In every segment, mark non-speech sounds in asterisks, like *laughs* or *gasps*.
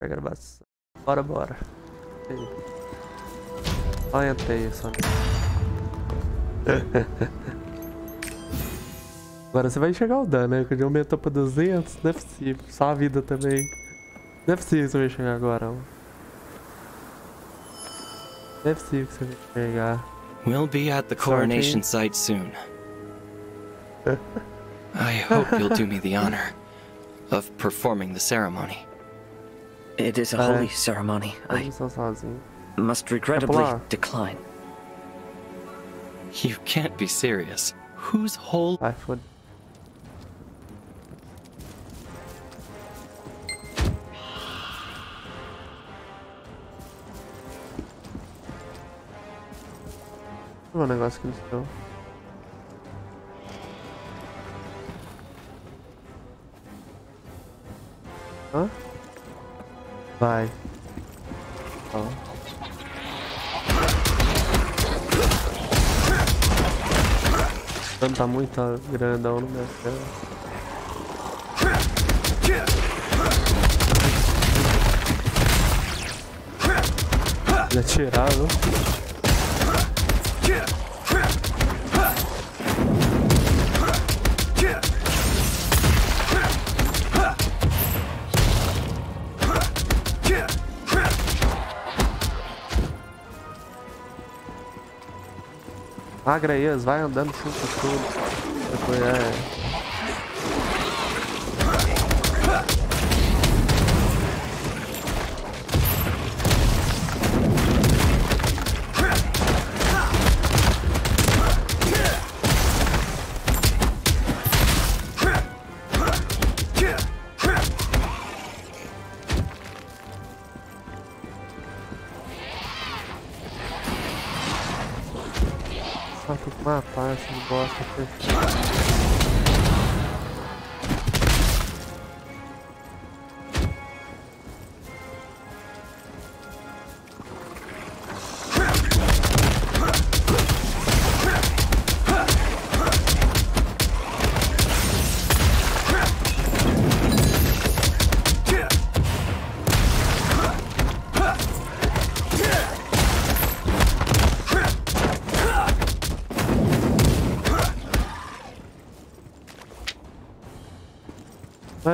pra gravação. Bora, bora. Olha a teia, só. Agora você vai enxergar o dano, né? Quando aumentou pra 200, não é possível. Só a vida também. Não é possível que você vai enxergar agora, mano. Não é possível que você vai enxergar. We'll be at the coronation site soon. *laughs* I hope you'll do me the honor of performing the ceremony. It is a Uh, holy ceremony. I Vamos só sozinho. must regrettably decline. You can't be serious. Whose whole Vai, would Deixa eu ver um negócio que eles estão. Hã? Vai. Ó. Dano tá muito grandão no meu céu. Já tiraram. Agreias, vai andando, chuta tudo. Depois é. Esses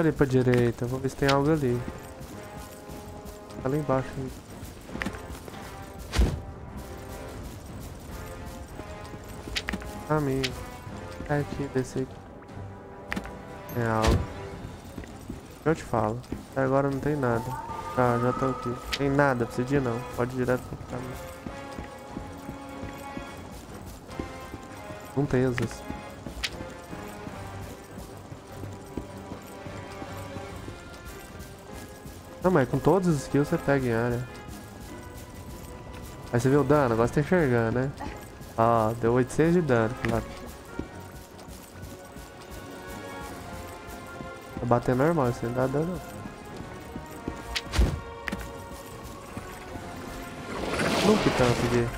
ali pra direita, vou ver se tem algo ali. Tá lá embaixo. Caminho. É aqui, descer aqui. Tem algo. Eu te falo. Até agora não tem nada. Ah, já tô aqui. Tem nada, precisa de não. Pode ir direto pro caminho. Não tem asas. Não, mas com todos os skills você pega em área. Aí você viu o dano, agora você tá enxergando, né? Ó, deu 800 de dano. Lá. Tá batendo normal, isso não dá dano. Não que tanto de...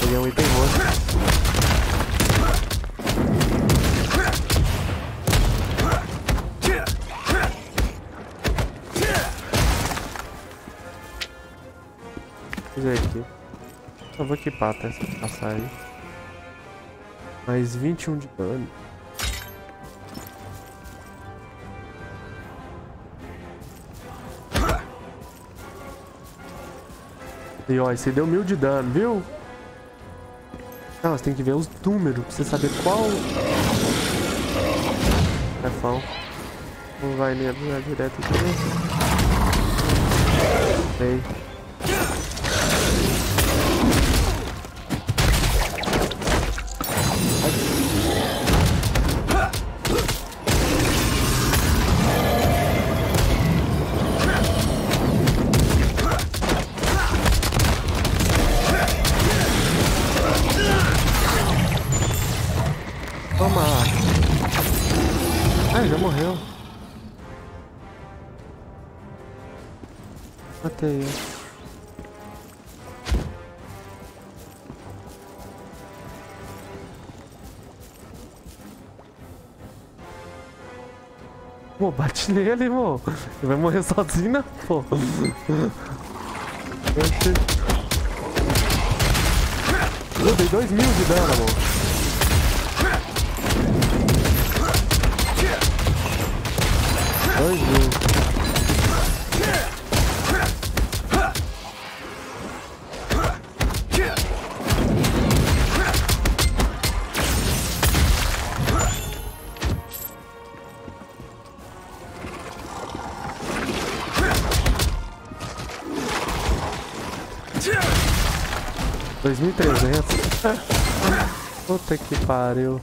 Peguei um item vou equipar até essa passagem. Mais 21 de dano. E ó, esse deu mil de dano, viu? Não, você tem que ver os números pra você saber qual. Chefão. Não vai vai direto aqui. Sei. Bate nele, irmão. Ele vai morrer sozinho, não, pô. Eu dei dois mil de dano, amor. Dois mil. *laughs* Puta que pariu.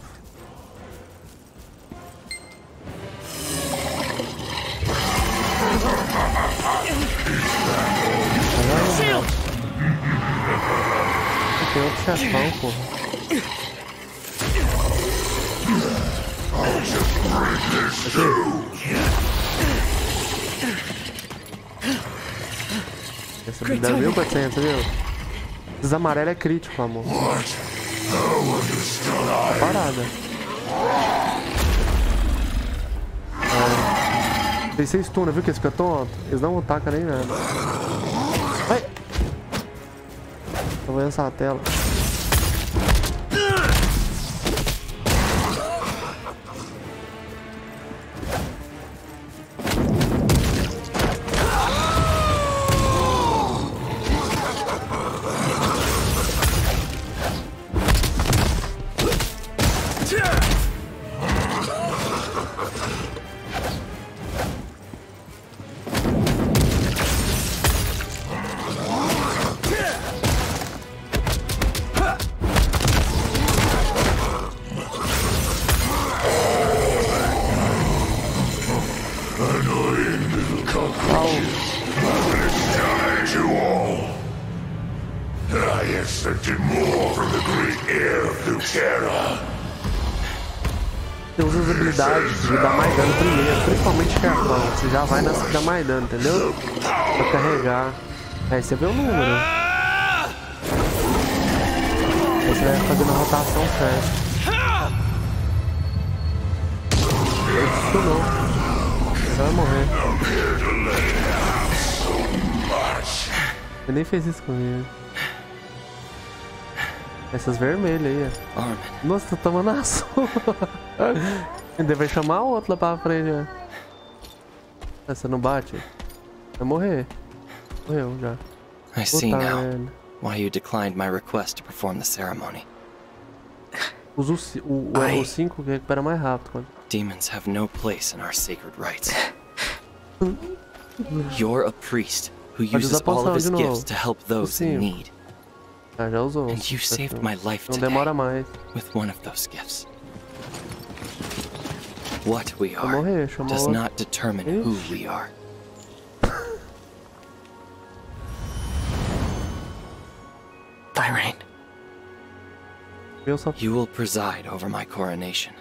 Tem outro chefão, porra. Essa me dá 1400, viu? Esses amarelos é crítico, amor. Tá parada. É. Tem seis stun, viu que esse fica tonto? Eles não atacam nem nada. Vai! Eu vou lançar a tela. Dano, entendeu? Pra carregar. Aí você vê o número. Aí você vai fazendo a rotação certa. Isso não. Você vai morrer. Você nem fez isso comigo. Essas vermelhas aí, ó. Nossa, tô tomando a sua. *laughs* Ainda vai chamar outro lá pra frente, ó. Você não bate? Vai morrer. Morreu já. I see now why you declined my request to perform the ceremony. Usa o ci- o Ai. 5 que recupera mais rápido. Quando... Demons have no place in our sacred rites. *laughs* You're a priest who uses all of his gifts to help those in need. Ah, já usou. And you saved my life today with one of those gifts. What we are does not determine who we are. *laughs* Thyrane, You will preside over my coronation.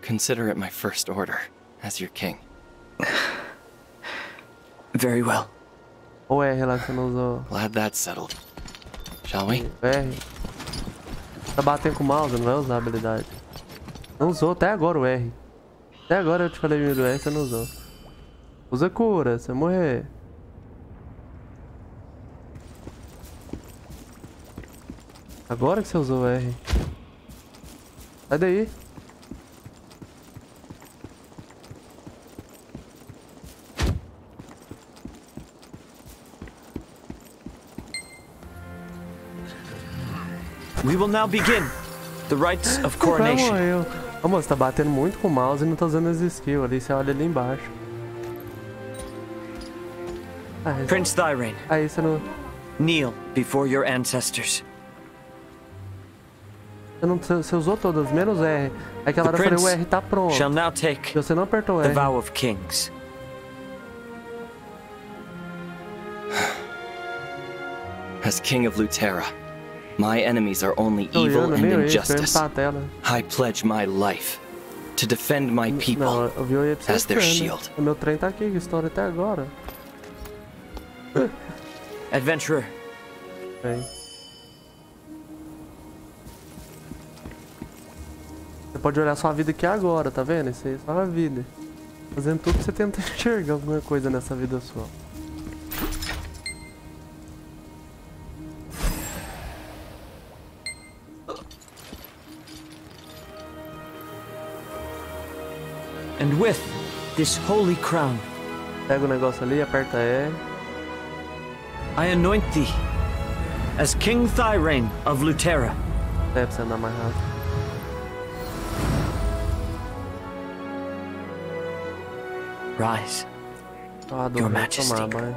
Consider it my first order as your king. *sighs* very well. O R lá que você não usou. Glad that's settled. Shall we? O R. Tá batendo com o mouse, não vai usar a habilidade. Não usou até agora o R. Até agora eu te falei do R, você não usou. Usa cura, você morrer. Agora que você usou o R. Sai daí. We will now begin the rites of coronation. morreu. Ô moço, tá batendo muito com o mouse e não tá usando as skills ali. Você olha ali embaixo. Ah, esse- Prince Thyrane, aí você não, kneel before your ancestors. você não. Você usou todas, menos R. Aí aquela hora eu falei, o R tá pronto. Shall now take E você não apertou o the R. vow of kings. As king of Luterra, my enemies are only evil and injustice. I pledge my life to defend my Não, people. as their shield. Meu trem tá aqui, que história até agora. *laughs* Adventurer, Bem. Você pode olhar sua vida aqui agora, tá vendo? Isso aí é só a vida. Fazendo tudo pra você tentar *laughs* enxergar alguma coisa nessa vida sua. And with this holy crown, Pega o negócio ali, aperta E. I anoint thee as King Thyrain of Lutera. É pra você andar mais rápido. Rise. Ah, Your Majesty. tomar.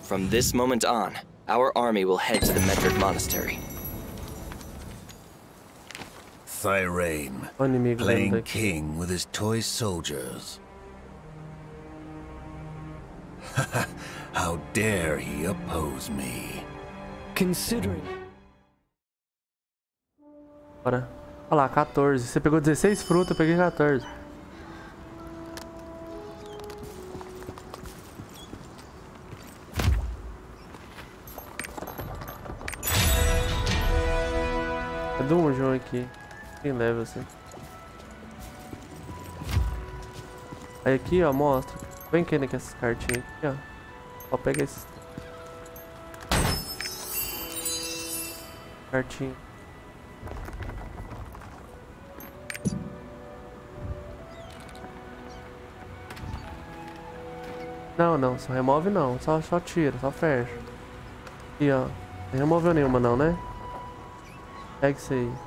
From this moment on, our army will head to the Medric Monastery. Vindo playing king with his toy soldiers. *laughs* How dare he oppose me? Considering. Bora. Olha lá, 14. Você pegou 16 frutas, eu peguei 14. É do um João aqui. Quem leva assim? Aí aqui, ó, mostra. Vem aqui né, com essas cartinhas aqui, ó. Ó, pega esses. Cartinha. Não, não, só remove não, só, só tira, só fecha. Aqui, ó. Não removeu nenhuma não, né? Pega isso aí.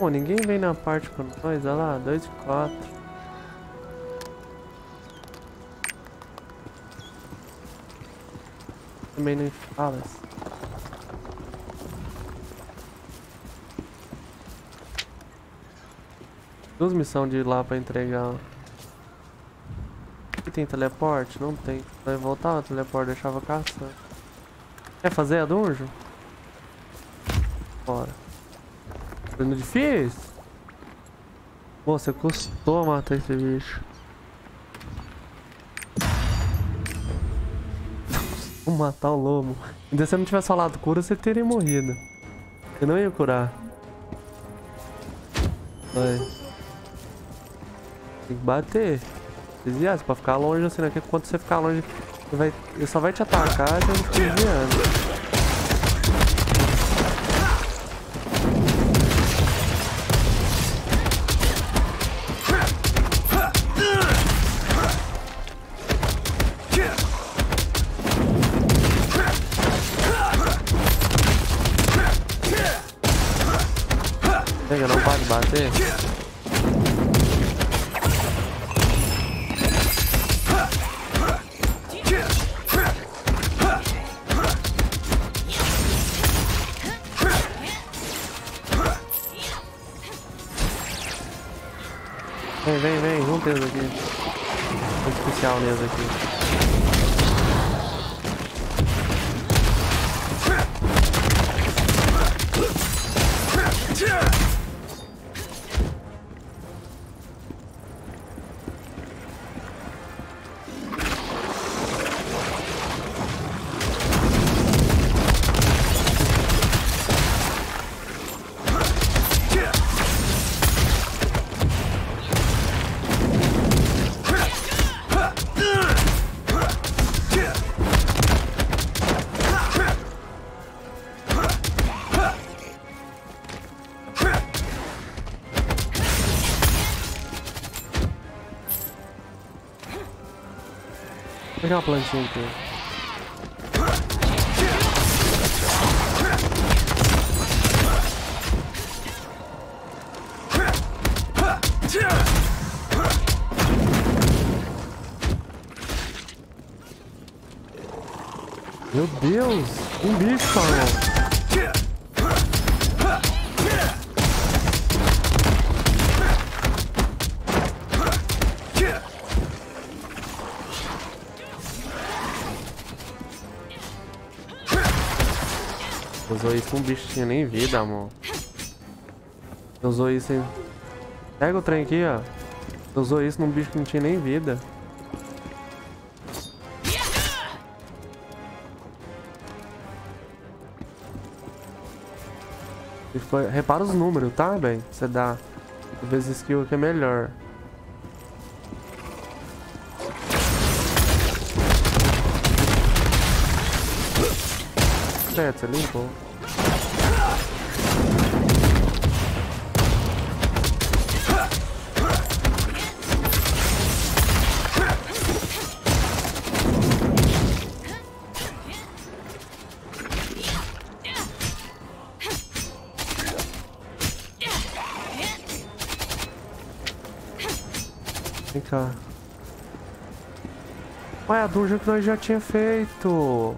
Pô, ninguém vem na parte com nós, olha lá, 2 e 4. Também não fala. Duas missões de ir lá pra entregar. Aqui tem teleporte? Não tem. Vai voltar o teleporte, deixava caçando. Quer fazer a dungeon? Bora. Sendo difícil? Moça, custou matar esse bicho. *laughs* Vou matar o lobo. Ainda se eu não tivesse falado cura, você teria morrido. Eu não ia curar. Vai. Tem que bater. Desviar, pra ficar longe assim, né? Porque quando você ficar longe, ele, vai, ele só vai te atacar e você não fica desviando. Vou pegar usou isso com um bicho tinha nem vida, amor. Você usou isso em... Pega o trem aqui, ó. Você usou isso num bicho que não tinha nem vida. Foi... Repara os números, tá, bem? Você dá. Vezes skill aqui é melhor. Certo, você limpou. Dungeon que nós já tinha feito.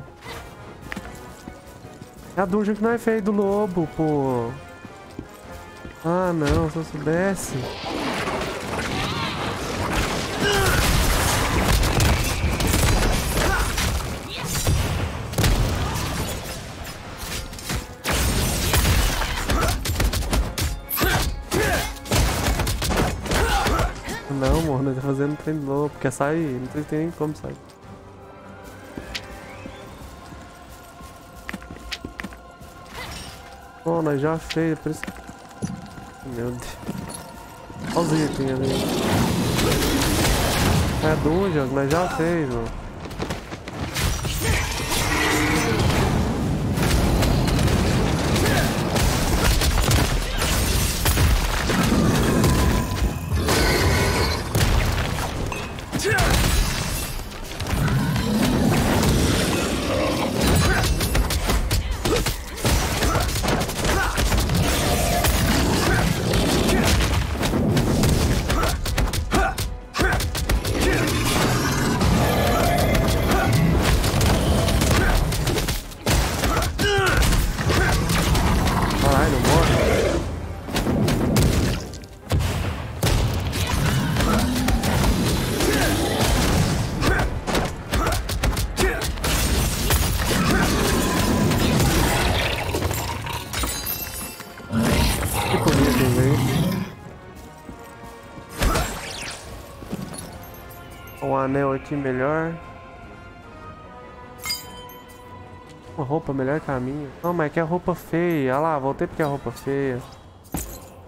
É a dungeon que nós fez do lobo, pô. Ah, não, se eu soubesse. Não, mano, tá fazendo trem de lobo. Quer sair? Não tem como sair. Pô, nós já fez, por isso. Meu Deus. Olha os itens ali. É dungeon, nós já fez, mano. Melhor. Uma roupa melhor minha. Não, mas é que é roupa feia. Olha lá, voltei porque é roupa feia.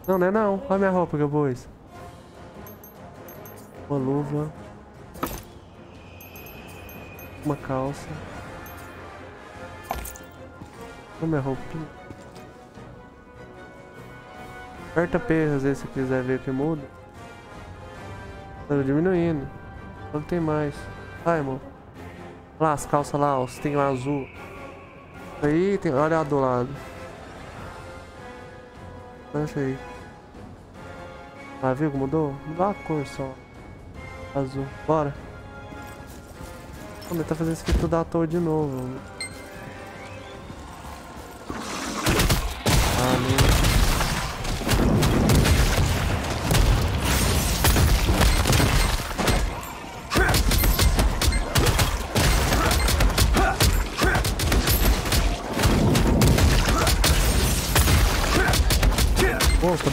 Não, não é não. Olha a minha roupa que eu pus. Uma luva. Uma calça. Olha minha roupinha. Aperta P às vezes se quiser ver o que muda. Tá diminuindo. Não tem mais. Vai, amor. Olha lá as calças lá, ó. Tem uma azul. Aí tem. Olha do lado. Deixa aí. Ah, viu que mudou? Mudou a cor só. Azul. Bora. Vamos tentar fazer isso aqui tudo à toa de novo. Ah, não.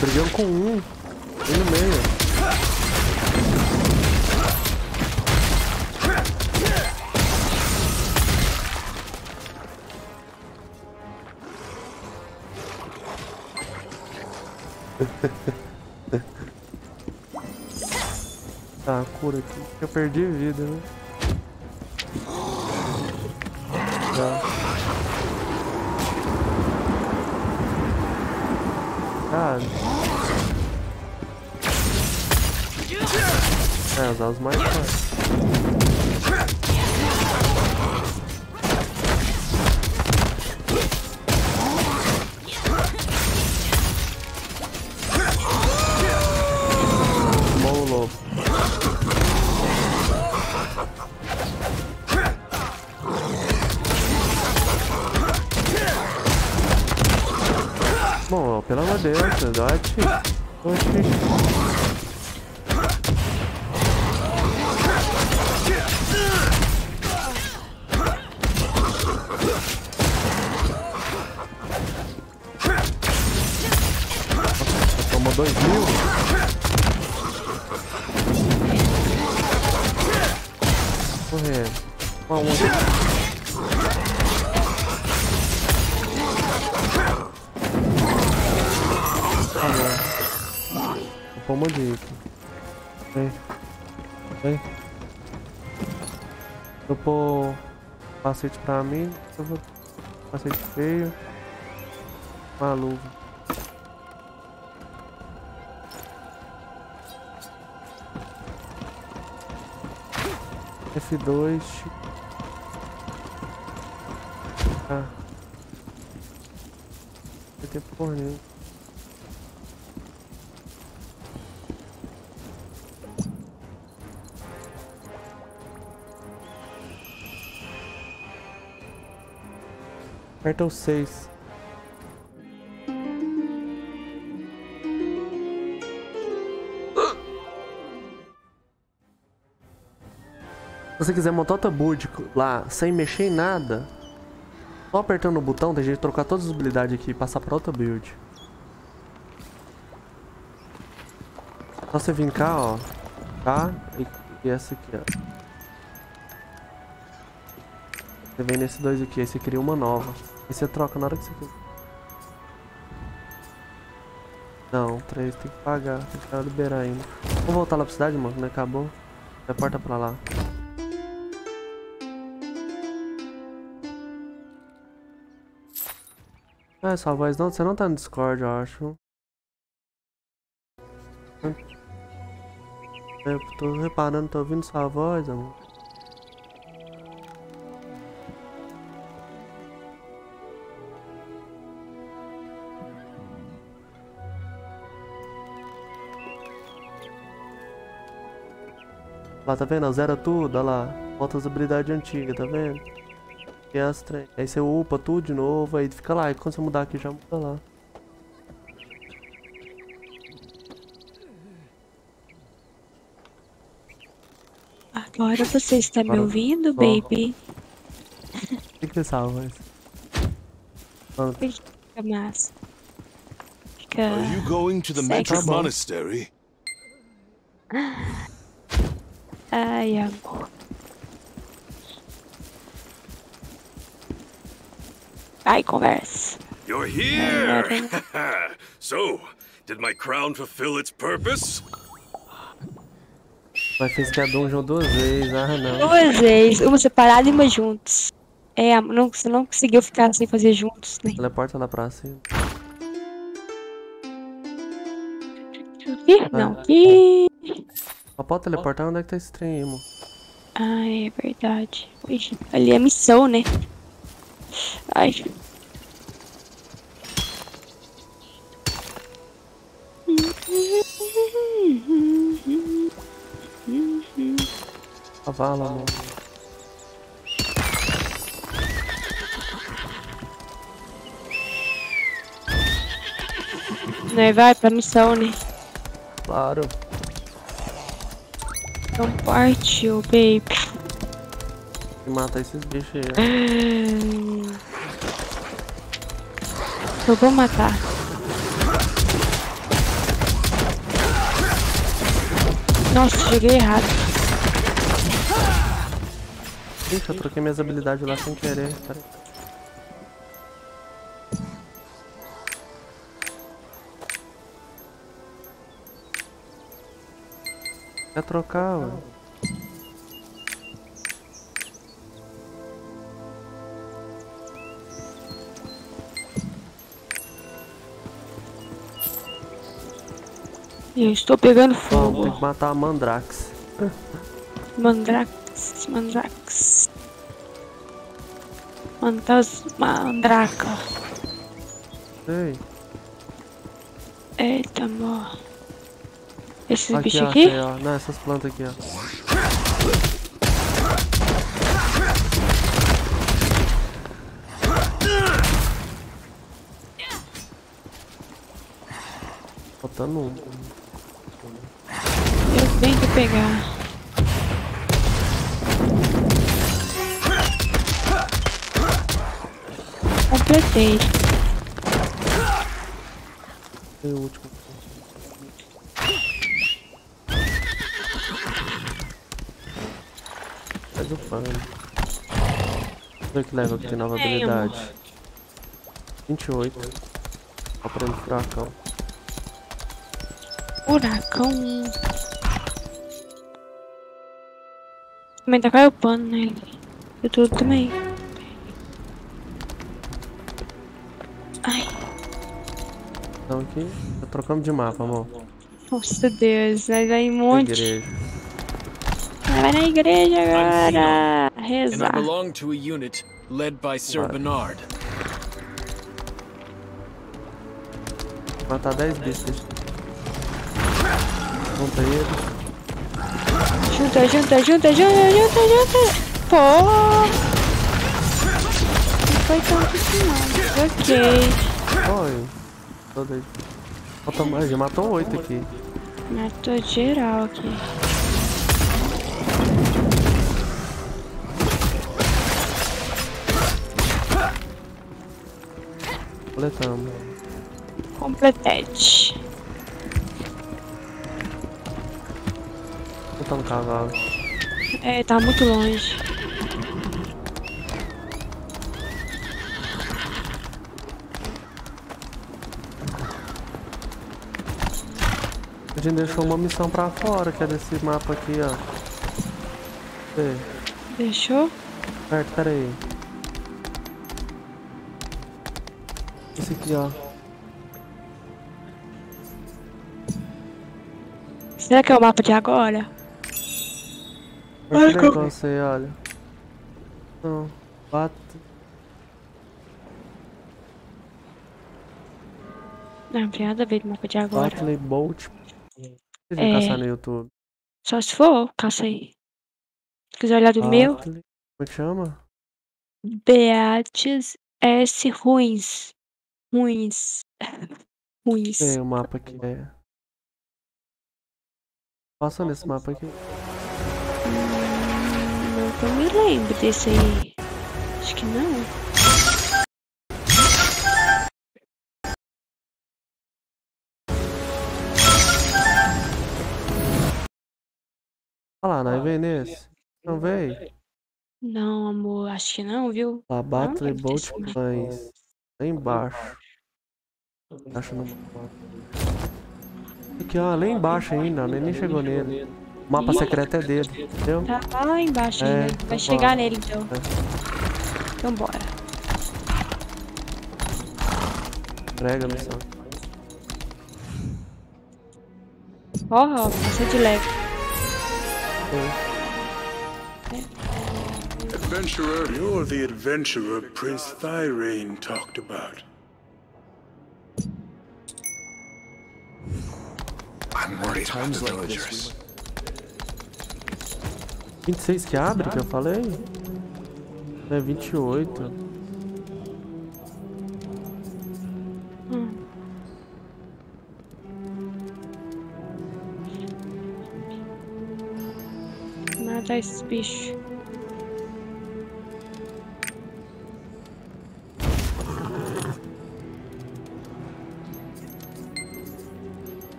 Brigando com um. No meio. Tá, *laughs* cura aqui. Eu perdi vida, né? Tá. Os mais. Capacete pra mim. Eu vou capacete feio. Uma luva. F2. Ah. Vai ter porra nenhuma. Aperta o 6. Se você quiser montar outra build lá sem mexer em nada, só apertando o botão, tem jeito de trocar todas as habilidades aqui e passar pra outra build. Só você vir cá, ó. Tá? E, e essa aqui, ó. Você vem nesse dois aqui, aí você cria uma nova. Aí você troca na hora que você quiser. Não, três tem que pagar, tem que liberar ainda. Vamos voltar lá pra cidade, mano, não acabou. Reporta pra lá. Ah, sua voz não, você não tá no Discord, eu acho. Eu tô reparando, tô ouvindo sua voz, amor. Lá, tá vendo? Zera tudo, olha lá. Volta as habilidades antigas, tá vendo? E as três. Aí você upa tudo de novo, aí fica lá. E quando você mudar aqui, já muda lá. Agora você está me ouvindo, Ó. baby? O que que você salva isso? Pronto. Fica massa. Fica. Are you going to the. Metric Monastery? *laughs* Ai, amor. Ai, conversa. You're here! *laughs* so, did my crown fulfill its purpose? Vai fez que a dungeon duas vezes, ah não. Duas vezes, uma separada e uma juntos. É, não, você não conseguiu ficar sem fazer juntos, né? Teleporta lá pra cima. Ih, não, que. Só pode teleportar onde é que tá esse trem amor? Ai, é verdade. Ui, ali é missão, né? Ai. Cavala, amor. Né, vai pra missão, né? Claro. Então partiu, baby. E mata esses bichos aí. Hum. Eu vou matar. Nossa, joguei errado. Ixi, eu troquei minhas habilidades lá sem querer. Quer trocar, ué? Eu estou pegando Ó, tem fogo. que matar a Mandrax. Mandrax, Mandrax. Mantas, Mandraca. Ei, Eita, amor. Esses aqui, bichos ó, aqui? ó. Não, essas plantas aqui, ó. Faltando um. Eu tenho que pegar. Completei. E o último. Faz o pano. Deixa eu ver que level que tem nova habilidade. 28. Aprende furacão. Furacão. Também tá caindo pano nele. Eu tudo também. Ai, Então aqui, já trocamos de mapa, amor. nossa Deus. Vai dar um monte. Igreja. Vai na igreja agora. and I Rezar. belong to a unit led by Sir. Bernard. Matar 10 bichos. Junta eles. Junta, junta, junta, junta, junta, junta. Pô. Não foi tanto assim não. Ok. Oi. Toda aí. Falta mais, já matou 8 aqui. Matou geral aqui. Coletamos. Completete. Botar um cavalo. É, tá muito longe. A gente deixou uma missão pra fora, que é desse mapa aqui, ó. Ei, Deixou? perto, pera aí. Esse aqui, ó. Será que é o mapa de agora? Olha que eu- você, olha. Não. Bate. Não, não tem nada a ver com o mapa de agora. Batley Bolt. Você É. caçar no YouTube. Só se for, caça aí. Se quiser olhar do meu, Batley- Como é que chama? Beates S. Ruins. Ruins. *laughs* Ruins. Tem o mapa aqui, é. Passa nesse mapa aqui. Não que eu me lembro desse aí. Acho que não. Olha lá, nós vem nesse. Não veio? Não, amor, acho que não, viu? Lá, ter Bolt. Plains. Lá embaixo. Acho no mapa. Aqui, ó, lá embaixo ainda, ó, nem nem chegou nele. O mapa secreto é dele, entendeu? Tá lá embaixo É, ainda. tá Vai chegar bom. nele então. Então bora. Prega a missão. Ó, ó, passa de leve. Adventurer, you're the adventurer Prince Thyrane talked about. I'm worried about the villagers. 26 que abre, que eu falei? É 28. Matar esses bichos.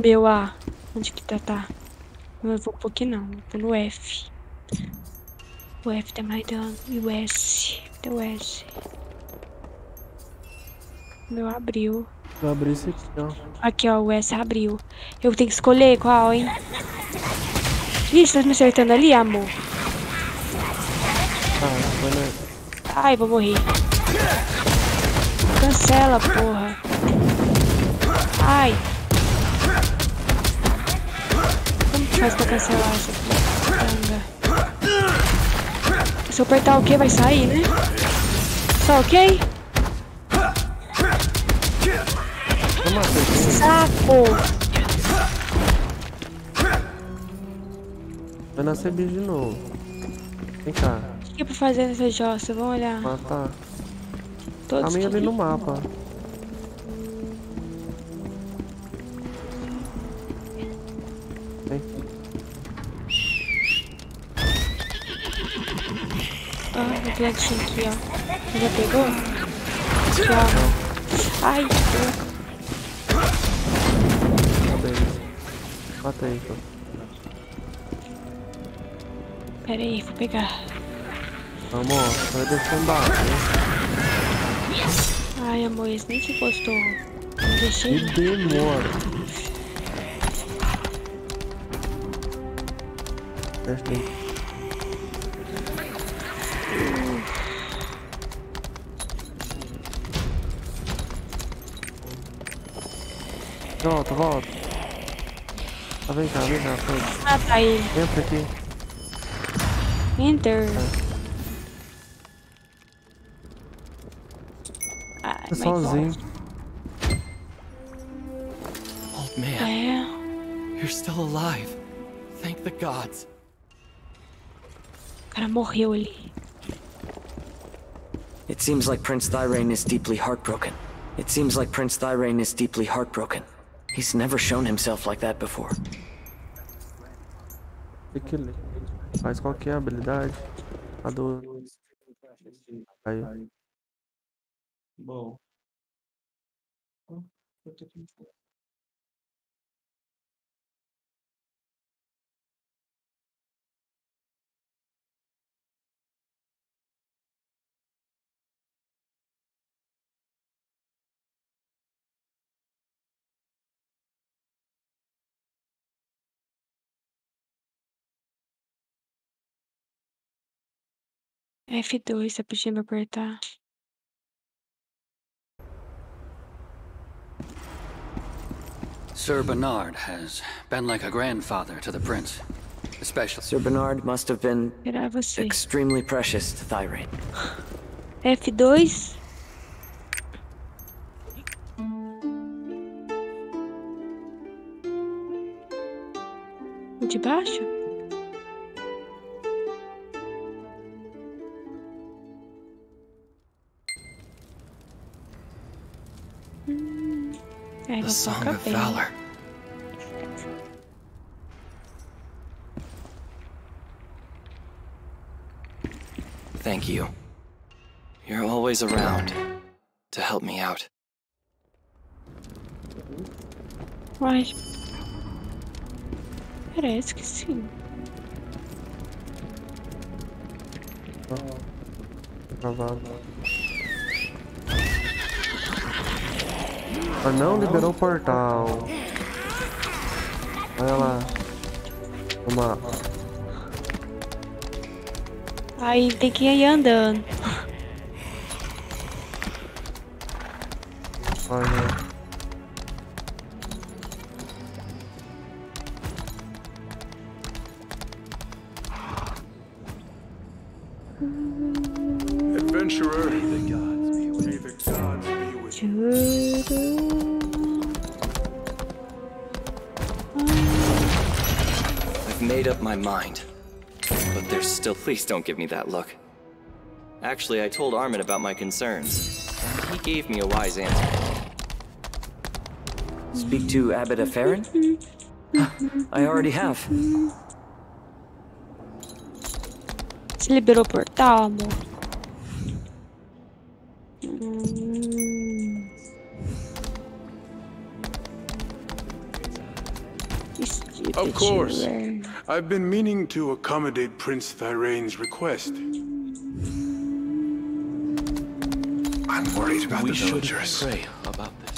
Meu A. Onde que tá, tá? Não vou pôr aqui não, vou no F. O F tá mais dano. E o S. Cadê o S? O meu abriu. Abrir esse aqui, ó. Aqui, ó, o S abriu. Eu tenho que escolher qual, hein? Ih, você tá me acertando ali, amor? Ah, foi? Ai, vou morrer. Cancela, porra. Ai. Faz pra cancelar essa porra? Se eu apertar o que vai sair, né? Só matei aqui. Saco! Vai nascer bicho de novo. Vem cá. O que é pra fazer nessa jossa? Vamos olhar. Matar. Todos Caminha ali no mapa. Plantinho aqui, ó. Já pegou? Aqui, ó. Ai, Mata eles. Mata aí, pô. pera aí, vou pegar. Vamos, ó. Vai deixando bater. Ai, amor, esse nem se postou. Não deixei. Que demora. Deixa aí. Volta, volta. Tá, vem cá, vem cá, foi. Ah, tá aí. Entra aqui. Enter. Ai, Tá mas sozinho. Old man, É, you're still alive. Thank the gods. o cara morreu ali. It seems like Prince Thyrane is deeply heartbroken. It seems like Prince Thyrane is deeply heartbroken. He's never shown himself like that before. Tem que. Faz qual que é a habilidade? A do. Aí. Bom. F2, tá pedindo pra apertar. Sir Bernard has been like a grandfather to the prince, especially. Sir Bernard must have been extremely precious to Thyrane. F2. O de baixo? É, The vou Song tocar of bem. Valor. Thank you. You're always around to help me out. Uai. Parece que sim. Travado. Ah, não liberou o portal. Olha lá. Uma. Aí tem que ir andando. Olha. Still. Please don't give me that look. Actually, I told Armin about my concerns. and He gave me a wise answer. Speak to Abbot Aferin? I already have. Você liberou o portal, amor? Of course. Children. I've been meaning to accommodate Prince Thyrane's request. I'm worried about We the should villagers. pray about this.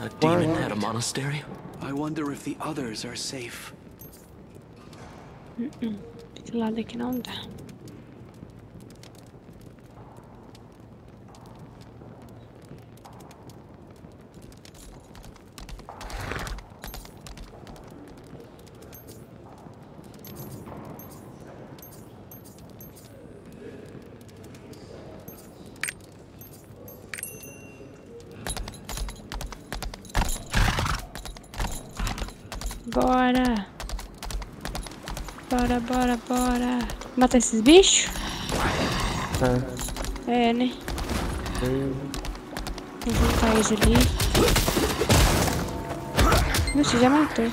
A demon at a monastery? I wonder if the others are safe. Esse lado aqui não dá. Bora! Bora, bora, bora. Matar esses bichos? É. É, né? Beleza. Vou juntar eles ali. Você já matou.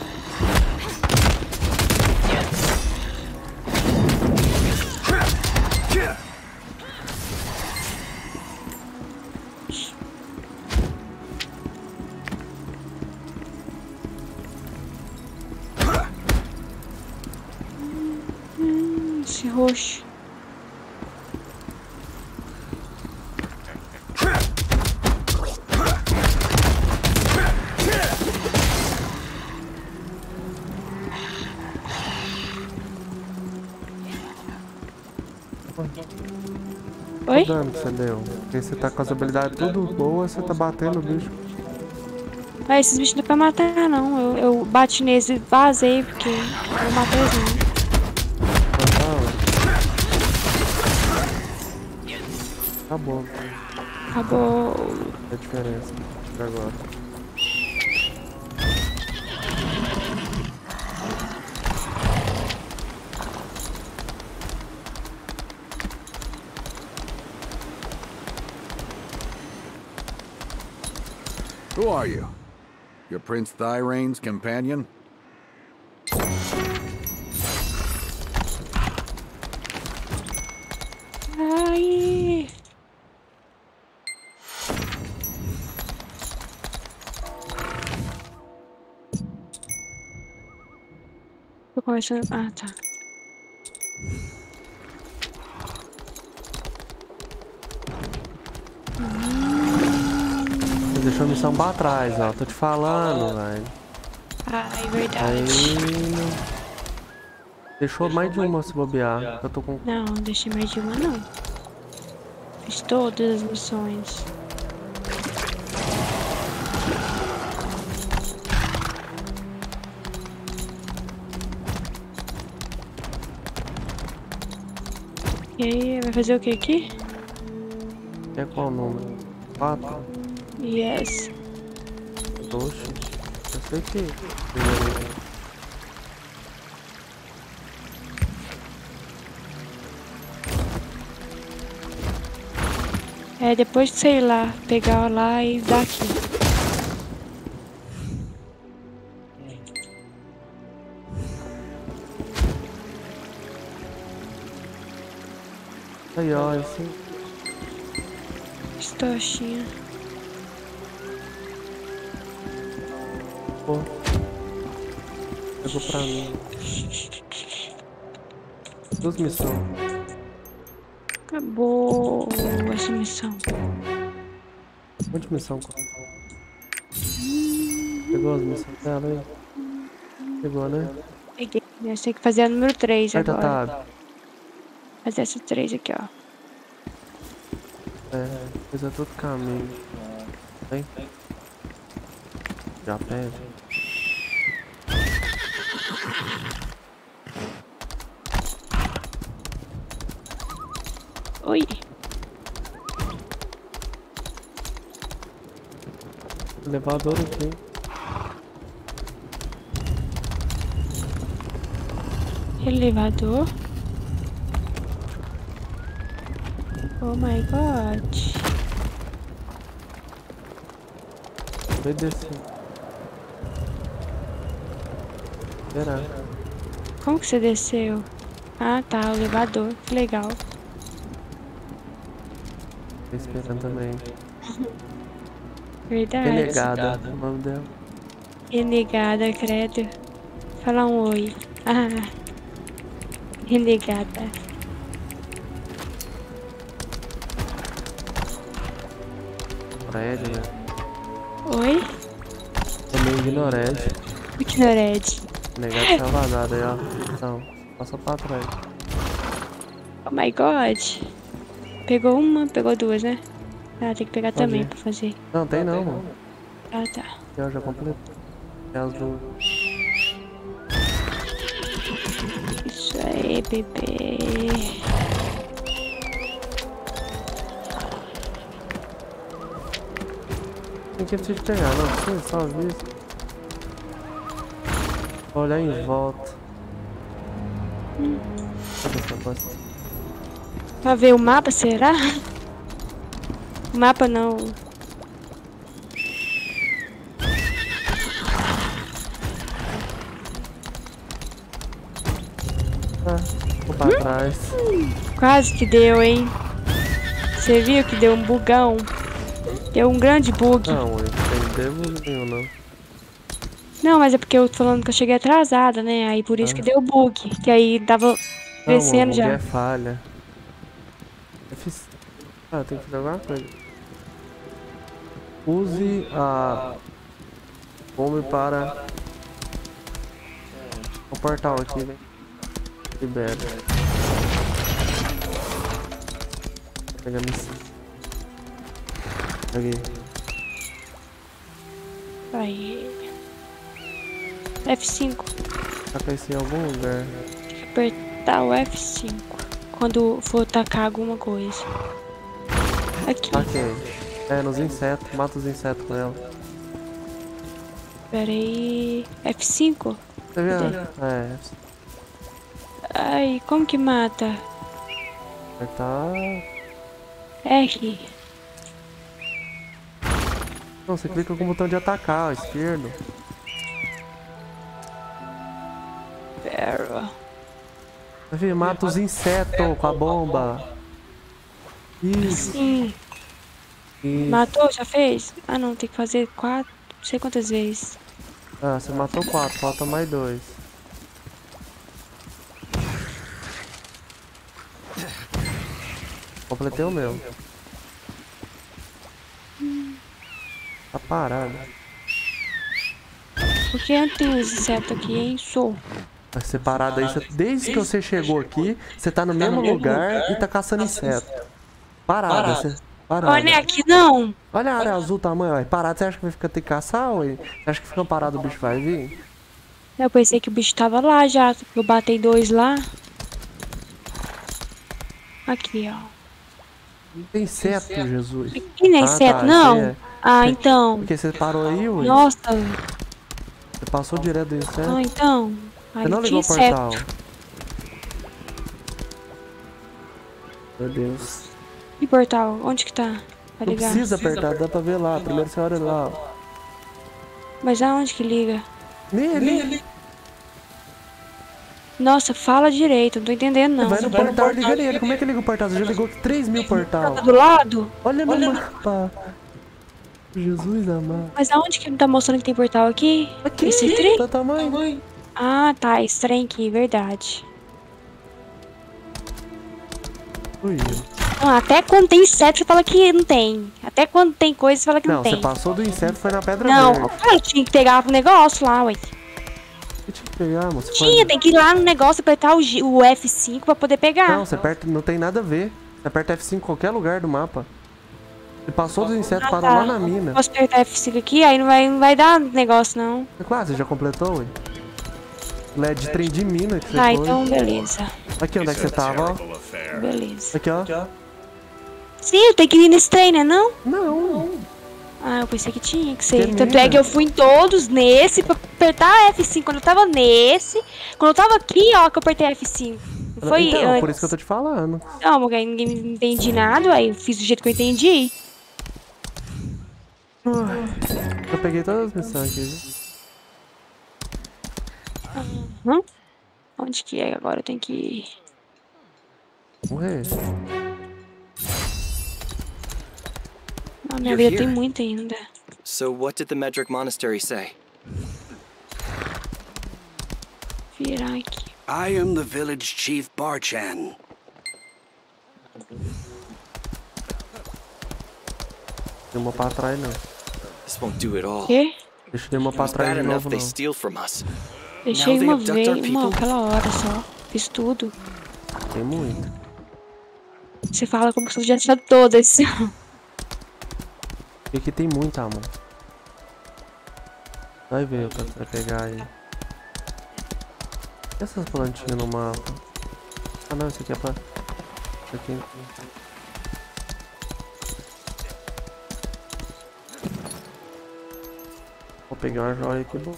Esse roxo. Oi? Dano você deu. Porque você tá com as habilidades tudo boas, você tá batendo o bicho. Ah, esses bichos não é pra matar, não. Eu, eu bati neles e vazei, porque eu matei eles, não. Então tá, ó. Acabou. Acabou. A diferença. de Agora. Who are you? You're Prince Thyrane's companion? Começando. Ah, tá. Você deixou a missão pra trás, ó. Tô te falando, velho. Ai, verdade. Aí. Deixou mais de uma se bobear. Eu tô com. Não, não deixei mais de uma, não. Fiz todas as missões. E aí, vai fazer o que aqui? É qual número? 4? Yes. Oxe. Eu sei que. É, depois de sei lá, pegar lá e dar aqui. Aí, ó, esse. Estochinha. Pô. Pegou pra mim. Duas missões. Acabou essa missão. Um monte de missão. Pegou as missões dela aí? Pegou, né? Peguei. né? Tem que fazer a número 3 Aperta agora. tab. Fazer essa 3 aqui, ó. É, fez todo caminho. Vem. Já pede. Oi. Elevador aqui. Elevador. Oh my god. Vai descer. Será? Como que você desceu? Ah, tá, o elevador. Que legal. Tô esperando também. Verdade. Renegada, o nome dela. Renegada, credo. Fala um oi. Ah. Renegada. Fred, né? Oi? Também ignorante. Ignorante. Negado vazado aí, ó. Então, passa pra trás. Oh my god. Pegou uma, pegou duas, né? Ah, tem que pegar Pode também ir. pra fazer. Não, tem não, mano. Ah, tá. Eu já completou. Tem as duas. Isso aí, bebê. aqui eu preciso pegar, não. Sim, só aviso. Vou olhar em volta. Cadê essa bosta? Pra ver o mapa, será? O mapa não. Ah, vou pra trás. Quase que deu, hein? Você viu que deu um bugão? Deu um grande bug. Não, eu não devo nenhum, não. Não, mas é porque eu tô falando que eu cheguei atrasada, né? Aí por isso que deu bug. Que aí tava crescendo não, já. é falha. Eu fiz... Ah, tem que fazer alguma coisa. Use a bomba para o portal aqui, vem. Libera. Pega a missão. Peguei. Aí. F5. Apareci em algum lugar. Tem que apertar o F5. Quando for tacar alguma coisa. Aqui. Ok. É, nos insetos. Mata os insetos com ela. Pera aí. F5? Você viu? Cadê? É. Ai, como que mata? Apertar. R. Não, você clica com o botão de atacar, esquerdo. Pera. Davi, mata os insetos com a bomba. Isso. Sim. Isso. Matou? Já fez? Ah não, tem que fazer quatro. Não sei quantas vezes. Ah, você matou quatro, falta mais dois. Completei o meu. Tá parado. Por que não tem os insetos aqui, hein? Sou. Vai ser parado aí. Desde que você chegou aqui, você tá no mesmo lugar e tá caçando inseto. Parada, você. Parada. Olha aqui não. Olha a área azul tamanho, ué. Parado, você acha que vai ficar ter que caçar, ué? Você acha que fica parado o bicho vai vir? Eu pensei que o bicho tava lá já. Eu batei dois lá. Aqui, ó. Não tem inseto, Jesus. Aqui não é Ah, inseto, tá, não? Ah, então. Porque você parou aí, ué? Nossa. Você passou direto do inseto. Ah, então. Você não ligou o portal. Meu Deus. E portal? Onde que tá? Tá Não ligado? precisa apertar, dá pra ver lá. Primeiro você olha lá. Mas aonde que liga? Nele. Nossa, fala direito, não tô entendendo não. Vai no portal e liga nele. Como é que liga o portal? Você já ligou 3 mil portal. Tá do lado? Olha no mapa. Jesus amado. Mas aonde que não tá mostrando que tem portal aqui? Aqui, Esse trem? tá tamanho. Ah, tá, esse trem aqui, verdade. Ui. Não, até quando tem inseto você fala que não tem. Até quando tem coisa você fala que não, Não, tem. você passou do inseto foi na pedra Não, verde. eu tinha que pegar o negócio lá, ué. Que tinha que pegar, moço? Tinha, tem que ir lá no negócio, apertar o, G- o F5 pra poder pegar. Não, você aperta, não tem nada a ver. Você aperta F5 em qualquer lugar do mapa. Você passou dos insetos, Ah, parou tá. lá na mina. Posso apertar F5 aqui, aí não vai, não vai dar negócio, não. É claro, você já completou, ué? LED trem de mina que você foi. então beleza. Aqui, onde é que você tava, ó? Beleza. Aqui, ó. Sim, eu tenho que ir nesse trem, né não? Não. Ah, eu pensei que tinha que ser. Tanto é que eu fui em todos nesse pra apertar F5. Quando eu tava nesse, quando eu tava aqui, ó, que eu apertei F5. Não foi então, antes. por isso que eu tô te falando. Não, porque ninguém me entendi nada, aí eu fiz do jeito que eu entendi. Eu peguei todas as missões aqui? Hum? Onde que é agora? Eu tenho que ir. Morrer. Ah, minha vida tem muito ainda. So, what did the Medric Monastery say? Virar aqui. I am the village chief Barchan. Tem uma pra trás, não. This won't do it all. Quê? Deixa eu dar uma pra trás de novo, não. Deixei uma vez, uma aquela hora só. Fiz tudo. Tem muito. Você fala como se eu já tinha todas. E aqui tem muita, amor. Vai ver o que você vai pegar aí. E essas plantinhas no mapa? Ah não, isso aqui é pra... Isso aqui... Pegar uma joia aqui, bom.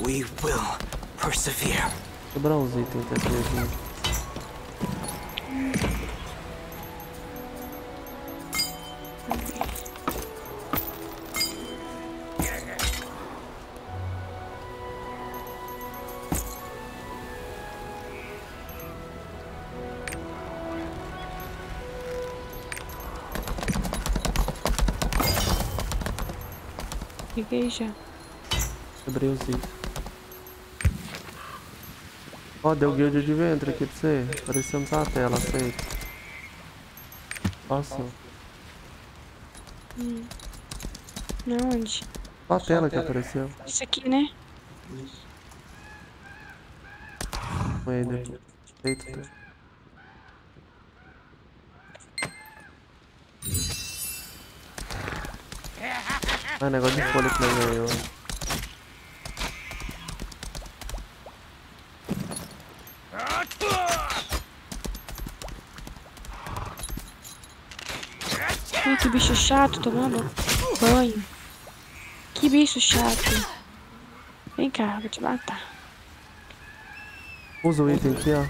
We will persevere. Quebrar uns itens aqui. Liguei já. Abri os itens. Ó, deu guild de ventre aqui pra você. Apareceu na tela, aceita. Passou. Hum. Na onde? Só a tela que apareceu. Isso aqui, né? Foi aí depois. Feito. Ah, negócio de folha que nós ganhou. Que bicho chato tomando banho. Que bicho chato. Vem cá, vou te matar. Usa o item aqui, ó.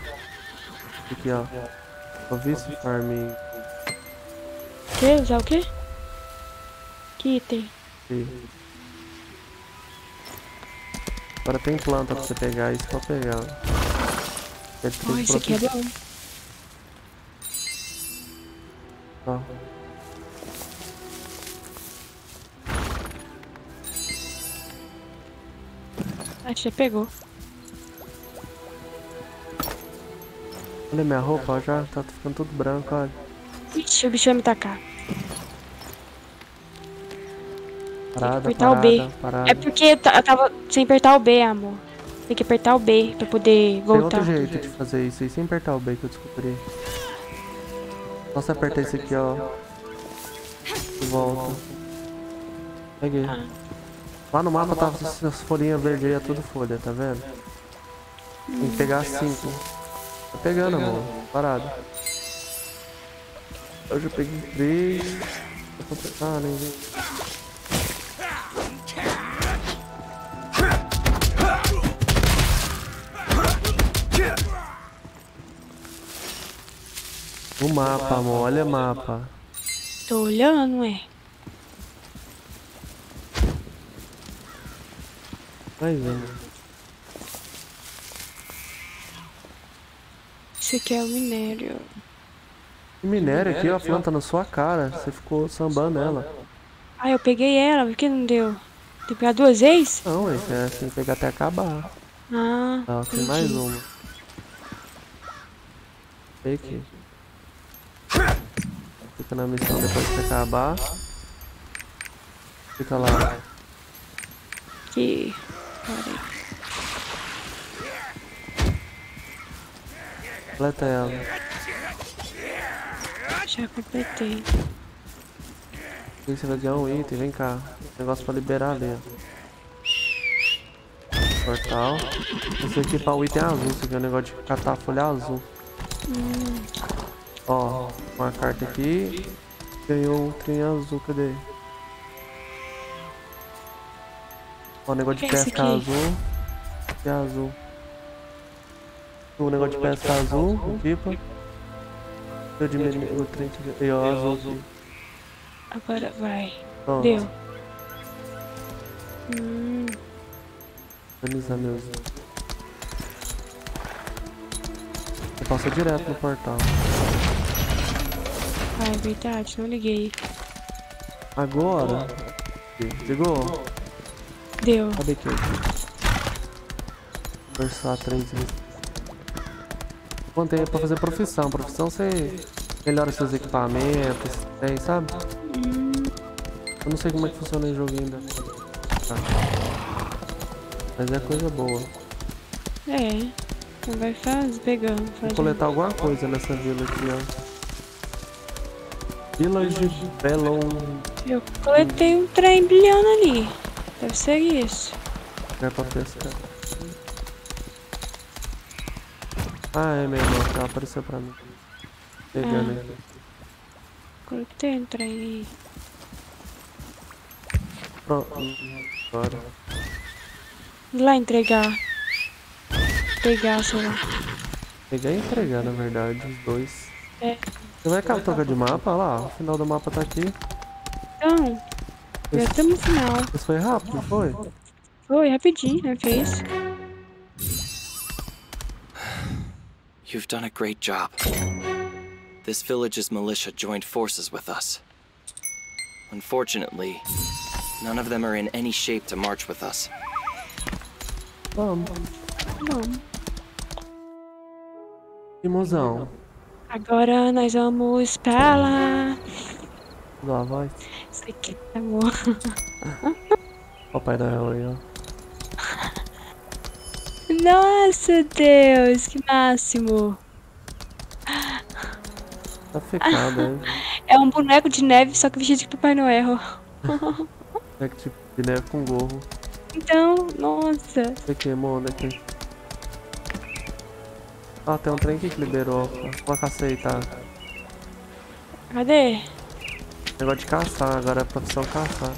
Aqui, ó. Novice farming. Que? Usar o quê? Que item? Aqui. Agora tem planta pra você pegar, isso pra pegar. É três esse aqui é bom. Ah, já pegou. Olha minha roupa, já tá ficando tudo branco, olha. Ixi, o bicho vai me tacar. Parada, apertar parada, o B. parada. É porque eu ta- eu tava sem apertar o B, amor. Tem que apertar o B pra poder Tem voltar. outro jeito de fazer isso aí, sem apertar o B que eu descobri. Só você apertar esse aqui, ó. E volta. Peguei. Ah. Lá no mapa tava essas folhinhas verdes aí, é tudo folha, tá vendo? Tem que pegar cinco. Tá pegando, amor. Parado. Eu já peguei três. Ah, nem vi. Mapa, amor. Olha o mapa. Tô olhando, ué. Vai vendo. Esse aqui é o minério. E minério aqui, ó, a planta na sua cara. Você ficou sambando ela. Ah, eu peguei ela, por que não deu? Tem que pegar duas vezes? Não, é tem que pegar até acabar. Ah, tem entendi. mais uma. Aqui. Fica na missão depois que acabar. Fica lá. Aqui. Peraí. Completa ela. Já completei. Você vai ganhar um item, vem cá. Negócio pra liberar ali, ó. Portal. Aqui pra o item azul, aqui é o negócio de catar a folha azul. Hum, Ó, uma carta aqui. Ganhou um trem azul, cadê? Ó, negócio de pesca azul. Que é azul. O negócio de pesca azul, pipa. Eu diminui o trem de... E ó, azul aqui. agora vai. Pronto. Deu. Hum, Organizar meus. Você passa direto no portal. Ah, é verdade, não liguei. Agora. Ligou? Deu. Cadê aqui? Conversar três vezes. Contei pra fazer profissão. Profissão você melhora seus equipamentos, tem, sabe? Eu não sei como é que funciona o jogo ainda. Tá. Mas é coisa boa. É. Vai fazer pegando. Vou Fazendo. coletar alguma coisa nessa vila aqui, ó. Village Bellon. Eu coletei um trem brilhando ali. Deve ser isso. É pra pescar. Ah, é mesmo, ó, tá, apareceu pra mim. Pegando Ah. aqui. Coletei um trem aí. Pronto. Agora. Vou lá entregar. Pegar, sei lá. Pegar e entregar, na verdade, os dois. É. Você vai cá, troca de mapa, olha lá, o final do mapa tá aqui. Então, já estamos no final. Isso foi rápido, foi? Foi, rapidinho, né? Fez. You've done a great job. This village's militia joined forces with us. Unfortunately, None of them are in any shape to march with us. Vamos. Vamos. Mozão? Agora nós vamos pra lá. Dá a voz. Isso aqui, amor. Ó o Pai Noel aí, ó. Nossa, Deus, que máximo. Tá ficado, hein? É um boneco de neve, só que vestido de Papai Noel. *laughs* É que tipo de neve com gorro. Então, nossa. Isso aqui, mano, aqui. Ah, tem um trem aqui que liberou. Coloca aceitar. Cadê? Negócio de caçar, agora é profissão caçar.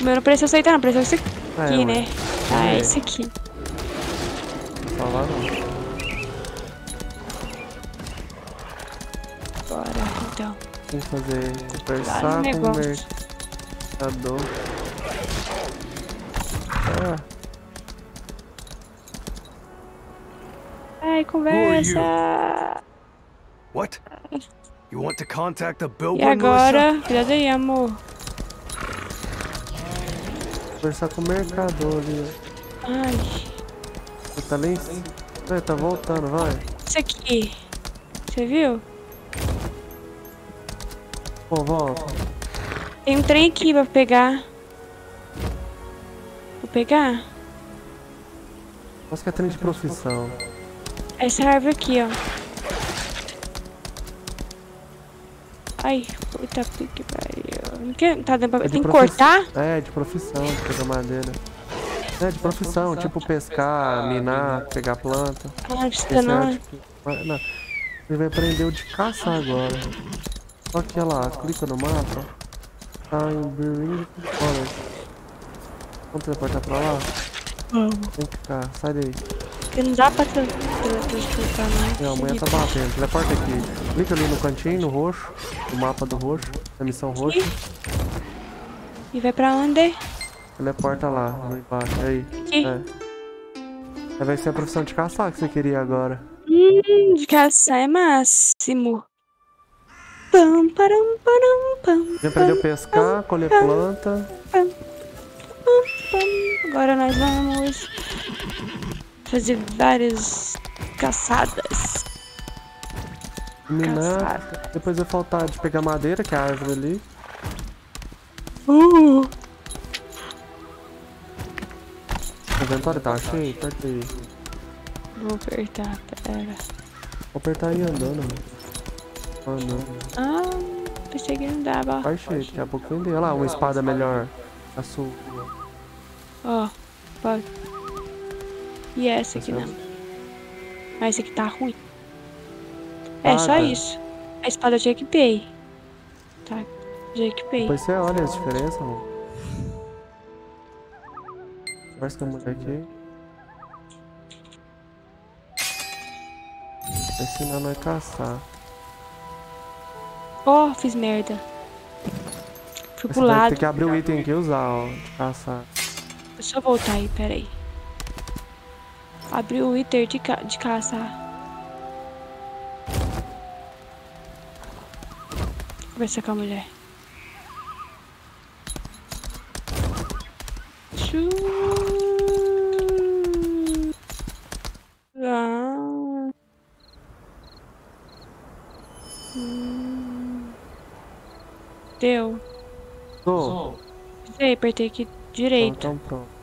O meu não precisa aceitar, não precisa esse É, aqui, ué. né? Ah, É. esse aqui. Só lá não. Bora, então. Tem que fazer conversar no com o mercador. É, Ai, conversa. What? You want to contact the E billboard, agora? Cuidado aí, amor. conversar com o mercador ali. Ai, Você tá nem. É, tá voltando, vai. isso aqui. Você viu? Pô, volta. Tem um trem aqui pra pegar. Vou pegar? Acho que é trem de profissão. Essa árvore aqui, ó. Ai, puta que pariu. Não quer- Tá dando pra... É Tem que cortar? É, de profissão, de pegar madeira. É, de profissão, tipo pescar, minar, pegar planta. Ah, não precisa é, não. tipo, não. Ele vai aprender o de caçar agora. Só que olha lá, clica no mapa. Tá em Burying Forest. Vamos teleportar pra lá? Vamos. Vem cá, sai daí. Porque não dá pra tra- tra- transportar mais. É, a mulher tá batendo. Teleporta aqui. Clica ali no cantinho, no roxo. No mapa do roxo. Na missão roxa. E vai pra onde? Teleporta lá, no embaixo. Aí. Aqui? É. Vai ser a profissão de caçar que você queria agora. Hum, de caçar é máximo. Pam, param, param, pam. Já aprendeu a pescar, colher planta. Agora nós vamos fazer várias caçadas. Minar. Caçada. Depois vai faltar de pegar madeira, que é a árvore ali. Uh! O inventório tá cheio? Aperta aí. Vou apertar, pera. Vou apertar aí andando. Andando. Ah, pensei que não dava. Vai cheio, daqui a pouco vendeu. Olha lá, uma espada melhor. A sua. Ó, pode. E essa aqui não. Ah, esse aqui tá ruim. É, só Ah, tá. isso. A espada eu já equipei. Tá, já equipei. Depois você olha as diferenças, mano. Conversa com a mulher aqui. Vai ensinar nós a caçar. Ó, fiz merda. Fui pro vai lado. ter que abrir o item aqui e usar, ó. De caçar. Deixa eu voltar aí, peraí. Abri o item de, ca de caçar. Conversar com a mulher. Ah. Hum. Deu. Tô. Sei, apertei aqui direito. Então, então pronto.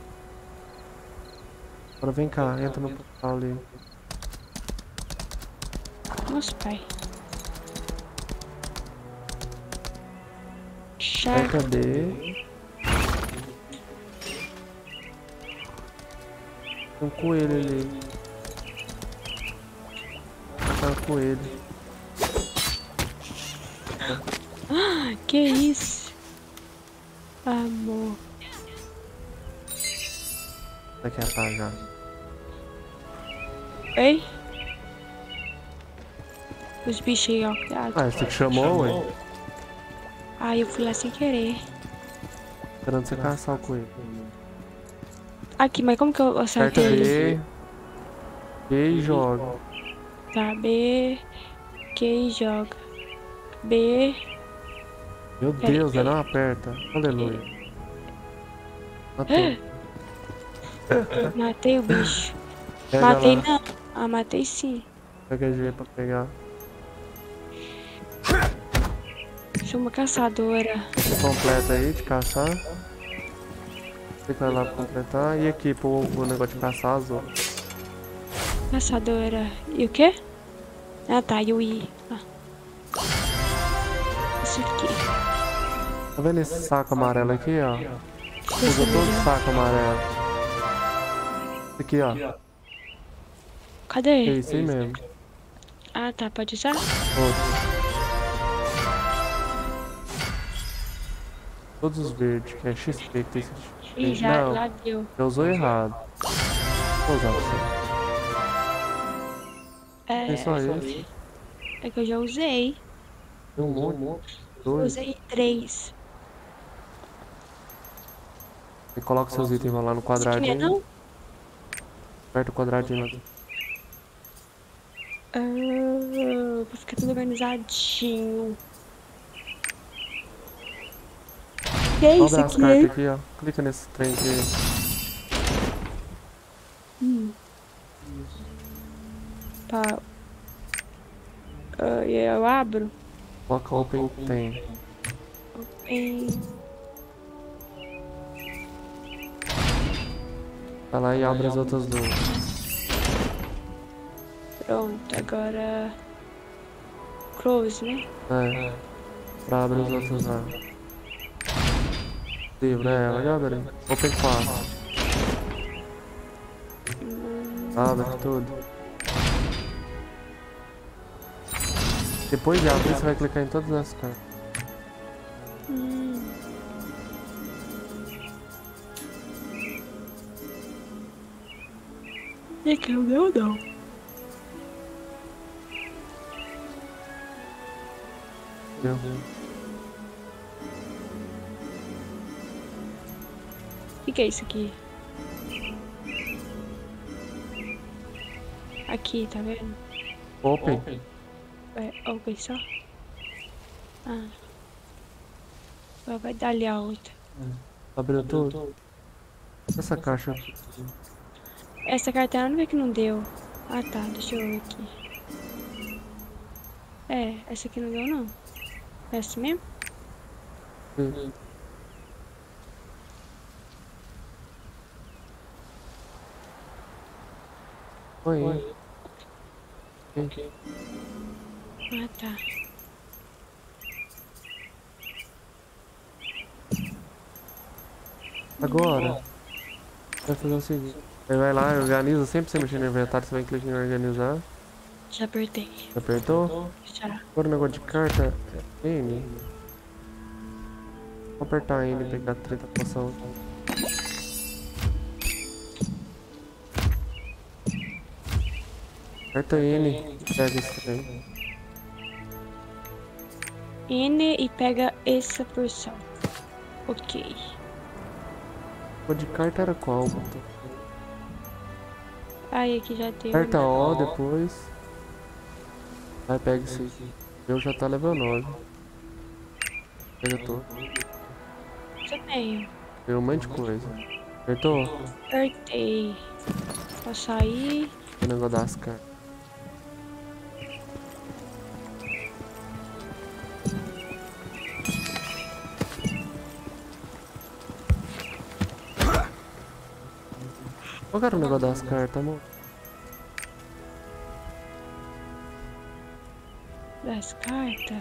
Agora vem cá, entra no portal ali. Nossa, pai. Chato. B. Tem um coelho ali. Tá um coelho. *gasps* Que isso? Amor. Daqui apagar. Ei? Os bichos aí, ó. Cuidado. Ah, você que chamou, ué? Ah, eu fui lá sem querer. Esperando você caçar o coelho. Aqui, mas como que eu Aperta acertei ele? B. E joga. Tá, B. Q joga. B. Meu Deus, ela não aperta. Aleluia. Matei. *gasps* *laughs* Matei o bicho. Pega matei lá. não. Ah, matei sim. Pega G pra pegar. Sou uma caçadora. Completa aí de caçar. Fica lá pra completar. E aqui pro o negócio de caçar azul. Caçadora. E o quê? Ah tá, e o I. Ah. Isso aqui. Tá vendo esse saco amarelo aqui, ó? Usa todo o saco amarelo. Esse aqui, ó. Cadê? É isso aí mesmo. Ah tá, pode usar? Todos. Todos os verdes, que é XP que tem esse XP. Ih, já, Não, já deu. eu usou errado. Vou usar você. É, Tem só esse. é que eu já usei. Tem um monte. Eu Dois. usei três. E coloca seus itens lá no aqui não é quadradinho. não? Aperta o quadradinho lá. Ah, pra ficar tudo organizadinho. Que é isso aqui, cartas hein? aqui, ó. Clica nesse trem aqui. Hum. Tá. Aí eu abro? Coloca open tem. Em... Vai lá e abre as outras duas. Pronto, agora. Close, né? É. Pra abrir os outros lá. Livro, é, vai abrir. Open 4. Abre tudo. Depois de abrir, você vai clicar em todas as cartas. Hum. E que eu deu não. Entendeu? O que, que é isso aqui? Aqui, tá vendo? Open. É, open só? Ah. Vai dar ali a outra. Abriu tudo. Essa caixa aqui. Essa cartela não vê que não deu. Ah tá, deixa eu ver aqui. É, essa aqui não deu não. É essa mesmo? Sim. Oi. Ok. Ah tá. Agora, vai fazer o seguinte. Vai lá, organiza, sempre você mexer no inventário, você vai clicar em organizar. Já apertei. Apertou? Já. Agora o negócio de carta é N. Vou apertar N e pegar 30 poção. Aperta N e pega esse trem. N e pega essa porção. Ok. O de carta era qual? botão? Aí aqui já deu. Aperta O depois. Aí pega esse. Eu já tá level 9. Pega tudo. Também. Pegou um monte de coisa. Apertou? Apertei. Posso sair. O negócio das cartas. Qual era o negócio das cartas, amor? Das cartas.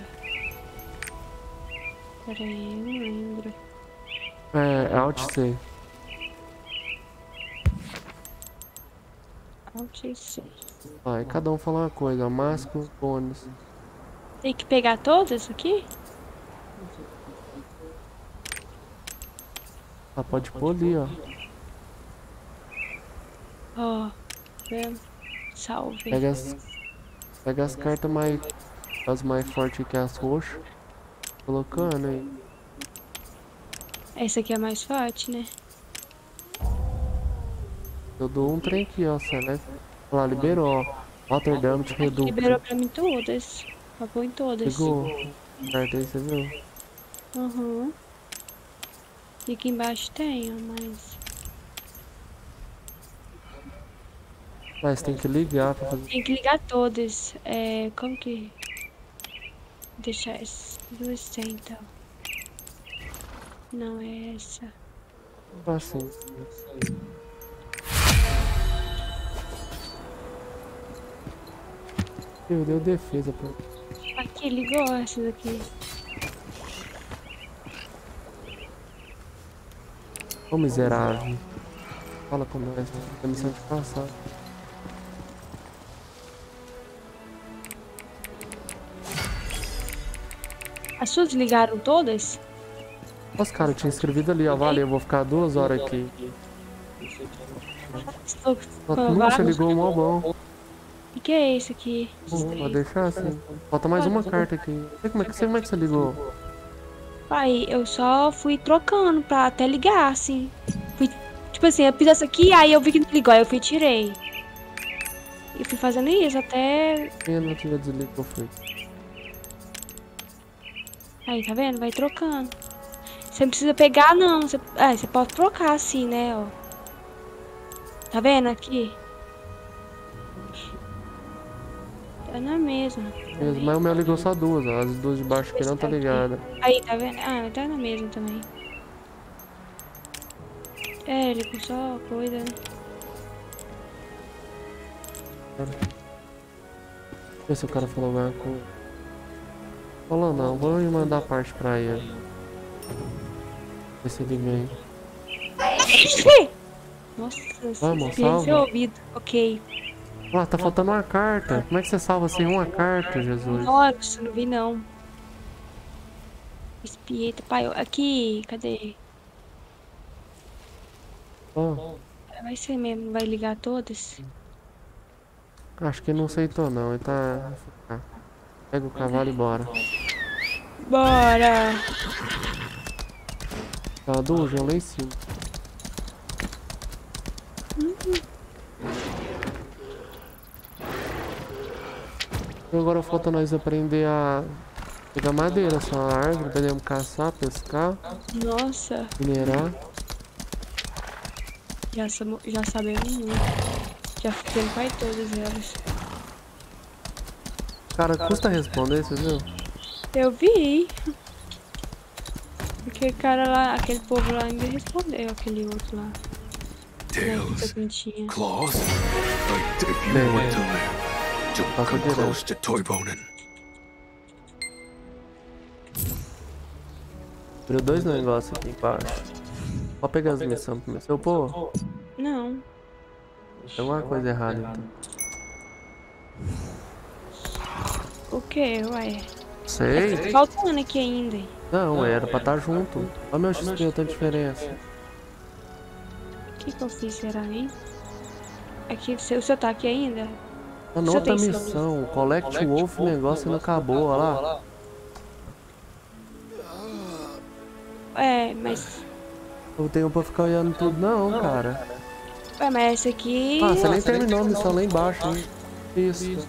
Peraí, eu não lembro. É, Alt C. Alt C. Vai, cada um fala uma coisa, máximo, bônus. Tem que pegar todas aqui? Ah, pode pôr ali, ó. Ó. vendo? Salve. Pega as, pega as cartas mais. As mais fortes que as roxas. Colocando aí. Essa aqui é mais forte, né? Eu dou um trem aqui, ó. Select. Olha lá, liberou, ó. Water Damage Reduction. Liberou pra mim todas. Vou em todas. Pegou. Carta aí, você viu? Uhum. E aqui embaixo tem, ó, mas. Mas tem que ligar pra fazer. Tem que ligar todas. É. Como que. Deixa essa. Duas tem então. Não é essa. Assim. Eu deu defesa pra. Aqui, ligou essa daqui. Ô miserável. Fala com nós, né? A missão de passar. As suas ligaram todas? Nossa, cara, eu tinha escrevido ali, ó. Valeu, eu vou ficar duas horas aqui. Estou Nossa, ligou mó bom. O que é esse aqui? Bom, Pode deixar assim. Falta mais uma carta aqui. Como é que, como é que você ligou. Pai, eu só fui trocando pra até ligar, assim. Fui, tipo assim, eu fiz essa aqui, aí eu vi que não ligou, aí eu fui e tirei. E fui fazendo isso até. Quem não tiver desligou foi. Aí, tá vendo? Vai trocando. Você não precisa pegar, não. Você, é, você pode trocar assim, né, ó. Tá vendo aqui? Tá na mesma. Mesmo, mas o meu ligou só duas, ó. As duas de baixo aqui não tá ligada. Aí, tá vendo? Ah, tá na mesma também. É, ligou só coisa, né? Vê se o cara falou alguma coisa. Falou não, vou mandar a parte pra ele. Ver se ele vem. Nossa, Vamos, salva. ouvido. Ok. Ah, tá faltando uma carta. Como é que você salva sem uma carta, Jesus? Nossa, não vi não. Espieta, pai. Aqui, cadê? Ó, Vai ser mesmo, vai ligar todas? acho que não aceitou não, ele tá... ah, Pega o cavalo e bora. Bora! Tá a dungeon lá em cima. E agora falta nós aprender a pegar madeira, só a árvore, podemos caçar, pescar, Nossa, minerar. já, já sabemos muito. Já fizemos quase todas elas. Cara, custa responder, você viu? Eu vi. Aquele cara lá, aquele povo lá ainda respondeu, aquele outro lá. Tails, claws. But if you want to live, don't come close to Toybonin. Abriu dois negócios aqui embaixo. Pode pegar as missões primeiro. Seu pô, Não. tem alguma coisa errada então. O que, ué? Sei. Tá faltando aqui ainda. Não, era pra estar junto. Olha meu XP, tanta diferença. O que, que eu fiz, será, hein? Aqui, o seu, o seu tá aqui ainda? Tá na eu outra missão, Collect Wolf, o negócio não acabou, olha lá. É, mas. Não tenho pra ficar olhando tudo não, cara. Ué, mas essa aqui. Ah, você nem terminou a missão lá embaixo, hein? Isso. Essa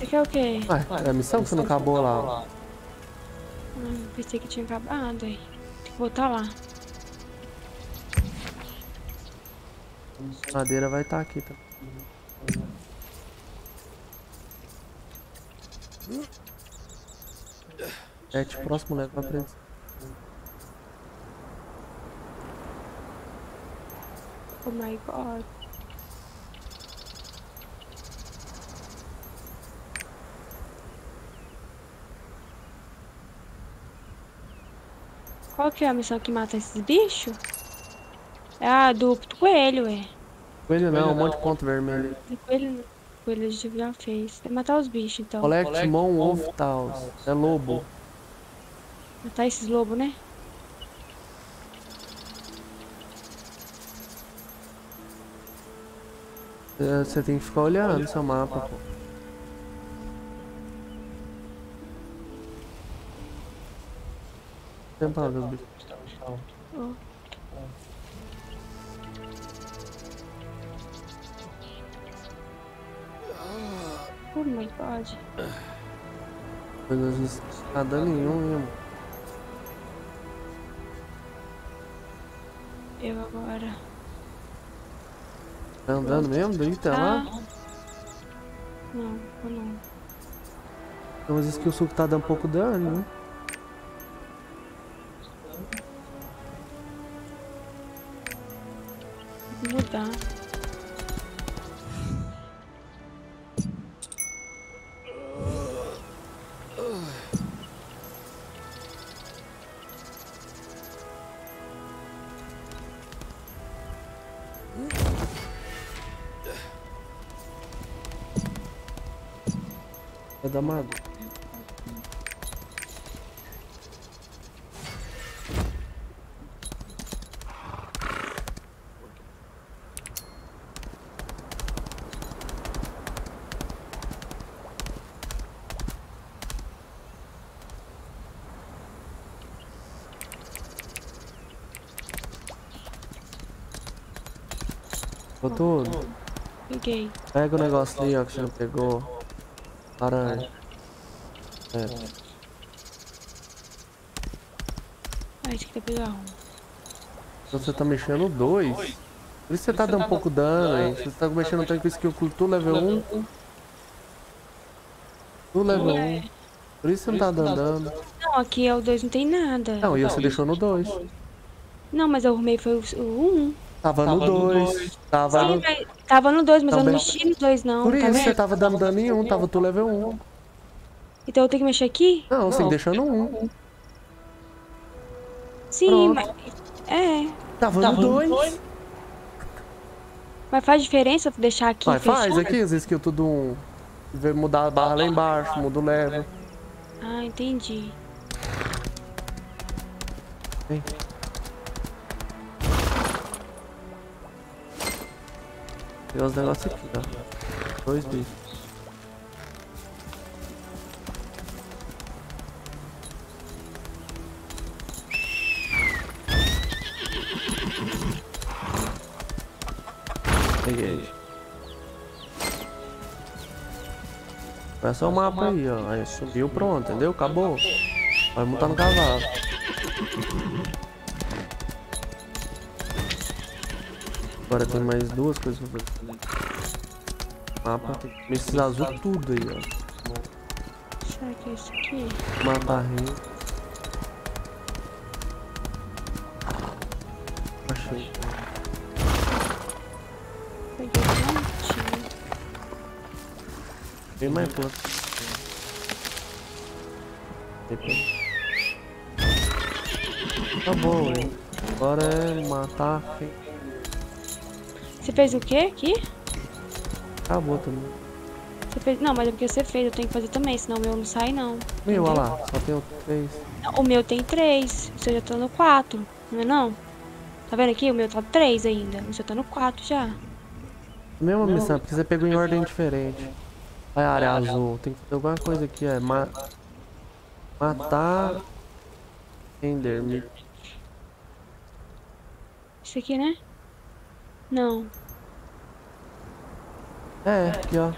aqui é o quê? Ué, é a missão que você não acabou lá. Hum, pensei que tinha acabado aí. Tem que voltar lá. Madeira vai estar aqui também. É, tipo, próximo leva pra frente. Oh my god. Qual que é a missão que mata esses bichos? É a do, do coelho, é. Coelho não, um monte de ponto vermelho. Coelho não. Coelho a gente já fez. É matar os bichos, então. Collect Mon Wolf Tails. É lobo. Matar esses lobos, né? É, Você tem que ficar olhando seu mapa, pô. Tentar ver os bichos. Oh. My god. Coisas nada nenhum, hein. Eu agora. Tá andando mesmo daí até lá? Não, eu não. Então, mas isso que o suco tá dando um pouco dano, né? Mudar. Vai dar mago. Tudo. Peguei. Pega o negócio ali, ó, que você não pegou. Laranja. É. Ai, tinha que pegar um. Então você tá mexendo dois. Por isso você tá dando um pouco dano, hein? Você tá mexendo tanto com skill cool, tu level 1. Tu level 1. Por isso você não tá dando dano. Não, aqui é o 2, não tem nada. Não, e você deixou no 2. Não, mas eu arrumei foi o 1. Um. Tava no 2. Tava Sim, no. mas tava no 2, mas eu Também. não mexi no 2 não. Por tá isso você vendo? tava dando dano em 1, tava tu level 1. Então eu tenho que mexer aqui? Não, você deixou no 1. Sim, Pronto. mas. É. Tava no 2. Mas faz diferença eu deixar aqui? Vai, faz aqui, as skills tudo 1. Vê mudar a barra lá embaixo, muda o level. Ah, entendi. Vem. Pegar os negócios aqui, ó. Dois bichos. Peguei. É o mapa aí, ó. Aí subiu, pronto, entendeu? Acabou. Vai montar no cavalo. Agora tem mais duas coisas pra fazer. Mapa tem esses azul tudo aí, ó. Será que é isso aqui? Matar rei. Achei. Peguei prontinho. Tem mais planta. Depende. Tá bom, hein? Agora é matar rei. Você fez o quê aqui? Acabou também. Você fez... Não, mas é porque você fez, eu tenho que fazer também, senão o meu não sai não. Meu, olha lá, só tem o três. O meu tem três, o seu já tá no quatro, não é não? Tá vendo aqui? O meu tá três ainda, o seu tá no quatro já. Mesma missão, porque você pegou em ordem diferente. Vai área azul, tem que fazer alguma coisa aqui, é ma matar Endermit. Isso aqui, né? Não. É, aqui ó.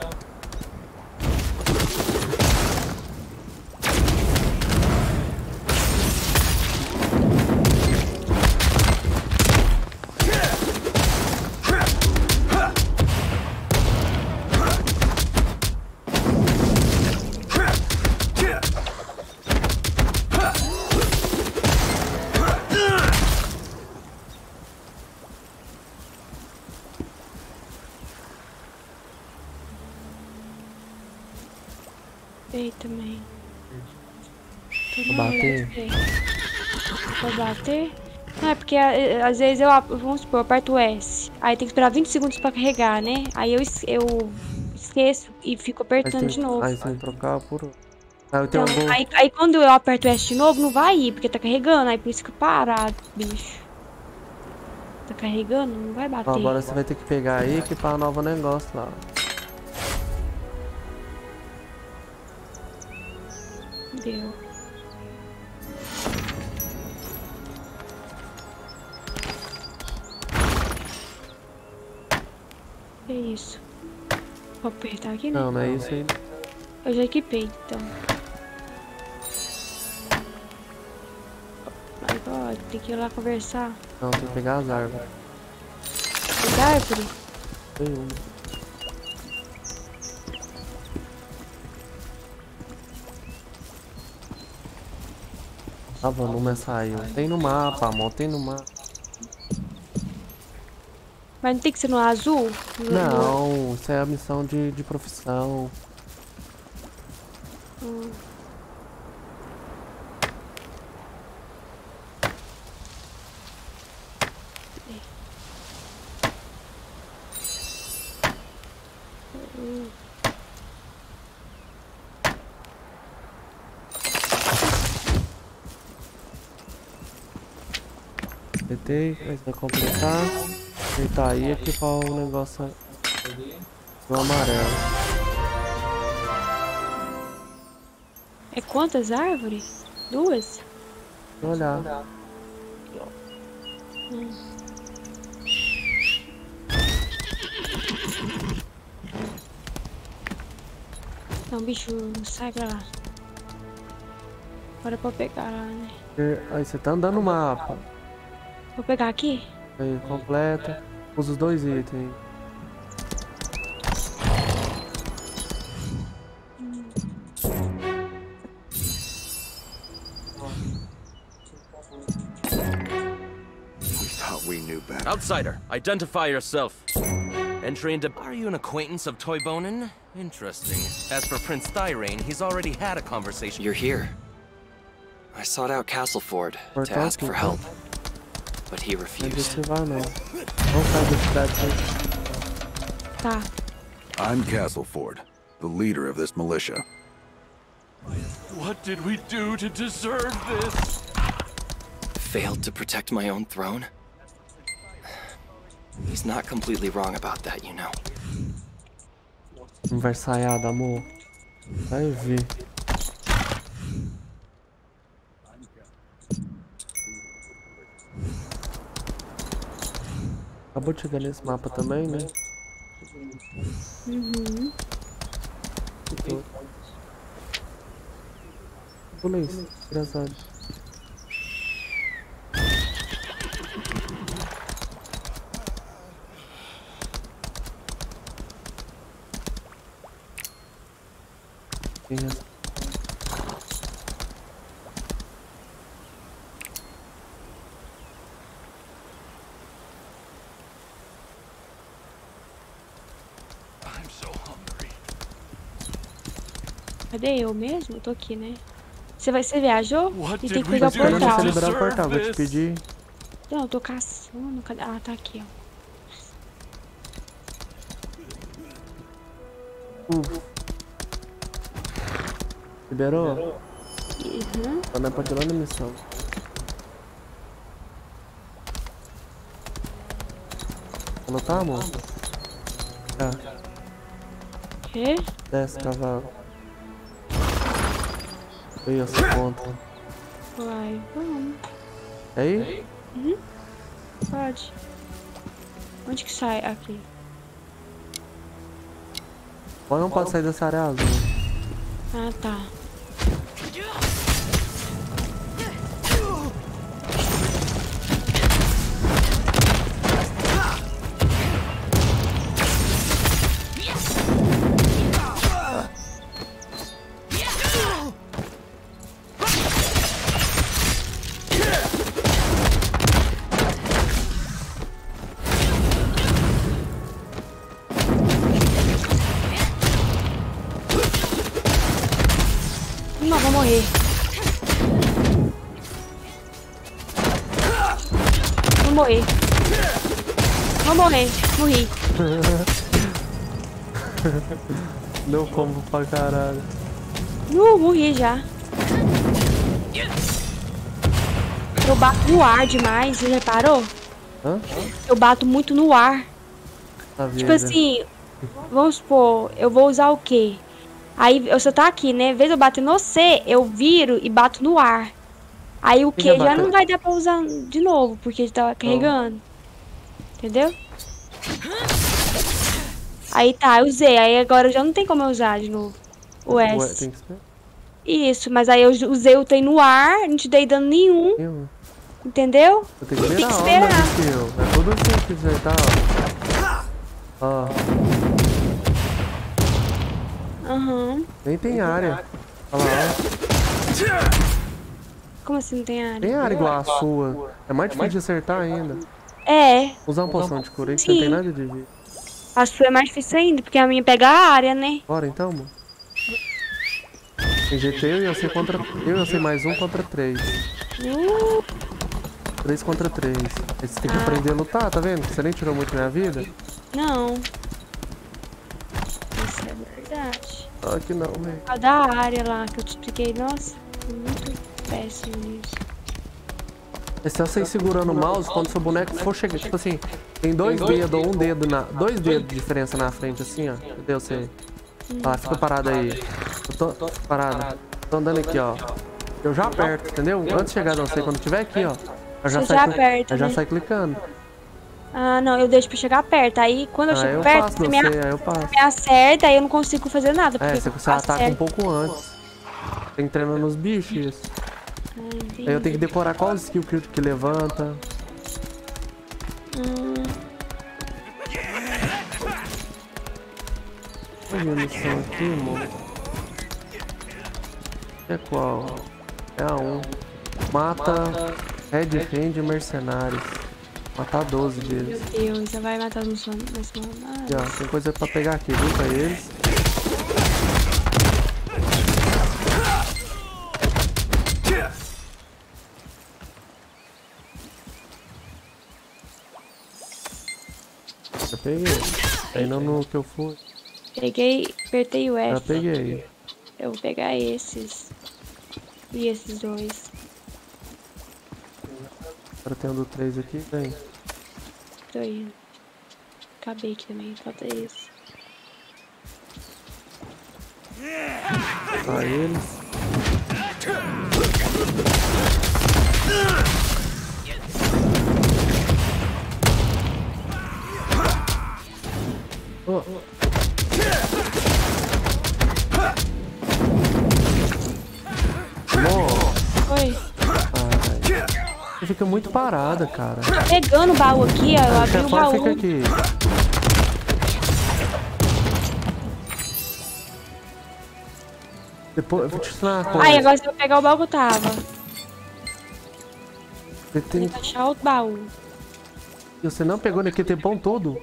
É porque é, é, às vezes eu, vamos supor, eu aperto o S. Aí tem que esperar 20 segundos pra carregar, né? Aí eu, eu esqueço e fico Aí apertando tem, de novo. aí tem que trocar por. Ah, tenho Então, aí, aí quando eu aperto o S de novo, não vai ir, porque tá carregando. Aí por isso que parado, bicho. Tá carregando, não vai bater. Ó, agora você vai ter que pegar aí e equipar o novo negócio lá. Deu. Que isso? Vou apertar aqui, né? Não, não é isso aí. Eu já equipei, então. Aí pode, tem que ir lá conversar. Não, tem que pegar as árvores. Pegar árvore? Tem uma. Tá bom, não me saiu. Tem no mapa, amor, tem no mapa. Mas não tem que ser no azul? No- Não, isso é a missão de, de profissão. Hum. Hum. Apertei, aí vai completar. Apertar aí equipar o negócio do amarelo. É quantas árvores? Duas? Vou olhar. Hum. Não, bicho, sai pra lá. Bora pra pegar lá, né? Aí você tá andando no mapa. Vou pegar aqui? Aí completa. Usa os dois itens. We thought we knew better. Outsider, identify yourself. Entry into. Are you an acquaintance of Toybonin? Interesting. As for Prince Thyrane, he's already had a conversation. You're here. I sought out Castleford We're to ask for huh? help, but he Não refused. você vai não. Não sai da cidade sem. Tá. I'm Castleford, the leader of this militia. What did we do to deserve this? Failed to protect my own throne? He's not completely wrong about that, you know. Conversaiada, amor. Vai ver. Acabou de chegar nesse mapa também, né? Uhum. Pula isso, engraçado. I'm Cadê eu mesmo? Eu tô aqui, né? Você vai, você viajou? E tem que pegar o portal. você liberar o portal, vou te pedir. Não, eu tô caçando. Cadê? Ah, tá aqui, ó. Uf. Liberou? Uhum. Então não pode ir lá na missão. Não tá, amor? Tá, Quê? desce, cavalo. Aí, essa ponta. Vai, vamos. Aí? Uhum. Pode. Onde que sai? Aqui. Ou não pode sair dessa área azul. Ah, tá. Deu combo pra caralho. Uh, morri já. Eu bato no ar demais, você reparou? Hã? Eu bato muito no ar. Tá Tipo assim, vamos supor, eu vou usar o quê? Aí eu só tá aqui, né? Em vez de eu bater no C, eu viro e bato no ar. Aí o Você Q já não vai dar pra usar de novo, porque ele tá carregando. Entendeu? Aí tá, eu usei. Aí agora já não tem como eu usar de novo. O Ué, S. tem que esperar. Isso, mas aí eu usei o trem no ar, não te dei dano nenhum. Eu- Entendeu? Eu tenho que Tem que ó, esperar. skill. É tudo assim que acertar, ó. Ó, Aham. nem tem área. Olha lá, Como assim não tem ó. área? Tem área igual a sua. É mais difícil de acertar ainda. É. Usar uma poção de cura aí que você não tem nada de vida. A sua é mais difícil ainda, porque a minha pega a área, né? Bora então, mano. Tem jeito eu e você contra. Eu e você mais um contra três. Uh, Três contra três. Você tem que Ah. aprender a lutar, tá vendo? Você nem tirou muito minha vida. não. Isso é verdade. Só que não, velho. A da área lá que eu te expliquei, nossa, muito péssimo nisso. É só você ir segurando o mouse quando seu boneco for chegar. Tipo assim, tem dois dedos ou um dedo na. Dois dedos de diferença na frente, assim, ó. Entendeu? Você. Ah, fica parado aí. Eu tô, parado. Tô andando aqui, ó. Eu já aperto, entendeu? Antes de chegar não sei, quando tiver aqui, ó. Eu já, já aperta, Eu já né? saio clicando. Ah, não, eu deixo pra chegar perto. Aí quando eu Aí chego eu perto, passo você me, eu passo. me acerta, aí eu não consigo fazer nada. É, você, você ataca um pouco antes. Tem que treinar nos bichos isso. Aí eu tenho que decorar qual skill que, que levanta. Hum, Olha a missão aqui, mano. É qual? É a 1. Mata Red Defend mercenários. Matar 12 deles. meu Deus, você vai matar não, Aqui, ó, tem coisa pra pegar aqui, viu? Pra eles. Já peguei. Aí não no que eu fui. Peguei, apertei o Já F. peguei. Eu vou pegar esses. E esses dois. Agora tem um do 3 aqui, vem. Tô indo. Acabei aqui também, falta esse. Tá eles. Oh, Nossa, Oi. você fica muito parada, cara. Pegando o baú aqui, ó. Eu abri o baú. fica aqui. Depois, eu vou te ensinar uma coisa. Aí, agora você vai pegar o baú que eu tava. Você tem... Que achar o baú. Você não pegou naquele tempão todo?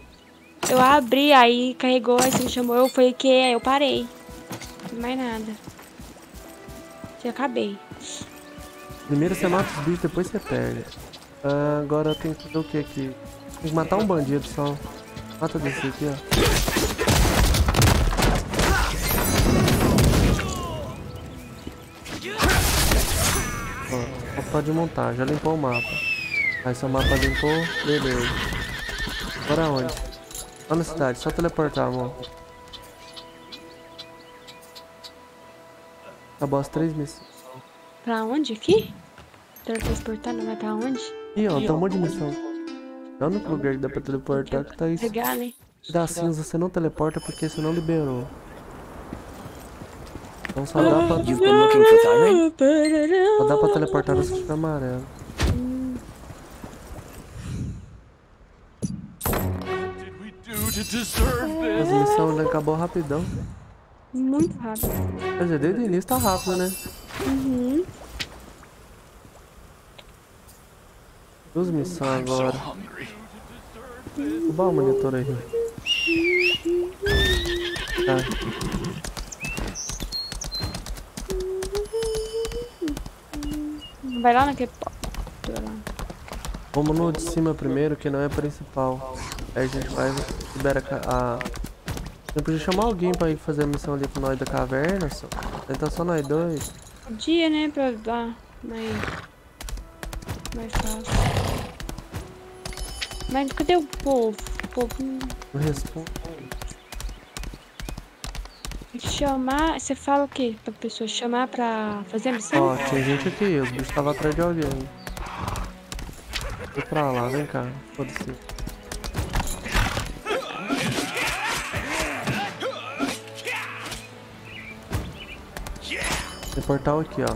Eu abri, aí carregou, aí você me chamou, eu falei que eu parei. Não mais nada. Já acabei. Primeiro você mata os bichos, depois você pega. Ah, agora tem que fazer o que aqui? Tem que matar um bandido só. Mata desse aqui, ó. Ó, pode montar, já limpou o mapa. Aí seu mapa limpou, beleza. Agora onde? Lá na cidade, só teleportar, amor. Acabou as três missões. Pra onde? Aqui? Teletransportar não vai pra onde? Ih, ó, tem um monte de missão. É o único lugar que dá pra teleportar que tá isso. Pegar, né? Da cinza você não teleporta porque você não liberou. Então só dá pra. Só dá pra teleportar no sentido amarelo. As missões né, acabou rapidão. Muito rápido. Quer dizer, desde o início tá rápido, né? Uhum. Duas missões agora. Roubar o monitor aí. Tá. Vai lá naquele pó. Vai lá. Vamos no de cima primeiro, que não é principal. Aí a gente vai libera a. Eu podia chamar alguém pra ir fazer a missão ali com nós da caverna, só. Tentar só nós dois. Podia, né? Pra dar mais. Mais fácil. Mas cadê o povo? O povo não. Responde. Chamar. Você fala o quê? Pra pessoa chamar pra fazer a missão? Ó, tinha gente aqui, os bichos estavam atrás de alguém. Vou pra lá, vem cá. Foda-se. Tem portal aqui, ó.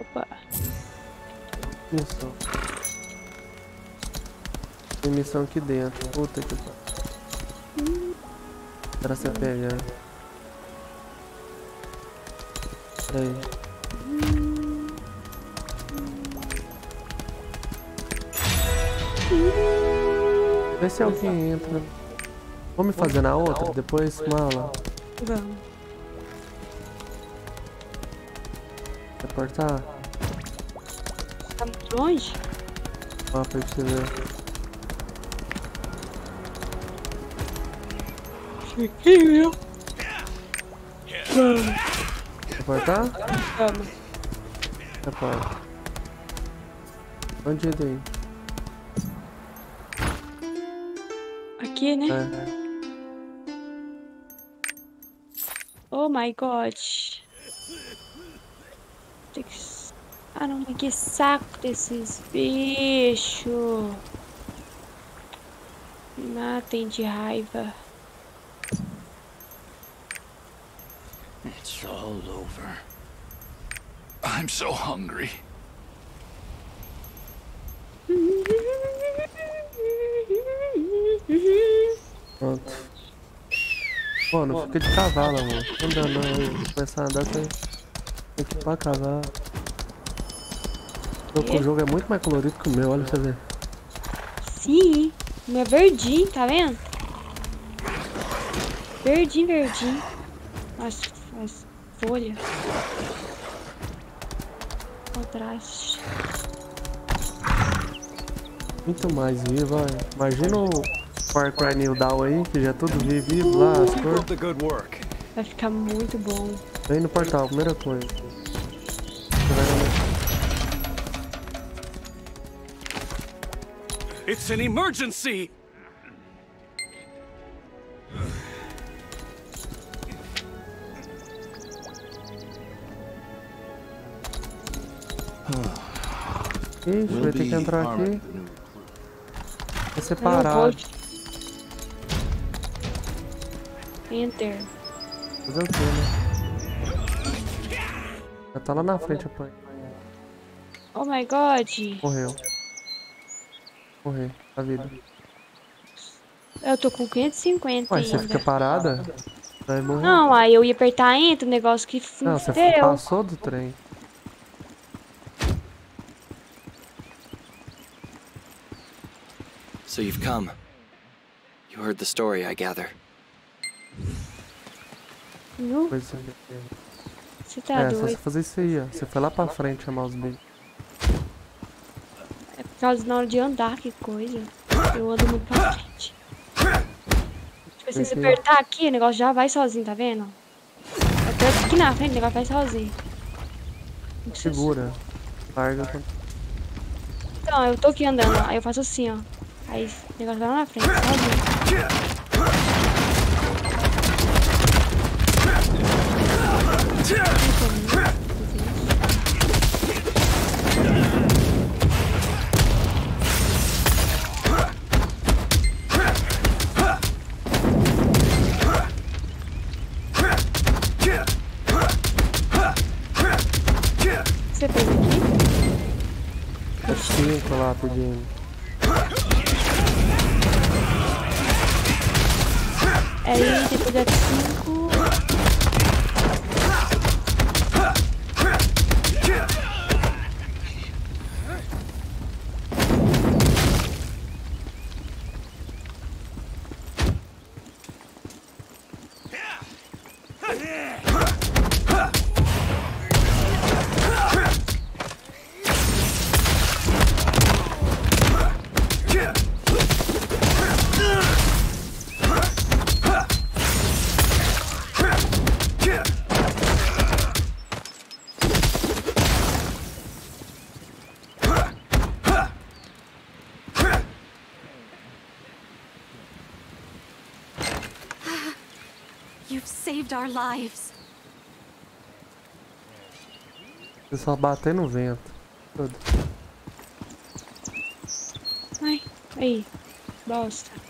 Opa. Missão. Missão aqui dentro. Puta que pariu. Era CPH. Peraí. Vê se alguém entra. Vamos fazer na outra? Depois mala. Vamos. Vai cortar? Tá muito longe? Ó, pra você ver. Fiquei, meu. Vamos. Vai cortar? Vamos. Vai cortar. Onde ele aí? Aqui, né? É. Oh my god. Tem que... Ah não, que saco desses bichos. Me matem de raiva. It's all over. I'm so hungry. Pronto. Pô, não fica de cavalo, amor. Não dá não. Começar a andar tem tem que pra cavalo. O jogo é muito mais colorido que o meu, olha pra você ver. Sim, o meu é verdinho, tá vendo? Verdinho, verdinho. As, as folhas. Muito mais vivo, olha. Imagina o Far Cry New Dawn aí, que já é tudo vivo, vivo lá, as cores. Vai ficar muito bom. Vem no portal, primeira coisa. It's an emergency! Ixi, vai ter que entrar aqui. É separado. Enter. Fazer o quê, né? Já tá lá na frente, apanha. Oh my god. Morreu. Morreu, a vida. Eu tô com 550 Ué, você ainda. fica parada? Não, aí eu ia apertar enter, o negócio que Não, você deu. passou do trem. So you've come. You heard the story, I gather. Assim. Você tá é, só você doido. fazer isso aí, ó. Você foi lá pra frente chamar os bichos. É por causa na hora de andar, que coisa. Eu ando muito pra frente. Tipo assim, se Entendi. apertar aqui, o negócio já vai sozinho, tá vendo? Aperta aqui na frente, o negócio vai sozinho. Segura. Larga. Então, eu tô aqui andando, aí eu faço assim, ó. Aí o negócio lá na frente, sozinho. Você fez aqui? É cinco lá pedindo. Depois é 5. You've saved our lives. Você só bater no vento. Ai, aí. Bosta.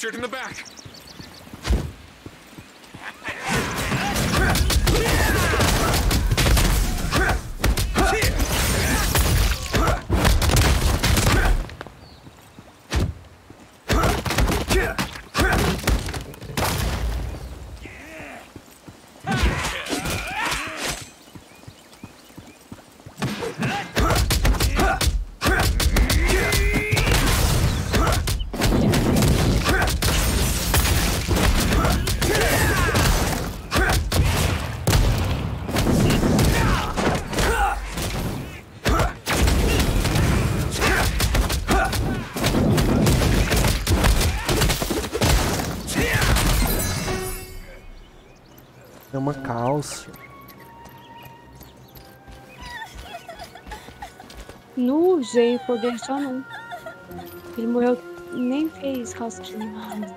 Captured in the back. Usei o poder só não. Ele morreu, nem fez calcinha.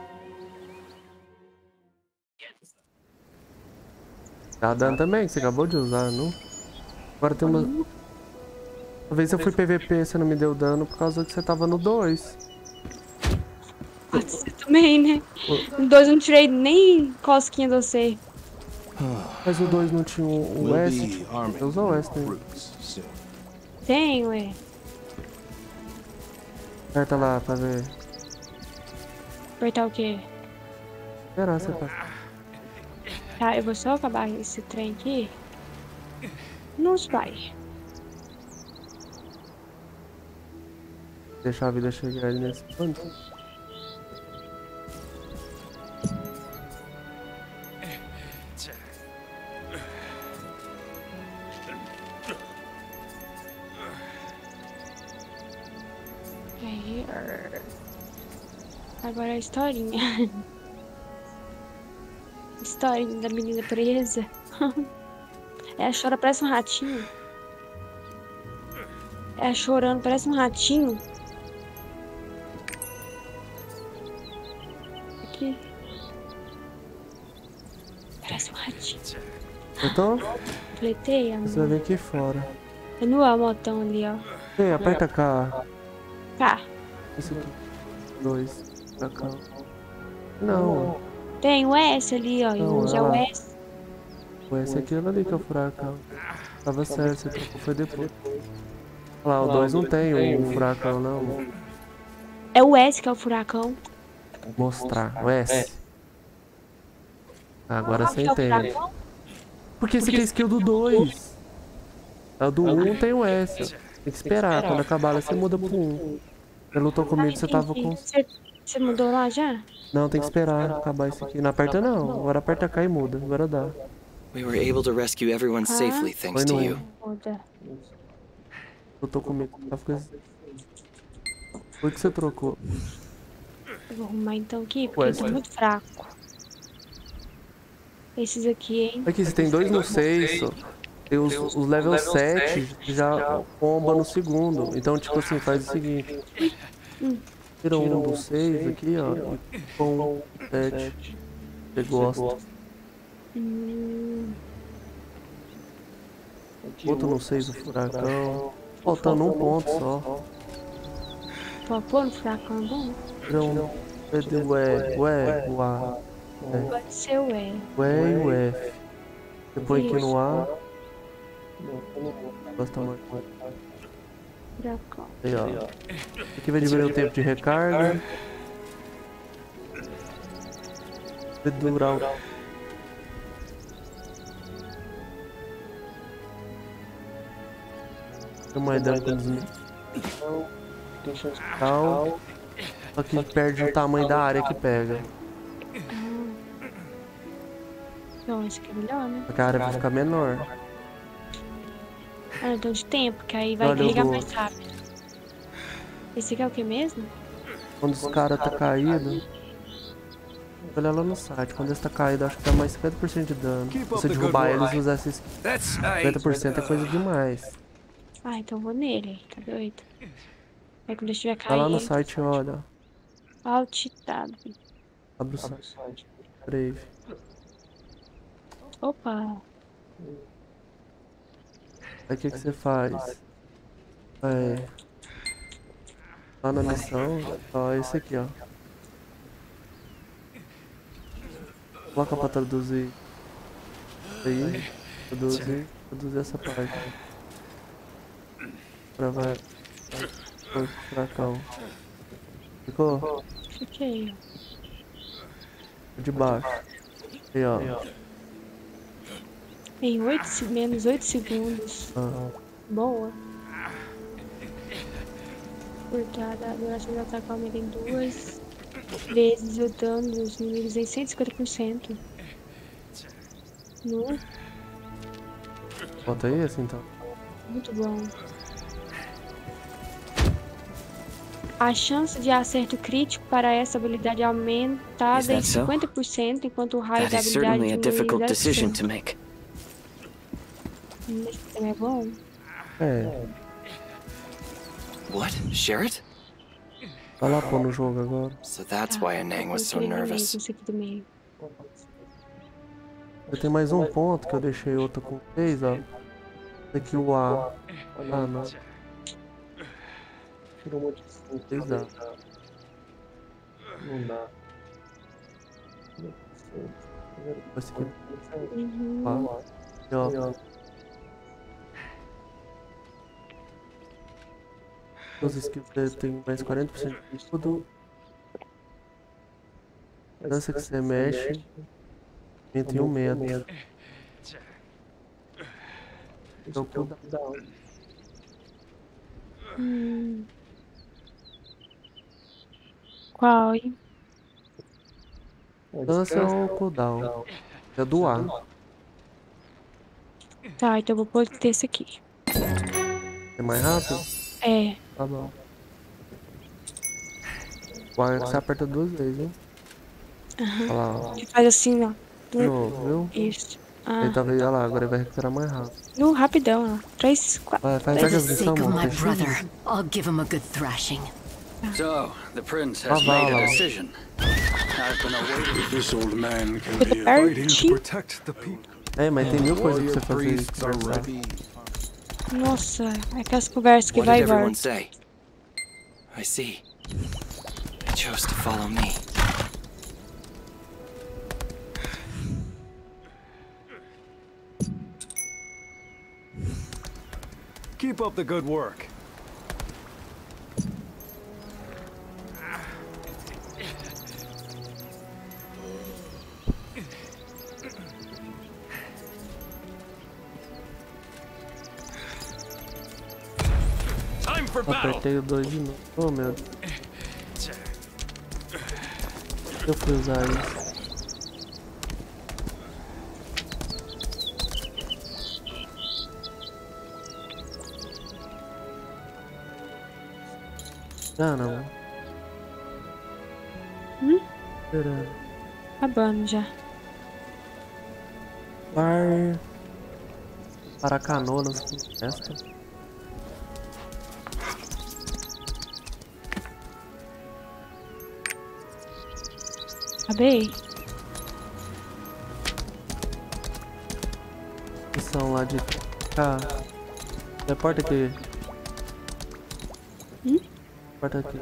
Tá dando também, que você acabou de usar, não? Agora tem uma. Uma vez eu fui PVP, você não me deu dano por causa que você tava no 2. Você também, né? No dois eu não tirei nem cosquinha de você. Mas o 2 não tinha o, S, eu usou o S né? Tem, ué. Aperta lá pra ver. Apertar o quê? Esperar você passar. Tá, eu vou só acabar esse trem aqui. Nos vai. Deixar a vida chegar ali nesse ponto. Agora a historinha. *laughs* Historinha da menina presa. *laughs* Ela chora, parece um ratinho. Ela chorando, parece um ratinho. Aqui. Parece um ratinho. Então, *laughs* Pletei, você vai amor. ver aqui fora. É no motão ali, ó. Ei, aperta K. Tá. Esse aqui. Dois. Pra cá. Não. Tem o S ali, ó. E Não, usa o ela- S. Pô, esse aqui aquilo ali que é o furacão. Tava certo, você trocou, foi depois. Olha lá, o 2 não tem o furacão, não. É o S que é o furacão. Vou mostrar, o S. Agora você Que é o entende. Porque esse aqui é skill do 2. É o do 1 um, tem o S. Tem que esperar, quando acabar você muda pro 1. Um. Você lutou comigo, você tava com. Você, mudou lá já? Não, tem que esperar acabar isso aqui. Não aperta não, agora aperta K e muda, agora dá. We were able to rescue everyone safely thanks Foi to you. Muda. Lutou comigo, tava com esse. Foi que você trocou. Eu vou arrumar então aqui, porque Ué, ele tá muito fraco. Esses aqui, hein? Aqui, você tem dois no 6, ó. Tem os, os level 7 já comba no segundo. Então, tipo assim, faz o seguinte. Tira um do 6 aqui, ó. E põe um 7. Você gosta. Hum, Outro no 6 o furacão. Faltando um ponto só. pôr no furacão, é bom? Tira um. É do E, o E, o A. É. Pode ser o E. O E e o F. Você põe aqui no A. Gosta mais. Aí, ó. Aqui vai diminuir o tempo de recarga. Pedural. Tem uma ideia com desnível. Tal. Só que perde o tamanho da área que pega. Não, esse aqui é melhor, né? A área vai ficar menor. Ah, então de tempo, que aí vai Olha carregar do- mais rápido. Esse aqui é o que mesmo? Quando os caras tá caído. Olha lá no site, quando esse tá caído, acho que dá mais 50% de dano. Se você derrubar eles e usar esses 50% é coisa demais. Ah, então eu vou nele, tá doido? Aí quando eu estiver Vai lá no site, olha. altitado. Abre o site. Brave. Opa! Aí o que, que você faz? É. Lá na missão, ó, esse aqui, ó. Coloca pra traduzir. Aí, traduzir, traduzir essa parte. Pra vai. vai pra cá, ó. Ficou? Fiquei. De baixo. Aí, ó. Em 8, menos 8 segundos. Ah. Boa. Cortada, a duração do ataque aumenta em duas vezes o dano dos inimigos em 150%. No, Bota esse então. muito bom. A chance de acerto crítico para essa habilidade é aumentada em that so? 50%, enquanto o raio da habilidade diminui difficult em decision 10%. Esse também é bom? É. What? Sherrit? Vai lá pôr no jogo agora. So that's why Anang was so nervous. Eu tenho mais um ponto que eu deixei outro com 3, ó. Aqui o A. Ah, não. Tirou um monte de 6 A. Não dá. Esse aqui. Uhum. A. E, ó. Os skills tem mais 40% de tudo. Dança que você mexe. Entre um metro. Então, cooldown. Hum. Qual, hein? Dança é o cooldown. É do A. Tá, então eu vou pôr esse aqui. É mais rápido? É. Tá bom. O A é que você aperta duas vezes, hein? Aham. Olha lá, ó. Que faz assim, ó. De novo, viu? Isso. Ah. Ele tá vendo, olha lá, agora ele vai recuperar mais rápido. No, rapidão, ó. Três, quatro. Vai, faz Sake of amor. brother, I'll give him a good thrashing. So, the prince Ah, has made a decision. I've been awaiting. This old man can be a fighting to protect the people. É, mas tem mil coisas pra você fazer Nossa, aquelas conversas que What vai did e volta. everyone say? I see. They chose to follow me. Keep up the good work. Apertei o 2 de novo. Oh, meu Deus. Eu fui usar isso. Ah, não. Hum? Esperando. Acabando já. Bar. Paracanonas com festa. Acabei. Missão lá de. Ah. Reporta aqui. Hum? Reporta aqui.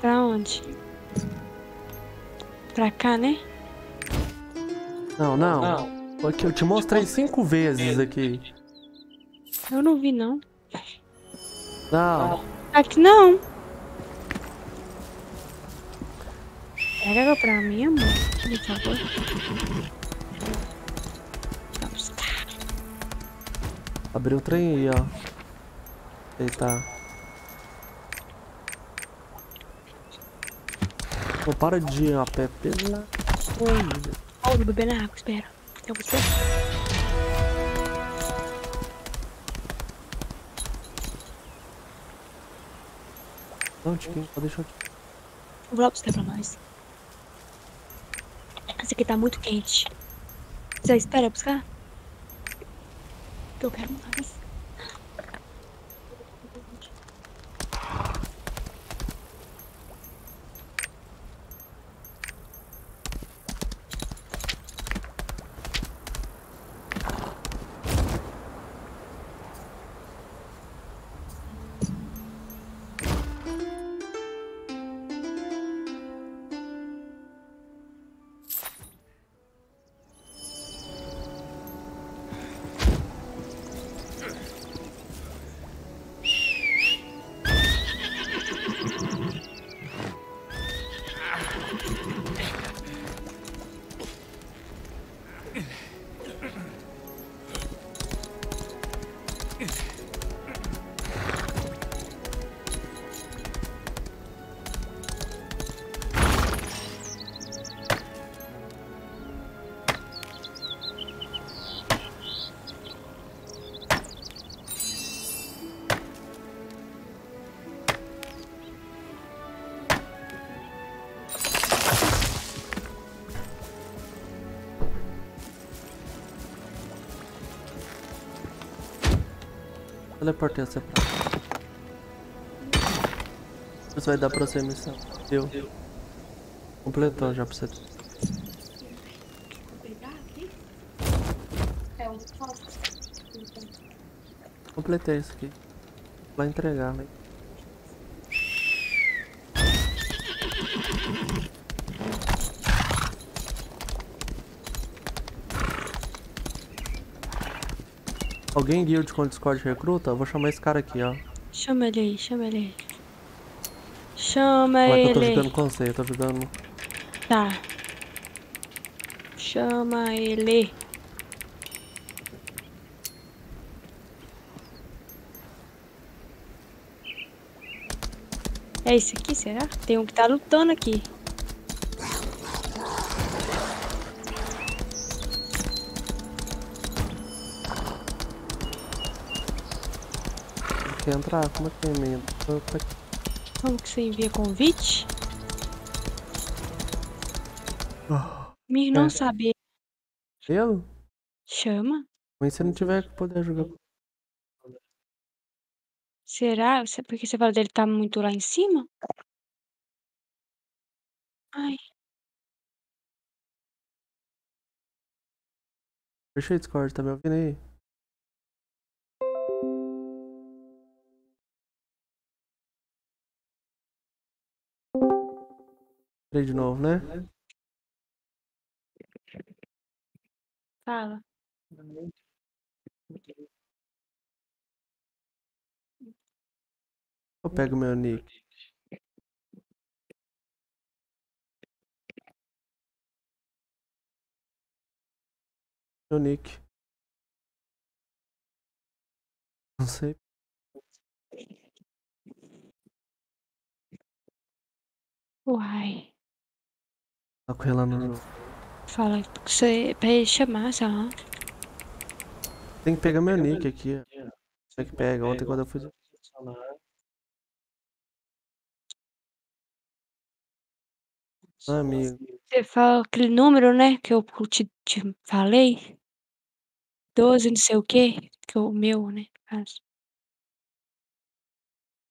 Pra onde? Pra cá, né? Não, não. Aqui, eu te mostrei cinco vezes aqui. Eu não vi, não. Não. Aqui não. Pega pra mim, amor. Por favor. Vamos cá. Abriu o trem aí, ó. Eita. Não para de ir a pé pela coisa. Ó, vou beber na água, espera. Eu vou esperar. Não, Tiquinho, só deixa aqui. Eu vou lá buscar pra nós. Essa aqui tá muito quente. Você espera buscar? Eu quero mais. Teleportei você pra Isso vai dar pra você missão. Deu. Completou já pra você. Completei isso aqui. Vai entregar, né? Alguém guild com Discord recruta? Eu vou chamar esse cara aqui, ó. Chama ele aí, chama ele aí. Chama Como é que eu ele tô aí. jogando com você? Eu tô jogando. Tá. Chama ele. É esse aqui, será? Tem um que tá lutando aqui. Quer entrar? Como é que é? Opa, Como que você envia convite? Me não É. saber. Eu? Chama? Mas se não tiver que poder jogar. Será? Porque você fala dele tá muito lá em cima? Ai, Fechei o Discord, tá me ouvindo aí? Entrei de novo, né? fala. Eu pego meu nick. Meu nick. Não sei. Uai. Tá com ela no. Fala você pra ele chamar, só. Tem que pegar meu nick aqui. Você que pega. Ontem quando eu fui. Ah, amigo. Você fala aquele número, né? Que eu te, te falei. 12, não sei o quê. Que é o meu, né? caso.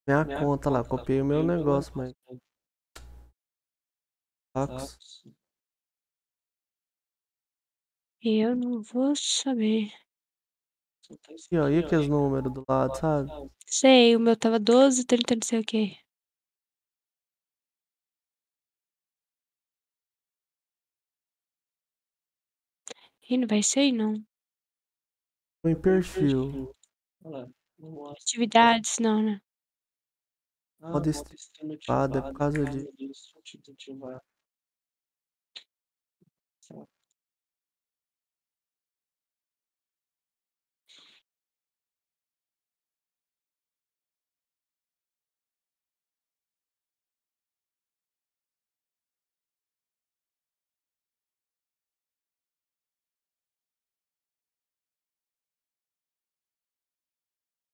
Minha conta lá, copiei o meu negócio, mas. Sacos. Eu não vou saber. E ó, e aqueles números do lado, sabe? Sei, o meu tava 12, 30, não sei o quê. Ih, não vai ser, não. Em perfil. Atividades, não, né? Pode estimado é por causa disso.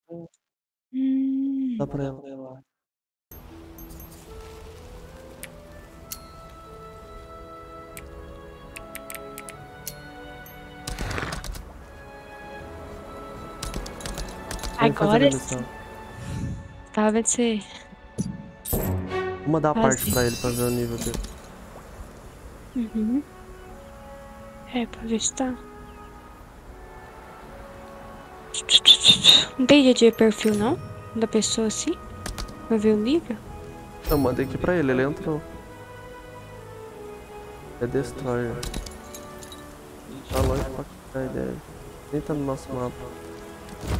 Hum. Dá pra ela. Vamos fazer a Agora sim. Tava vendo você. Vou mandar a parte Fazer. pra ele pra ver o nível dele. Uhum. É, pra ver se tá. Não tem de perfil, não? Da pessoa assim? Pra ver o nível? Eu mandei aqui pra ele, ele entrou. É Destroyer. Tá longe pra cá, ideia. Nem tá no nosso mapa.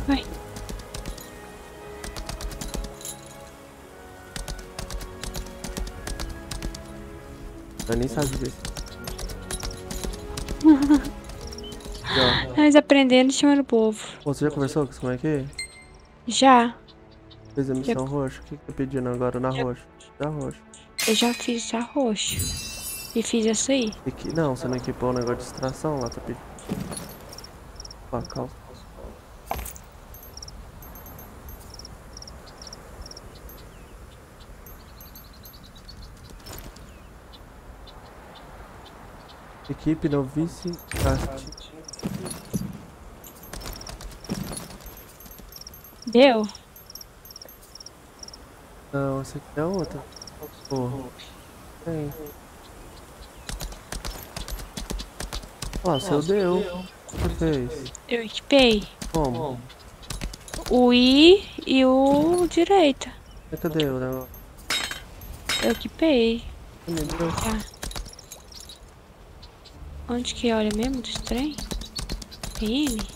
Vai. Eu nem sabia. *laughs* Já. Mas aprendendo chamando o povo. Pô, você já conversou com esse moleque? Já. Fez a missão roxa? O que tá pedindo agora na roxa? Da roxa. Eu já fiz a roxo. E fiz essa aí. Equi... Não, você não equipou o negócio de extração lá, tá pedindo. Ó, calça. Equipe novice cast. Deu? Não, essa aqui é outra. Porra. Tem. Ó, o seu deu. O que você fez? Eu equipei. Como? O I e o direita. Cadê o negócio? Eu equipei. Tá. Onde que olha mesmo dos trem? PM?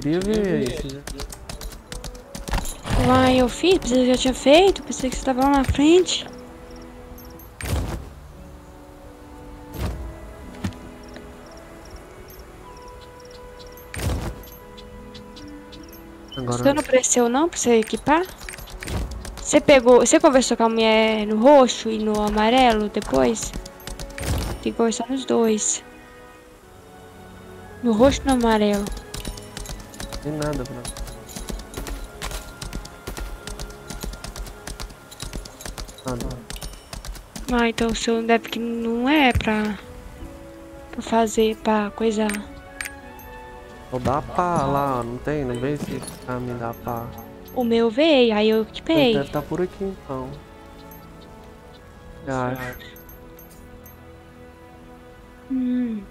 Queria ver isso. Uai, eu fiz, pensei que eu já tinha feito, pensei que você tava lá na frente. Agora. Você não apareceu não pra você equipar? Você pegou. Você conversou com a mulher no roxo e no amarelo depois? Tem que conversar nos dois. No roxo e no amarelo. Tem nada pra. Nada. Ah, então o seu deve que não é pra. pra fazer, pra coisar. Vou dar pá lá, não tem? Não vem esse caminho da pá. O meu veio, aí eu Ele equipei. deve estar por aqui então. Eu acho. Hum.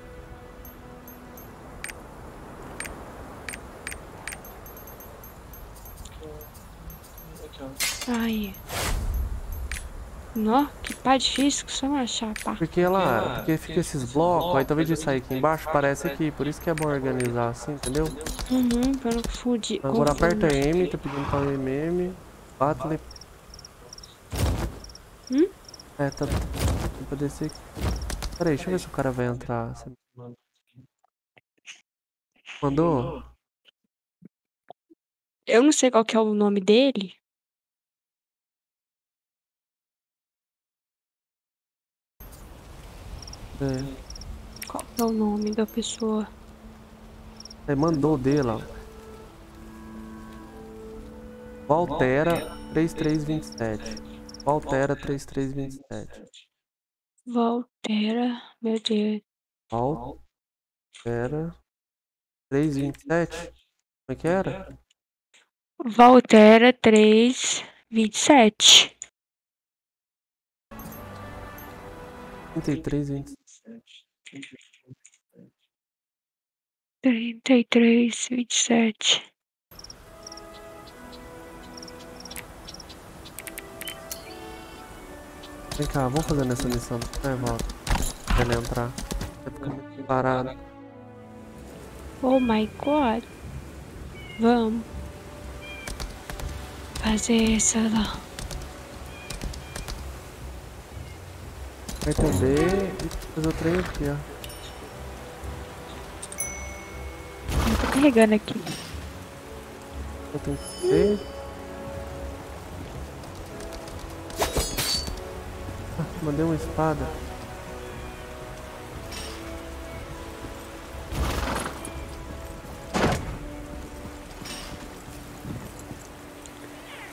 Aí. Nó, que pá difícil que só não achar, pá. Porque lá, porque fica esses blocos, aí talvez de sair aqui embaixo, parece aqui, por isso que é bom organizar assim, entendeu? Uhum, pra não confundir. Agora aperta M, tá pedindo pra MM, Battle. Hum? É, tá. Tem pra descer aqui. Pera aí, deixa eu ver se o cara vai entrar. Mandou? Eu não sei qual que é o nome dele. É. Qual é o nome da pessoa? Aí mandou dele, ó. Valtera 3327. Valtera 3327. Valtera, meu Deus. Valtera 327. Como é que era? Valtera 327. 33, 27. 33, 27. Vem cá, vamos fazer nessa missão. Vai, volta. Pra ele entrar. Vai ficar muito parado. Oh my god. Vamos. Fazer essa lá. Aperta B e faz o trem aqui, ó. Eu tô carregando aqui. Eu tenho B. Ah, mandei uma espada.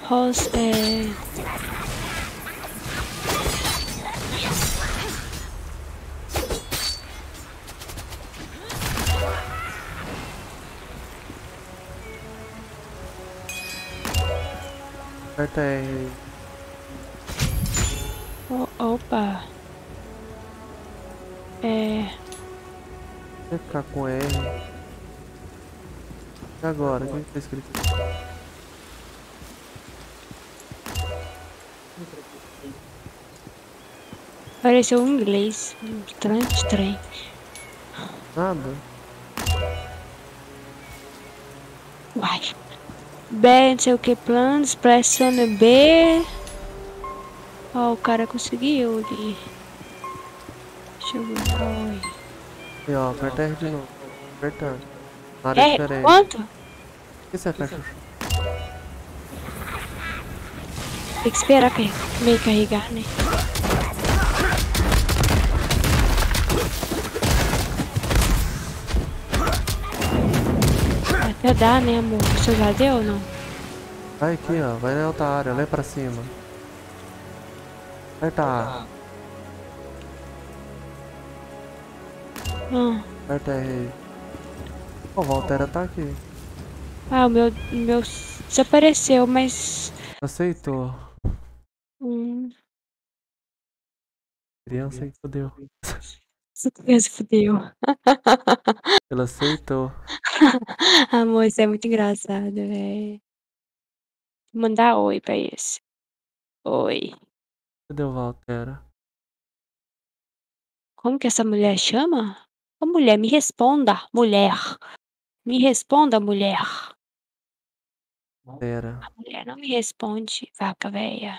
Rosa, é... Aperta R. O- opa. É... Vai ficar com R. E agora? O que que tá escrito aqui? Apareceu em inglês. Estranho, estranho. Nada. B, não sei o que, planos, pressiona B. Ó, o cara conseguiu ali. Deixa eu ver. E ó, aperta R de novo. Apertando. Na área É, diferente. quanto? Por que você aperta? Tem que esperar meio carregar, né? Até dá, né, amor? Você já deu ou não? Vai aqui, ó. Vai na outra área. Lê pra cima. Aperta A. Ah, Aperta R o Valtera tá aqui. ah o meu, meu desapareceu, mas... Aceitou. Hum, Criança aí fodeu. *laughs* essa criança fudeu. *laughs* Ela aceitou. *laughs* Amor, isso é muito engraçado, velho. Vou mandar oi pra esse. Oi. Cadê o Valtera? Como que essa mulher chama? Ô, mulher, me responda, mulher. Me responda, mulher. Pera. A mulher não me responde, vaca velha.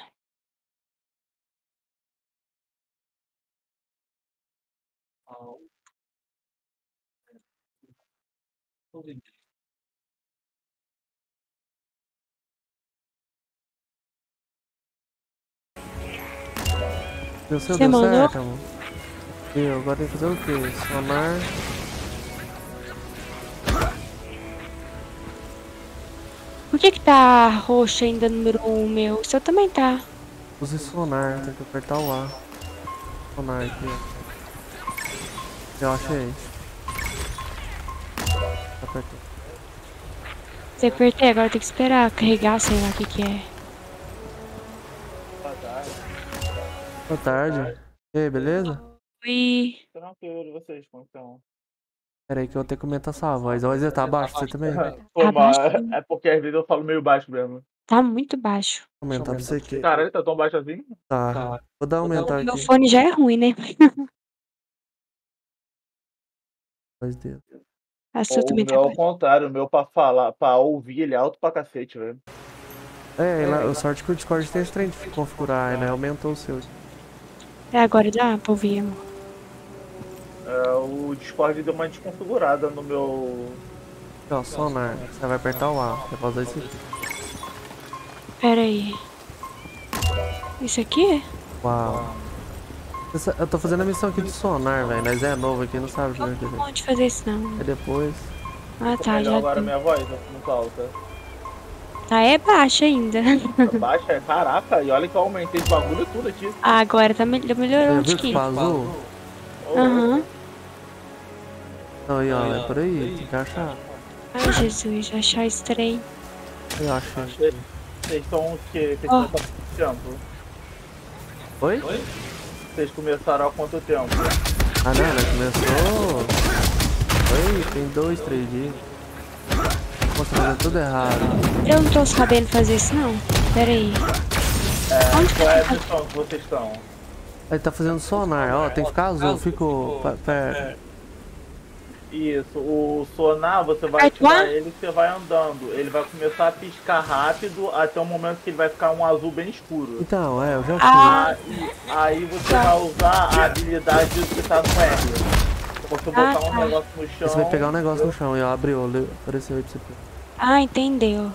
Deu seu deu certo, amor? Deu, agora tem que fazer o quê? Sonar. Por que que tá roxo ainda número 1 um, meu? O seu também tá. Use sonar, tem que apertar o A. Sonar aqui, ó. Eu achei. Apertou. Você apertei, agora tem que esperar carregar, sei lá o que que é. Boa tarde. E aí, beleza? Oi. Tranquilo, vocês, como estão? Pera aí que eu vou ter que aumentar sua voz. A voz já tá abaixo, você também? Pô, Tá mas baixo. é porque às vezes eu falo meio baixo mesmo. Tá muito baixo. Vou aumentar pra você aqui. Caralho, tá tão baixo assim? Tá. Vou dar aumentar Meu aqui. fone já é ruim, né? Voz dele. A sua O meu ao contrário, o meu pra falar, pra ouvir ele é alto pra cacete, velho. É, lá, o sorte que o Discord tem esse trem de configurar, né? Aumentou o seu. É, agora dá pra ouvir, amor. É, o Discord deu uma desconfigurada no meu. Ó, sonar. Você vai apertar o A. Você pode usar isso aqui. Pera aí. Isso aqui? Uau. Essa- Eu tô fazendo a missão aqui de sonar, velho. Nós é novo aqui, não sabe jogar direito. Não pode fazer isso não. Aí depois. Ah, tá, melhor já agora deu. minha voz, tá muito alta. Tá, é baixa ainda. *laughs* Baixa, é caraca, e olha que eu aumentei de bagulho tudo aqui. Ah, agora tá mel- melhorou um ficou azul? Aham. Então, aí, ó, é por aí. Tem que achar. Ai, Jesus, achar estranho. Eu achei. Vocês estão o quê? Vocês estão tempo? Oi? Vocês começaram há quanto tempo? Ah, não, ela começou. Oi, tem dois, três dias. Nossa, fazendo tudo errado. Eu não tô sabendo fazer isso não. Pera aí. É, Onde qual é eu a missão que vocês estão? Aí tá fazendo sonar, ó, tem que ficar azul, ficou. per- Isso, o sonar, você vai Vai ativar ele e você vai andando. Ele vai começar a piscar rápido até o momento que ele vai ficar um azul bem escuro. Então, é, eu já Ah. fiz. Aí, aí você vai usar a habilidade que tá no R. Você botar Ah, um tá. negócio no chão. Você vai pegar um negócio no chão e ó, abriu, olho, apareceu aí pra você. Ah, entendeu.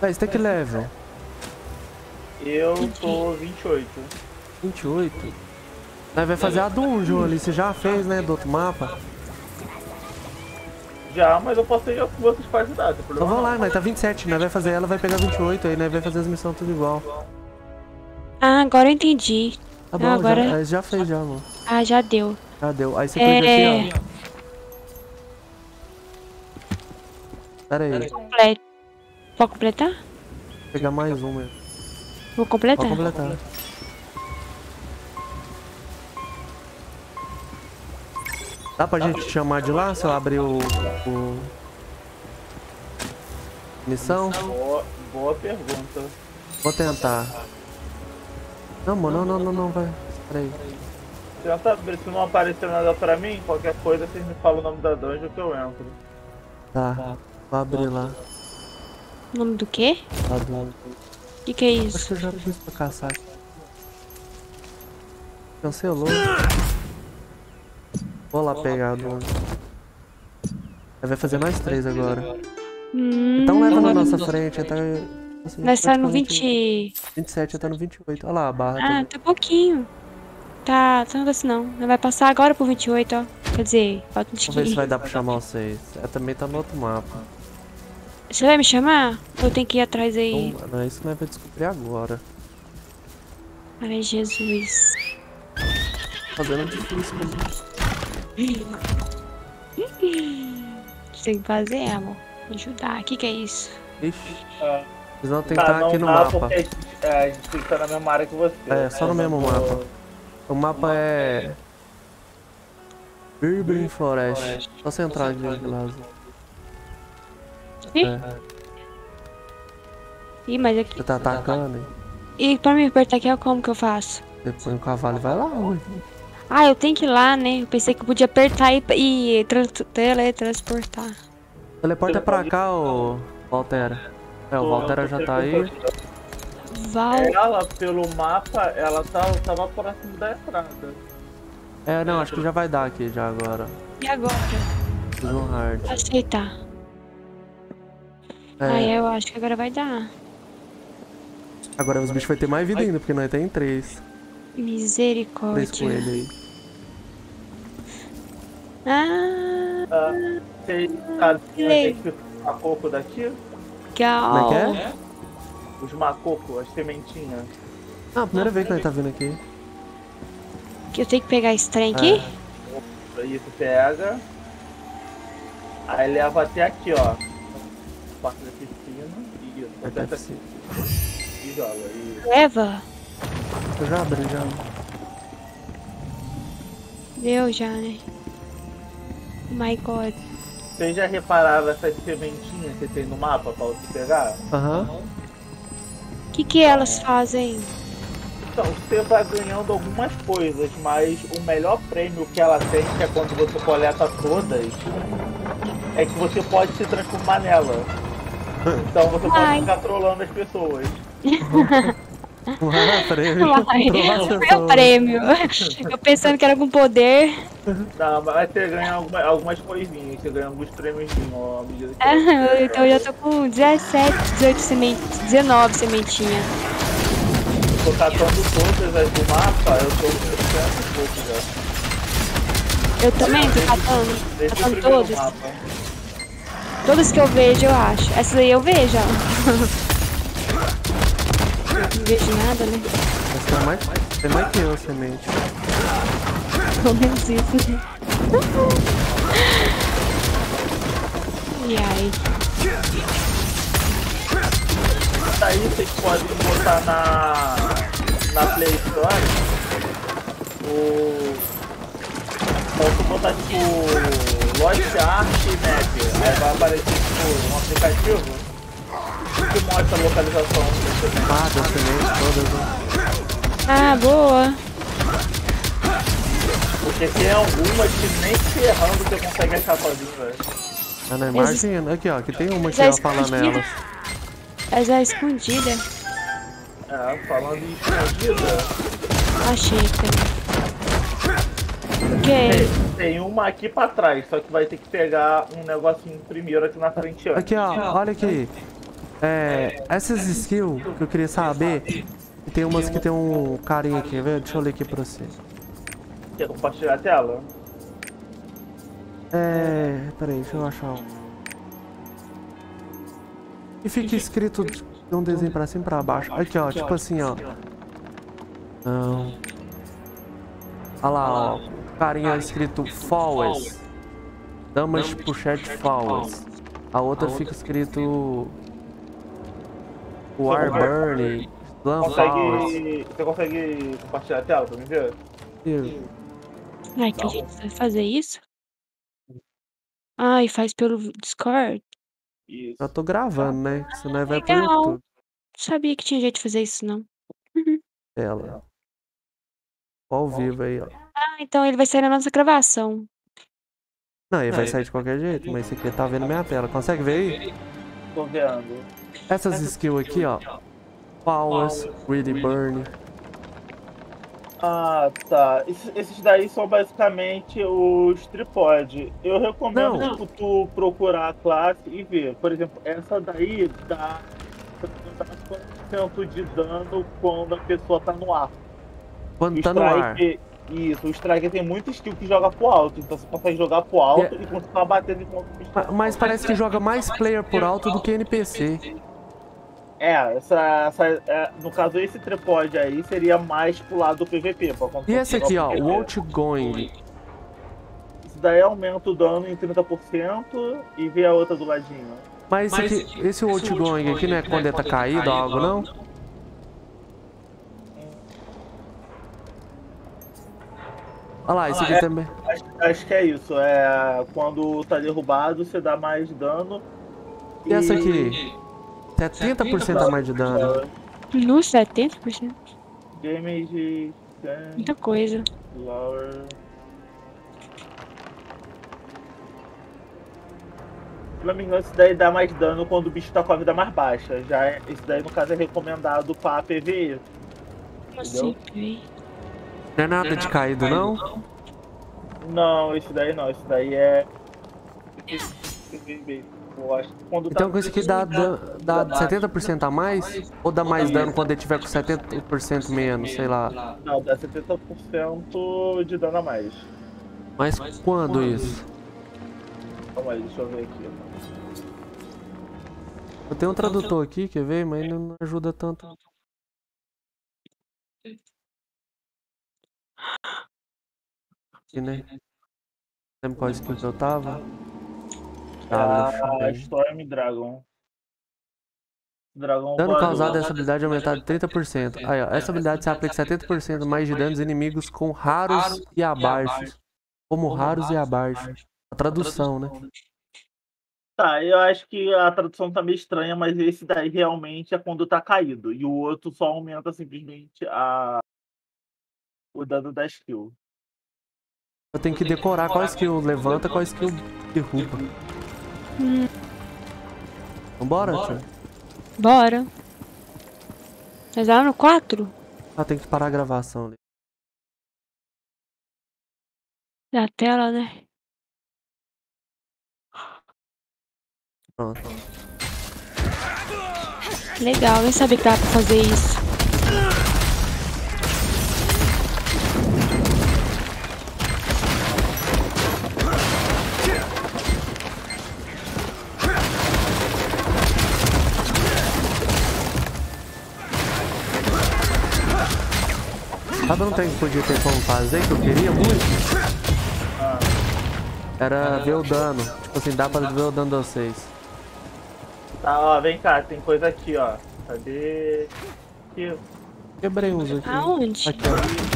Você tem que level? Eu tô 28. 28? Nós vai fazer a dungeon ali, você já fez, né, do outro mapa? Já, mas eu posso ir com outras qualidades. Então vamos lá, nós tá 27, nós vai fazer ela, vai pegar 28, aí nós vai fazer as missões tudo igual. Ah, agora eu entendi. Tá bom, Ah, agora... já, já fez já, amor. Ah, já deu. Já deu. Aí você É. clica aqui, ó. Pera aí, vou Completo. Pode completar? pegar mais uma. Vou completar? Pode completar. Dá pra gente chamar de lá se eu abrir o. o... Missão? Boa, boa pergunta. Vou tentar. Não, mano, não, não, não, não, vai. Espera aí. Tenta abrir, se não aparecer nada pra mim, qualquer coisa vocês me falam o nome da dungeon que eu entro. Tá, vou abrir lá. O nome do quê? Tá do... O que, que é Acho isso? que eu já fiz pra caçar. Cancelou. Vou lá pegar do... Vai fazer mais três agora. Hum, Então leva na nossa frente até. assim, Nós tá no praticamente 20. 27 até no 28. Olha lá a barra. Ah, também. tá pouquinho. Tá, tá não assim não. Não vai passar agora pro 28, ó. Quer dizer, falta um Vamos ver se vai dar pra chamar vocês. É, também tá no outro mapa. Você vai me chamar? Ou tem que ir atrás aí? Então, não é isso que nós vamos descobrir agora. Ai, Jesus. Fazendo difícil. Você tem que fazer, amor. Ajudar. O que, que é isso? Ixi. Ah, Vocês vão ter que tá, aqui no mapa. porque a gente, é, a gente tem que estar na mesma área que você. É, só no mesmo mapa. O mapa é. Birbrin Forest. Só você entrar aqui de lado. Ih, É. Ih, mas aqui. Você tá atacando? E pra me apertar aqui, como que eu faço? Põe o cavalo vai lá, ué. Ah, eu tenho que ir lá, né? Eu pensei que eu podia apertar e, e trans- teletransportar. Teleporta pra cá, ô Valtera. É, o Valtera já tá aí. Val. Ela, pelo mapa, ela tá, tava próximo da estrada. É, não, acho que já vai dar aqui já agora. E agora? Um hard. Aceitar. É. Ah, eu acho que agora vai dar. Agora os bichos vai ter mais vida ainda, porque nós tem três. Misericórdia. coelhos aí. Ah, Ah, Você sabe Que onde é que fica o macoco daqui? legal. Como é que é? Os macocos, as sementinhas. Ah, a primeira vez que nós tá vindo aqui. Que eu tenho que pegar esse trem aqui? Aí você pega. Aí leva até aqui, ó. Parte da piscina. Isso, É deve aqui. E joga. Isso. Leva. Eu já abri já. Deu já, né? Oh my god. Vocês já repararam essas sementinhas que tem no mapa pra você pegar? Aham. O que que elas fazem? Então, você vai ganhando algumas coisas, mas o melhor prêmio que ela tem, que é quando você coleta todas, é que você pode se transformar nela. *laughs* Então você pode Ai. ficar trolando as pessoas. *laughs* Ah, prêmio. Vai, Nossa, meu prêmio. Eu pensando que era algum poder. Não, mas você ganha alguma, algumas coisinhas, você ganha alguns prêmios ó, à medida que Ah, então eu já tô com 17, 18 sementes, 19 sementinhas. Tô catando todas as do mapa, eu tô com 300 e pouco já. Eu também tô catando. Desde Catando primeiro todas. Todas que eu vejo, eu acho. Essas aí eu vejo, ó. Não vejo nada, né? Mas tem mais, tem mais que eu, semente. Pelo menos isso, né? *laughs* E aí? Aí vocês podem botar na, na Play Store o. Posso botar tipo Lost Art Map. Aí vai aparecer tipo um aplicativo que mostra a localização do semente. Ah, das sementes todas, né? Ah, boa. Porque tem algumas que nem ferrando você consegue achar sozinho, velho. Ah, não, imagina. Aqui, ó. Aqui tem uma aqui, Já escondida. nelas. Essa é escondida. É, falando em escondida. Achei também. Ok. Tem, tem uma aqui pra trás, só que vai ter que pegar um negocinho primeiro aqui na frente. Aqui, ó. Olha aqui. É, essas skills que eu queria saber. Tem umas que tem um carinha aqui, velho. Deixa eu ler aqui pra você. Quer compartilhar a tela? É. Peraí, deixa eu achar um. E fica escrito de um desenho pra cima e pra baixo. Aqui, ó. Tipo assim, ó. Não. Olha lá, ó. Carinha escrito Forwards. Damage pushete Forwards. A outra fica escrito. Slam Forwards. Consegue, você consegue compartilhar a tela pra mim ver? Ai, que a gente vai fazer isso? Ai, faz pelo Discord? Isso. Eu tô gravando, né? Senão vai pro Legal. YouTube. Sabia que tinha jeito de fazer isso, não. Tela. Ao vivo aí, ó. Ah, então ele vai sair na nossa gravação. Não, ele vai sair de qualquer jeito, mas esse aqui tá vendo minha tela. Consegue ver aí? Tô vendo. Essas skills aqui, ó. Powers, Really Burn. Ah, tá. Esses, esses daí são basicamente os tripod. Eu recomendo Não. tipo, tu procurar a classe e ver. Por exemplo, essa daí dá, dá 4% de dano quando a pessoa tá no ar. Quando O tá no ar. Strike- Isso, o Striker tem muito skill que joga pro alto, então você consegue jogar pro alto e continuar batendo enquanto o bicho Ma- Mas parece que joga mais player por alto do que NPC. É, essa, essa, é, no caso esse tripod aí seria mais pro lado do PVP. Pra E esse aqui, o ó, PVP. o Outgoing. Isso daí aumenta o dano em 30% e vê a outra do ladinho. Mas esse aqui, esse Outgoing aqui não é quando ele tá caído ou algo, não? Olha lá, esse aqui É, também. Acho, acho que é isso. É quando tá derrubado, você dá mais dano. E essa aqui? 70% a mais de dano. No 70%. Damage. Muita coisa. Lower. Se não me engano, isso daí dá mais dano quando o bicho tá com a vida mais baixa. Já é, isso daí, no caso, é recomendado pra PVE. Como assim? Não é nada de caído, não? Não, isso daí não. Isso daí é. PVE. Eu acho que quando Então tá com esse aqui dá, dan- dá 70% a mais? Ou dá mais dano quando ele tiver com 70% menos, sei lá. Não, dá 70% de dano a mais. Mas quando isso? Calma aí, deixa eu ver aqui. Eu tenho um tradutor aqui, quer ver? Mas ele não ajuda tanto. Aqui, né? Lembra qual skill que eu tava? Ah, a. Storm Dragon. Dragão Dano causado dessa habilidade aumentado de 30%. Aí, ó, essa habilidade se aplica 70% mais de danos inimigos com raros e abaixo. Como raros e abaixo. A tradução, né? Tá, eu acho que a tradução tá meio estranha, mas esse daí realmente é quando tá caído. E o outro só aumenta simplesmente a... o dano da skill. Eu tenho que decorar qual skill levanta, qual skill derruba. Hum, Vambora, tio? bora. Mas lá no 4? Ah, tem que parar a gravação ali. Da tela, né? Pronto. Legal, nem sabia que dava pra fazer isso. Sabe um trem que podia ter como fazer, que eu queria muito? Era ver o dano. Tipo assim, dá pra ver o dano de vocês. Tá, ó, vem cá, tem coisa aqui, ó. Cadê? Aqui. Quebrei uns aqui. Aonde? Aqui, ó.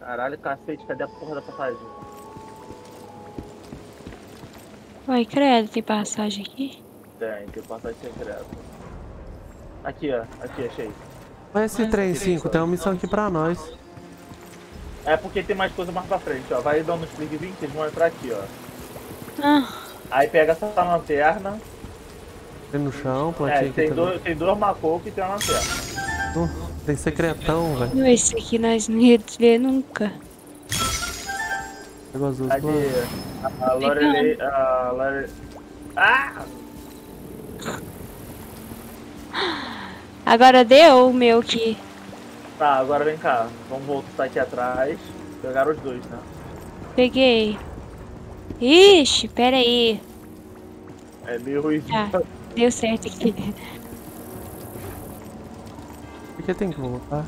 Caralho, cacete, cadê a porra da passagem? Vai, credo, tem passagem aqui? Tem, tem passagem secreta. Aqui, ó. Aqui, achei. Mas esse trem 5 tem uma missão aqui pra nós. É porque tem mais coisa mais pra frente, ó. Vai dando os cliquezinhos, vocês vão entrar aqui, ó. Ah, Aí pega essa lanterna. Tem no chão, plantinha É, aqui tem dois, tem dois macocos e tem uma lanterna. Uh, tem secretão, velho. não, esse aqui nós não ia ver nunca. Pegou as duas Cadê? plantas. A Lorelei. A Lorelei. Ah! *gasps* Agora deu o meu que. Tá, agora vem cá. Vamos voltar aqui atrás. Pegaram os dois, né? Peguei. Ixi, pera aí. É meio ruimzinho. Tá, deu certo aqui. Por que tem que voltar?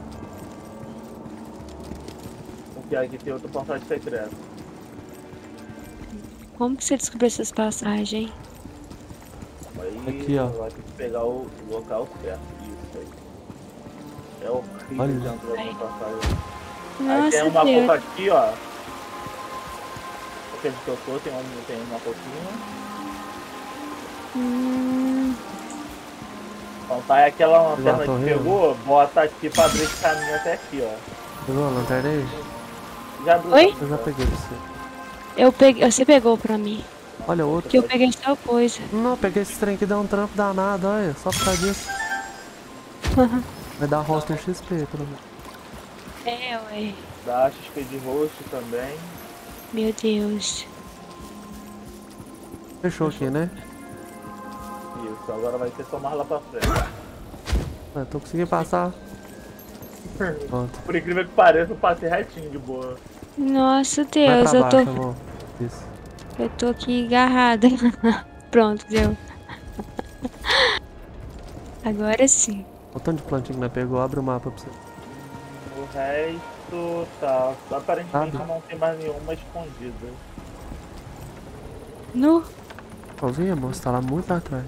Porque aqui tem outra passagem secreta. Como que você descobriu essas passagens? Aí Aqui, ó. vai ter que pegar o local certo. Isso aí. É horrível Olha. dentro passagem. Aí tem uma Deus. coca aqui, ó. Aqui onde que eu tô, tem, um, tem uma coquinha. Hum, Então tá aí aquela lanterna tô que rindo. pegou, bota aqui pra abrir esse caminho até aqui, ó. Pegou a lanterna aí? Já abriu. Oi? Eu já peguei você. eu peguei. Você pegou pra mim. Olha outro. Que eu peguei tal coisa. Não, peguei esse trem que dá um trampo danado, olha. Só por causa disso. Vai dar rosto no XP, pelo menos. é, ué. Dá XP de rosto também. Meu Deus. Fechou aqui, né? Isso, agora vai ser só mais lá pra frente. Ah, tô conseguindo passar. Pronto. Por incrível que pareça, eu passei retinho de boa. Nossa Vai Deus, pra eu baixo, tô. amor. Isso. Eu tô aqui agarrada. *laughs* Pronto, deu. Agora sim. Olha o tanto de plantinha que nós pegou. Abre o mapa pra você. O resto tá. Aparentemente não tem mais nenhuma escondida. No. Amor. Você tá lá muito atrás.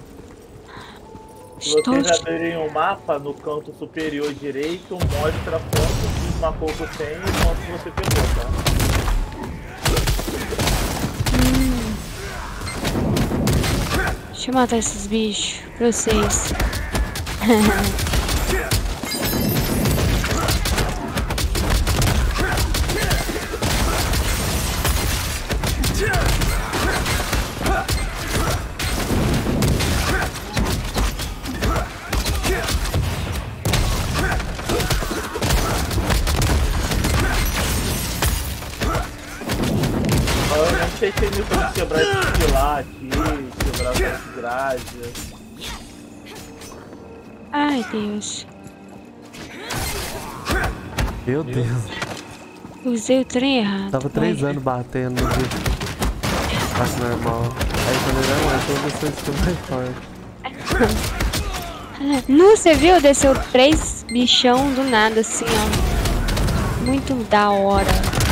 Se vocês abrirem o mapa no canto superior direito, mostra quantos os macocos tem e quantos você pegou, tá? Deixa eu matar esses bichos pra vocês. *laughs* grade. Ai, Deus. Meu Deus. Usei o trem errado. Tava três Vai. anos batendo no normal. Aí quando ele não aguentou, você ficou mais forte. Nu, você viu? Desceu três bichão do nada, assim, ó. Muito da hora.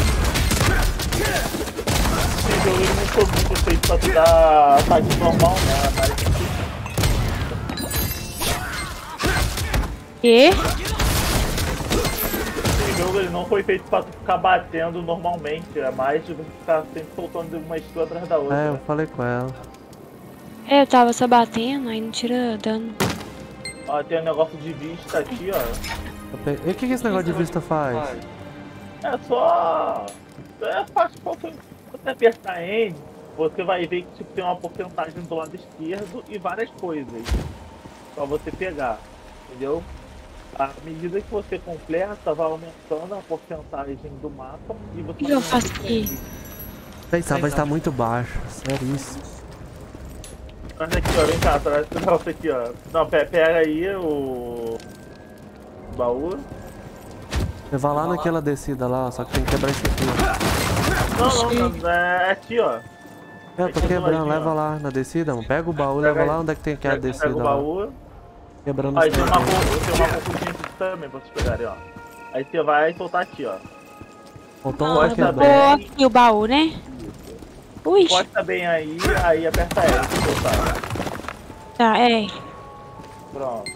Esse jogo ele não foi muito feito pra te dar ataque normal, né? Quê? esse jogo ele não foi feito pra tu ficar batendo normalmente, é mais de você ficar sempre soltando uma skill atrás da outra. É, eu falei com ela. É, eu tava só batendo, aí não tira dano. Ó, tem um negócio de vista aqui, ó. Pe- E o que, que esse negócio de vista faz? É só. É fácil qualquer. Você apertar N, você vai ver que tipo, tem uma porcentagem do lado esquerdo e várias coisas. Pra você pegar. Entendeu? À medida que você completa, vai aumentando a porcentagem do mapa e você O que eu faço aqui? Estar muito baixo. Sério isso. Mas aqui, ó, vem cá, traz esse negócio aqui, ó. Não, pe- pega aí o. o baú. Você vai lá naquela descida lá, só que tem que quebrar esse aqui. Não, não, não, é aqui, ó. É, tô do quebrando, leva lá na descida, mano. Pega o baú, Pega leva aí. lá onde é que tem aquela Pega- descida Pega o lá. baú. Quebrando Aí os tem uma, trem. co- tem uma aqui também pra vocês pegarem, ó. Aí você vai soltar aqui, ó. Faltou um Ah, aqui, bom. aqui o baú, né? Ui, Encosta bem aí, aí aperta L pra soltar. tá, é. Pronto.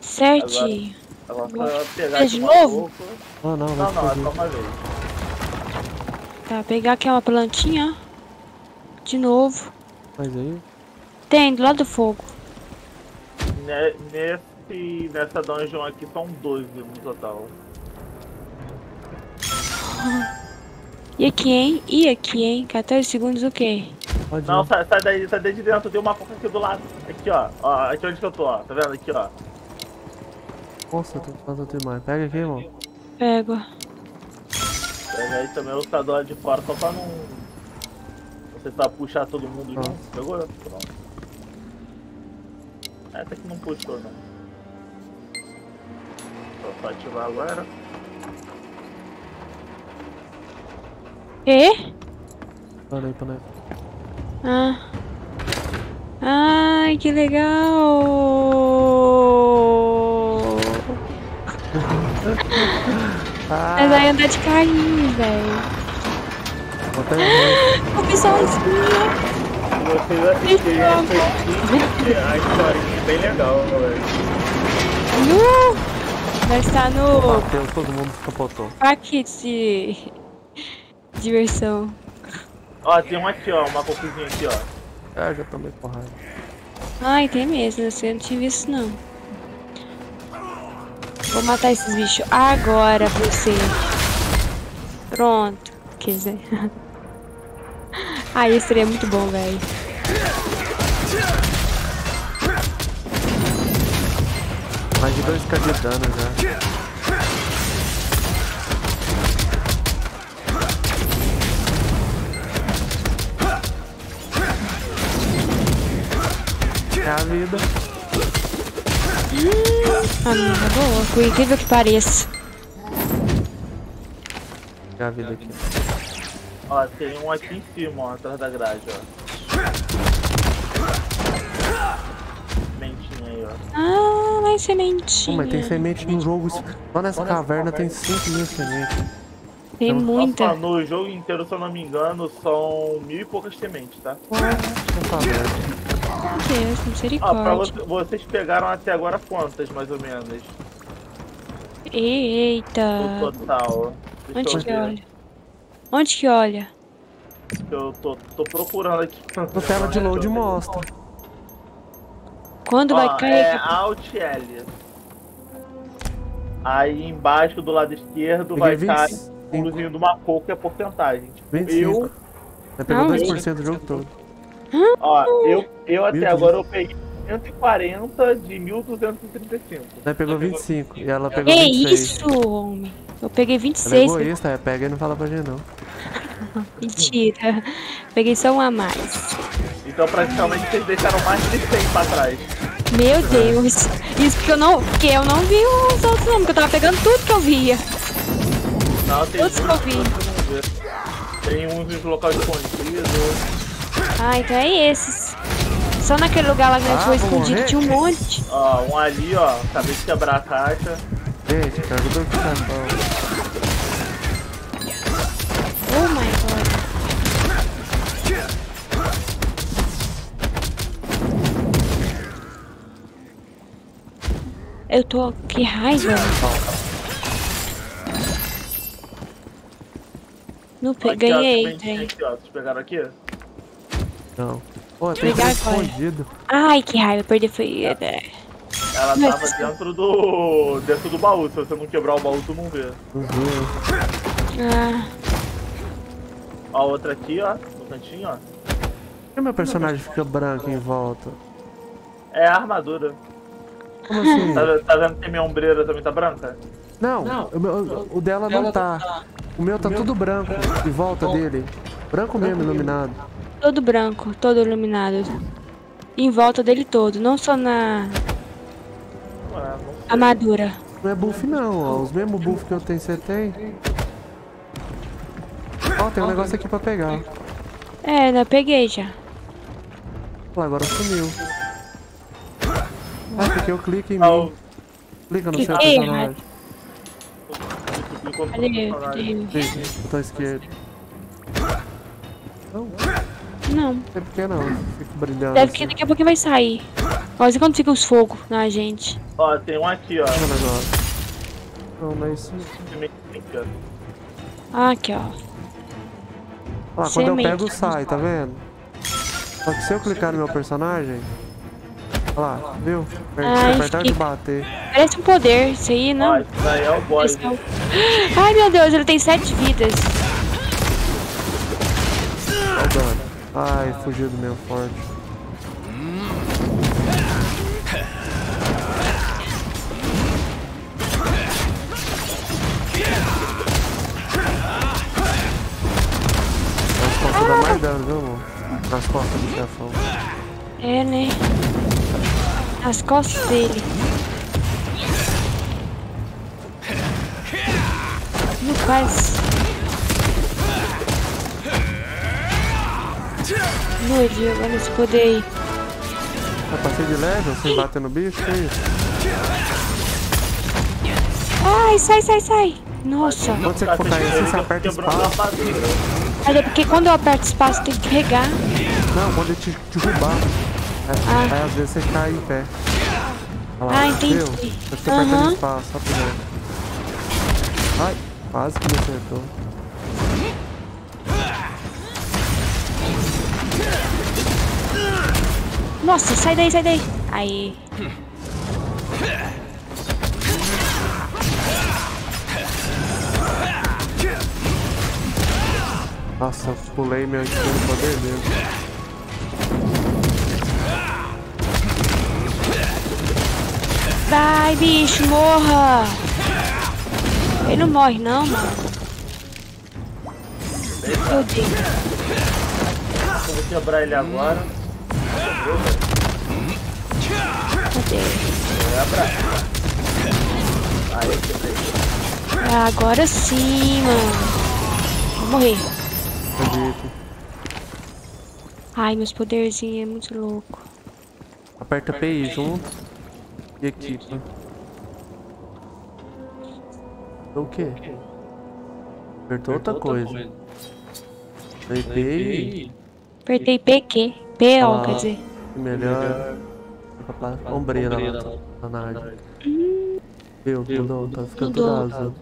Certinho. Agora Vou só pegar de uma novo? pouco. Não, não, vai Não, não, é só uma vez. Tá, pegar aqui uma plantinha. De novo. Faz aí. Tem, do lado do fogo. Ne- Nesse nessa dungeon aqui são 12 no total. E aqui, hein? E aqui, hein? 14 segundos o quê? Pode Não, sai, sai daí, sai daí de dentro, tem uma coca aqui do lado. Aqui, ó. ó. Aqui onde que eu tô, ó. Tá vendo? Aqui, ó. Nossa, tem quanto demais. Pega aqui, irmão. Pego. Pega aí também o tá do lado de fora, só pra não. Se vai puxar todo mundo junto. Pegou? Pronto. Essa aqui não puxou, não. Só pra ativar agora. E? Olha aí, olha aí. Ah. Ai, que legal! *laughs* Mas vai andar de carrinho, velho. Eu fiz sozinha. Vocês assistirem essa aqui, a historinha é bem legal, velho. Uh! Nós tá no Bateu, todo mundo capotou. parque de diversão. Ó, tem um aqui, ó. Uma coquinha aqui, ó. Ah, já tomei porrada. Ai, tem mesmo, você não tinha visto não. Vou matar esses bichos agora você. Pronto. Quer dizer. *laughs* Esse seria muito bom, velho. Mais de 2k de dano já. É a vida. Ah, não, tá boa. Por incrível que pareça. É a vida aqui. Ó, tem um aqui em cima, ó, atrás da grade, ó. Mentinha aí, ó. Ah, Pô, sementinha. mas tem semente no jogo. Só nessa caverna tem 5 mil sementes. Tem muita. Nossa, no jogo inteiro, se eu não me engano, são mil e poucas sementes, tá? Meu Deus, Ó, pra misericórdia. você- vocês pegaram até agora quantas, mais ou menos? Eita. No total. Deixa Onde que ver. olha? Onde que olha? Eu tô, tô procurando aqui. No tela de load mostra. Quando Ó, vai cair? É Alt L. Aí embaixo do lado esquerdo vai Peguei estar 25. um luzinho de uma que é porcentagem. Tipo, 25. eu, Você pegou Não, 2% do jogo todo. Ó, eu, eu até 1200. agora eu peguei 140 de 1235. Você pegou 25 e ela pegou Que 26. isso, homem? Eu peguei Ela é 26. egoísta, é, pega e não fala pra gente não. *laughs* Mentira. Peguei só um a mais. Então praticamente vocês deixaram mais de 100 pra trás. Meu Deus. Isso porque eu não. Porque eu não vi os outros não, porque eu tava pegando tudo que eu via. Não, tem Todos que eu vi. Tem uns nos locais escondidos. Ah, então é esses. Só naquele lugar lá que a gente Ah, foi escondido morrer? tinha um monte. Ó, um ali, ó. Acabei de quebrar a caixa. Gente, tô com cartão. Oh my god. Eu tô. Que raiva. Não Aqui, peguei, trem. aqui, ó. Vocês pegaram aqui? Não. Pô, tem que escondido. Ai, que raiva, perdi foi. Ela Mas- tava dentro do. dentro do baú. Se você não quebrar o baú, tu não vê. Não viu. Ah, Ó, a outra aqui, ó. No cantinho, ó. Por que meu personagem fica branco em volta? É a armadura. Como assim? Tá, tá vendo que minha ombreira também tá branca? Não, o, meu- o dela não tá. O meu tá tudo branco em volta dele. Branco mesmo, iluminado. Todo branco, todo iluminado. Em volta dele todo, não só na armadura. Não é buff não, ó. Os mesmos buff que eu tenho, você tem. Ó, tem um negócio aqui pra pegar. É, eu peguei já. Ó, agora sumiu. Ah, porque eu clico em Ah, mim. Clica no seu personagem. Cadê? Cadê? Clica, botão esquerdo. Não, Não. não sei por que não. Fico brilhando. Deve assim. que daqui a pouco vai sair. Olha quando fica os fogos na gente. Ó, tem um aqui, ó. Olha o negócio. Não, mas. Sementinha. Ah, aqui, ó. Ó, quando eu Semente. pego, sai, tá vendo? Só que se eu clicar no meu personagem, Olha lá, viu? Ai, Apertar de bater. Parece um poder, isso aí, não? Ah, isso daí é o boss. É *gasps* Ai, meu Deus, ele tem sete vidas. Olha o dano. Ai, fugiu do meu forte. As costas dá mais dano, viu? Nas costas do chefão. É, né? As costas dele. Não faz. Doido jogando esse poder aí. Passei de level sem bater no bicho? Que isso? Ai, sai, sai, sai. Nossa. Quando você for cair assim, você aperta espaço. Mas é porque quando eu aperto espaço tem que carregar. Não, quando ele te derrubar. É, Ah. Aí às vezes você cai em pé. Olha Ah, entendi. Viu? Você tá apertando espaço, pegando. Ai, quase que me acertou. Nossa, sai daí, sai daí. Aí. Nossa, pulei meu instinto poder dele. Vai, bicho, morra. Ele não morre, não, mano. Meu Deus. Eu vou quebrar ele agora. Cadê? Ah, agora sim, mano. Vou morrer. Acredito. Ai, meus poderzinhos é muito louco. Aperta PI junto. E equipa. O quê? Apertou outra coisa. Apertei. Apertei PQ. PO, Ah, quer dizer. Melhor. Ombreira lá na área. Viu? Mudou, tá ficando tudo azul.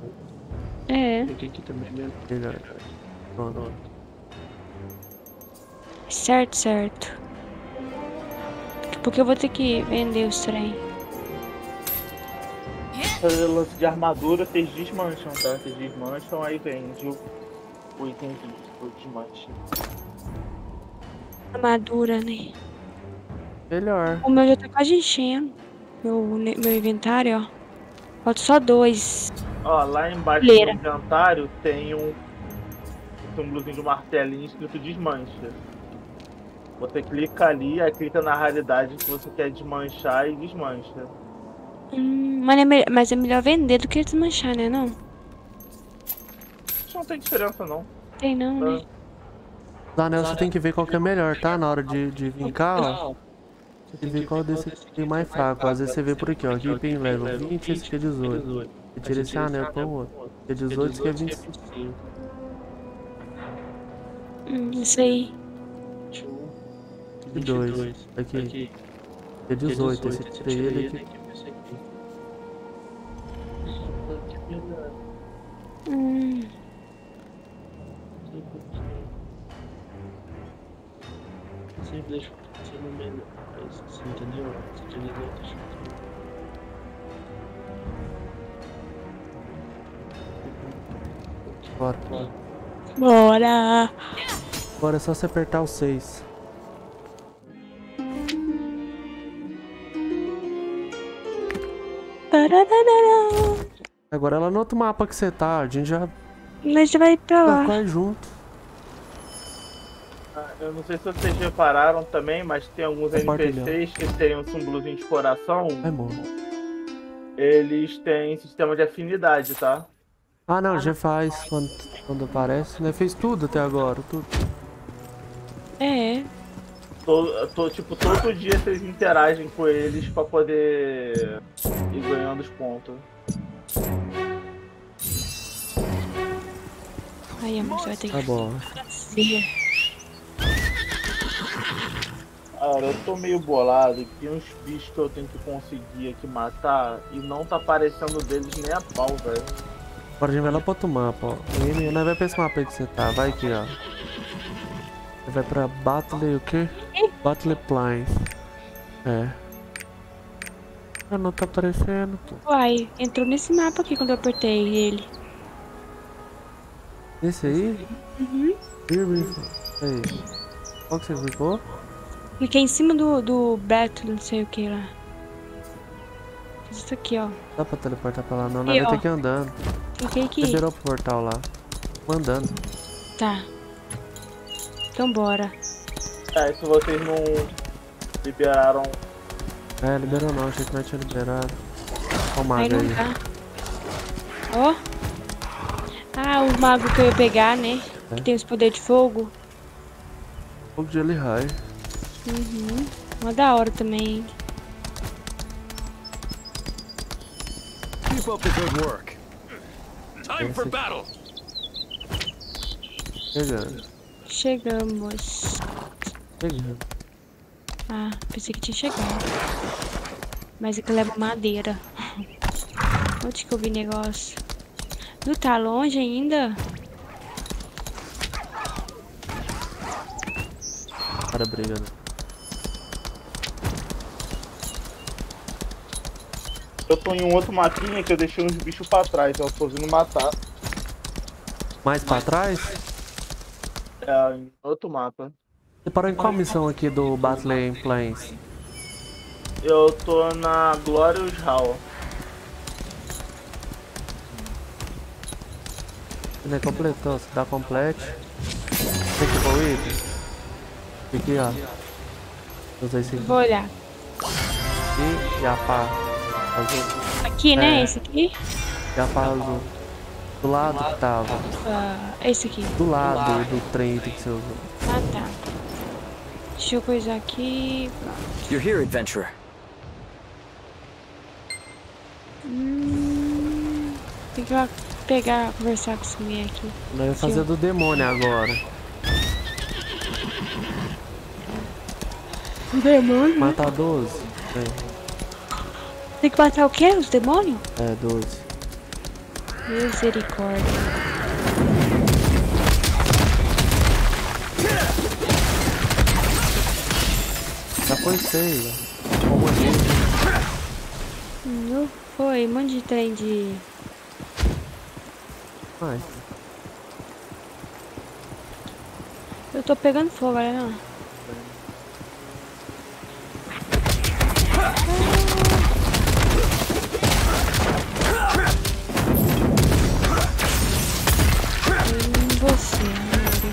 É. Melhor. Pronto. Certo, certo. Porque eu vou ter que vender os trem. Fazer lance de armadura, vocês desmancham, tá? Vocês desmancham, aí vende o, o itemzinho, o desmanche. Armadura, né? Melhor. O meu já tá quase enchendo. Meu, meu inventário, ó. Falta só dois. Ó, lá embaixo Leira. do inventário tem um símbolozinho de martelinho escrito desmancha. Você clica ali, aí clica na raridade que você quer desmanchar e desmancha. Hum, mas, é me- mas é melhor vender do que desmanchar, né? Não? Isso não tem diferença não. Tem não, né? Os anel você tem que ver qual que é melhor, tá? Na hora de, de vincar, ó. Você tem que ver qual desse aqui é mais fraco. Às vezes você vê por aqui, ó. Aqui tem level 20, esse aqui é 18. Você tira esse anel pro outro. Esse é 18, esse aqui é 25. Hum, isso aí. E 2. Aqui. É 18, esse tira ele aqui. Hum, Sempre deixa você no meio. Você entendeu? Você entendeu? Deixa eu- Bora. Bora! Agora é só você apertar o 6. Tarararara. Agora é lá no outro mapa que você tá, a gente já Mas já vai pra lá. quase junto. Ah, Eu não sei se vocês repararam também, mas tem alguns Porta NPCs que têm um símbolozinho de coração. É, mano. Eles têm sistema de afinidade, tá? Ah, não, já faz quando, quando aparece, né? Fez tudo até agora, tudo. É. Tô, tô, tipo, todo dia vocês interagem com eles pra poder ir ganhando os pontos. Aí, amor, você vai ter que Tá bom. fazer. Cara, eu tô meio bolado que tem uns bichos que eu tenho que conseguir aqui matar e não tá aparecendo deles nem a pau, velho. Agora a gente vai lá pro outro mapa, ó. Ele não vai pra esse mapa aí que você tá, vai aqui, ó. Você vai pra Battle o quê? Battle Plain. É. Ah, não tá aparecendo, pô. Uai, entrou nesse mapa aqui quando eu apertei ele. Esse aí? Uhum. Aí. Qual que você clicou? Fiquei em cima do, do Beto, não sei o que lá. Fiz isso aqui, ó. Dá pra teleportar pra lá não, nós vai ter que ir andando. Cliquei aqui. Você virou pro portal lá. Andando. Tá. Então bora. É, se vocês não liberaram. É, liberou não, achei que não tinha liberado. Ó o mago Aí. Ó. Ah, o mago que eu ia pegar, né? É. Que tem os poderes de fogo. Fogo de Eli High. Uhum. Uma da hora também. Keep up the good work. Time for battle. Chegando. Chegamos. Chegando. Ah, pensei que tinha chegado. Mas é que leva madeira. Onde que eu vi negócio? Não tá longe ainda? Cara brigando. Eu tô em um outro mapinha que eu deixei uns bichos pra trás, eu tô vindo matar. Mais pra trás? É, em outro mapa. Você parou em qual missão aqui do Battle in Plains? Eu tô na Glorious Hall. Você não completou, você dá complete. Tem que item? Aqui, ó. Vou olhar. E a pá Aqui, né? É. Esse aqui? Pá azul. Do lado que tava. Ah, esse aqui. Do lado do trem que você usou. Ah, tá. Deixa eu coisar aqui. You're here, adventurer. Hum, tem que lá pegar, conversar com esse meio aqui. Nós vamos fazer do demônio agora. Demônio? Matar 12. Tem que matar o quê? Os demônios? É, é 12. Misericórdia. Já foi ó. Como assim? Não foi, um monte de trem de. Vai. Eu tô pegando fogo, olha não. Hum, Você, Yuri.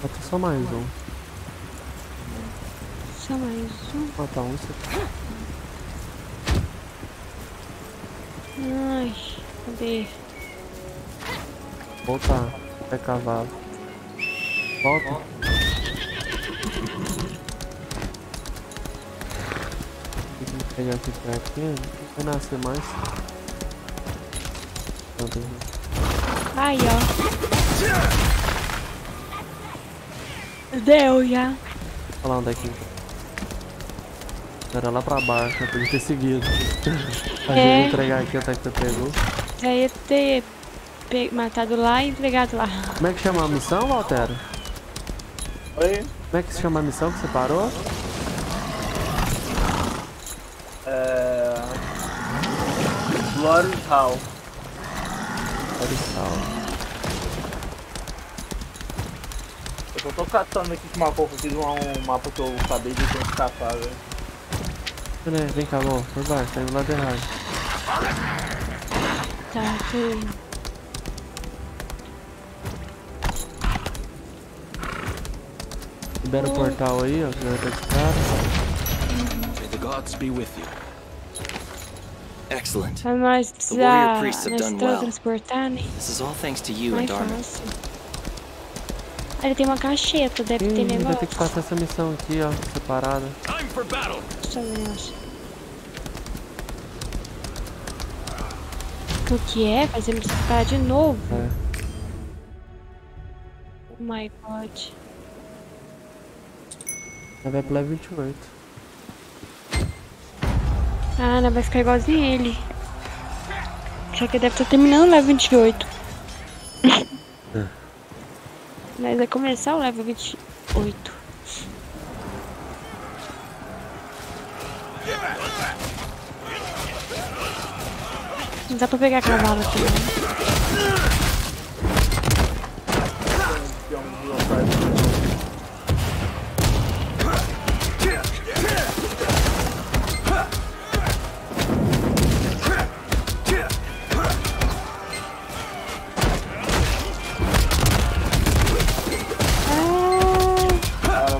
Falta só mais um. Só mais um. Matar um, você Ai, cadê? voltar. É cavalo. Volta. Tem pegar aqui perto. aqui, Não vai nascer mais. Não, tem... Aí, ó. Deu já. Olha lá onde é que. Era lá pra baixo, eu podia ter seguido. A É. gente entregar aqui até que você pegou. Já ia ter pe- matado lá e entregado lá. Como é que chama a missão, Waltero? Oi? Como é que se chama a missão que você parou? É. Glorious Hall. Eu só tô catando aqui com uma coca aqui de um um mapa que eu acabei de ter escapar, velho. Beleza, vem cá, amor. Por baixo, indo lá de errado. Tá, foi. Libera o portal aí, ó. Que vai ter esse cara. May the gods be with you. Excellent. Pra nós The warrior precisar priests have nós done well. transportar, né? This is all thanks to you and. Ah, Ele tem uma cacheta, deve ter Ih, vai negócio. ter que passar essa missão aqui, ó. Separada. Time for battle. Deixa eu ver o que é? Fazer me separar de novo? É. Oh my god. Ela vai pro level 28. Ah, não vai ficar igualzinho ele. Só que deve estar terminando o level 28. Nós *laughs* vai começar o level 28. Não dá pra pegar cavalo aqui, não.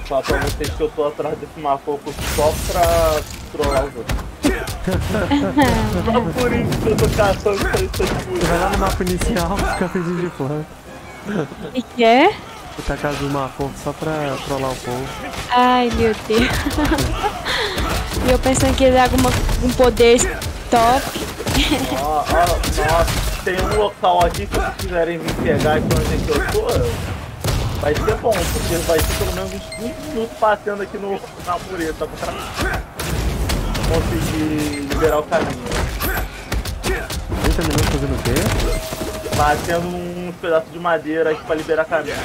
Falar pra vocês que eu tô atrás desse mafoco só pra trollar os outros. *laughs* Só por isso que eu tô caçando essas Você vai lá no mapa inicial, fica pedindo de fora. E que é? Você tá casa do mapa só pra trollar o povo. Ai, meu Deus. E eu pensando que ele dá alguma, um poder top. Ó, ó, nossa, tem um local aqui que se vocês quiserem vir pegar aqui onde é que eu tô, vai ser bom, porque vai ser pelo menos uns 20 minutos batendo aqui no, na mureta pra conseguir liberar o caminho. 30 minutos fazendo o quê? Batendo uns pedaços de madeira aqui pra liberar caminho.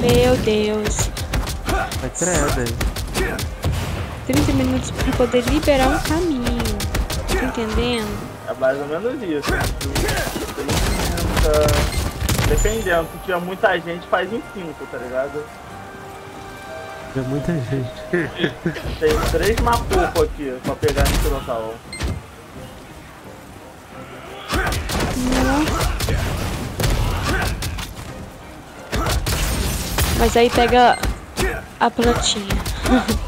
Meu Deus. Vai credo aí. 30 minutos pra poder liberar um caminho. Tá entendendo? É mais ou menos isso. 30, dependendo, se tiver muita gente, faz em 5, tá ligado? Tem muita gente. *laughs* Tem três mapocos aqui pra pegar nesse local. Mas aí pega a plantinha. *laughs*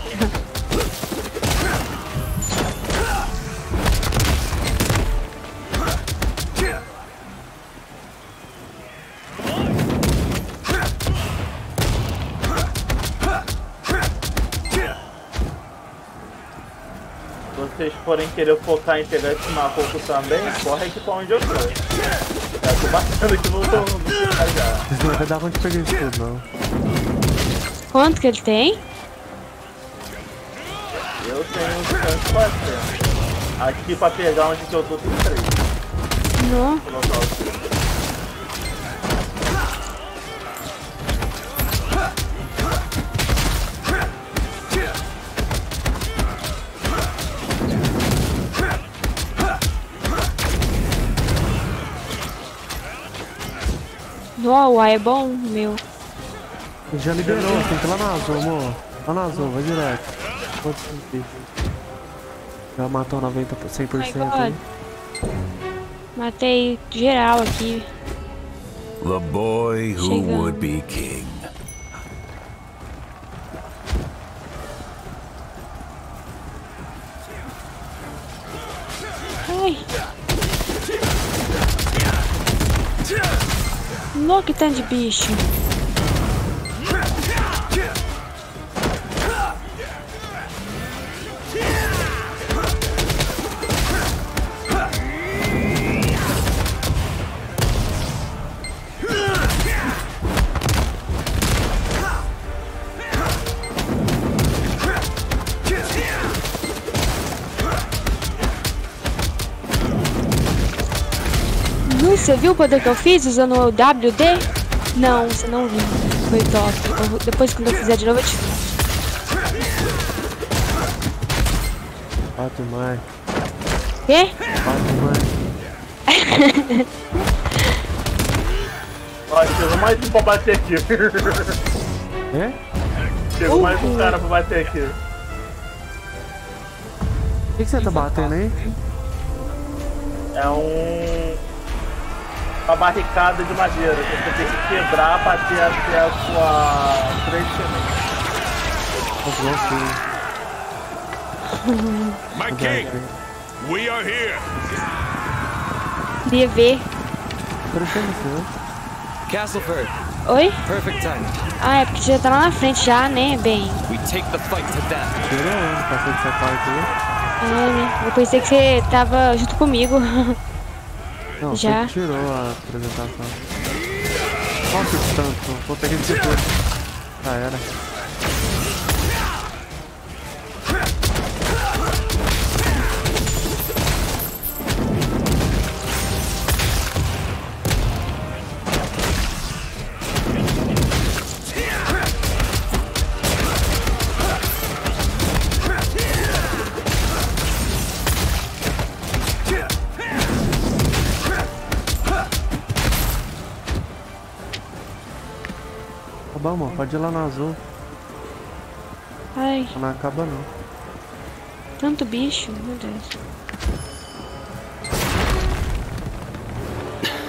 forem querer focar em pegar esse mafoco também, corre aqui pra onde eu tô. Eu tô batendo aqui no, no já. Não vai dar pra gente pegar isso tudo, não. Quanto que ele tem? Eu tenho uns 140. Aqui pra pegar onde que eu tô tem três. Não. Não, o ar é bom, meu. Ele já liberou, tem que ir lá na azul, amor. Lá na azul, vai direto. Quantos tem? Já matou 90, 100% aí. Matei geral aqui. The boy who Chegando. would be king. Nossa, que tanto de bicho. Você viu o poder que eu fiz usando o WD? Não, você não viu. Foi top. Eu depois quando eu fizer de novo eu te Bate mais. Quê? Bate mais. Ó, chegou mais um pra bater aqui. É? Chegou mais um cara pra bater aqui. O que, que você tá batendo aí? É um. Uma barricada de madeira que você tem que quebrar pra ter acesso a três sementes. My king, we are here. Queria ver. Castleford. Oi? Perfect time. Ah, é porque você já tá lá na frente já, né, bem? We take the fight to death. Tirou, passou dessa parte aí. Ah, né? Eu pensei que você tava junto comigo. *laughs* Não, Já? você tirou a apresentação. Nossa, que tanto. Vou pegar esse tudo. Já era. Acabamos, pode ir lá no azul. Ai, Não acaba não. tanto bicho, meu Deus.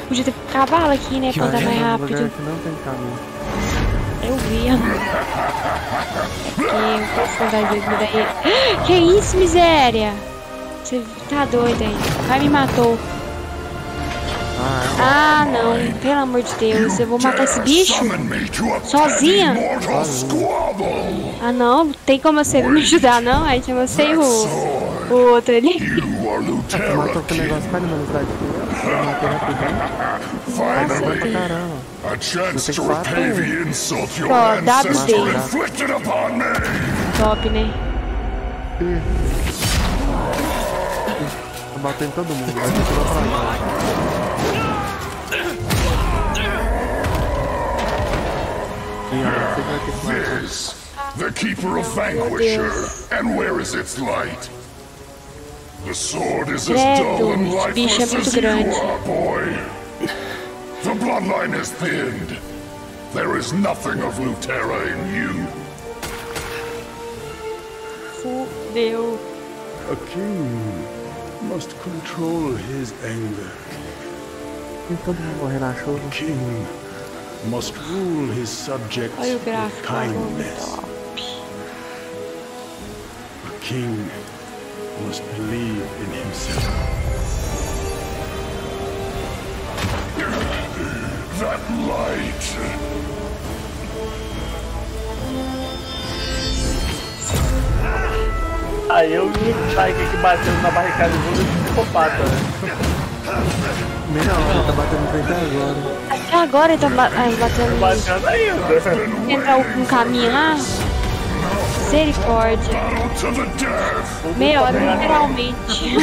Podia ter cavalo aqui, né? Pra andar mais um lugar rápido. que não tem caminho. Eu vi, Que profundidade daí. Que isso, miséria? Você tá doido aí. Vai me matou. Ah, não. Pelo amor de Deus. Eu vou matar esse bicho? Sozinha? Ah, não. Tem como você me ajudar, não? Aí tinha você e o, o outro ali. Matou com o negócio aqui. *laughs* Finally. A chance to quatro. repay the insult your Ó, ancestor WD. inflicted upon me. Top, né? Tô batendo em todo mundo. Vai ter que This, the keeper of Vanquisher, and where is its light? The sword is as dull and esse bicho é lifeless as you grande. are, boy. The bloodline is thinned. There is nothing of Lutera in you. Fudeu. A king must control his anger. E todo mundo morrer na chuva. A king must rule his subjects with kindness. A king must believe in himself. That light. Aí eu e o Tiger que bateu na barricada do mundo de psicopata, né? Meia hora, tá batendo frente agora. Até agora ele tá ba ah, batendo. Batendo ainda. Entra um caminho lá. Misericórdia. Meia hora, literalmente.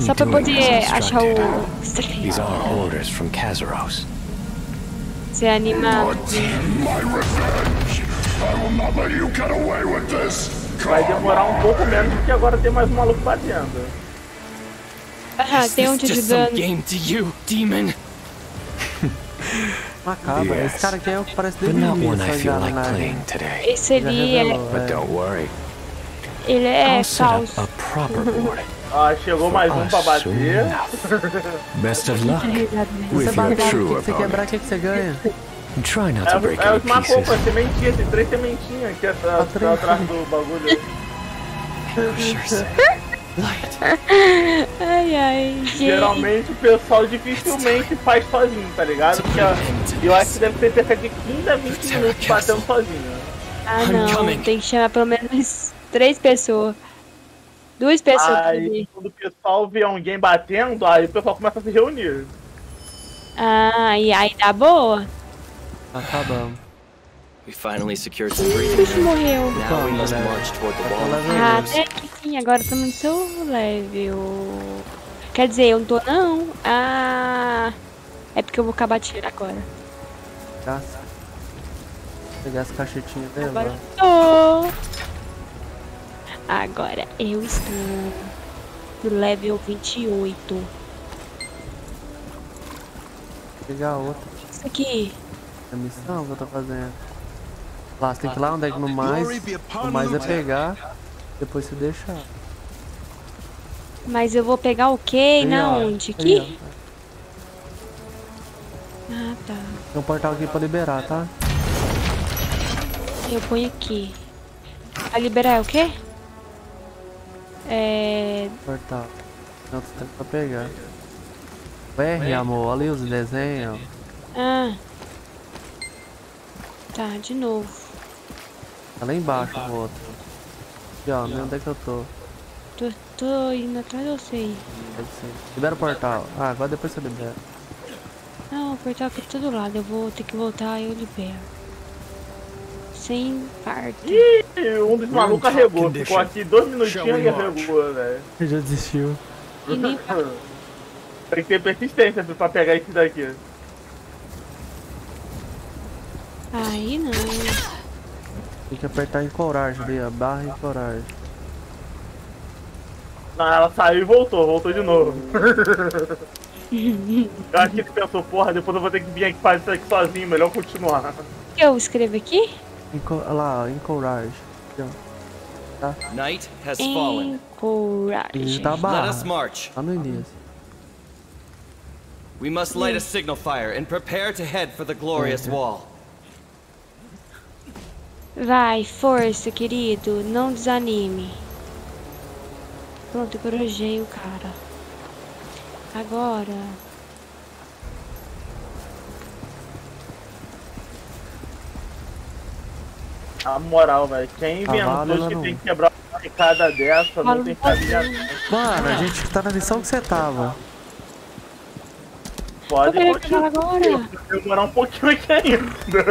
Só pra poder achar o. These are orders from Kazaros. Ser animado. My revenge. I will not let you get away with this. Vai demorar um pouco menos porque agora tem mais um maluco batendo. Ah, tem um this te just some ajudando. game to you, demon? *laughs* Acaba. Yes. Esse cara aqui é o que parece But desde o not one início I a feel like. Esse ali é. But don't worry. Ele é falso. a proper *laughs* board. Ó, chegou mais um pra bater. Best of *laughs* luck. Se With você your true que você opponent. quebrar, o que você ganha? And try not É, to break é marcou, pieces. pô, sementinha, tem três sementinhas aqui atrás, atrás do bagulho. *laughs* Ai, ai, gente. Geralmente o pessoal dificilmente faz sozinho, tá ligado? Porque eu acho que deve ter cerca de 15 a 20 minutos batendo sozinho. Ah, não. Tem que chamar pelo menos três pessoas. Duas pessoas. Aí quando o pessoal vê alguém batendo, aí o pessoal começa a se reunir. Ah, e aí dá boa? Acabamos. We finally secured some O breathing morreu. Now we must march toward the wall of Ah, até que sim, agora estamos no seu level. Quer dizer, eu não tô não. Ah. É porque eu vou acabar de tirar agora. Caça. Pegar as cachetinhas dele. Agora eu tô. Agora eu estou no level 28. Pegar outra. Isso aqui. É a missão que eu tô fazendo. Lá, você tem que ir lá onde é que no mais. O mais é pegar. Depois se deixar. Mas eu vou pegar o quê? Aí, Na ó. onde? Aqui? Ah, tá. Tem um portal aqui pra liberar, tá? Eu ponho aqui. A liberar é o quê? É. Portal. Não, você tem pra pegar. O R, amor, olha ali os desenhos. Ah. Tá, de novo. Tá lá embaixo o outro. Aqui, ó, onde é que eu tô? Tô, tô indo atrás de você aí. Deve ser. Libera o portal. Ah, agora depois você libera. Não, o portal aqui de todo lado. Eu vou ter que voltar e eu libero. Sem parto. Ih, um dos malucos carregou. Ficou aqui dois minutinhos e carregou, velho. Já desistiu. E nem *laughs* Tem que ter persistência pra pegar esse daqui. Aí não. Tem que apertar em coragem ali, ó. Barra em coragem. Não, ela saiu e voltou, voltou de novo. *laughs* Eu acho que ele pensou, porra, depois eu vou ter que vir aqui fazer isso aqui sozinho, melhor continuar. O que eu escrevo aqui? Enco olha lá, encourage. Aqui, ó. Tá? Night has fallen. Encourage. Digitar a Let barra. us march. Tá no início. We must light a signal fire and prepare to head for the glorious wall. Vai, força, querido. Não desanime. Pronto, encorajei o cara. Agora. A moral, velho. Quem Cavalo, inventou que não- tem que quebrar uma barricada dessa não tem cabimento. Mano, a gente tá na missão que você tava. Pode Eu quero continuar. agora. Demorar um pouquinho aqui ainda.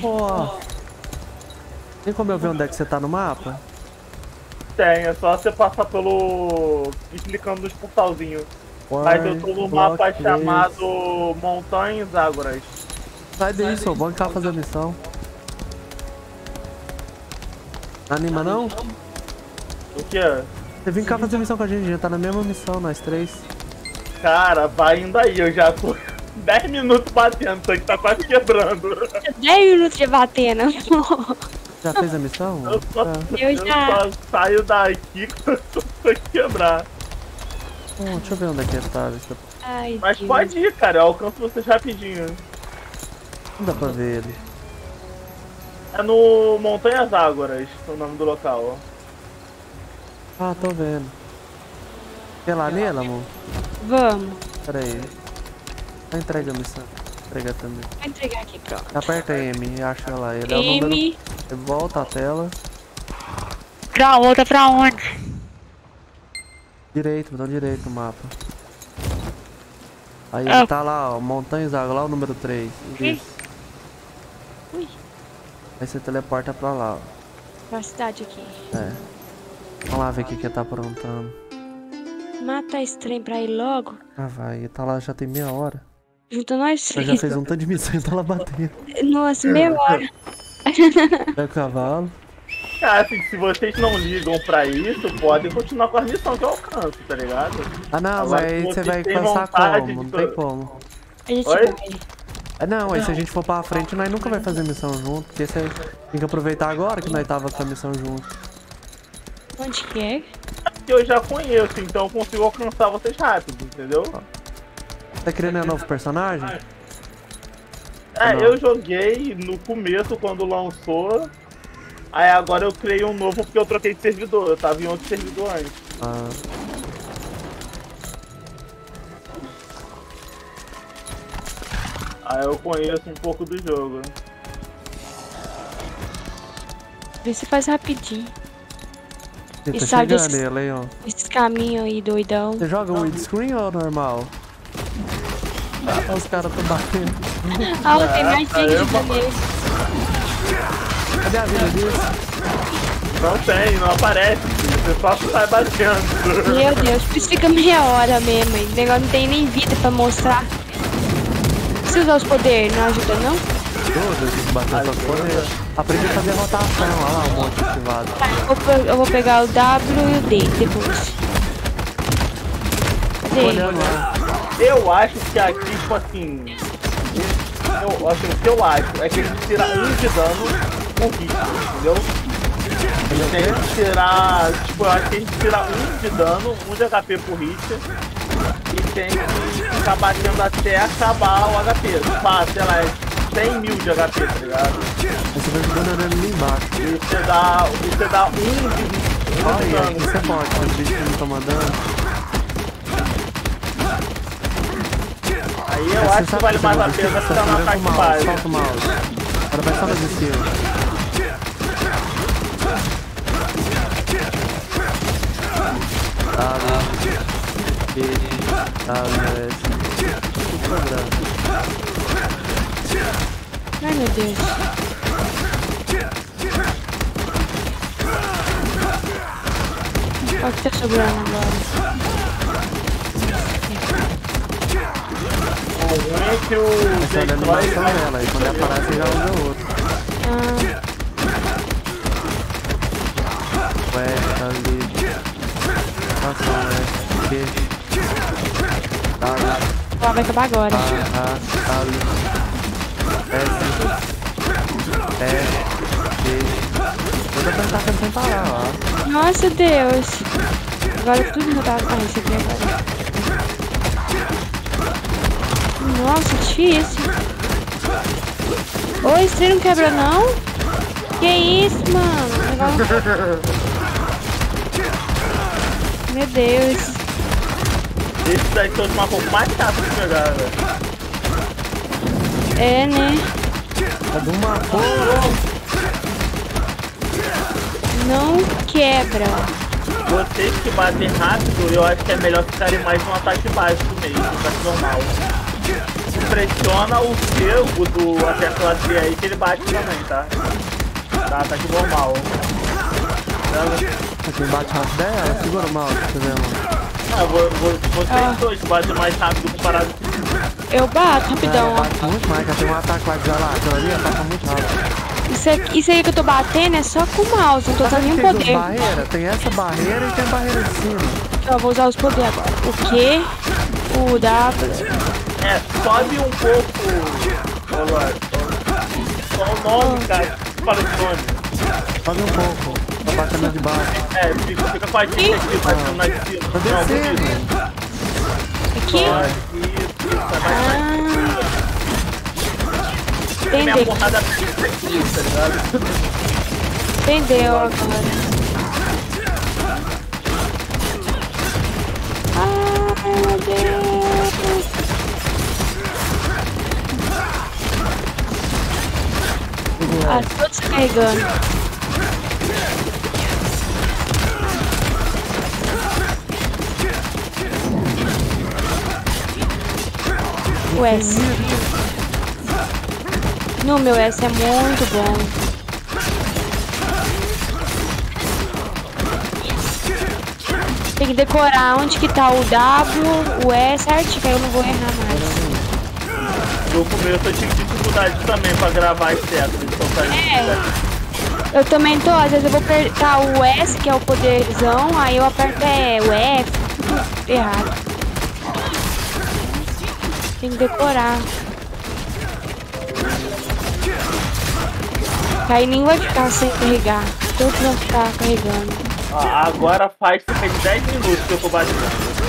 Pô. Tem como eu ver onde é que você tá no mapa? Tem, é só você passar pelo. clicando nos portalzinhos. Mas eu tô no mapa chamado Montanhas Ágoras. Sai disso, ô, vamos cá fazer a missão. Anima não? O que? Você vem cá fazer a missão com a gente, a gente tá na mesma missão, nós três. Cara, vai indo aí, eu já tô *laughs* 10 minutos batendo, isso aqui tá quase quebrando. 10 minutos de batendo. *laughs* Já fez a missão? Eu só, Tá. Eu eu já. só saio daqui *laughs* quando eu quebrar. Bom, deixa eu ver onde é que tá. Ai, Mas Deus. pode ir, cara, eu alcanço vocês rapidinho. Não dá pra ver ele. É no Montanhas Ágoras, o nome do local. Ah, tô vendo. Quer lá nele, amor? Vamos. Pera aí. Só entrega a missão. Entrega também. Vou entregar aqui, pronto. Aperta M e acha lá. Ele é o M. número. Você volta a tela. Pra outra, pra onde? Direito, botão direito no mapa. Aí Ah. ele tá lá, ó. Montanhas Água, lá o número 3. Isso. Ui. Aí você teleporta pra lá, ó. Pra cidade aqui. É. Vamos lá ver o que que ele tá aprontando. Mata esse trem pra ir logo. Ah, vai. Tá lá já tem meia hora. Junta nós três. já fez um tanto de missão e tá lá batendo. Nossa, meia hora. *laughs* É o cavalo. Cara, assim, se vocês não ligam pra isso, podem continuar com a missão que eu alcanço, tá ligado? Ah, não, Agora, aí você vai vontade como? de Não tem como. A gente Oi? vai. Ah, não, aí se a gente for pra frente, nós nunca vai fazer missão junto. Porque você tem que aproveitar agora que nós tava com a missão junto. Onde que é? Eu já conheço, então eu consigo alcançar vocês rápido, entendeu? Tá querendo um novo personagem? É, Não. eu joguei no começo quando lançou. Aí agora eu criei um novo porque eu troquei de servidor. Eu tava em outro servidor antes. Ah, Aí eu conheço um pouco do jogo. Vê se faz rapidinho. E tá sabe chegando aí, ó. Esses caminhos aí, doidão. Você joga o widescreen ou normal? Ah, os caras tão batendo. *laughs* Ah, tem mais Ah, gente eu- também. Cadê a vida disso? Não tem, não aparece. Você só sai batendo. Meu Deus, por isso fica meia hora mesmo. O negócio não tem nem vida pra mostrar. Se usar os poderes, não ajuda não? Todos esses batendo só poder. Aprendi a fazer rotação, olha lá um monte ativado. Tá, eu eu vou pegar o W e o D depois. D. olhando lá. Eu acho que aqui, tipo assim. Eu, assim, o que eu acho é que a gente tira um de dano com hit, entendeu? A gente tirar. Tipo, eu acho que a gente tira um de dano, um de HP por hit. E tem que ficar batendo até acabar o HP. Tipo, ah, sei lá, é 100 mil de HP, tá ligado? Você vai jogando ele ali embaixo. E você dá, você dá um de hit. Olha Um aí, de dano. você pode, mas o bicho não tá mandando. Aí eu acho que vale mais a pena ficar na Solta caixa o mouse, base. solta o mouse. Agora vai só nas skills. W, B, W, S. Tudo programa. Ai meu Deus. Olha o que tá sobrando agora. Ruim é que o Essa é a animação dela, aí quando ela aparece já usa outro. Ah, Ué, tá ali. Ação, é. B. Ah, vai acabar agora. Barra, ali. S. E. D. Eu tô apertando sem parar, ó. Nossa, Deus. Agora tudo mudado. Ah, esse aqui agora. Nossa, difícil. Oi, você não quebra não? Que isso, mano? Negócio- Meu Deus. Esse daí são os mapas mais chatos de pegar, velho. É, né? É de uma porra. Não quebra. Vocês que batem rápido, eu acho que é melhor ficarem mais no ataque básico mesmo, ataque normal. Pressiona o seu do até classe B aí que ele bate também, tá? Tá, ataque normal. Quem bate rápido é ela, segura o mouse pra você ver, mano. Ah, vo- vo- vocês Ah. dois batem mais rápido comparado com Eu bato rapidão, É, bate muito mais, tem um ataque lá de lá, aquilo ali ataca muito rápido. Isso aqui, isso aí que eu tô batendo é só com o mouse, não tô usando nenhum Tem poder. barreiras, tem essa barreira e tem a barreira de cima. Ó, vou usar os poderes agora. O Q, o W. É, sobe um pouco. Lorde, Só o nome, cara. Fala esse nome. Sobe um pouco, bater na de baixo. É, fica, fica com a gente aqui, batendo na cima. Tá descendo. Aqui? Isso, vai mais Minha porrada aqui, tá ligado? Entendeu agora. Ai, meu Deus. Ah. O S. No meu S é muito bom. Tem que decorar onde que tá o W, o E certinho, que aí eu não vou errar mais. No começo eu tive dificuldade também pra gravar as setas. É. Eu também tô, às vezes eu vou apertar o S, que é o poderzão, aí eu aperto é, o F, tudo errado. Tem que decorar. Aí nem vai ficar sem carregar. Todos vão ficar carregando. Ó, agora faz cerca de 10 minutos que eu tô batendo.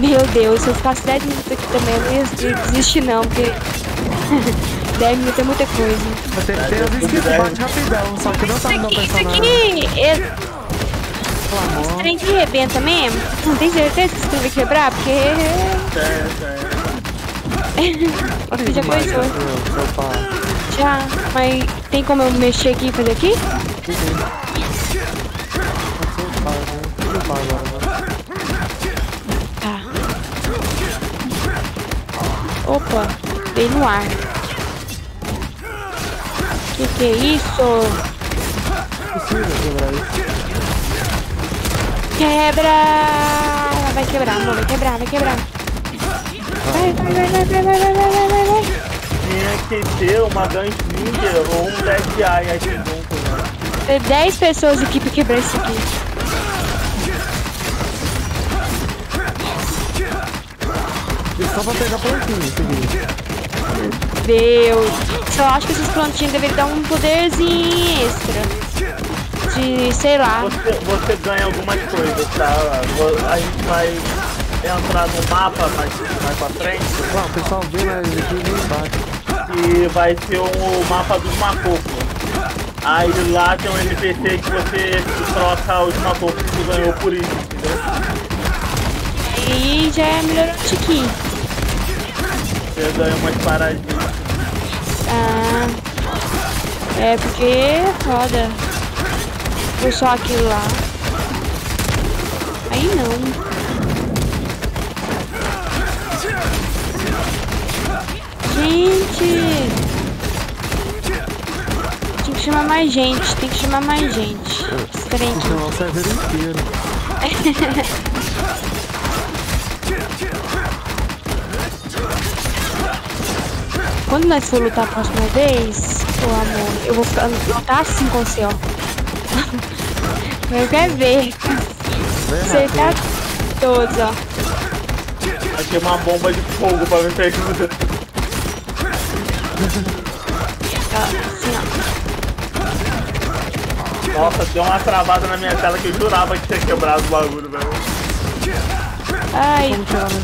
Meu Deus, se eu ficasse 10 minutos aqui também, eu não ia desistir não, porque *laughs* 10 minutos é muita coisa. Mas tem, tem as skills que bate rapidão, só que não tá no meu Isso personagem. aqui, é... esse trem que rebenta mesmo? Não tem certeza que esse trem vai quebrar? Porque... Já Mike, coisou. seu, seu pau. Já, mas tem como eu mexer aqui e fazer aqui? Tá. Opa, dei no ar. Que que é isso? Possível quebrar isso. Quebra! Vai quebrar, amor, vai quebrar, vai quebrar. Vai, vai, vai, vai, vai, vai, vai, vai, vai, vai. Tinha que ter uma Guns Ninja ou um Dead Eye aqui junto, né? Tem 10 pessoas aqui pra quebrar isso aqui. E só pra pegar plantinho, seguinte. Deus. Só acho que esses plantinhos deveriam dar um poderzinho extra. De, sei lá. Você, você ganha algumas coisas, tá? A gente vai entrar no mapa mais, mais pra frente. Bom, o pessoal vê, mas aqui nem bate. E vai ser o mapa dos macocos. Aí lá tem um NPC que você troca os macocos que ganhou por isso, entendeu? E já é melhorou um tiquinho. Você ganha umas paradinhas. Ah. É porque foda. Foi só aquilo lá. Aí não. Gente! Tem que chamar mais gente, tem que chamar mais gente. Esse trem chamar o server inteiro. *laughs* Quando nós for lutar a próxima vez, ô amor, eu vou ficar- lutar assim com você, ó. Eu quero ver. Acertar todos, ó. Aqui uma bomba de fogo pra me pegar. Nossa, deu uma travada na minha tela que eu jurava que tinha quebrado o bagulho, velho. Ai. Vamos tirar, né?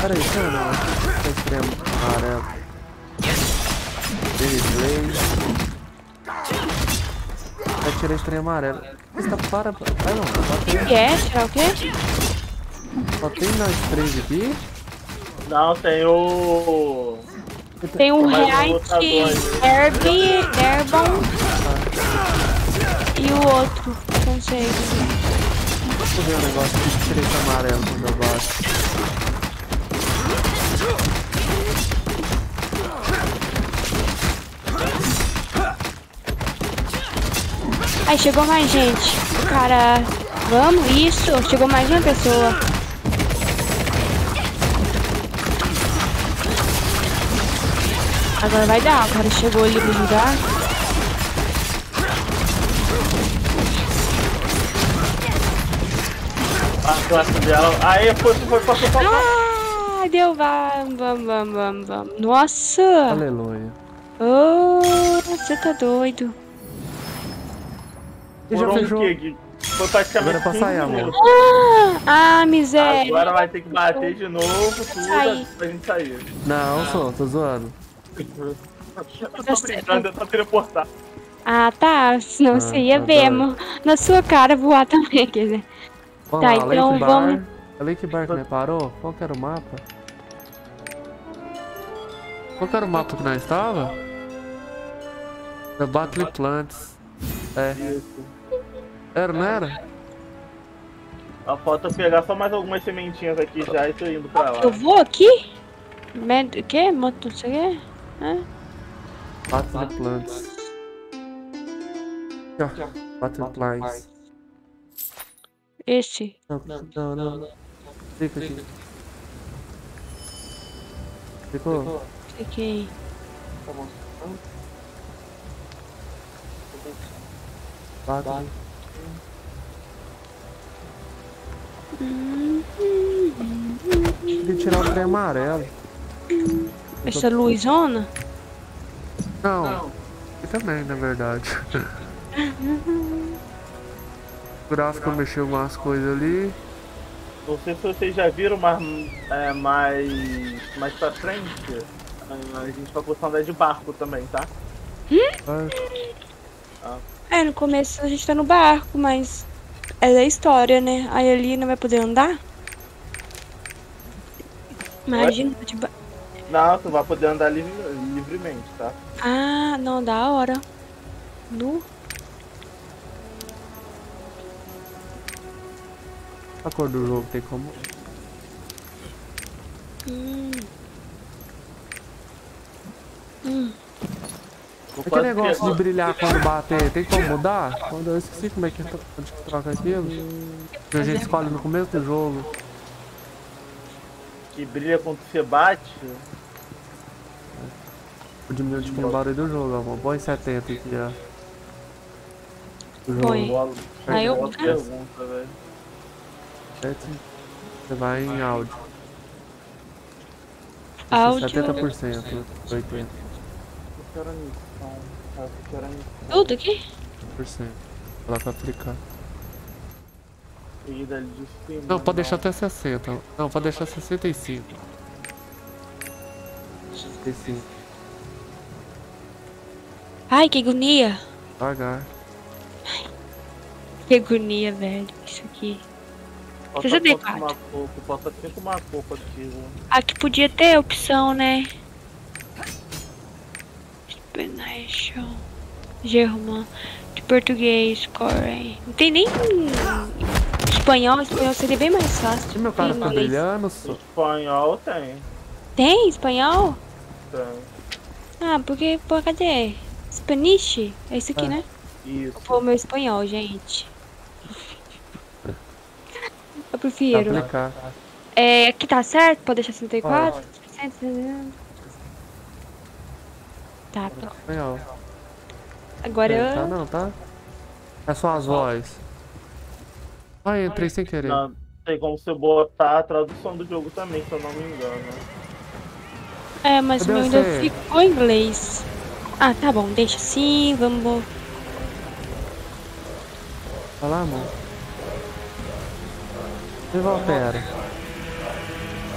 Pera aí, cara. Tá extremo. Amarelo. Beyblade. Vai tirar extremo amarelo. Você tá para. Vai não. Só O tem, que é? Tirar o quê? só tem nós três aqui. Não, tem o. Tem o um ali. Derby, Derbon e o outro. Não sei. Deixa eu ver o negócio. Tirei esse amarelo quando eu bato. Aí chegou mais gente. O cara. Vamos, isso. Chegou mais uma pessoa. Agora vai dar. O cara chegou ali pra ajudar. A classe dela. Aí foi, foi, foi. Ah, deu. Vamos, vamos, vamos, vamos, vamos. Nossa! Aleluia. Oh, você tá doido. E já fechou. Que Foi praticamente. Agora é pra 15 sair, amor. Ah, ah, miséria. Agora vai ter que bater de novo tudo Sair. pra gente sair. Não, só, tô zoando. Eu tô brincando, eu tô teleportar. Ah, tá. Senão Ah, você ia tá ver mo- na sua cara voar também, quer dizer. Vamos Tá, lá, então Lake Bar. vamos- A Lake Bar que nós parou? Qual que era o mapa? Qual que era o mapa que nós estava? The Battle Plants. É. Era, não era? A falta é pegar só mais algumas sementinhas aqui já e tô indo pra lá. Eu vou aqui? Med... O quê? Moto não sei o? Battle Plants. Aqui, ó. Battle Plants. Esse. Não, não, não. Fica aqui. Ficou? Fiquei. Battle. Tem que tirar o trem amarelo. Essa luzona? Não. E também, na verdade. *laughs* O gráfico mexeu umas coisas ali. Não sei se vocês já viram, mas é, mais, mais pra frente a gente vai poder andar de barco também, tá? Ah. É, no começo a gente tá no barco, mas é da história, né? Aí ali não vai poder andar? Imagina, de ba... Não, tu vai poder andar livre- livremente, tá? Ah, não, da hora. Nu. A cor do jogo tem como. Hum. Hum. Aquele negócio de brilhar quando bater, tem como mudar? Quando eu esqueci como é que onde que troca aquilo. Que a gente escolhe no começo do jogo. Que brilha quando você bate. O um pouquinho o barulho do jogo, amor. Põe 70 aqui, ó. Do Põe. jogo. Aí eu- pergunta, velho. Você vai em áudio. Áudio. 70%, 80%. Eu quero a missão. Eu quero a missão. Tudo aqui? 100%. Lá pra aplicar. Seguida ali de cima. Não, pode deixar até 60. Não, pode deixar 65. 65. Ai, que agonia. Devagar. Que agonia, velho. Isso aqui. Falta 64. tomar coco, falta sempre uma coco aqui. Aqui podia ter opção, né? Explanation. German. De português, Corey. Não tem nem espanhol. Espanhol seria bem mais fácil. E meu cara inglês. brilhando, só. Espanhol tem. Tem espanhol? Tem. Ah, porque, pô, cadê? Spanish? É isso aqui, Ah. né? Isso. Pô, meu espanhol, gente. Eu prefiro. aplicar. É, aqui tá certo? Pode deixar 64? 60. Tá, pronto. Espanhol. Agora É, Tá eu. não, tá? É só as vozes. Ah, entrei sem querer. Não, Tem como você botar a tradução do jogo também, se eu não me engano. É, mas o Cadê meu ainda você? ficou em inglês. Ah, tá bom, deixa assim, vamos. Vai lá, amor. E Valtera?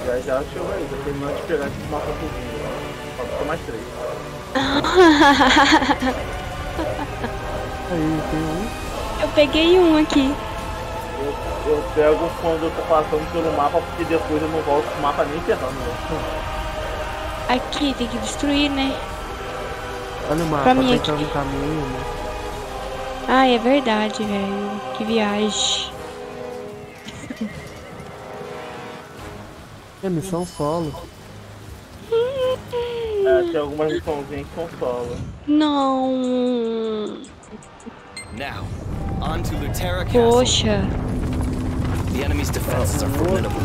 Já já chegou aí, já terminou de pegar esse mapa pouquinho. Falta só mais três. Aí, tem um. eu peguei um aqui. Eu, eu pego quando eu tô passando pelo mapa, porque depois eu não volto pro mapa nem ferrando. Né? Aqui, tem que destruir, né? Olha o mapa, Pra mim aqui. um caminho. né? Ai, é verdade, velho. Que viagem. É missão solo. *laughs* É, tem algumas missãozinhas que solo. Não. Now, on to Lutera Castle. Poxa. The enemy's defenses are formidable.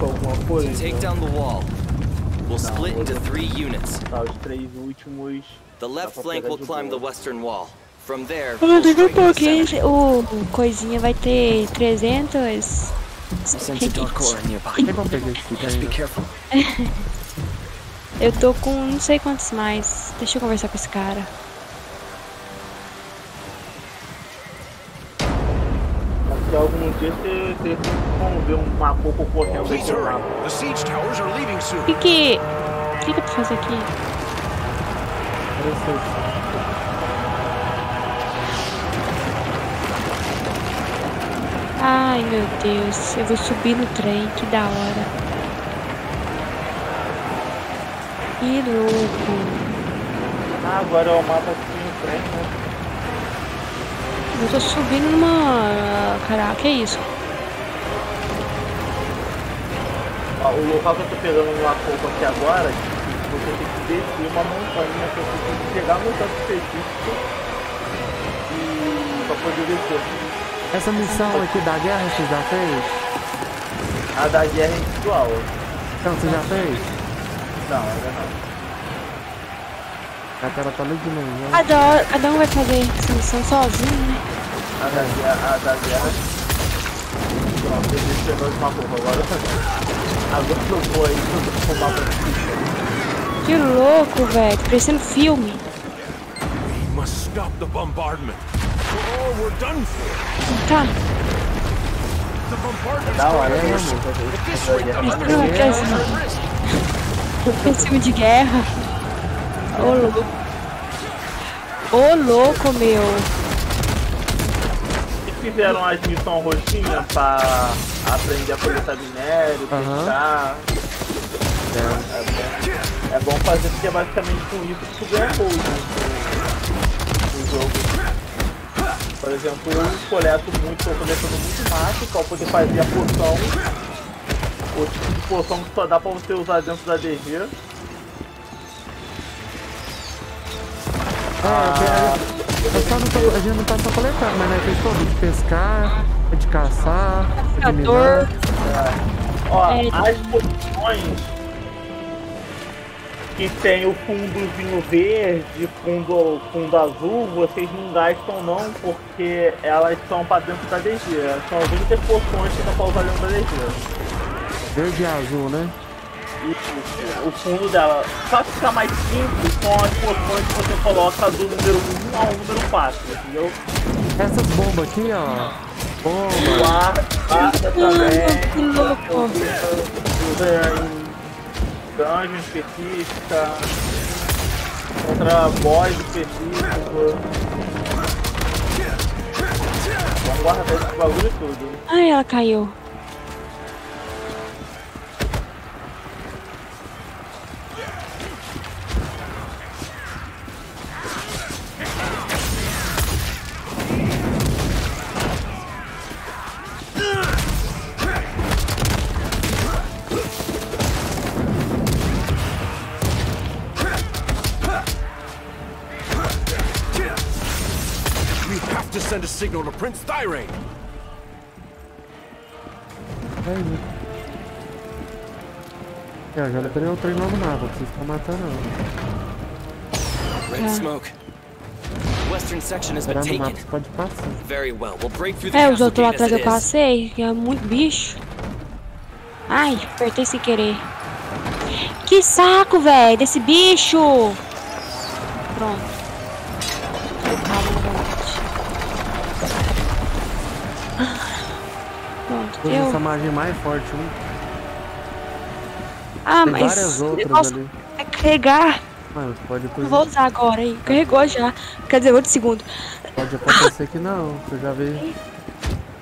Alguma coisa. Take down the wall. We'll split into three units. The left flank will climb the western wall. From there, Ah, we'll daqui a strike the pouquinho center. o coisinha vai ter 300. I sense a dark aura nearby. Just be careful. *laughs* Eu tô com não sei quantos mais. Deixa eu conversar com esse cara. Daqui a algum dia você, você vão ver um mapa correndo mapa. O que que. O que que eu preciso fazer aqui? Ai meu Deus, eu vou subir no trem, que da hora. Que louco. Ah, agora é o mapa aqui no trem, né? Eu tô subindo numa. Caraca, que isso? Ó, o local que eu tô pegando no Lacoco aqui agora, você tem que descer uma montanha, que você tem que chegar no canto específico e pra poder descer. Essa missão aqui da guerra você já fez? A da guerra individual. Então, você já fez? Não, ainda não. A cara tá ali de manhã. Cada, hora- cada um vai fazer missão sozinho, né? A da guerra. A da guerra. Pronto, eu deixo pegar uma roupa agora. Agora eu vou aí com o mapa aqui. Que louco, velho. Parecendo filme. We must stop the bombardment. Or we're done for. Tá. Da hora, is hein, amor? Não, que assim. Filme de guerra. Ô louco. Ô louco, meu. E fizeram as missões roxinhas pra aprender a coletar minério, pescar. É, bom, é bom fazer porque é basicamente com isso que tu ganha gold né, no, no jogo. Por exemplo, eu coleto muito, tô coletando muito macho pra poder fazer a poção. O tipo de poção que só dá pra você usar dentro da DG. É, não tô, a gente não tá só coletando, mas né, fez todo de pescar, de caçar, de minar. Ó, É, as posições que tem o fundozinho verde, fundo, fundo azul, vocês não gastam não, porque elas são pra dentro da DG. São as únicas poções que dá pra usar dentro da DG. Verde e azul, né? O- o fundo dela, pra ficar mais simples, são as poções que você coloca do número 1 ao número 4, entendeu? Essas bombas aqui, ó. Bomba. Guarda, guarda também. Que louco. dungeon específica, contra boss específico. Vamos guardar esse bagulho tudo. Ai, ela caiu. To send a signal to Prince Thyrane. É, já liberei o trem lá no mapa, não precisa ficar matando não. Red Yeah. smoke. western section has been taken. pode passar. Very well. We'll break through the É, os outros lá atrás eu passei, que é muito bicho. Ai, apertei sem querer. Que saco, velho, desse bicho! Pronto. Pronto, Usa essa magia mais forte. Um. Ah, Tem mas. Nossa, ali. é carregar. Mano, pode, Não vou usar agora, hein? Carregou já. Quer dizer, outro segundo. pode acontecer que não. que Eu já vi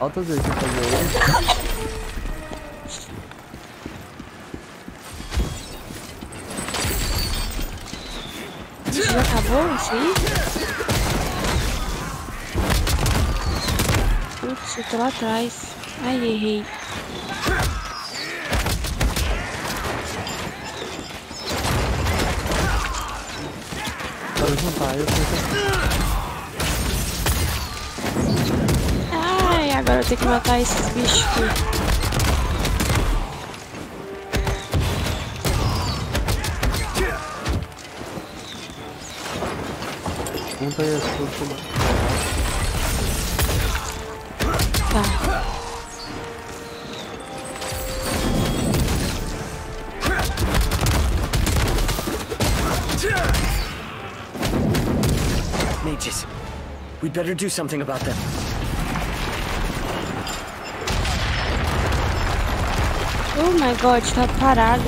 altas vezes você fazer. Já acabou isso aí? Putz, eu tô lá atrás. Ai, errei. Pode juntar, eu tô... Ai, agora eu tenho que matar esses bichos aqui. Junta aí as coisas. Tá. Mages. We'd better do something about them. Oh my god, tá parado.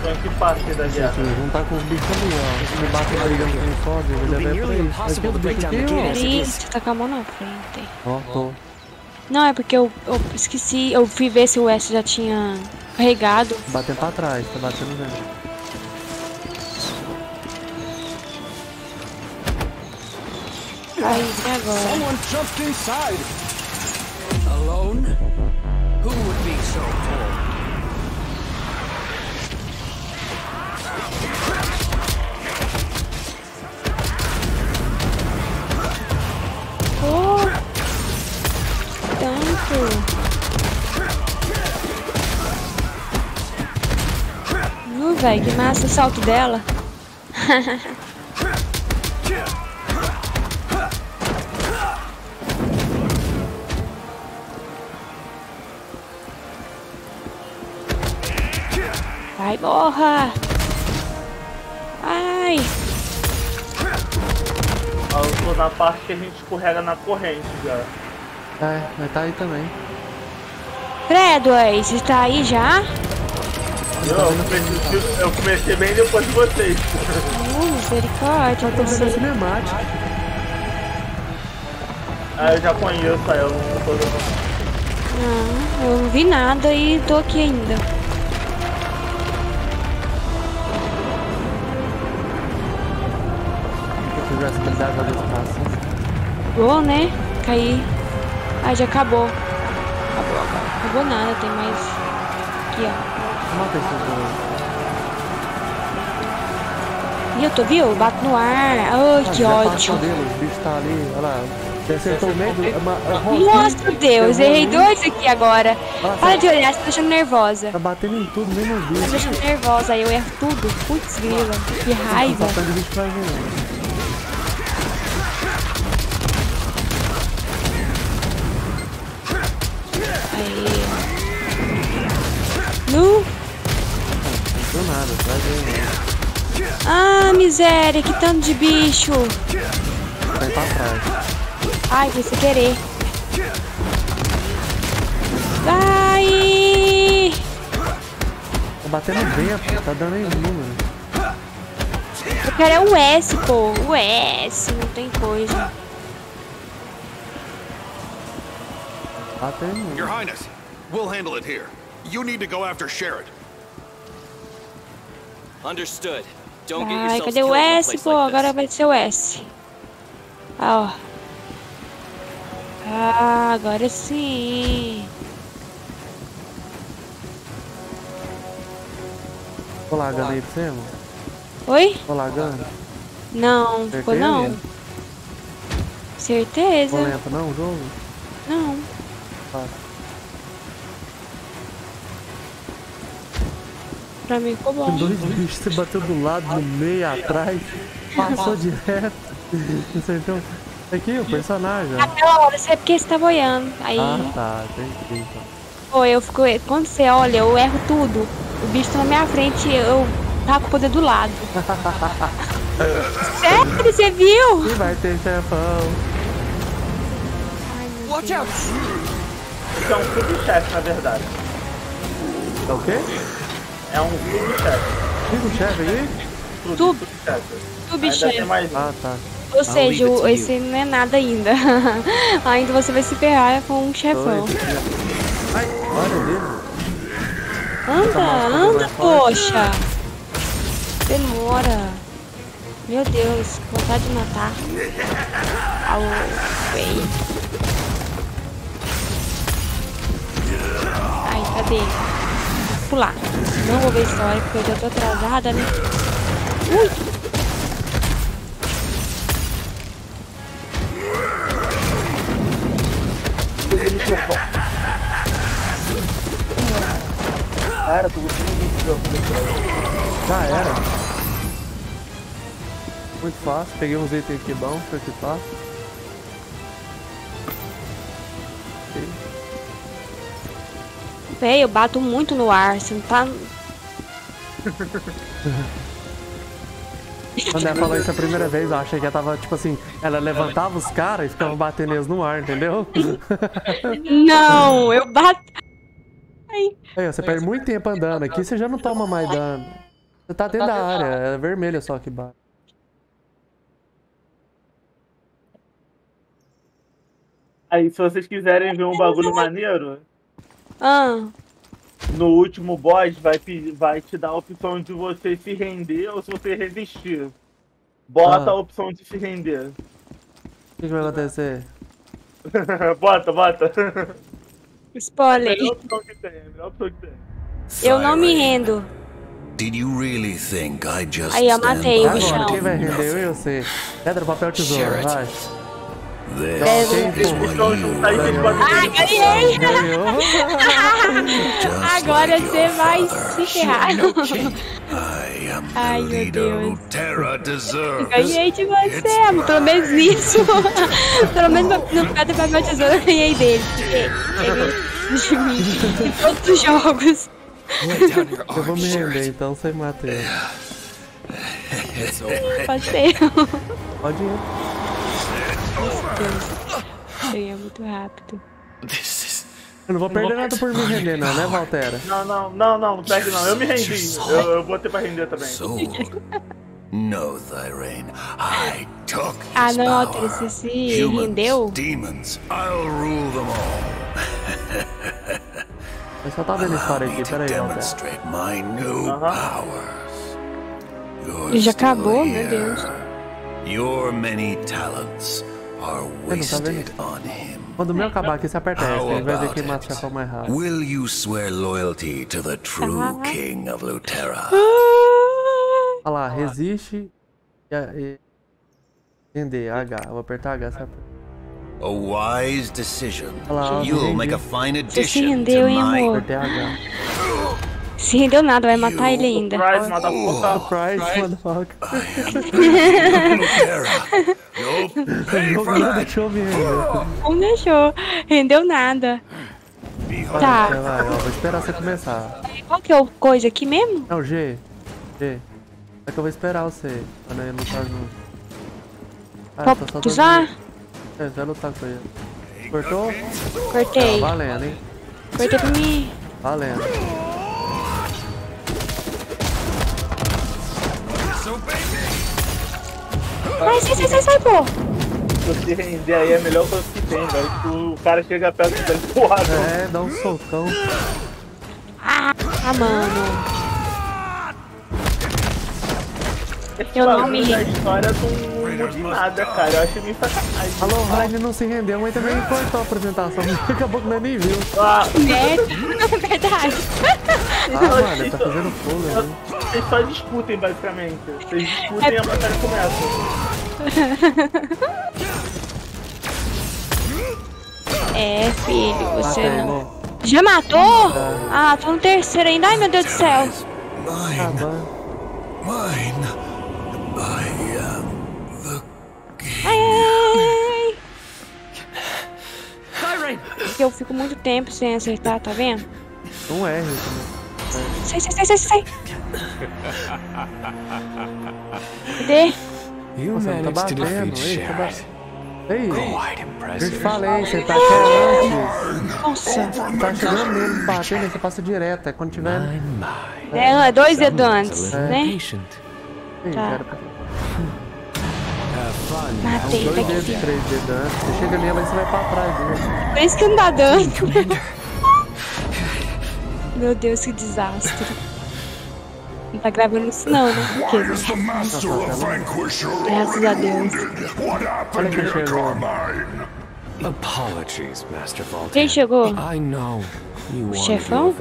Então que parte da guerra? Gente, juntar com os bichos ali, ó. Se ele bate brigando com o sódio, ele leva pra isso. Aqui os bichos aqui, Peraí, você tá com a mão na frente. ó. Ó, tô. Não, é porque eu, eu esqueci. Eu fui ver se o S já tinha carregado. Batendo pra trás, tá batendo vendo. Aí, e agora? Someone jumped inside. Alone? Who would be so bold? Oh, Nu, velho, que massa o salto dela. *laughs* Vai, morra! Ai! Eu tô na parte que a gente escorrega na corrente já. É, mas tá aí também. Credo, aí, você tá aí já? Eu, eu comecei, eu comecei bem depois de vocês. Uh, misericórdia, Tô vendo a cinemática. Ah, eu já conheço, aí eu não tô dando. Não, eu não vi nada e tô aqui ainda. Eu da espaço. Bom, né? Caí. Ah, já acabou. Acabou agora. Acabou nada, tem mais. Aqui, ó. Mata esses dois. Ih, eu tô, viu? Bato no ar. Ai, Ah, que ódio. dele, os bichos tá ali, olha lá. Você acertou o meio do... é é Nossa, Deus, errei dois aqui agora. Nossa. Para de olhar, você tá deixando nervosa. Tá batendo em tudo, menos Tá bicho. deixando nervosa, aí eu erro tudo. Putz, grila. Que raiva. Tá Aí. Nu. Do nada, ver. Ah, miséria, que tanto de bicho. Vai pra trás. Ai, foi sem querer. Vai! Tá batendo vento, tá dando em número. Eu quero é o S, pô. O S, não tem coisa. Your Highness, we'll handle it here. You need to go after Sherrod. Understood. Don't get Ai, cadê o S, pô? Agora vai ser o S. Ah, ó. Ah, agora sim. Tô lagando aí pra você, mano? Oi? Tô lagando? Não, ficou não. Certeza. Ficou lento não o jogo? Não. Pra mim ficou bom. Dois bichos, você bateu do lado, no meio, atrás. Passou direto. Acertou. Aqui, o personagem. ó. Naquela hora, você é porque você tava olhando. Aí, Ah, tá. Entendi. Então. pô, eu fico. Quando você olha, eu erro tudo. O bicho tá na minha frente, eu tá com o poder do lado. *laughs* Sério, você viu? E vai ter chefão. Watch out! Isso é um subchefe, na verdade. É o quê? É um subchefe. Fica o chefe aí? Tub, Subchefe. subchefe. Ainda tem mais um. Ah, tá. Ou seja, o- esse não é nada ainda. *laughs* ainda você vai se ferrar com um chefão. Ai, olha ali. Anda, anda, poxa. Demora. Meu Deus, vontade de matar. Au, véi. Ai, cadê? Pular. Não vou ver história porque eu já tô atrasada, né? Ui! Cara, tô gostando muito do. Já era. Muito fácil. Peguei uns itens aqui bom, foi que fácil. Véi, eu bato muito no ar. Você não tá. *laughs* Quando ela falou isso a primeira vez, eu achei que ela tava, tipo assim, ela levantava os caras e ficava batendo eles no ar, entendeu? *laughs* Não, eu bato. Aí, você perde muito tempo andando aqui, você já não toma mais dano. Você tá dentro da área, é vermelha só que bate. Aí, se vocês quiserem ver um bagulho maneiro, Ah, no último boss vai, vai te dar a opção de você se render ou se você resistir. Bota Ah. a opção de se render. O que, que vai acontecer? *laughs* bota, bota. spoiler. É a melhor opção que tem, é a melhor opção que tem. Eu não me rendo. Did you really think I just Aí, eu matei o bichão. quem vai render? Eu e você. Pedra, papel, tesoura, it. vai. Ai, ganhei! *laughs* Agora você vai se ferrar. I am the Ai, meu leader Deus. Terra deserves. Ganhei de você, pelo menos nisso. pelo menos no no pedra, papel, tesoura, eu ganhei dele. Ele de mim. Em todos os jogos. Eu vou me render, então você mata ele. Pode ser. Pode ir. Ganhei muito rápido. Eu não vou perder nada por me render, não, né, Valtera? Não, não, não, não, não perde não. Eu me rendi. Eu, eu botei pra render também. No, Thyrane. I took Ah, não, power. Walter, você se rendeu? demons, I'll rule them all. Eu só tava vendo história aqui, peraí, Valtera. My new powers. You're Já acabou, meu. Deus. Your many talents não tá wasted vendo? on him. Quando o meu acabar aqui, você aperta F, ele vai ver quem mata chefão mais rápido. Will you swear loyalty to the true king of Luterra? Olha lá, resiste e, e render, H. Eu vou apertar H, sabe? A wise decision. Olha lá, ó, You'll make a fine addition to hein, my amor? Apertei H. Se rendeu nada, vai matar ele ainda. Surprise, motherfucker. Surprise, motherfucker. *laughs* *laughs* Não deixou me render. Não deixou. Rendeu nada. Tá. Vai, vai, ó, vou esperar você começar. Qual que é o coisa aqui mesmo? Não, G. G. É que eu vou esperar você, quando ele lutar junto. Ah, Pode tá usar? É, vai lutar com ele. Cortou? Cortei. Tá valendo, hein? Cortei pra mim. Valendo. Vai, sai, sai, sai, sai, pô. Se você render aí é a melhor coisa que tem, velho. O cara chega perto dele, porrada. É, dá um socão. Ah, mano. Esse Eu não me rendo. história não muda em nada, cara. Eu achei meio sacanagem. Alô, Raine não se rendeu, mas também cortou a apresentação. *laughs* Acabou que nós nem viu. *laughs* Ah, É, verdade. Ah, mano, ele tá fazendo fogo ali. Vocês só discutem, basicamente. Vocês discutem e a batalha começa. *laughs* É, filho, você Matei, não. né? Já matou? Ah, tô no terceiro ainda. Ai, meu Deus do céu. Acabando. Mine. I am Ai! Eu fico muito tempo sem acertar, tá vendo? Não é, erre. Né? Sai, sai, sai, sai, sai! Cadê? Tá eu, Nossa, velho, tá batendo, ei, tá batendo. Ei, eu falei, você tá chegando antes. Nossa. Tá chegando mesmo, batendo, né? você passa direto. É quando tiver... É, é dois dedos antes, né? Ei, tá. Quero... Matei, tá dedos, aqui. três dedos antes. Você chega nela e você vai pra trás dele. Por isso que não dá dano. *laughs* Meu Deus, que desastre. Não tá gravando isso não, né? Graças a Deus. Olha happened quem chegou. Apologies, Master Voltaire. Quem chegou? I know you wanted chefão?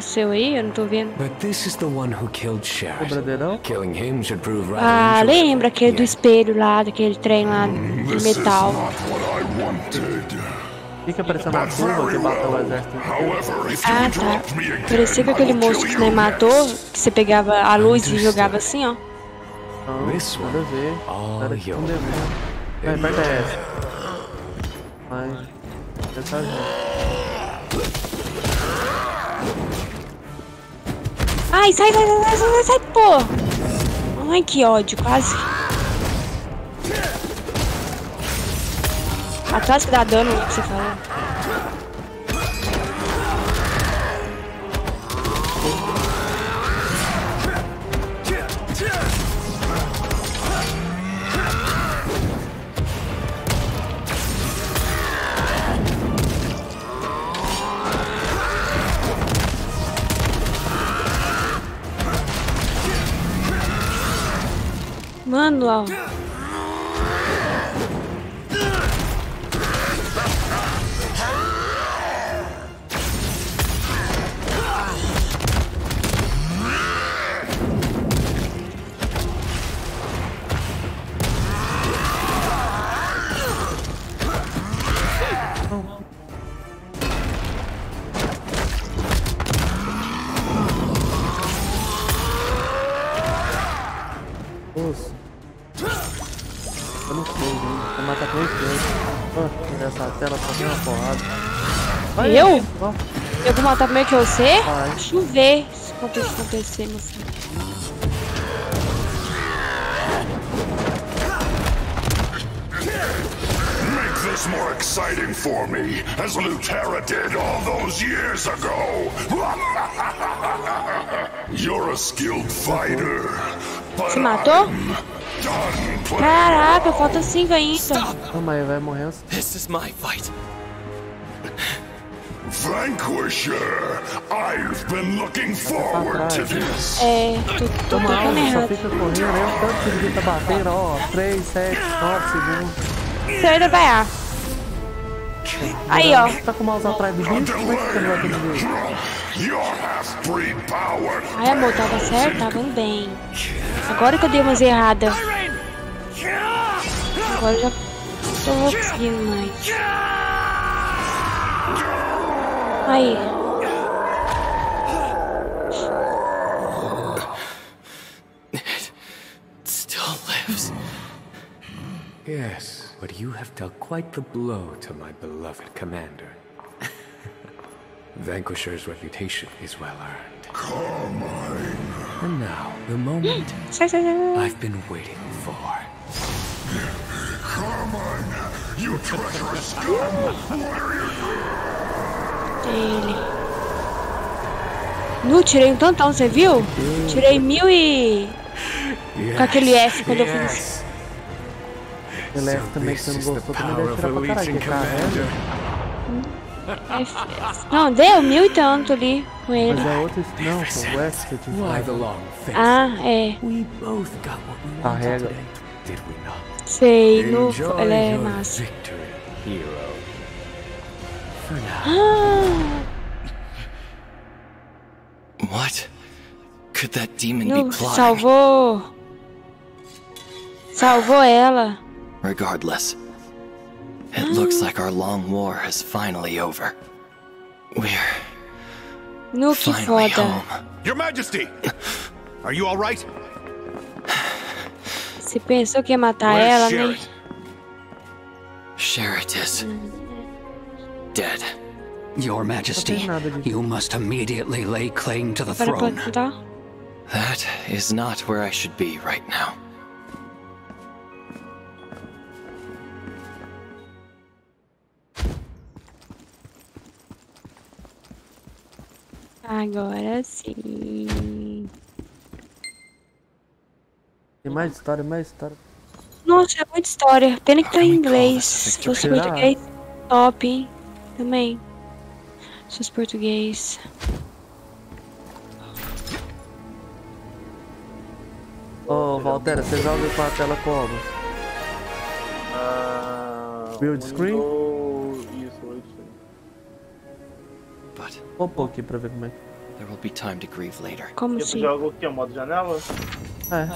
O seu aí? Eu não tô vendo. But this is the one who killed Sherrod. Bradeirão? Killing him should prove rather Ah, lembra aquele do espelho lá, daquele trem lá de This is metal. Fica aparecendo a turma que bateu o exército Ah, tá. me Parecia com aquele moço kill que nem matou, que você pegava a luz e jogava assim, ó. Não, nada a ver. Cara, tipo um yours. demônio. Vai, aperta essa. Vai. Você tá junto. Ai, sai, sai, sai, sai, sai, pô! Ai, que ódio, quase. Atrás que dá dano, que você falou. Mano, ó. Ah, nessa tela só uma porrada. Vai, Eu? ó. Eu vou matar primeiro que você? Vai. Deixa eu ver se acontecer, acontecer, meu filho. This more exciting for me, as Lutera did all those years ago. *laughs* You're a skilled fighter, but? I'm. Caraca, falta cinco ainda. Calma aí, vai morrer. This is my fight. Vanquisher, I've been looking forward to this. É, tô, tô Toma tocando alma, só errado. fica correndo, né? O tanto que ele tá batendo, ó. 3, 7, 9 segundos. Você ainda vai A. Aí, ó. Tá com o mouse atrás do bicho? Como é que você não vai ter que ver? Your half-breed power. Ai, amor, tava certo? Tava indo bem. Agora que eu dei umas erradas. Agora eu já tô conseguindo mais. Aí. Still lives. Yes, but you have dealt quite the blow to my beloved commander. And now, the moment Sai, sai, sai, sai. I've been waiting for. Carmine, you treacherous scum. What are you Ele. Nu, tirei um tantão, você viu? Tirei mil e. Com aquele F quando eu fiz. Ele é também que você não gostou, também deve tirar pra caralho. F, F. Não, deu mil e tanto ali com ele. Mas é outro. Não, o F que? Ah, é. Carrega. Sei, no, ele é massa. Ah, What could that demon be no, plotting? salvou. Salvou ela. Regardless, it looks like our long war is finally over. We're No, que finally foda. home. Your Majesty! Are you all right? Você pensou que ia matar Where's ela, né? Sherrod? Sure it is. dead. Your Majesty, you must immediately lay claim to the throne. That is not where I should be right now. Agora sim. Tem mais história, mais história. Nossa, é muita história. Pena que tá em inglês. Se fosse português, top, hein? Também. Se fosse português. Ô, Valtera, você joga com a tela como? Ah, Build screen? Vou pôr aqui pra ver como é que. there will be time to grieve later. Como E tu joga o que? Modo janela? É.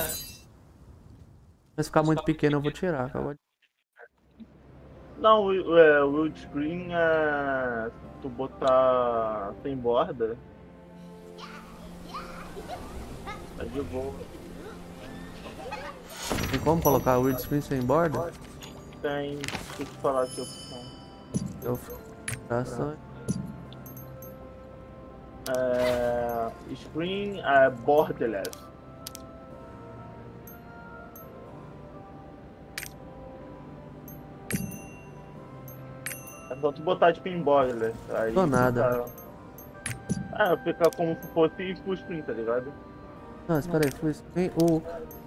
Mas ficar muito pequeno eu vou tirar. acabou de- Não, o é, o build screen é. Se tu botar sem borda. Tá de boa. Tem como colocar o widescreen sem borda? Tem. Deixa eu te falar aqui a opção. Eu faço. É, screen é, borderless. É só tu botar tipo em borderless. Aí Tô nada. Fica... É, fica como se fosse full screen, tá ligado? Não, espera aí, full screen. O,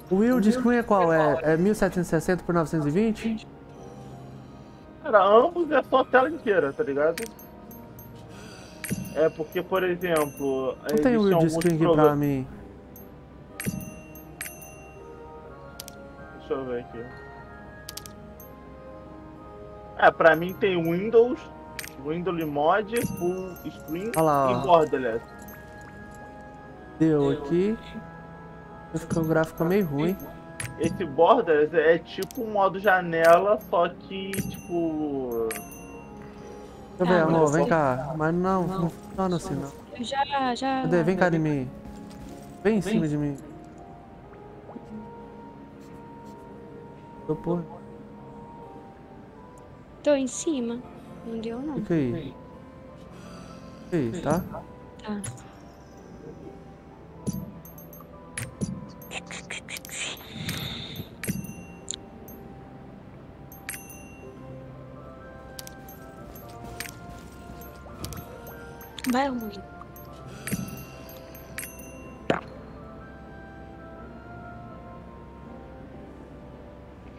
o widescreen é qual? É, é 1760 por 920? Cara, ambos é só tela inteira, tá ligado? É porque, por exemplo. Não tem alguns widescreen aqui pra mim. Deixa eu ver aqui. É, pra mim tem Windows, Windows Mod, Full Screen e Borderless. Deu aqui. Fica o gráfico meio ruim. Esse Borderless é tipo um modo janela, só que tipo. Deixa eu ver, amor, vem cá. Mas não, não funciona assim não. Eu já, já. Cadê? Vem cá de mim. Vem em cima de mim. Tô porra. Tô em cima. Não deu, não. Fica aí. Fica aí, tá? Tá. Vai, Rui.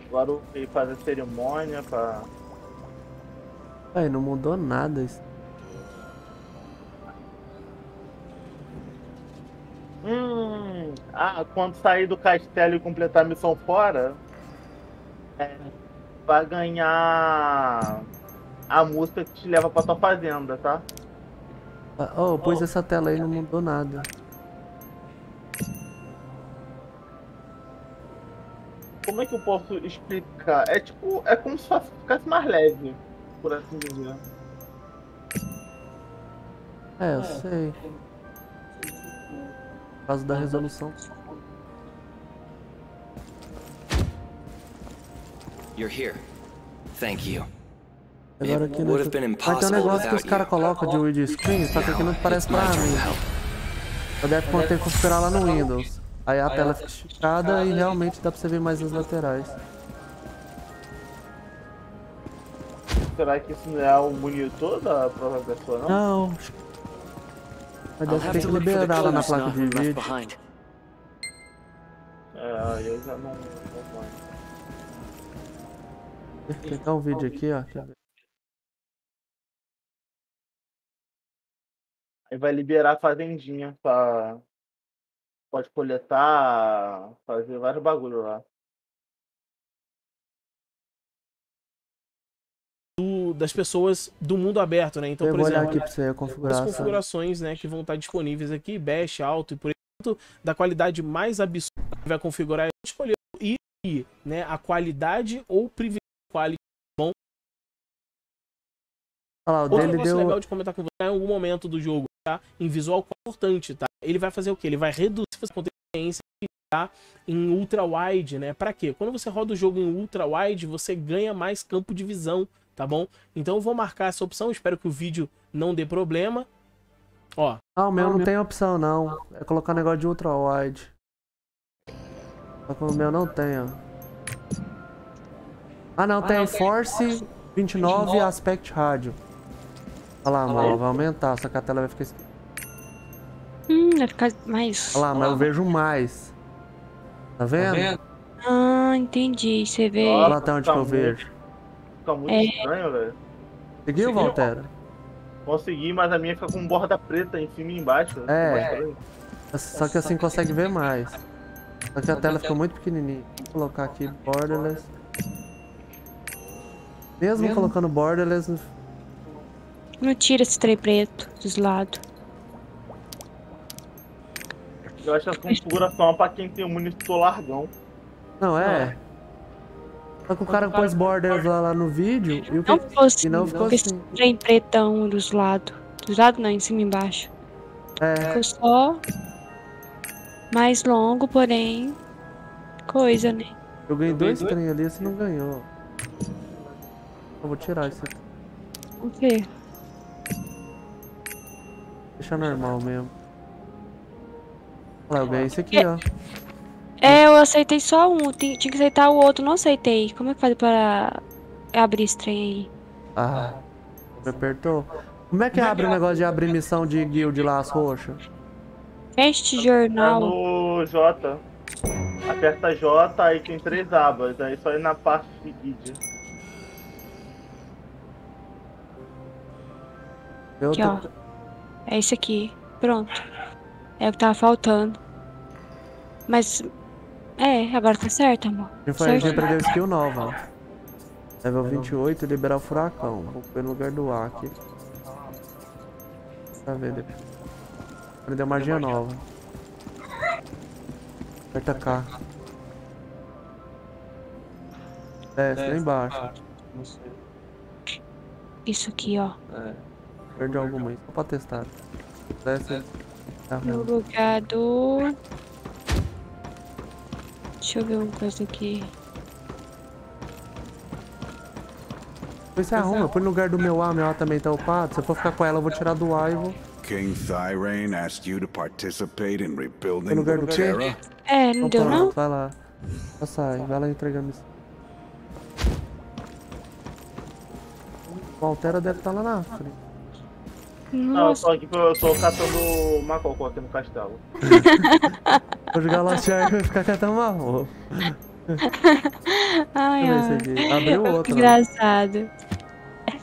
Agora eu fui fazer cerimônia pra. Aí, não mudou nada isso. Hum. Ah, quando sair do castelo e completar a missão fora, é, vai ganhar a música que te leva pra tua fazenda, tá? Ah, Oh, pus essa tela aí não mudou nada. Como é que eu posso explicar? É tipo, é como se ficasse mais leve, por assim dizer. É, eu sei. Por causa da resolução. You're here. Thank you. Agora aqui no... Mas tem um negócio que os caras you. colocam de widescreen, só que aqui não parece pra mim. Eu deve ter que configurar lá no Windows. Aí a tela fica esticada e realmente dá pra você ver mais as laterais. Será que isso não é o monitor da própria pessoa, não? Não. Mas deve ter que liberar lá na placa de vídeo. É, eu já não. não mais. Vou clicar um vídeo aqui, ó. Aí vai liberar a fazendinha pra. Pode coletar, fazer vários bagulho lá. do- das pessoas do mundo aberto, né? Então, Eu por exemplo, aqui pra você configurar. as configurações, né, que vão estar disponíveis aqui, bash, alto e por enquanto, da qualidade mais absurda que vai configurar, escolher e, né, a qualidade ou privilégio Olha lá, o Outro dele negócio deu. legal de comentar com você em algum momento do jogo, tá? Em visual é importante, tá? Ele vai fazer o quê? Ele vai reduzir a potência tá? em ultra wide, né? Para quê? Quando você roda o jogo em ultra wide, você ganha mais campo de visão, tá bom? Então eu vou marcar essa opção, espero que o vídeo não dê problema. Ó. Ah, o meu não tem opção não. É colocar negócio de ultra wide. Só que o meu não tem, ó. Ah não, tem Force 29 Aspect Rádio. Olha lá, mano, vai aumentar, só que a tela vai ficar. Hum, vai ficar mais. Olha lá, mas eu vejo mais. Tá vendo? Ah, entendi. Você vê. Olha lá tá onde que eu vejo. Tá muito É. estranho, velho. Seguiu, Valtera? Consegui, mas a minha fica com borda preta em cima e embaixo. É. Só que assim consegue ver mais. Só que a tela ficou muito pequenininha. Vou colocar aqui borderless. Mesmo colocando borderless, Não tira esse trem preto dos lados. Eu acho a configuração pra quem tem o monitor largão. não é. Só que o cara pôs borders lá, lá no vídeo e o que Não ficou assim. e não ficou esse assim. trem pretão dos lados. Dos lados não, em cima e embaixo. É. Ficou só mais longo, porém. Coisa, né? Eu ganhei dois trem ali, você não ganhou. Eu vou tirar isso aqui. O quê? Deixa normal mesmo. Olha eu ganhei esse aqui, ó. É, eu aceitei só um. Tinha, tinha que aceitar o outro, não aceitei. Como é que faz pra abrir esse trem aí? Ah, me apertou. Como é que abre o negócio de abrir missão de guild lá, as roxas? Este É jornal. no J. Aperta J, aí tem três abas. Aí só ir na parte de guide. Eu Aqui, ó. É esse aqui. Pronto. É o que tava faltando. Mas. É, agora tá certo, amor. A gente foi- a gente aprendeu skill nova, ó. Level 28, liberar o furacão. Vou pôr no lugar do A aqui. Pra ver depois. Aprendeu magia nova. Aperta K. Desce lá embaixo. Não sei. Isso aqui, ó. É. Perde alguma aí, só pra testar. Desce. Tá No lugar do. Deixa eu ver uma coisa aqui. Depois você arruma, põe no lugar do meu A, meu A também tá upado. Se eu for ficar com ela, eu vou tirar do A e vou. King Thyrain asked you to participate in Põe no rebuilding lugar do? Terra? É, não deu pronto, não? Vai lá. Já sai, vai lá entregar a missão. O Altera deve estar lá na frente. Não, eu tô aqui, eu tô catando macocó aqui no castelo. Vou jogar Lost Ark e ficar catando marrom. *laughs* Ai, ai. Abriu Que outro, né? engraçado.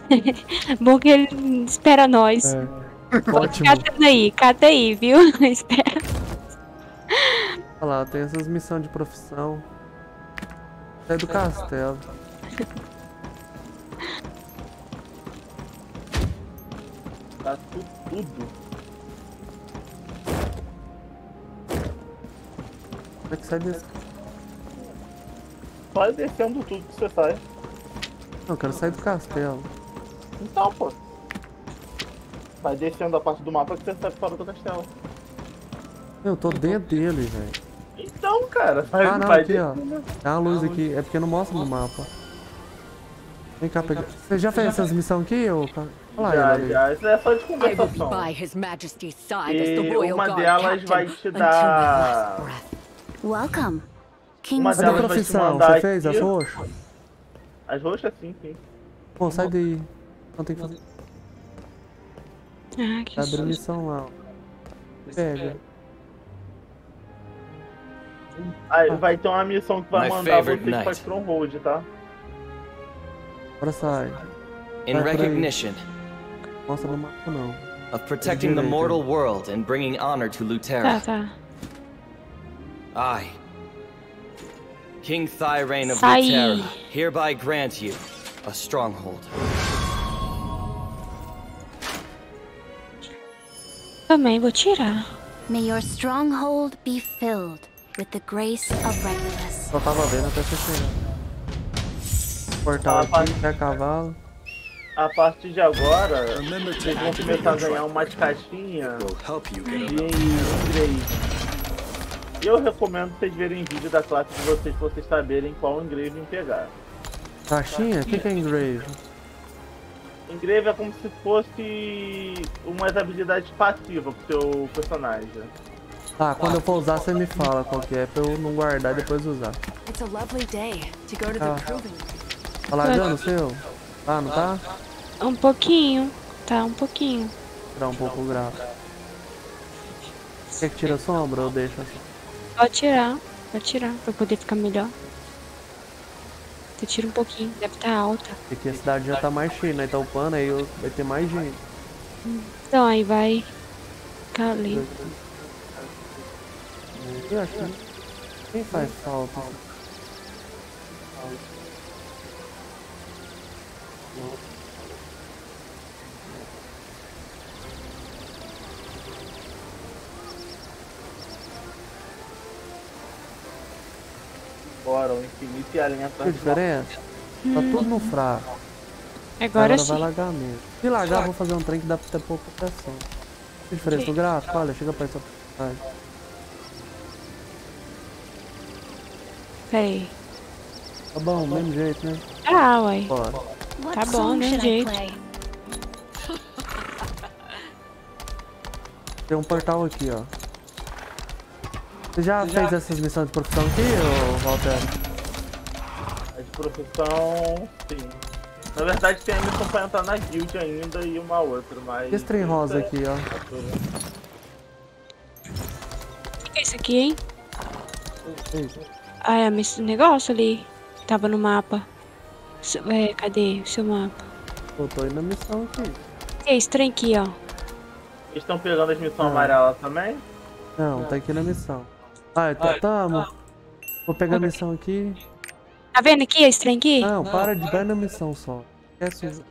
*laughs* Bom que ele espera nós. É. Ótimo. Cata aí, cata aí, viu? *laughs* Espera. Olha lá, tem essas missões de profissão. Sai do castelo. Tá tu- tudo. Como é que sai desse? Ir descendo tudo que você sai. Não, eu quero sair do castelo. Então, pô. Vai descendo a parte do mapa que você sai fora do castelo. Eu tô dentro dele, velho. Então, cara, vai, Ah, não, vai aqui, ó. descendo. Tem uma luz aqui. É porque não mostra no mapa. Vem cá pegar. Você já fez essas missões aqui, ô? cara? Já, já. Isso é só de conversação. E uma delas vai te dar. Welcome. Uma King's Cadê a delas vai te profissão? mandar Você fez as roxas? As roxas sim, sim. Pô, sai daí. Não tem que fazer. Ah, que Tá susto. missão lá, ó. Pega. Aí vai ter uma missão que vai My mandar vocês pra. Stronghold, tá? Agora sai. In aí. recognition of protecting the mortal world and bringing honor to Tá, Lutera, tá. I, King Thyrain of Sai. Lutera, hereby grant you a stronghold. Também vou tirar. May your stronghold be filled with the grace of Regulus. Só tava vendo até você chegar. Portal aqui, pé cavalo. A partir de agora, vocês vão começar a ganhar umas caixinhas de inglês. Eu recomendo vocês verem vídeo da classe de vocês pra vocês saberem qual engraving pegar. Caixinha? O que, que é engrave? Engrave é como se fosse umas habilidades passivas pro seu personagem. Tá, quando eu for usar, você me fala qual que é pra eu não guardar e depois usar. It's a lovely day to go to the Ah. proving. Tá largando o seu? Tá, não tá? Um pouquinho. Tá, um pouquinho. Tirar um pouco o grau. Quer que tira a sombra ou deixa assim? Pode tirar. Pode tirar, pra poder ficar melhor. Você tira um pouquinho, deve estar alta. Porque a cidade já tá mais cheia, né? Tá upando, aí vai ter mais gente. Então aí vai ficar ali. Eu acho que nem faz falta. Bora, o infinito e a linha Que diferença? Tá tudo no fraco. Agora sim. vai largar mesmo. Se largar, eu vou fazer um trem que dá pra ter pouca pressão. Que diferença no gráfico? Olha, chega pra essa personagem. Peraí. Tá bom, mesmo jeito, né? Ah, uai. Bora. Tá bom, né, jeito. Tem um portal aqui, ó. Você já, fez essas missões de profissão aqui, ô Walter? A de profissão, sim. Na verdade tem a missão pra entrar na guild ainda e uma outra, mas. Esse trem rosa aqui, ó. O que é isso aqui, hein? Ah, é esse negócio ali. Tava no mapa. É, cadê o seu mapa? Eu tô indo na missão aqui. É esse trem aqui, ó. Eles estão pegando as missões Ah. amarelas também? Não, tá aqui na missão. Ah, então tamo. Vou pegar a missão aqui. Tá vendo aqui esse trem aqui? Não, para de vai na missão só. Esquece os...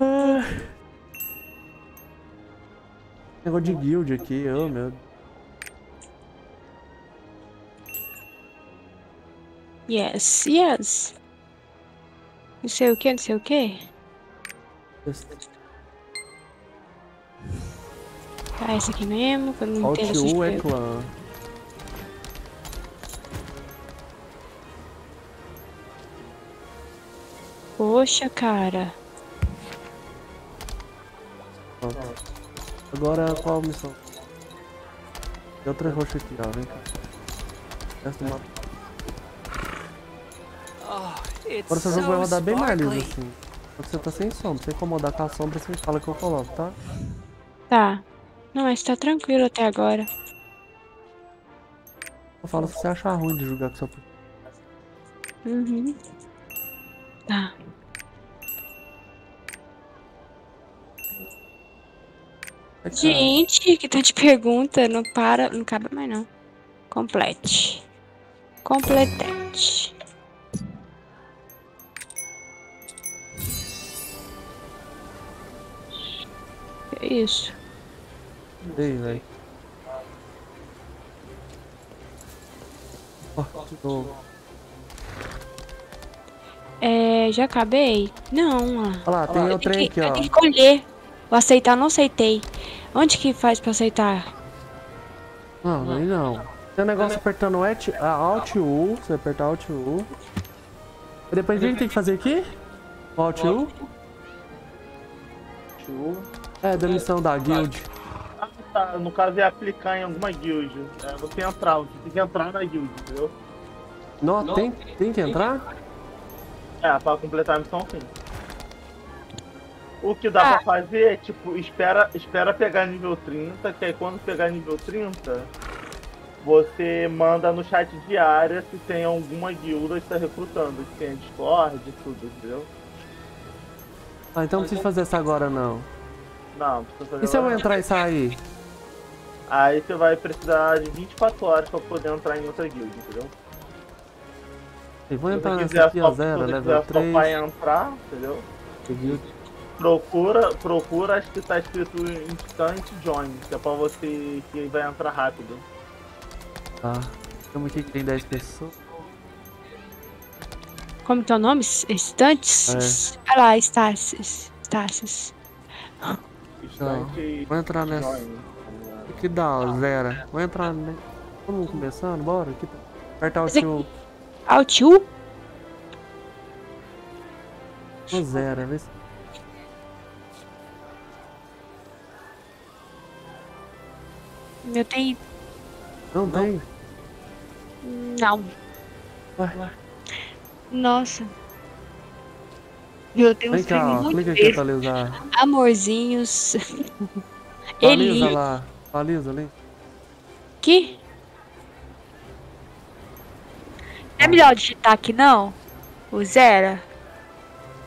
Ah. Negócio de guild aqui, oh meu. Yes, yes. Não sei o que, não sei o que. Tá, esse aqui mesmo, eu não Alt essas U é clã. Poxa, cara. Pronto. Agora qual a missão? Tem outra roxa aqui, ó. Vem cá. Testa o mapa. Agora seu jogo vai rodar bem mais liso assim. Só que você tá sem sombra. Se incomodar com a sombra, você fala que eu coloco, tá? Tá. Não, mas tá tranquilo até agora. Eu falo se você achar ruim de jogar com seu Uhum. Tá. Gente, que tá de pergunta. Não para, não cabe mais não. Complete. Completete. Que isso? Ei, velho. Ó, de novo. É, já acabei? Não, ó. Olha lá, tem Eu outro que- aqui, eu ó. tenho que escolher. Vou aceitar, não aceitei. Onde que faz pra aceitar? Não, aí não. Tem um negócio apertando o Alt, a Alt U. Você apertar Alt U. E depois o que tem que fazer aqui? O Alt U? É, da missão da guild. Ah, tá. No caso é aplicar em alguma guild. É, você entrar, você tem que entrar na guild, entendeu? Não, tem, tem que entrar? É, pra completar a missão sim. O que dá pra fazer é, tipo, espera, espera pegar nível 30, que aí quando pegar nível 30, você manda no chat de área se tem alguma guilda que tá recrutando, se tem Discord e tudo, entendeu? Ah, então não precisa fazer isso agora não. Não, precisa fazer E se eu agora. entrar e sair? Aí você vai precisar de 24 horas pra poder entrar em outra guild, entendeu? Eu vou Se entrar você nessa aqui, ó, zero, se level quiser só 3. pra entrar, entendeu? Guild. Procura, procura, acho que tá escrito Instant Join, que é pra você que vai entrar rápido. Tá. Aqui que tem 10 pessoas. Como que é o nome? Estantes? É. Olha lá, Estácios. Estácios. Não, vou entrar nessa. Que dá, zero. Vou entrar, né? Todo mundo começando, bora. Aqui. tá. Apertar o Esse tio. Alt U? Uma zero, vê se... Eu tenho. Não tem? Não. Nossa. Eu tenho Vem cá, clica aqui alisar. Amorzinhos. *laughs* Eli. lá. Alisa ali. Que? É melhor digitar aqui não? O Zera?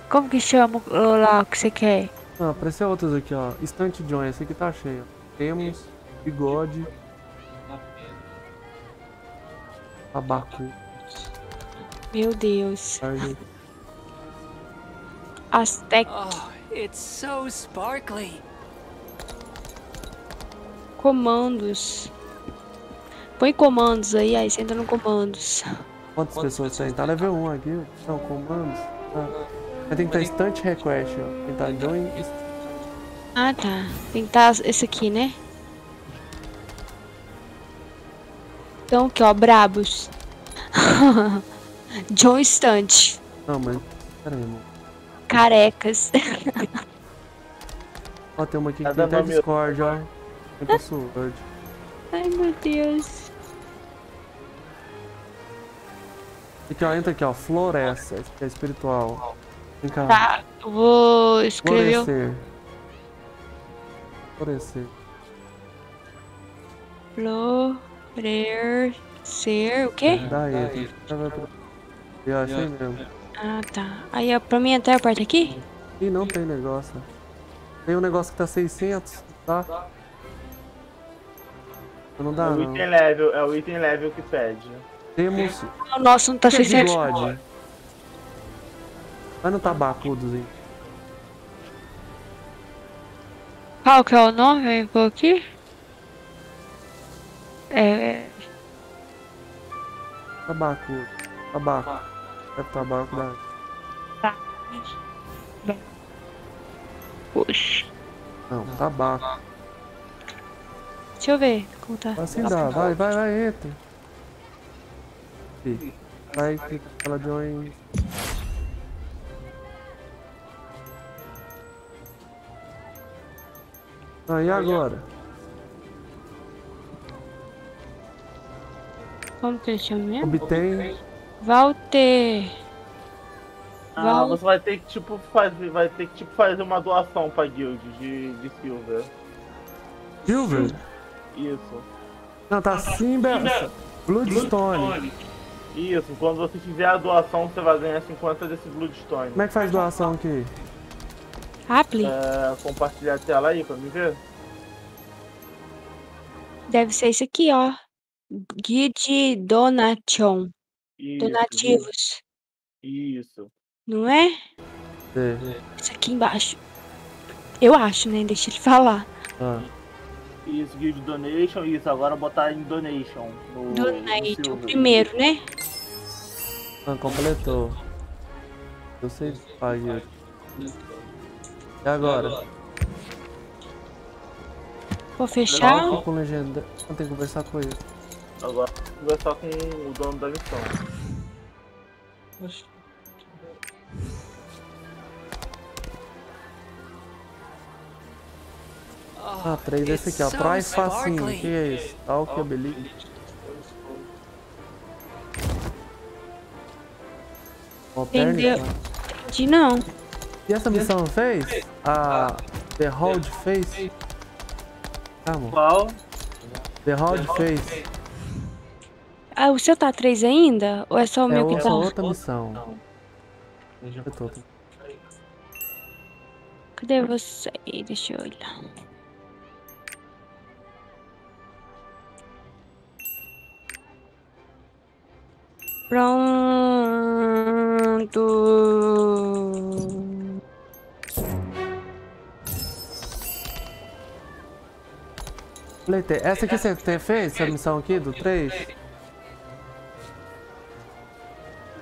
Como que chama o lá o que você quer? Ah, apareceu outros aqui, ó. Estante John, esse aqui tá cheio. Temos bigode. Tabaco. Meu Deus. Aztec. Oh, it's so sparkly. Comandos. Põe comandos aí, aí você entra no comandos. Quantas pessoas tem? Tá level 1 aqui. Não, comandos. Ah. Aí tem que estar Stunt Request, ó. Tem que tá Join. Ah tá. Tem que estar esse aqui, né? Então aqui, ó, brabos. *laughs* John Stunt. Não, mas. Pera aí, mano. Carecas. *laughs* Ó, tem uma aqui que Tá tem até Discord, ó. Tem pra Sword. Ai meu Deus. Aqui, ó, entra aqui, ó. Floresta. Aqui é espiritual. Vem cá. Tá, eu vou escrever. Florescer. Florescer. Florescer. O quê? Dá aí. Eu achei mesmo. Ah tá. Aí ó, pra mim até a parte aqui? Ih, não tem negócio. Tem um negócio que tá 600, tá? Não É dá, o não. item level, é o item level que pede. Temos. O nosso não tá é 600. bigode? Vai no tabacudozinho. Qual que é o nome? Vou aqui. É. Tabaco. Tabaco. É tabaco da. Puxa. Não, tabaco. Deixa eu ver como tá. Assim dá, vai, vai, vai, entra. Ih, Vai, clica join. Ah, e agora? Como que ele chama mesmo? Obtém. Walter. Ah, Val- você vai ter que tipo fazer, vai ter que tipo fazer uma doação pra guild de, de silver. Silver? Isso. Não, tá Simba. Bloodstone. Isso, quando você fizer a doação, você vai ganhar 50 desse Bloodstone. Como é que faz doação aqui? Apply? É, compartilhar a tela aí pra me ver? Deve ser isso aqui, ó. Guia de donation. Isso, Donativos. Isso. Não é? É. Isso aqui embaixo. Eu acho, né? Deixa ele falar. Ah. Isso, guild donation, isso, agora botar em donation. No, no Donate, o primeiro, né? Ah, completou. Eu sei pague. E agora? Vou fechar. Fala com legenda. Não tem que conversar com ele. Agora conversar com o dono da missão. Ah, três esse aqui, ó. Trai facinho. sparkly. que é isso? Talk ability. Entendeu? Entendi não. E essa missão fez? A The Hold Face. Calma. Qual? The Hold Face. Ah, o seu tá 3 ainda? Ou é só o É meu que outra, tá? outra missão. Eu tô- Cadê você? Deixa eu olhar. Pronto. Leite, essa aqui você você fez? Essa missão aqui do 3?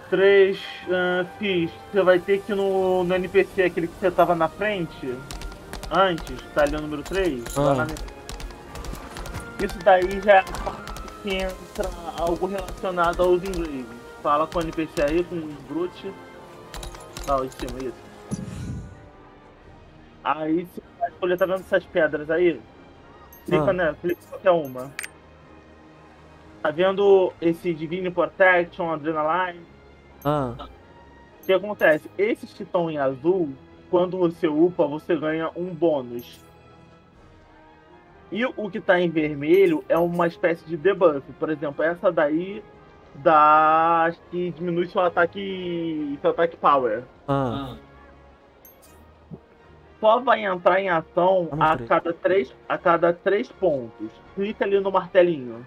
3, ah, fiz. Você vai ter que ir no, no NPC, aquele que você tava na frente, antes, tá ali o número 3, Ah. Isso daí já é a parte que entra algo relacionado aos ingleses. Fala com o NPC aí, com o Brute. Tá, em cima, isso. Aí você vai escolher, tá vendo essas pedras aí? Clica, Ah. né? Clica qualquer uma. Tá vendo esse Divine Protection, Adrenaline? Ah, O que acontece? Esses que estão em azul, quando você upa, você ganha um bônus. E o que tá em vermelho é uma espécie de debuff. Por exemplo, essa daí dá. Acho que diminui seu ataque. seu ataque power. ah. Só vai entrar em ação Ah, a cada, três, a cada três pontos. Clica ali no martelinho.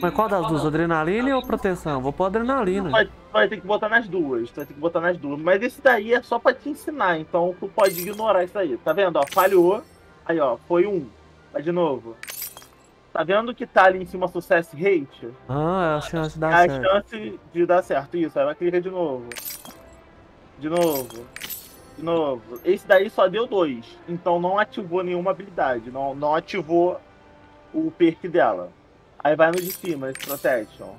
Mas qual das duas? Adrenalina ou proteção? Vou pôr adrenalina. Vai, vai ter que botar nas duas. Vai ter que botar nas duas. Mas esse daí é só pra te ensinar. Então tu pode ignorar isso aí. Tá vendo? Ó, falhou. Aí, ó, foi um. Vai de novo. Tá vendo que tá ali em cima sucesso rate? Ah, é a chance de dar É a certo. chance de dar certo. Isso, aí vai clicar de novo. De novo. De novo. Esse daí só deu dois. Então não ativou nenhuma habilidade. Não, não ativou o perk dela. Aí vai no de cima, esse Protection.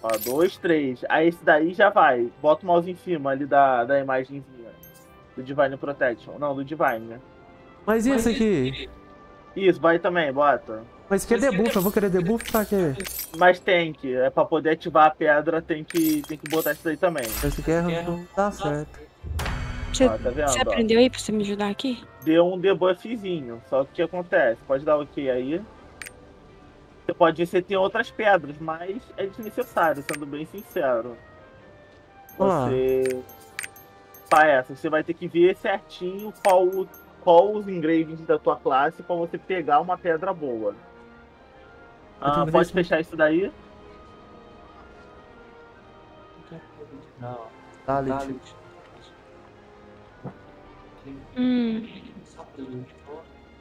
Ó, dois, três. Aí esse daí já vai. Bota o mouse em cima ali da, da imagenzinha. Do Divine Protection. Não, do Divine. Mas e esse aqui? Isso, vai também, bota. Mas que é debuff? Eu vou querer debuff pra quê? Mas tem que, é pra poder ativar a pedra, tem que, tem que botar isso daí também. Esse aqui é não dá certo. Você, Ó, tá vendo, você aprendeu aí pra você me ajudar aqui? Deu um debuffzinho, só que o que acontece? Pode dar o ok aí. Você pode ver se tem outras pedras, mas é desnecessário, sendo bem sincero. Você. Pra essa, você vai ter que ver certinho qual, qual os engravings da tua classe pra você pegar uma pedra boa. Ah, pode fechar isso daí? Não. Tá ali. Tá Hum.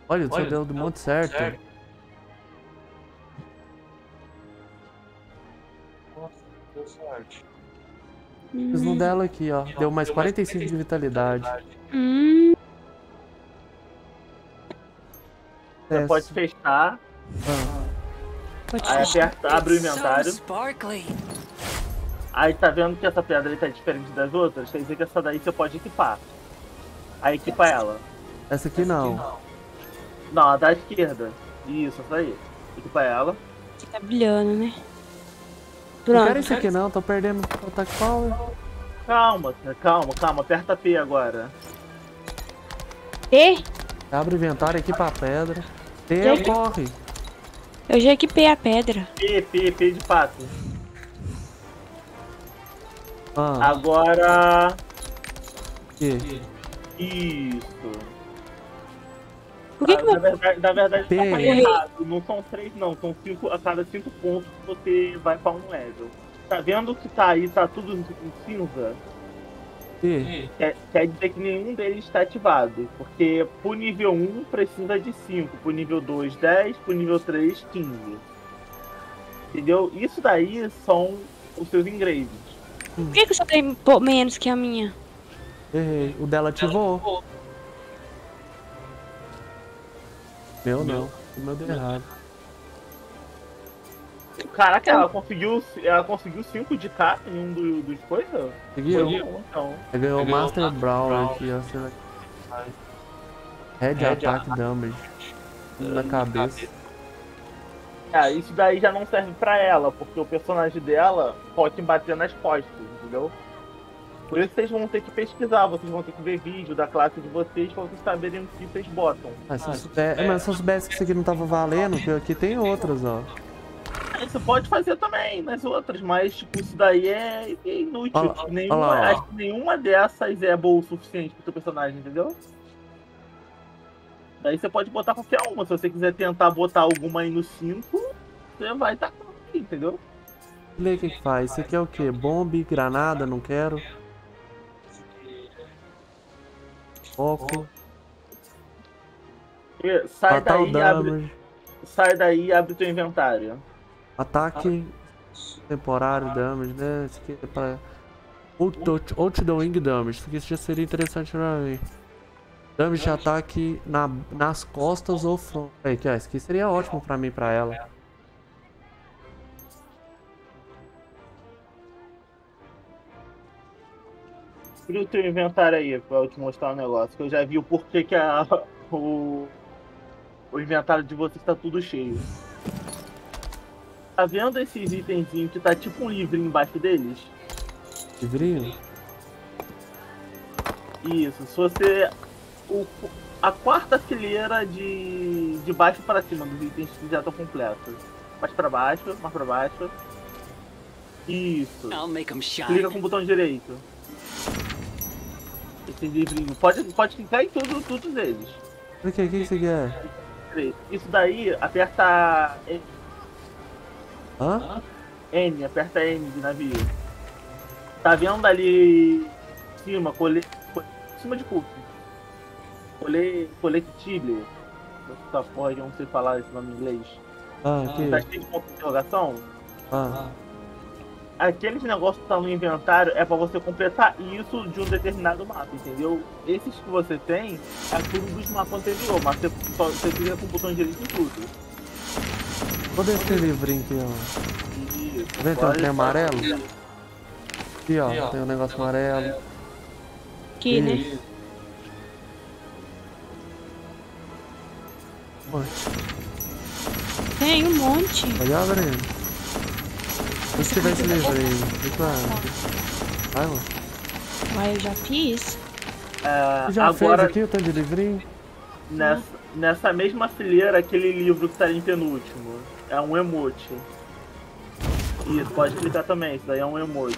Olha, o seu deu do monte certo. Nossa, deu sorte. Fiz no dela aqui, ó. Deu mais 45 de vitalidade. Hum. Você pode fechar. Pode Aí fechar. aperta, abre o inventário. Aí tá vendo que essa pedra aí tá diferente das outras? Quer dizer que essa daí você pode equipar. Aí equipa ela. Essa aqui não. Não, a da esquerda. Isso, essa aí. Equipa ela. Tá brilhando, né? Não Pronto. quero isso aqui não, tô perdendo o ataque power. Calma, calma, calma. Aperta P agora. E? Abre o inventário aqui pra pedra. Gente. corre. Eu já equipei a pedra. P, P, P de pato. Ah, Agora. Isso. Por que que na, meu... verdade, na verdade P. tá falando errado. Não são três, não. São cinco a cada cinco pontos que você vai pra um level. Tá vendo que tá aí, tá tudo em cinza? T. Quer, quer dizer que nenhum deles está ativado. Porque pro nível 1 precisa de 5, pro nível 2, 10, pro nível 3, 15. Entendeu? Isso daí são os seus engravings. Por que que eu só tenho pô, menos que a minha? Errei. O dela ativou. Meu não. O meu deu errado. Caraca, ela conseguiu. Ela conseguiu 5 de K em um do- dos coisas? Conseguiu? Bom, então. Ele ganhou o Master Brawl aqui, ó. Você vai- Red Red Attack Attack. Damage. Na cabeça. É, isso daí já não serve pra ela, porque o personagem dela pode bater nas costas, entendeu? Por isso vocês vão ter que pesquisar, vocês vão ter que ver vídeo da classe de vocês pra vocês saberem o que vocês botam. Ah, se eu souber... Mas se eu soubesse que isso aqui não tava valendo, que aqui tem outras, ó. Você pode fazer também nas outras, mas tipo, isso daí é, é inútil. Olha lá, Tipo, nenhuma, lá, ó. acho que nenhuma dessas é boa o suficiente pro teu personagem, entendeu? Daí você pode botar qualquer uma. Se você quiser tentar botar alguma aí no 5, você vai estar aqui, entendeu? Lê o que que faz. Aqui é o quê? Bombe, granada, não quero. Foco. E sai Fatal daí e abre. damage. Sai daí e abre teu inventário. Ataque temporário damage, né? Isso aqui é pra. Outdoing damage. Isso aqui já seria interessante pra mim. Damage de ataque na, nas costas ou front. Aí, aqui, ó. Isso aqui seria ótimo pra mim pra ela. Abre o teu inventário aí pra eu te mostrar um negócio. Que eu já vi o porquê que a, *laughs* o, o inventário de vocês tá tudo cheio. Tá vendo esses itenzinhos que tá tipo um livrinho embaixo deles? Livrinho? Isso, se você. O, a quarta fileira de, de baixo para cima dos itens que já estão completos. Mais para baixo, mais para baixo. Isso. Clica com o botão direito. Esse livrinho. Pode, pode clicar em tudo, todos eles. O que? O que isso aqui é? Isso daí, aperta N, Hã? N, aperta N de navio. Tá vendo ali em cima, colete. Em cima de cup. Colete, colete Tibler. Essa porra, eu não sei falar esse nome em inglês. Ah, aqui. Tá cheio de ponto de interrogação? Ah. Aqueles negócios que estão no inventário é pra você completar isso de um determinado mapa, entendeu? Esses que você tem é tudo dos mapas anterior, mas você, só, você clica com o botão direito em tudo. Cadê esse livrinho aqui, ó? Tá vendo? Tem um amarelo? Aqui, ó. Tem um negócio amarelo. Aqui, né? Tem um monte. Pode abrir. Se tiver esse livrinho, fica. Vai, mano. Uai, eu já fiz. É, Você já agora, fez aqui o tanto de livrinho? Nessa, nessa mesma fileira, aquele livro que tá em penúltimo. É um emote. Isso, pode clicar também, isso daí é um emote.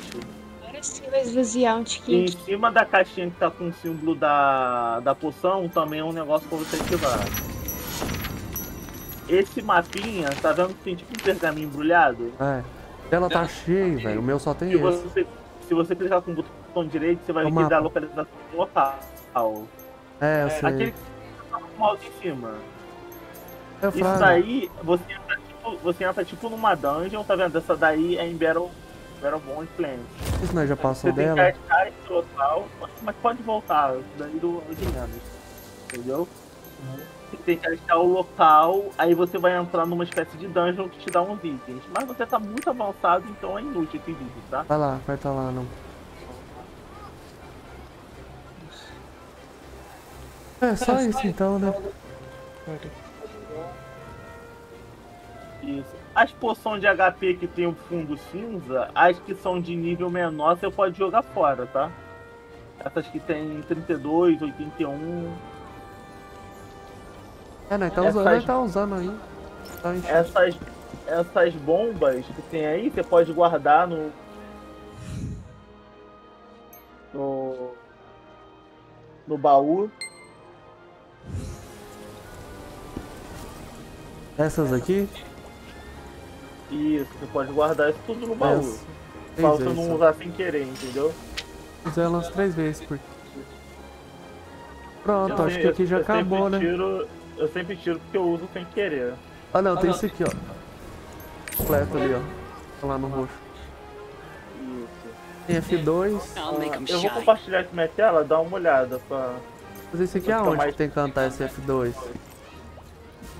Agora sim vai esvaziar um tiquinho. em cima da caixinha que tá com o símbolo da, da poção, também é um negócio pra você ativar. Esse mapinha, tá vendo que tem tipo um pergaminho embrulhado? É. Ela tá cheia, velho. O meu só tem Se esse. você, se você clicar com o botão direito, você vai É ver que dá a localização do local. É, eu sei. Aquele que tá com o mouse em cima. É Isso daí, você entra, tipo, você entra tipo numa dungeon, tá vendo? Essa daí é em Battle, Battle Bond Planet. Isso nós já passou Você tem dela? que achar esse local, mas pode voltar, isso daí do de menos. Entendeu? Você tem que achar o local, aí você vai entrar numa espécie de dungeon que te dá uns itens. Mas você tá muito avançado, então é inútil esse vídeo, tá? Vai lá, aperta lá, não. É, só isso então, né? Isso. As poções de HP que tem o fundo cinza, as que são de nível menor, você pode jogar fora, tá? Essas que tem 32, 81. É, nós tá Essas- usando, nós tá usando aí. Tá enchendo. Essas, essas bombas que tem aí, você pode guardar no. No. No baú. Essas aqui? Isso, você pode guardar isso tudo no baú. Fez não usar sem querer, entendeu? Usei ela umas três vezes. Por... Pronto, Eu acho que aqui já acabou, né? Tiro, eu sempre tiro porque eu uso sem querer. Ah não, tem esse aqui, ó. Completo ali, ó. Tá lá no roxo. Tem F2. Ah, eu vou compartilhar aqui minha tela, dá uma olhada pra. Mas esse aqui aonde mais- que tem que cantar esse F2?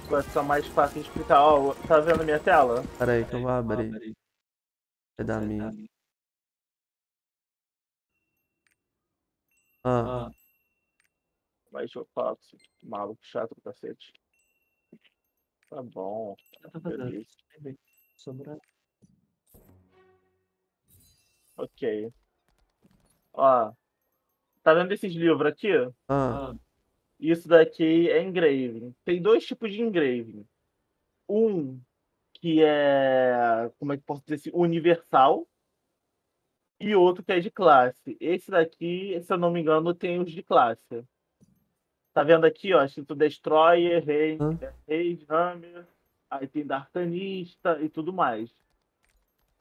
Vai ficar mais fácil de explicar. Ó, tá vendo a minha tela? Pera aí que eu vou abrir. É da minha. Ah, Mas deixa eu falar com esse maluco chato do cacete. Tá bom. Beleza. Sobra. Ok. Ó. Tá vendo esses livros aqui? ah. Isso daqui é engraving. Tem dois tipos de engraving. Um que é, como é que posso dizer assim, universal e outro que é de classe. Esse daqui, se eu não me engano, tem os de classe. Tá vendo aqui, ó, escrito Destroyer, Rei, Rei, Hammer, aí tem Dartanista e tudo mais.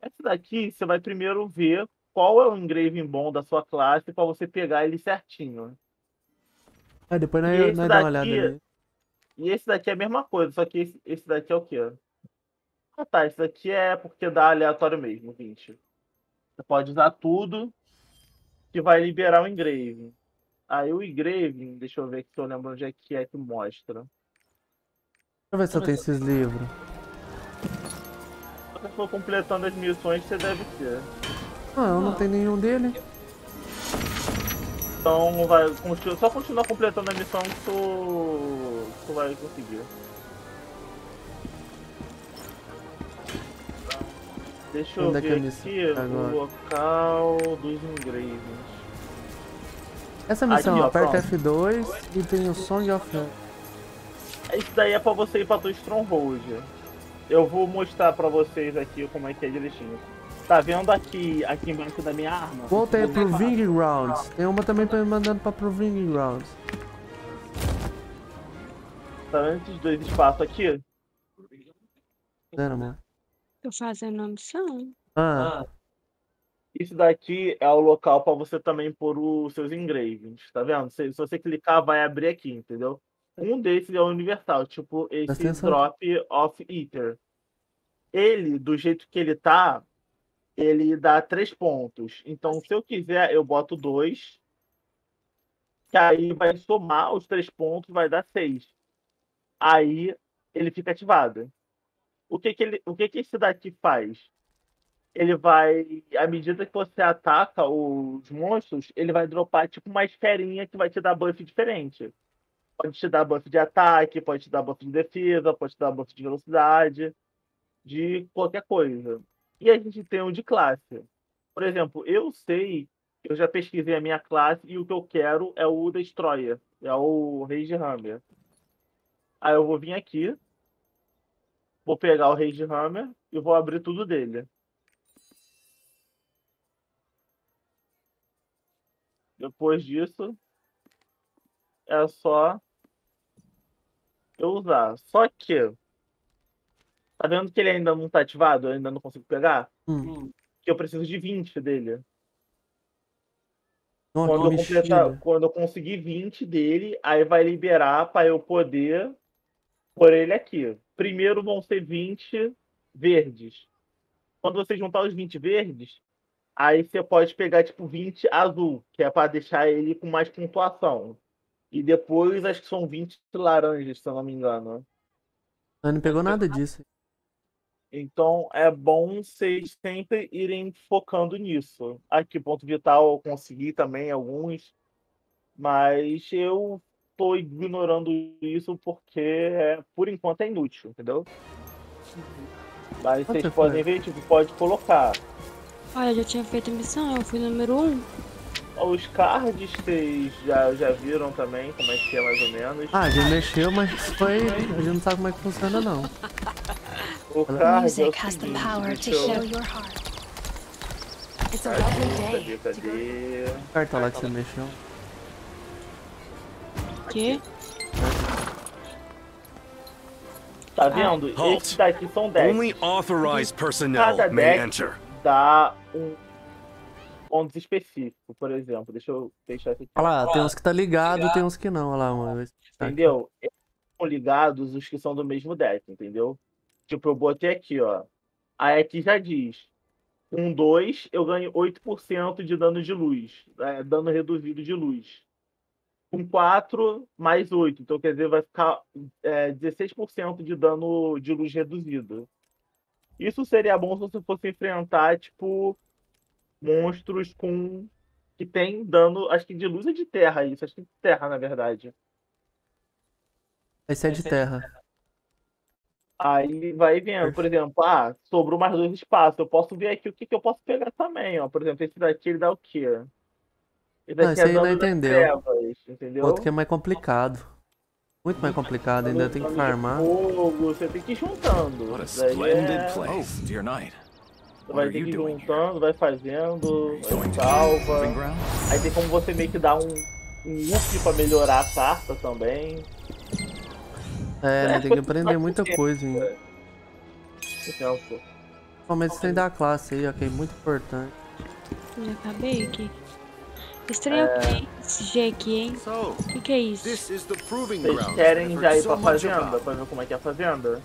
Esse daqui, você vai primeiro ver qual é o engraving bom da sua classe para você pegar ele certinho. Aí depois nós, nós dá uma olhada ali. E esse daqui é a mesma coisa, só que esse, esse daqui é o quê? Ah tá, esse daqui é porque dá aleatório mesmo, 20. Você pode usar tudo que vai liberar o engraving. Aí o engraving, deixa eu ver aqui se eu lembro onde é que é que mostra. Deixa eu ver se eu tenho esses livros. Se você for completando as missões, você deve ter. Ah, eu não tenho nenhum dele. Então vai só continuar completando a missão que tu, tu vai conseguir. Deixa eu Onde é é ver missão aqui o agora? local dos engravings. Essa missão, Aqui, ó, aperta pronto. F2 e tem o Song of. Isso daí é pra você ir pra tua Stronghold. Eu vou mostrar pra vocês aqui como é que é direitinho. Tá vendo aqui, aqui embaixo da minha arma? Voltei Você pro Proving Grounds. Tem uma também pra me mandando pra Proving Grounds. Tá vendo esses dois espaços aqui? Zero, mano. Tô fazendo a missão. Ah, Isso daqui é o local para você também pôr os seus engravings, tá vendo? Se, se você clicar, vai abrir aqui, entendeu? Um desses é o universal, tipo esse. Drop of Ether. Ele, do jeito que ele tá, ele dá três pontos. Então, se eu quiser, eu boto dois. Que aí vai somar os três pontos, vai dar seis. Aí ele fica ativado. O que que, ele, o que que esse daqui faz? Ele vai, à medida que você ataca os monstros, ele vai dropar tipo uma esferinha que vai te dar buff diferente. Pode te dar buff de ataque, pode te dar buff de defesa, pode te dar buff de velocidade, de qualquer coisa. E a gente tem um de classe. Por exemplo, eu sei, eu já pesquisei a minha classe e o que eu quero é o Destroyer, é o Rage Hammer. Aí eu vou vir aqui, vou pegar o Rage Hammer e vou abrir tudo dele. Depois disso, é só eu usar. Só que, tá vendo que ele ainda não tá ativado? Eu ainda não consigo pegar? Hum. Que eu preciso de 20 dele. Nossa, Quando eu, que completar, quando eu conseguir 20 dele, aí vai liberar para eu poder pôr ele aqui. Primeiro vão ser 20 verdes. Quando você juntar os 20 verdes, aí você pode pegar tipo 20 azul, que é para deixar ele com mais pontuação. E depois acho que são 20 laranjas, se eu não me engano. Eu não pegou nada disso. Então é bom vocês sempre irem focando nisso. Aqui, ponto vital, eu consegui também alguns, mas eu tô ignorando isso porque é, por enquanto é inútil, entendeu? Mas vocês the podem ver, tipo, pode colocar. Olha, eu já tinha feito a missão, eu fui número 1. Um. Os cards vocês já, já viram também como é que é mais ou menos. Ah, a gente mexeu, mas foi. A gente não sabe como é que funciona, não. *laughs* O card é o Music has the seguinte, power to deixa eu- show your heart. It's a Cadê, lovely day. cadê, cadê? Carta lá que você mexeu. Que? Tá vendo? Halt. Esses daqui são 10. Only authorized personnel Cada may enter. dá um pontos específico, por exemplo. Deixa eu fechar esse aqui. Olha lá, tem uns que tá ligado, tem uns que não. Olha lá. Entendeu? Eles São ligados os que são do mesmo deck, entendeu? Tipo, eu botei aqui, ó. Aí aqui já diz. Com 2, eu ganho 8% de dano de luz. é, dano reduzido de luz. Com 4, mais 8. Então, quer dizer, vai ficar é, 16% de dano de luz reduzido. Isso seria bom se você fosse enfrentar, tipo, monstros com. que tem dano. Acho que de luz é de terra isso. Acho que de terra, na verdade. Esse é de terra. Aí vai vendo, por exemplo, ah, sobrou mais dois espaços. Eu posso ver aqui o que, que eu posso pegar também, ó. Por exemplo, esse daqui ele dá o quê? Esse Não, daqui esse é aí não entendeu. trevas, entendeu? Outro que é mais complicado. Muito mais complicado, ainda tem que farmar. Fogo, você tem que ir juntando. What a Isso daí splendid é- place. Dear Knight. Você vai ter you que ir juntando, vai fazendo, vai salva. Aí tem como você meio que dar um, um up pra melhorar a carta também. É, *laughs* né, tem que aprender muita coisa ainda. Então, pô. Principalmente sem da classe aí, que é muito importante. Já acabei aqui. Estranho É. o que é esse G aqui, hein? O que, que é isso? Vocês querem já ir pra fazenda? Pra ver como é que é a fazenda?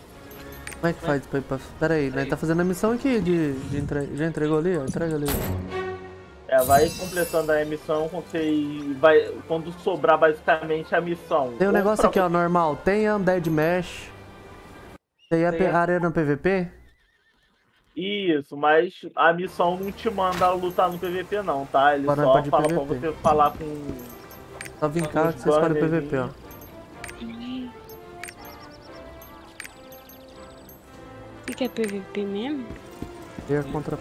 Como é que faz pra ir pra. Pera aí, né? Tá fazendo a missão aqui de, de entre... Já entregou ali, ó? Entrega ali. É, vai completando a missão quando você vai. Quando sobrar basicamente a missão. Tem um Ou negócio pra aqui, ó, normal. Tem Undead Mesh. Tem a Tem Arena PVP? Isso, mas a missão não te manda lutar no PVP não, tá? Ele Agora só pode fala pra você falar com. Só vim cá que você escolhe banners PVP, ó. O que é PVP mesmo? E contra.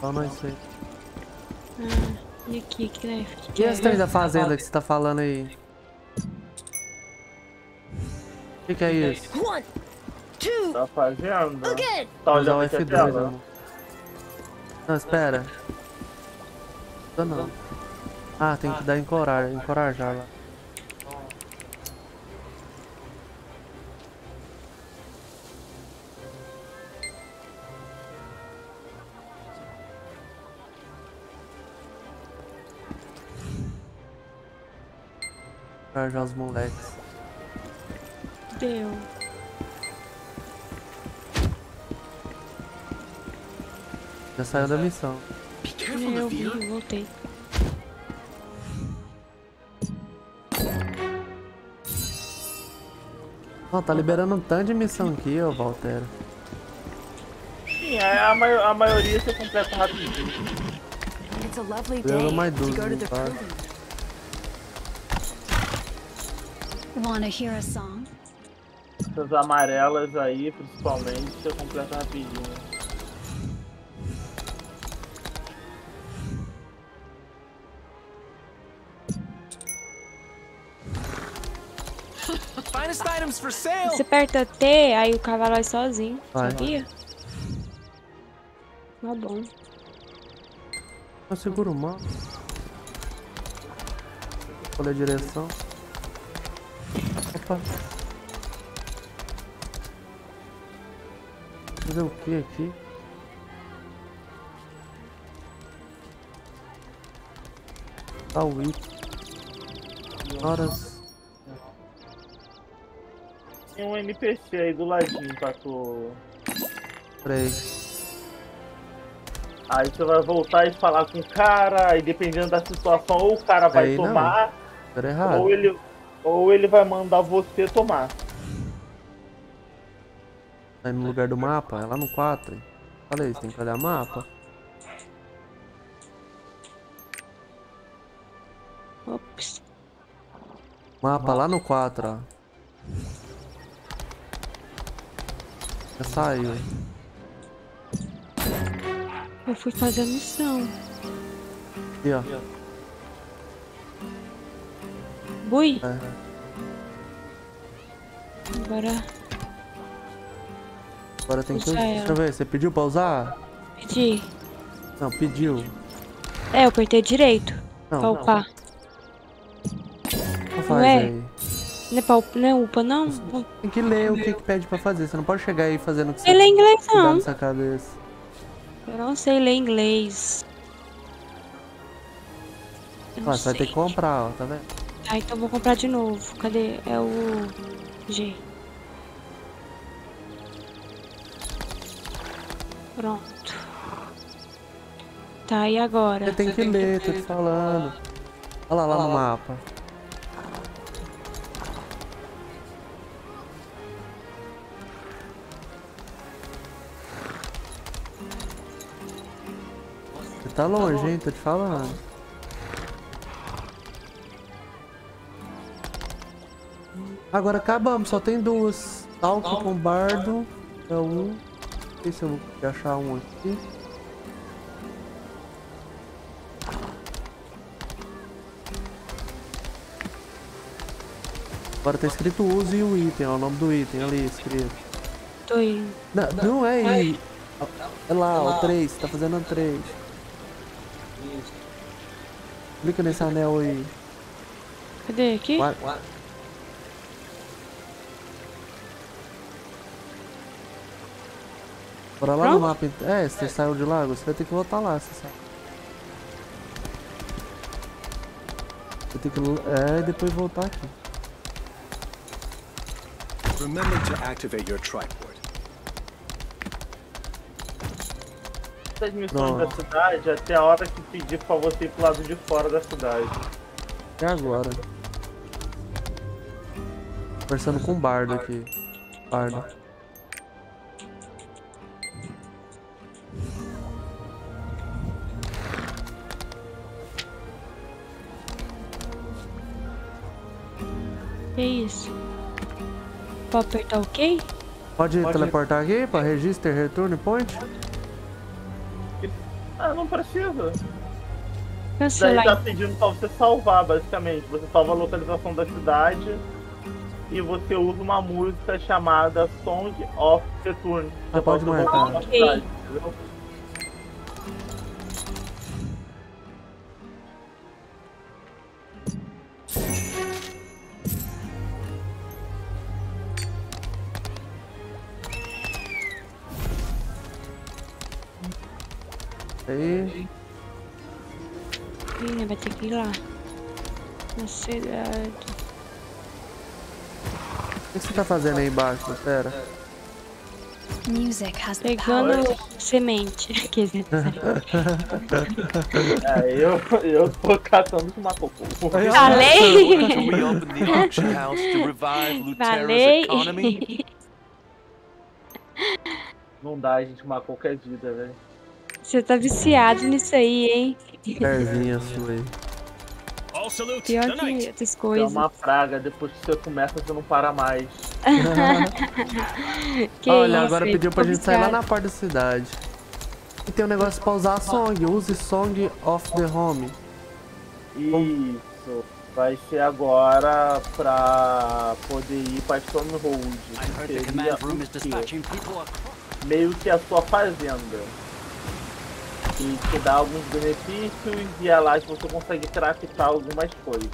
Só nós sei. Ah, e aqui, que é? Que E esse trem da fazenda que você tá falando aí? O que, que é isso? One, two, Tá fazendo? Tá olhando o aqui a F2, tela? amor. Não, espera. Não. Ah, tem que dar encorajar, encorajar lá. Encorajar os moleques. Deu. Já saiu da missão. Eu vi, voltei. Ó, tá liberando um tanto de missão aqui, ô Valtero. Sim, é, a, mai- a maioria você completa rapidinho. It's a lovely day mais to duas, go to não the Wanna hear a song? Essas amarelas aí, principalmente, você completa rapidinho. *laughs* Finest items for sale! Você aperta T, aí o cavalo vai sozinho. Vai. Sabia? Tá bom. Eu seguro o mão. Escolher a direção. Opa. Fazer o que aqui? Tá o item. Horas. Tem um NPC aí do ladinho pra tu. Três. Aí você vai voltar e falar com o cara, e dependendo da situação, ou o cara vai Aí tomar, ou ele, ou ele vai mandar você tomar. Aí no lugar do mapa, é lá no 4. hein? Falei, você tem que olhar mapa. Ops. Mapa lá no 4, ó. Já saiu. Eu fui fazer a missão. Aqui, ó. Bui. É. Agora Agora tem que. Deixa eu ver, você pediu pra usar? pedi. Não, pediu. É, eu apertei direito. Não, pra não. upar. Não Não faz é? aí. Não é, pra, não é upa, não? Tem que ler o que, que pede pra fazer. Você não pode chegar aí fazendo o que Sei ler inglês, que dá não. na sua cabeça. Eu não sei ler inglês. Não Ah, você vai ter que comprar, ó, tá vendo? Tá, então vou comprar de novo. Cadê? É o G. Pronto. Tá, e agora? Você tem que ler, tô te falando. Olha lá, lá no mapa. Você tá longe, hein? Tô te falando. Agora acabamos, só tem duas. Talco com bardo. É um. Não sei se eu vou achar um aqui. Agora tá escrito use o item, ó, o nome do item ali escrito. Tô indo. Não, não é I. É lá, ó, 3, tá fazendo 3. Clica nesse anel aí. Cadê? Aqui? Vai- Bora lá no Pronto? mapa. ent- É, você saiu de lá, você vai ter que voltar lá, você sabe. Você tem que. É, e depois voltar aqui. Remember to activate your tripod. Essas missões Não. da cidade, até a hora que pedir pra você ir pro lado de fora da cidade. E agora? Conversando com o bardo aqui. Bardo. Que isso? Pode apertar OK? Pode, teleportar aqui pra Register Return Point? Ah, não precisa. Daí Cancelar. tá pedindo pra você salvar, basicamente. Você salva a localização da cidade e você usa uma música chamada Song of Return. Ah, pode Você voltar marcar. Ok. cidade, Aí. Ih, né, vai ter que ir lá. Na cidade. O que você tá fazendo aí embaixo, Pera? Music has Pegando power. semente. *laughs* Quer dizer, É, eu, eu tô catando. Falei! *laughs* To revive Luterra's Falei! economy? Não dá, gente, macoco é vida, velho. Você tá viciado nisso aí, hein? Perzinha sua aí. Pior que outras É coisas. uma praga, depois que você começa, você não para mais. *laughs* Que Olha, isso, agora pediu pra Tô gente sair lá viciado. na porta da cidade. E tem um negócio pra usar a song. Use Song of the Home. Isso. Vai ser agora pra poder ir pra people Meio que a sua fazenda. E te dá alguns benefícios e é lá que você consegue craftar algumas coisas.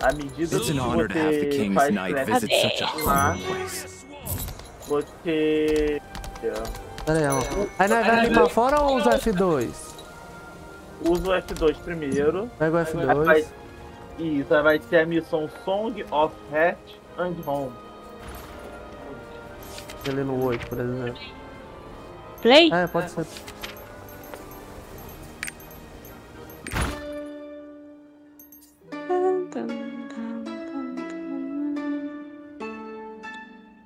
À medida It's que an honor to have the você King's faz a place. você... Pera aí, ó. Aí nós vai ali pra fora ou usa F2? Usa o F2 primeiro. Pega o Aí F2. vai- Isso, aí vai ter a missão Song of Heart and Home. Ali no 8, por exemplo. Play? É, pode ser.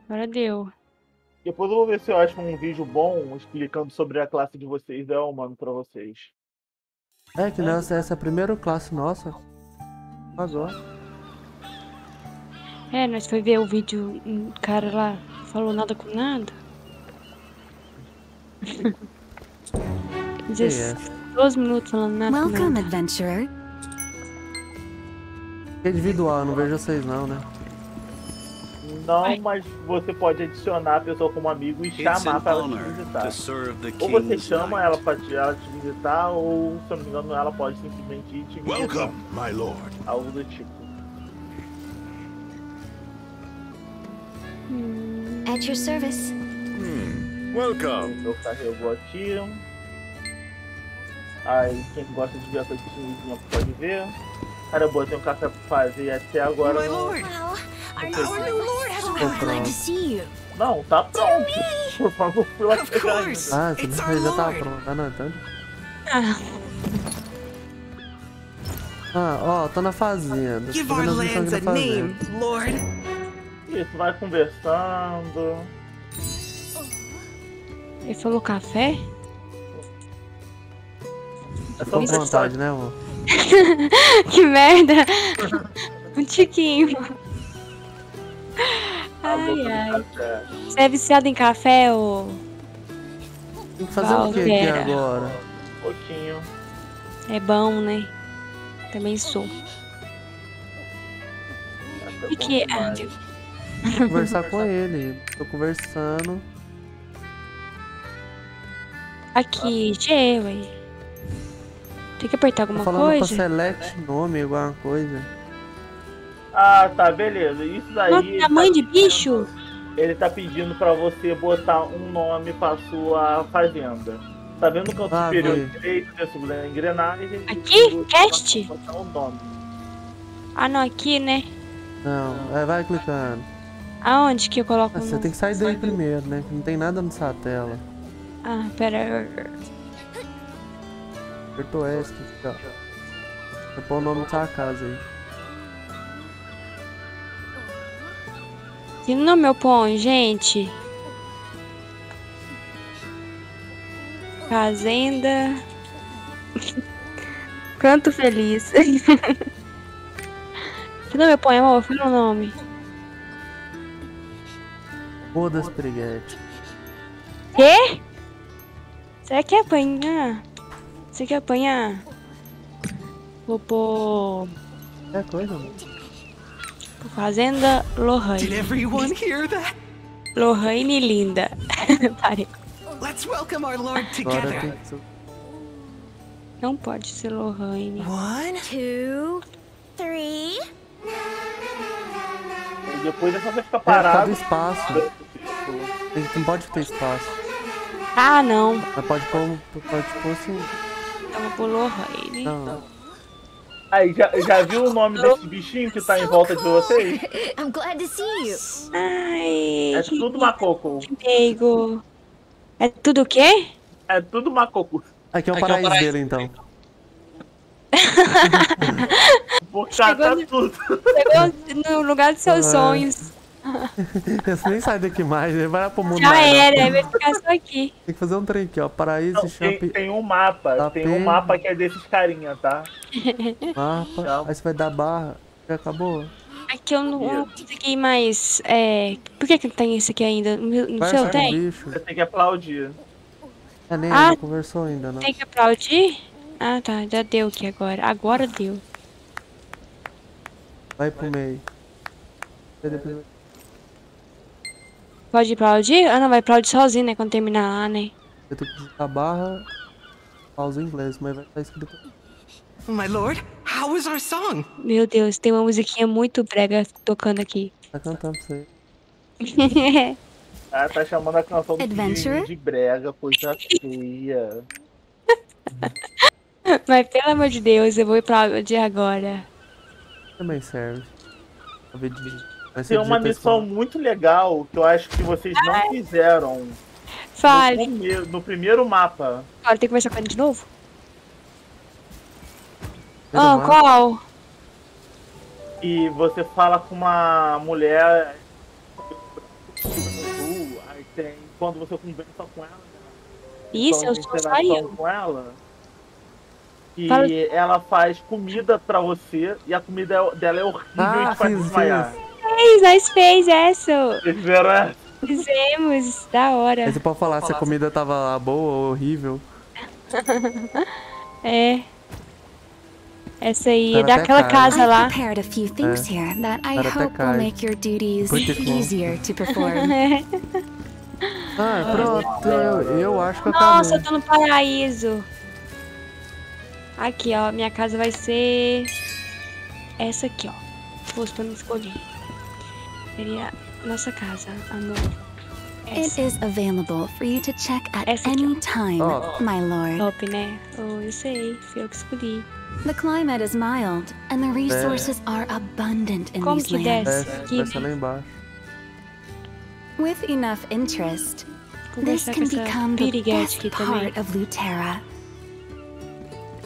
Agora deu. Depois eu vou ver se eu acho um vídeo bom explicando sobre a classe de vocês. É, eu mando pra vocês. É que nessa essa é a primeira classe nossa. Agora. É, nós foi ver o vídeo, um cara lá falou nada com nada. Dez- 12 minutos falando nada com Welcome, nada. adventurer. Individual, não vejo vocês não, né? Não, mas você pode adicionar a pessoa como amigo e chamar para ela te visitar. Ou você chama ela para te, ela te visitar, ou se eu não me engano, ela pode simplesmente ir te visitar. Welcome, my lord. Algo do tipo. At your service. Welcome. Eu carrego aqui. Aí quem gosta de ver a coisinha pode ver. Cara, eu botei um café pra fazer e até agora. My não- lord. Our new lord has arrived. Glad to pronto. see you. Não, tá pronto. Por favor, pegar ainda. Ah, você não já tá pronto, tá não, então. Ah, ó, tô na fazenda. Give our lands a name, Lord. Isso, vai conversando. Ele falou café? É com vontade, né, amor? *laughs* que merda! Um tiquinho. Ai, ai. Você é viciado em café, ô? Tem que fazer o que aqui agora? Um pouquinho. É bom, né? Também sou. O que que é? Conversar com *laughs* ele. Tô conversando. Aqui, G, ué. Tem que apertar alguma falando pra coisa? select nome, alguma coisa. Ah, tá, beleza. Isso daí. Nossa, ele tamanho tá de bicho? Ele tá pedindo pra você botar um nome pra sua fazenda. Tá vendo o canto Ah, superior vi. direito da segunda engrenagem? Aqui? Cast? Botar um nome. Ah, não, aqui, né? Não, é, vai clicando. Aonde que eu coloco Ah, o você tem que sair daí primeiro, né? que Não tem nada nessa tela. Ah, pera. Apertou S, que fica. Vou pôr o nome da casa aí. Que nome eu ponho, gente? Fazenda. *laughs* Canto feliz. *laughs* Que nome eu ponho, amor? Fala o nome. Foda-se, piriguete. Quê? Você quer apanhar? Você quer apanhar? Vou pôr. É coisa, mano. Fazenda Lohane. Did everyone hear that? Lohane linda. *laughs* Parei. Let's welcome our Lord together. Não pode ser Lohane. One, two, three. E depois é só você ficar É, por parado. do espaço. Não pode ter espaço. Ah, não. Mas pode pôr, pode pôr assim. Pôr Lohane. Não. Aí, já, já viu o nome desse bichinho que tá em volta de vocês? *laughs* I'm glad to see you. Ai, É tudo macoco. amigo. É tudo o quê? É tudo macoco. Aqui é o é o paraíso paraíso. dele, então. Vou catar Chegou- tudo. Chegou no lugar dos seus Ah. sonhos. *laughs* Esse nem sai daqui mais, ele vai lá pro mundo. Já era, vai ficar só aqui. Tem que fazer um trem aqui, ó. Paraíso Não, e tem, champi... tem um mapa, tem um mapa que é desses carinha, tá? *laughs* Mapa. Aí você vai dar barra. Já acabou? Aqui eu não, não consegui mais. É... Por que, que não tem isso aqui ainda? No, Vai seu um tem? bicho. Você tem que aplaudir. É, nem Ah. não conversou ainda, não. Tem que aplaudir? Ah tá, já deu aqui agora. Agora deu. Vai pro meio. Depois- Pode aplaudir? Ah não, vai aplaudir sozinho, né? Quando terminar lá, né? Eu tenho que digitar barra. Pausa em inglês, mas vai estar escrito. My lord, how was our song? Meu Deus, tem uma musiquinha muito brega tocando aqui. Tá cantando pra você. *laughs* Ah, tá chamando a canção de, de brega, coisa feia. *laughs* Mas pelo amor de Deus, eu vou aplaudir agora. Também serve. Pra ver de- Tem uma missão esse- muito legal que eu acho que vocês não fizeram Fale. no, prime- no primeiro mapa. Agora tem que conversar com ele de novo? Primeiro Ah, mapa. qual? E você fala com uma mulher. Aí tem. Quando você conversa com ela. Isso, então, eu interação saiu. com ela. E Fala- ela faz comida pra você e a comida é- dela é horrível Ah, e te faz fiz, desmaiar. Fez, nós fez essa. Vocês fizeram essa? Fizemos, da hora. Aí você pode falar se a comida tava boa ou horrível. *laughs* É. Essa aí é daquela casa lá. I've prepared a few things É. here that I Cara, até hope cai. will make your duties Muito bom. easier to perform. *laughs* Ah, pronto. Eu, eu acho que eu Nossa, eu tô no paraíso. Aqui, ó. Minha casa vai ser. Essa aqui, ó. Fosse pra me escolher. Seria nossa casa, amor. It is available for you to check at any time, Oh. my lord. Top, né? Oh, eu sei. Fui eu que escolhi. The climate is mild, and the resources are abundant in Como these lands. desce? With enough interest, this can become the piriguete best part of Luterra.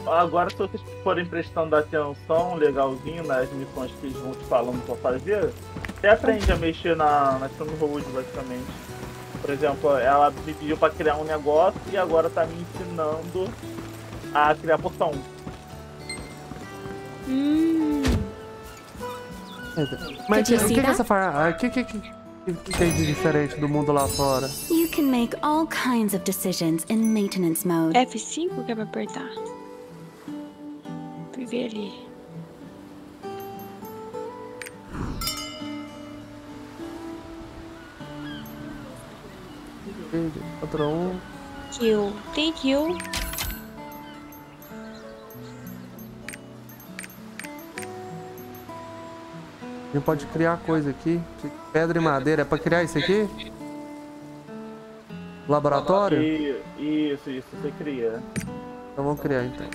Agora, se vocês forem prestando atenção legalzinho nas missões que eles vão te falando pra fazer, você aprende a mexer na, na Stronghold, basicamente. Por exemplo, ela me pediu pra criar um negócio e agora tá me ensinando a criar poção. Hum. Mas o que, que é essa farra. O que, que, que, que, que tem de diferente do mundo lá fora? You can make all kinds of decisions in maintenance mode. F5 que é pra apertar. Fui ver ali. Outro um. Kill. Thank you. A gente pode criar coisa aqui. Pedra e madeira. É pra criar isso aqui? Laboratório? Isso, isso, você cria. Então vamos criar então.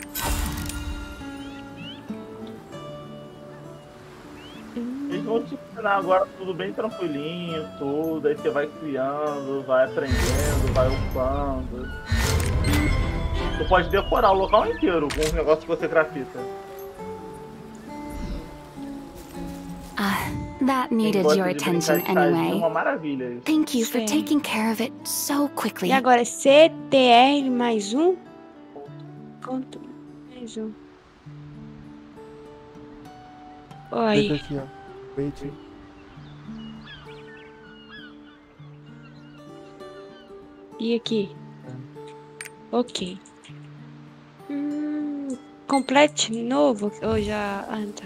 Eles vão te ensinar agora tudo bem tranquilinho, tudo, aí você vai criando, vai aprendendo, vai upando. Tu pode decorar o local inteiro com os negócios que você grafita. Ah, that needed your attention É anyway. Thank you for taking care of it so quickly. E agora, CTR mais um? Quanto? Mais um. Oi. E aqui? Ok. Hum, complete novo ou já. Ah, tá.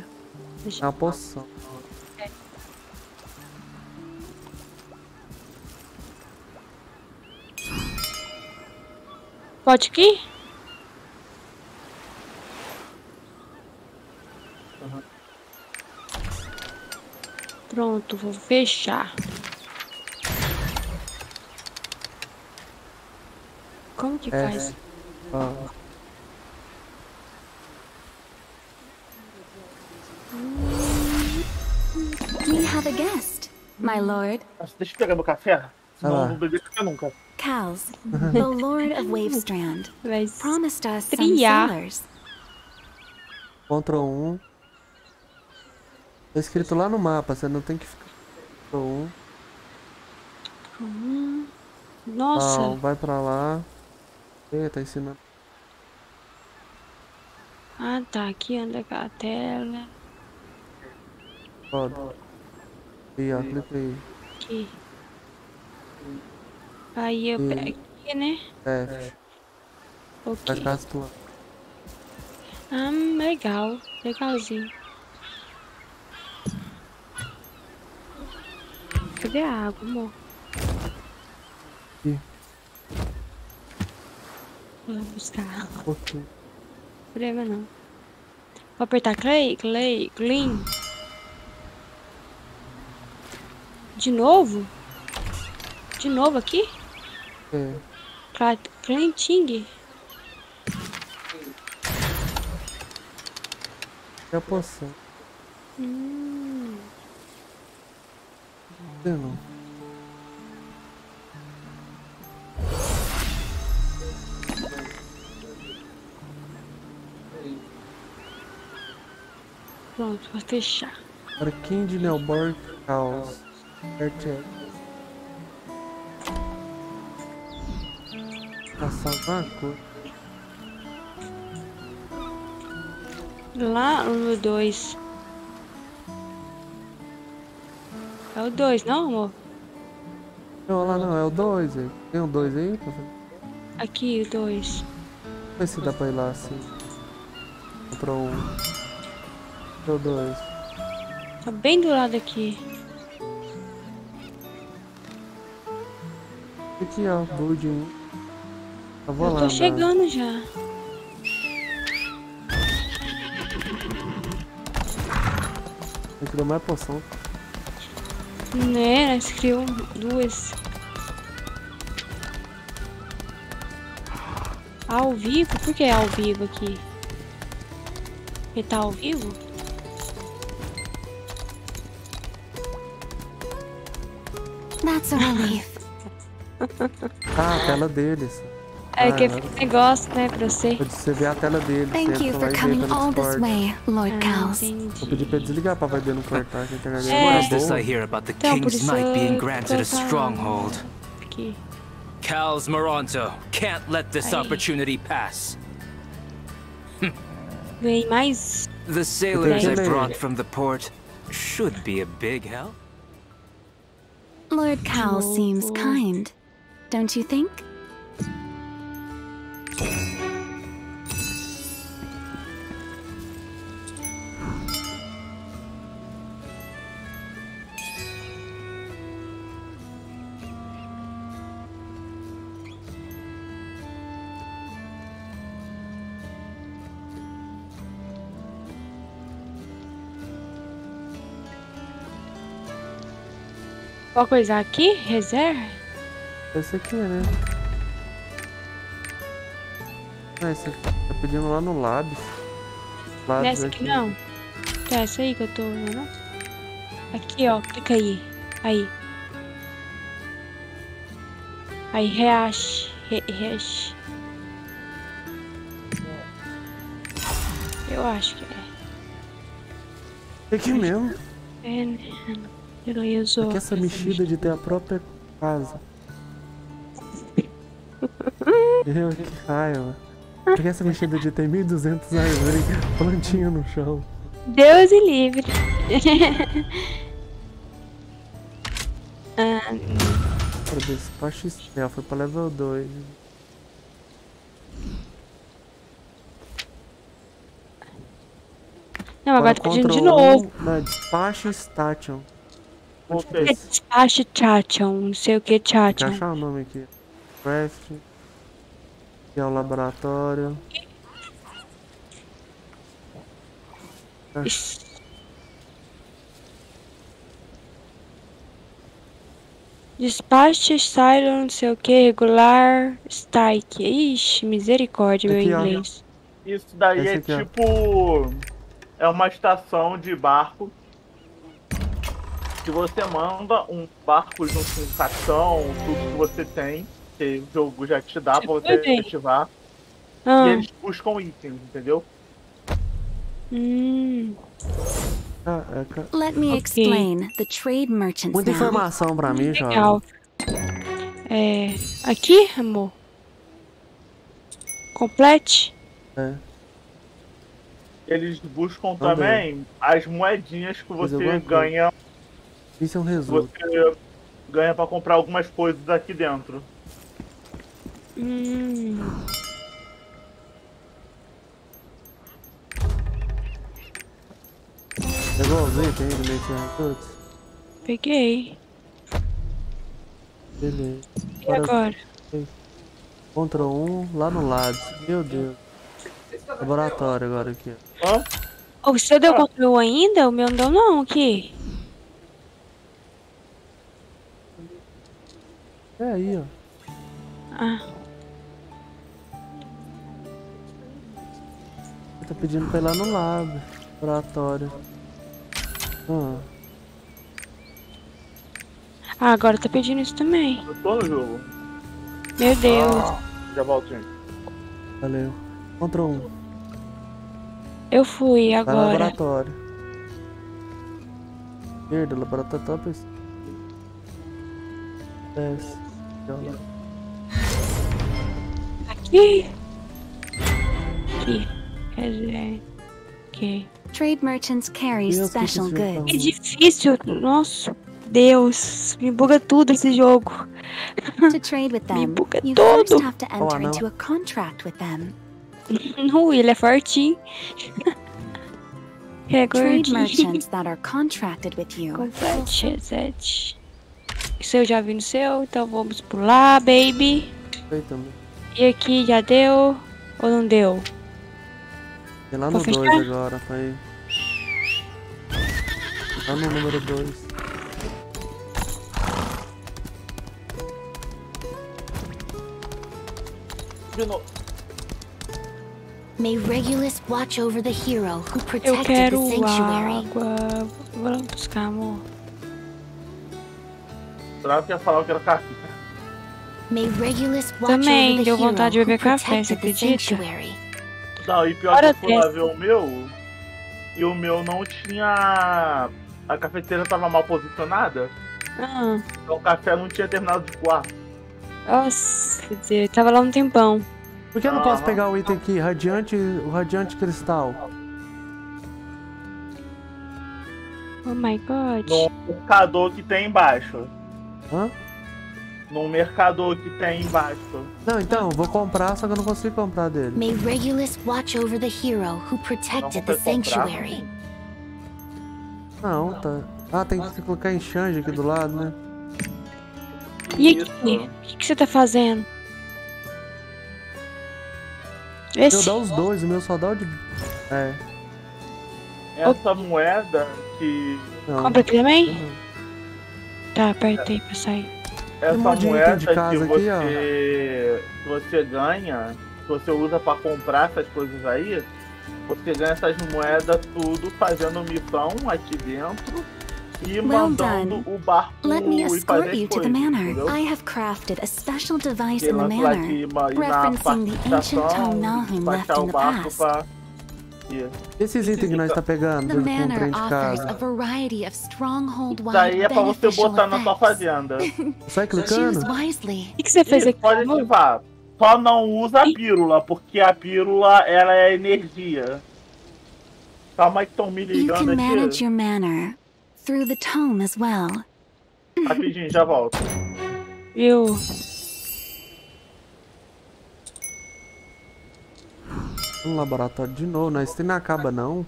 É uma poção. Pode aqui? Pronto, vou fechar. Como que É. faz? Ó. We have a guest, my lord. Deixa eu pegar meu café. Senão Ah. eu não vou beber café nunca. Kals, *laughs* the lord of Wavestrand, promised us some sailors. Ctrl 1. Tá escrito lá no mapa, você não tem que ficar. 1. Hum, Nossa. Não, vai pra lá. Ih, tá ensinando. Ah, tá. Aqui anda com a tela. Foda. Aí, ó, clica aí. Aqui. Aí eu pego aqui, né? Vai Ok. ficar tua. Ah, legal. Legalzinho. Cadê a água, amor? Aqui. Vou lá buscar água. Ok. Problema não. Vou apertar clay, clay, clean. De novo? De novo aqui? É. Cla- Clenting? E a poção? Hum. Não. Pronto, vou fechar. Arquim de Nelborg Caos. Certo. Passar uma cor. Lá no 2. É o 2, não, amor? Não, lá não, é o 2 aí. Tem um 2 aí? fazer? Aqui, o 2. Vê se dá pra ir lá assim. Ctrl 1. Ctrl 2. Tá bem do lado aqui. Aqui, ó, Budin. Eu vou Eu lá. tô chegando já. Tem que dar mais poção. Né, nós criou duas. Ao vivo? Por que é ao vivo aqui? Ele tá ao vivo? That's a relief. *laughs* Ah, a tela deles. É Ah, que né? fica negócio, né, pra você. Você vê a tela deles. Thank you for lá vê coming all this way, Lord Ah, Kals. Vou pedir pra ele desligar pra Vibe não cortar. Que a internet É. What this boa. I hear about the Então, por King's isso Knight being eu granted a tô stronghold? Aqui. Cal's Moronto can't let this Aí. opportunity pass. Vem mais. The sailors I brought from the port should be a big help. Lord Kals seems kind, don't you think? Qual coisa aqui? Reserva? Esse aqui, né? Ah, esse aqui. Tá pedindo lá no Labs. Labs Nessa aqui não. Tá, essa aí que eu tô vendo. Aqui, ó. Clica aí. Aí. Aí, reache. Re, reache. Eu acho que é. É aqui mesmo. É, né? Usou. Aqui essa mexida de ter a própria casa. Meu, que raiva. Porque essa mexida de ter 1.200 árvores *laughs* plantinha no chão. Deus e livre. *laughs* ah, Cara, despacho Stealth foi pra level 2. não, agora tá pedindo de novo. um, Não, despacho Station. Que é? Despacho Chachon, não sei o que que Chachon. achar o nome aqui. Craft. Aqui é o laboratório. Despacho Siren, não sei o que, regular, strike. Ixi, misericórdia, meu Aqui, ó. inglês. Isso daí Esse é aqui, ó. tipo. É uma estação de barco. Que você manda um barco junto com um cartão, tudo que você tem. Que o jogo já te dá pra você bem. ativar. Ah. E eles buscam itens, entendeu? Hum. Ah, é, ca- Let me Ok. explain the trade merchants Muita informação pra mim. Legal. É. Aqui, amor? Complete? É. Eles buscam Também. também as moedinhas que você ganha. Isso é um que resumo. Você ganha pra comprar algumas coisas aqui dentro. Hum. Pegou os itens aí do Nate Recruits? Peguei. Beleza. E agora? Ctrl 1 lá no lado. Meu Deus. Laboratório agora aqui. ó. Oh, você deu contra eu ainda? O meu não deu não aqui. É aí, ó. Ah. Tá pedindo pra ir lá no lado. Laboratório. Ah. Ah, agora tá pedindo isso também. Eu tô no jogo. Meu Deus. Ah, já volto, gente. Valeu. Ctrl 1. Eu fui Tá no agora. laboratório. Esquerda, laboratório tá pra. Desce. Aqui. Aqui. Quer dizer. Aqui. Trade merchants carry special goods. É difícil. Nossa. Deus. Me buga tudo esse jogo. To trade with *laughs* them, buga you todo. first have to Oh, enter não. into a contract with them. *laughs* No, ele é fortinho. *laughs* É Trade merchants that are contracted with you. Isso eu já vi no seu, então vamos pular, baby. E aqui já deu ou não deu? Tem lá no Vou 2 fechar? agora, foi. Lá no número 2. De novo. May Regulus watch over the hero who Eu protected quero the sanctuary. água. Vamos buscar, amor. Bravo que ia falar que era café. May Regulus watch Também over the deu hero vontade de who beber café, você protected the acredita? sanctuary. Não, e pior Bora que eu fui lá ver o meu, e o meu não tinha. A cafeteira tava mal posicionada, Ah, então o café não tinha terminado de coar. nossa, quer dizer, tava lá um tempão. Por que eu não posso Aham. pegar o item aqui? Radiante, o radiante cristal. Oh my god. No mercador que tem embaixo. Hã? No mercador que tem embaixo. Não, então, eu vou comprar, só que eu não consigo comprar dele. May Regulus watch over the hero who protected the sanctuary. Não, tá. Ah, tem que colocar em Xange aqui do lado, né? E aqui? O que, que você tá fazendo? Eu Esse? dá os dois, o meu só dá o de. É. Essa moeda que. Não. Compra aqui também? Tá, apertei pra sair. Essa moeda de que casa aqui, você, que você ganha, que você usa pra comprar essas coisas aí, você ganha essas moedas tudo fazendo missão aqui dentro e Well mandando done. o barco Let me escort you to the coisas, manor. entendeu? I have crafted a special device in the manor, referencing the ancient estação, Tom Nahum left in the past. Isso. Esses itens que nós tá pegando, do trem de casa. Isso daí é pra você botar na sua fazenda. *laughs* Sai clicando? O que, que você fez Isso, aqui? pode ativar. Só não usa a pílula, porque a pílula ela é energia. Calma aí que estão me You ligando can manage aqui. through the tome as well. Rapidinho, já volto. Viu? No laboratório de novo, não. Isso não acaba não.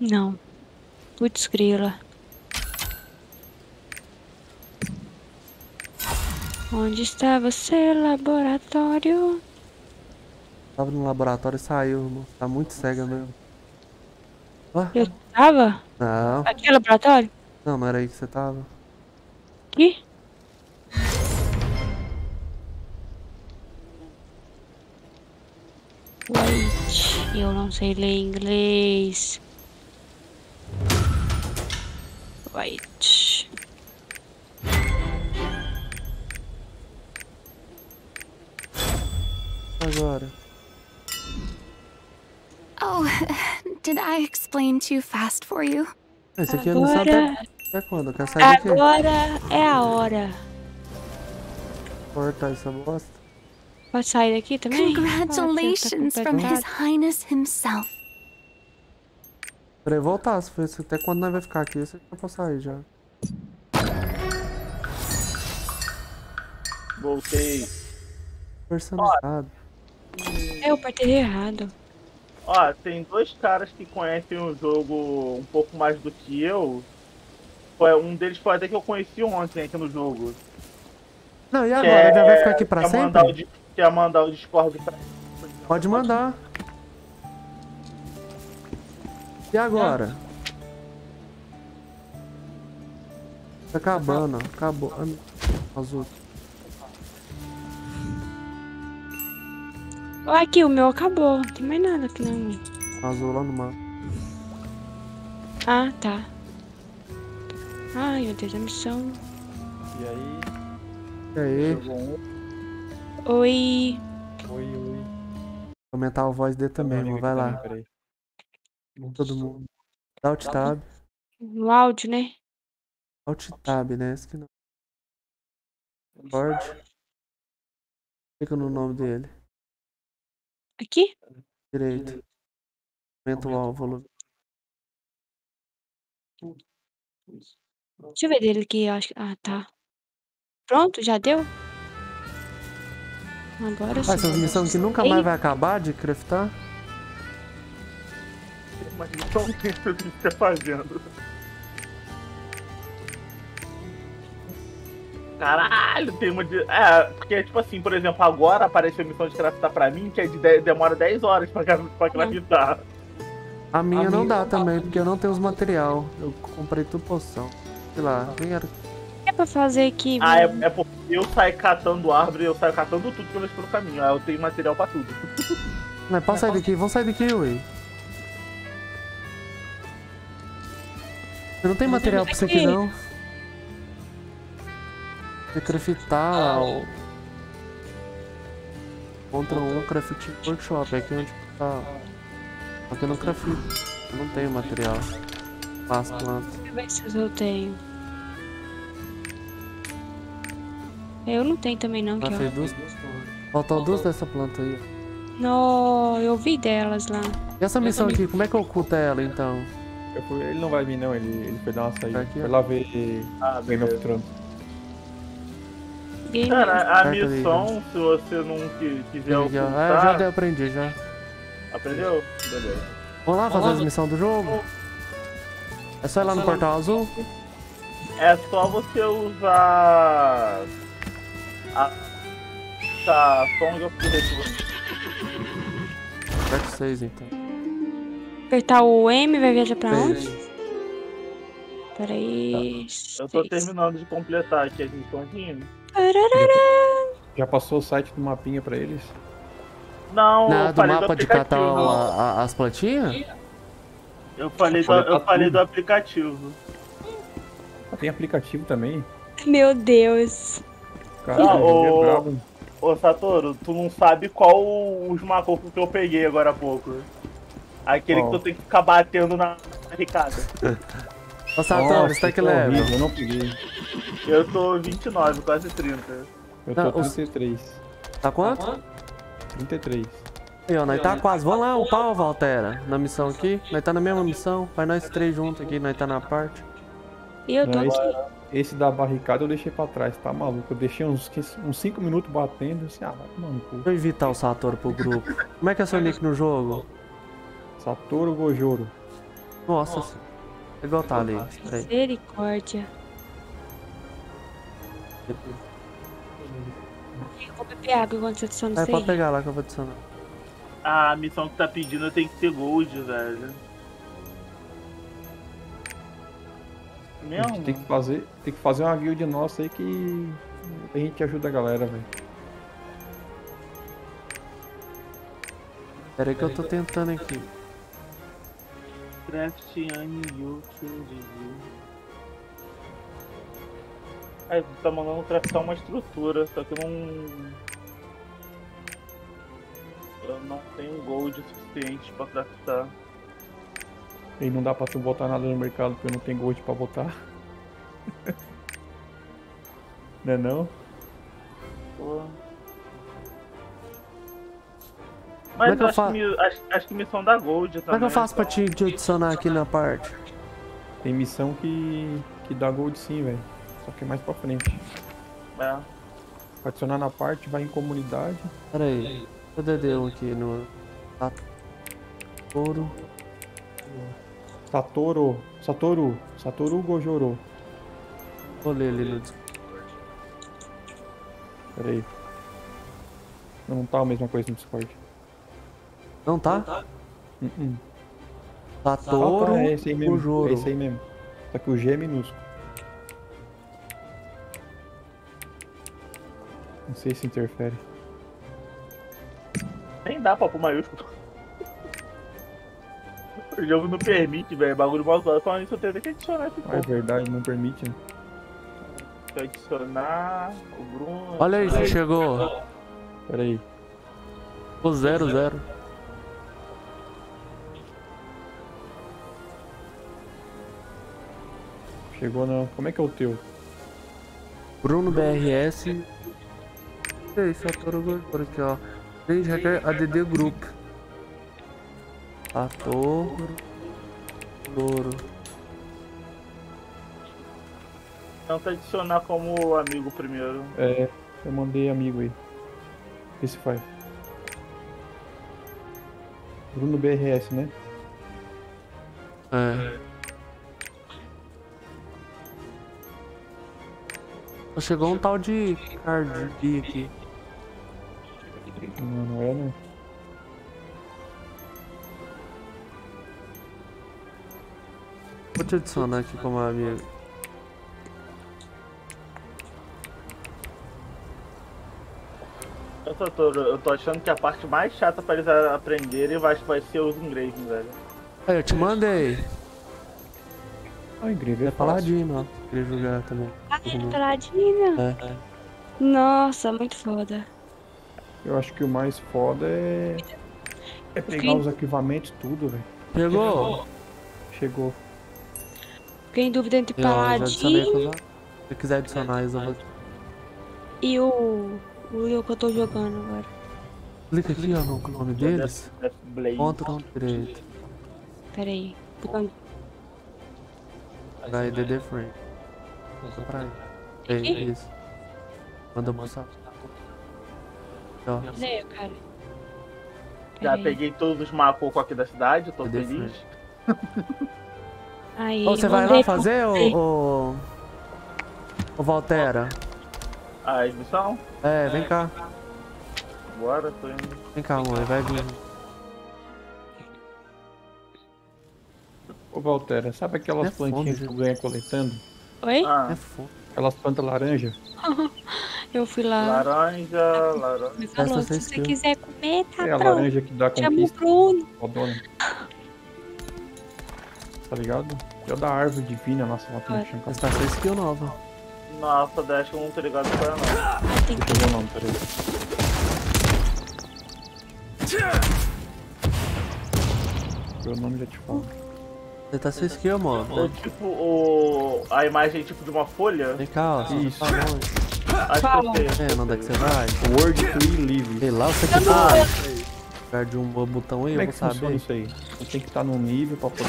Não. Putz, grila. Onde está você, laboratório? Tava no laboratório e saiu, irmão. Tá muito cega mesmo. Ó. Eu tava? Não. Aqui é laboratório? Não, não era aí que você tava. Aqui? Wait, eu não sei ler inglês. Wait. Agora. Oh, *laughs* did I explain too fast for you? Esse aqui eu não sei até, Agora- até quando. Quer sair daqui? Agora é a hora. Corta essa bosta. Pode sair daqui também? Congratulations tá from His. Highness himself. Pra ele voltar, se for isso, até quando nós vai ficar aqui, você já pode sair já. Voltei. Personalizado. Eu apertei errado. Ó, tem dois caras que conhecem o jogo um pouco mais do que eu. Um deles foi até que eu conheci ontem aqui no jogo. Não, e agora? Ele vai ficar aqui pra quer Mandar o, sempre? Quer mandar o Discord pra Pode mandar. E agora? Tá acabando, ó. acabou. Ah. Azul. Aqui, o meu acabou. Não tem mais nada aqui não. Azul lá no mar. Ah, tá. Ai, meu Deus, a missão. E aí? E aí? Oi. Oi, oi. Aumentar a voz dele também, Comigo irmão. Vai aqui lá. também, peraí. Todo mundo. Alt tab. No áudio, né? Alt tab, né? Esse que não. Discord. Clica no nome dele. Aqui? Direito. Aumenta o volume. Deixa eu ver dele aqui, eu acho que. Ah, tá. Pronto, já deu? Agora Ah, sim. essas missões que nunca mais vai acabar de craftar? Mas então o que fica fazendo? Caralho, tem uma de. É, porque, tipo assim, por exemplo, agora apareceu a missão de craftar pra mim, que é de de- demora 10 horas pra, pra craftar. A minha A não minha- dá também, porque eu não tenho os material. Eu comprei tudo poção. Sei lá, quem era? É pra fazer aqui? Ah, é, é porque eu saio catando árvore, eu saio catando tudo que eu vejo pelo caminho. Aí eu tenho material pra tudo. Não, pode sair daqui, vamos sair daqui, ué. Você não tem material pra isso aqui, não? Você craftar lá, o... Contra um crafting workshop, é aqui onde tá... Aqui eu não crafito, eu não tenho material. As plantas. Deixa eu ver se eu tenho. Eu não tenho também não, Ah, que duas... Faltam duas dessa planta aí. Não, eu vi delas lá. E essa missão aqui, como é que oculta ela, então? Eu fui- ele não vai vir não, ele, ele foi dar uma saída. Aqui, foi lá ver Ah, Game of. Thrones. Cara, a missão, se você não qui- quiser ó. ocultar... Ah, já dei, aprendi já. Aprendeu? Beleza. Vamos lá fazer as missões do jogo? É só ir lá no portal azul? É só você usar... A... Tá, Song of the Return. Aperta 6 então. Apertar o M vai viajar pra onde? Peraí. Eu tô terminando de completar aqui as missõezinhas. Parará. Já passou o site do mapinha pra eles? Não, eu Nada do falei do mapa de catar a- a- as plantinhas? Eu falei, do, eu falei do aplicativo. Ah, Tem aplicativo também? Meu Deus. Cara, Não, o é ô, brabo. ô Satoru, tu não sabe qual os macocos que eu peguei agora há pouco. Aquele Qual? que tu tem que ficar batendo na barricada. *laughs* Ô Satoru, você tá que horrível, Eu não peguei. Eu tô 29, quase 30. Eu Não, tô os- 33. Tá quanto? 33. Aí, ó, nós tá quase. Vamos lá, upar, ô, Valtera, na missão aqui. Nós tá na mesma missão. Vai nós três juntos aqui, nós tá na parte. E eu tô Não, aqui. Esse da barricada eu deixei pra trás, tá maluco? Eu deixei uns 5 minutos batendo, assim, ah, vai cu. Deixa eu invitar o Satoru pro grupo. Como é que é seu nick no jogo? Satoru Gojoro. Nossa, senhora. é igual tá ali. Misericórdia. Eu vou beber água enquanto você adiciona É, isso pode aí. pegar lá que eu vou adicionar. A missão que tá pedindo tem que ter gold, velho. A gente tem que fazer, tem que fazer uma guild nossa aí que a gente ajuda a galera, velho. Pera aí que eu tô tentando aqui. Craft Anne YouTube. Aí, tu tá mandando craftar uma estrutura, só que eu não. Eu não tenho gold suficiente pra craftar. E não dá pra tu botar nada no mercado porque eu não tenho gold pra botar. *laughs* Não é não? Pô. Como é Mas que eu eu acho, fa- que, acho, acho que missão da Gold também. Como é que eu faço pra te, te adicionar aqui na parte? Tem missão que, que dá gold sim, velho. Só que é mais pra frente. É. Pra adicionar na parte, vai em comunidade. Pera aí. Cadê deu aqui no. Satoru. Satoru. Satoru. Satoru Gojoro. Vou ler ali no Discord. Pera aí. Não tá a mesma coisa no Discord. Não tá? Uh -uh. Satoru Ah, tá, é esse aí mesmo. Gojoro. É esse aí mesmo. Só que o G é minúsculo. Não sei se interfere. Nem dá pra pôr maiúsculo. O jogo não permite, velho. Bagulho mal zoado. Falando isso, eu tenho que adicionar esse Ah, é verdade, não permite, né? Deixa eu adicionar o Bruno. Olha aí se chegou. Pera aí. O zero, zero. Chegou não. Como é que é o teu? Bruno BRS. Ei, Satoru Gojoro aqui, ó. Gente, requer ADD Group. Satoru Gojoro. Tenta adicionar como amigo primeiro. É, eu mandei amigo aí. Vê se faz. Bruno BRS, né? É. Chegou um tal de Cardi B aqui. Não, não é não. Vou te adicionar aqui como amigo. Eu tô, tô- eu tô achando que a parte mais chata pra eles aprenderem vai, vai ser os ingleses, velho. Aí, eu te mandei. Ah, incrível. É paladino, ó. Queria jogar também. Ah, peladinha. É. Nossa, muito foda. Eu acho que o mais foda é. É pegar os equipamentos tudo, velho. Pegou? Chegou. Fiquei em dúvida entre Eu paladino Se quiser adicionar, eles eu vou. e o. O eu que eu tô jogando agora. Clica aqui, ó, no nome deles. Ctrl direito. Pera aí. Ficando- HDD Frame. Manda pra aí. É isso. Manda mostrar. Ó. Leio, cara. Já peguei todos os macocos aqui da cidade, tô Cadê, feliz. *laughs* Aí, Ô, você vai lá fazer, ô. ô... Ô, Valtera? A missão? É, vem cá. Bora, tô indo. Vem cá, amor, vai vir. Ô Valtera, sabe aquelas É plantinhas fome, que tu ganha coletando? Oi? Ah, É foda. Aquelas plantas laranja? *laughs* Eu fui lá. laranja, laranja. Me falou, se você quiser comer, tá É a pronto. laranja que dá Chama o conquista. Bruno. Tá ligado? É o da árvore divina, nossa, tem chão. Mas tá sem skill nova. Nossa, Dash, eu não tô ligado com ela não. Tem que Não, não, peraí. Meu nome já te falo. Você tá sem skill, mano. É tipo o... a imagem tipo de uma folha. Vem cá, ó. Isso. Tá. Acho que eu sei. É, onde é que você vai? Word to live. Sei lá, você que tá. Perde um botão aí, Como é eu que vou funciona saber. isso aí? Você tem que estar num nível pra poder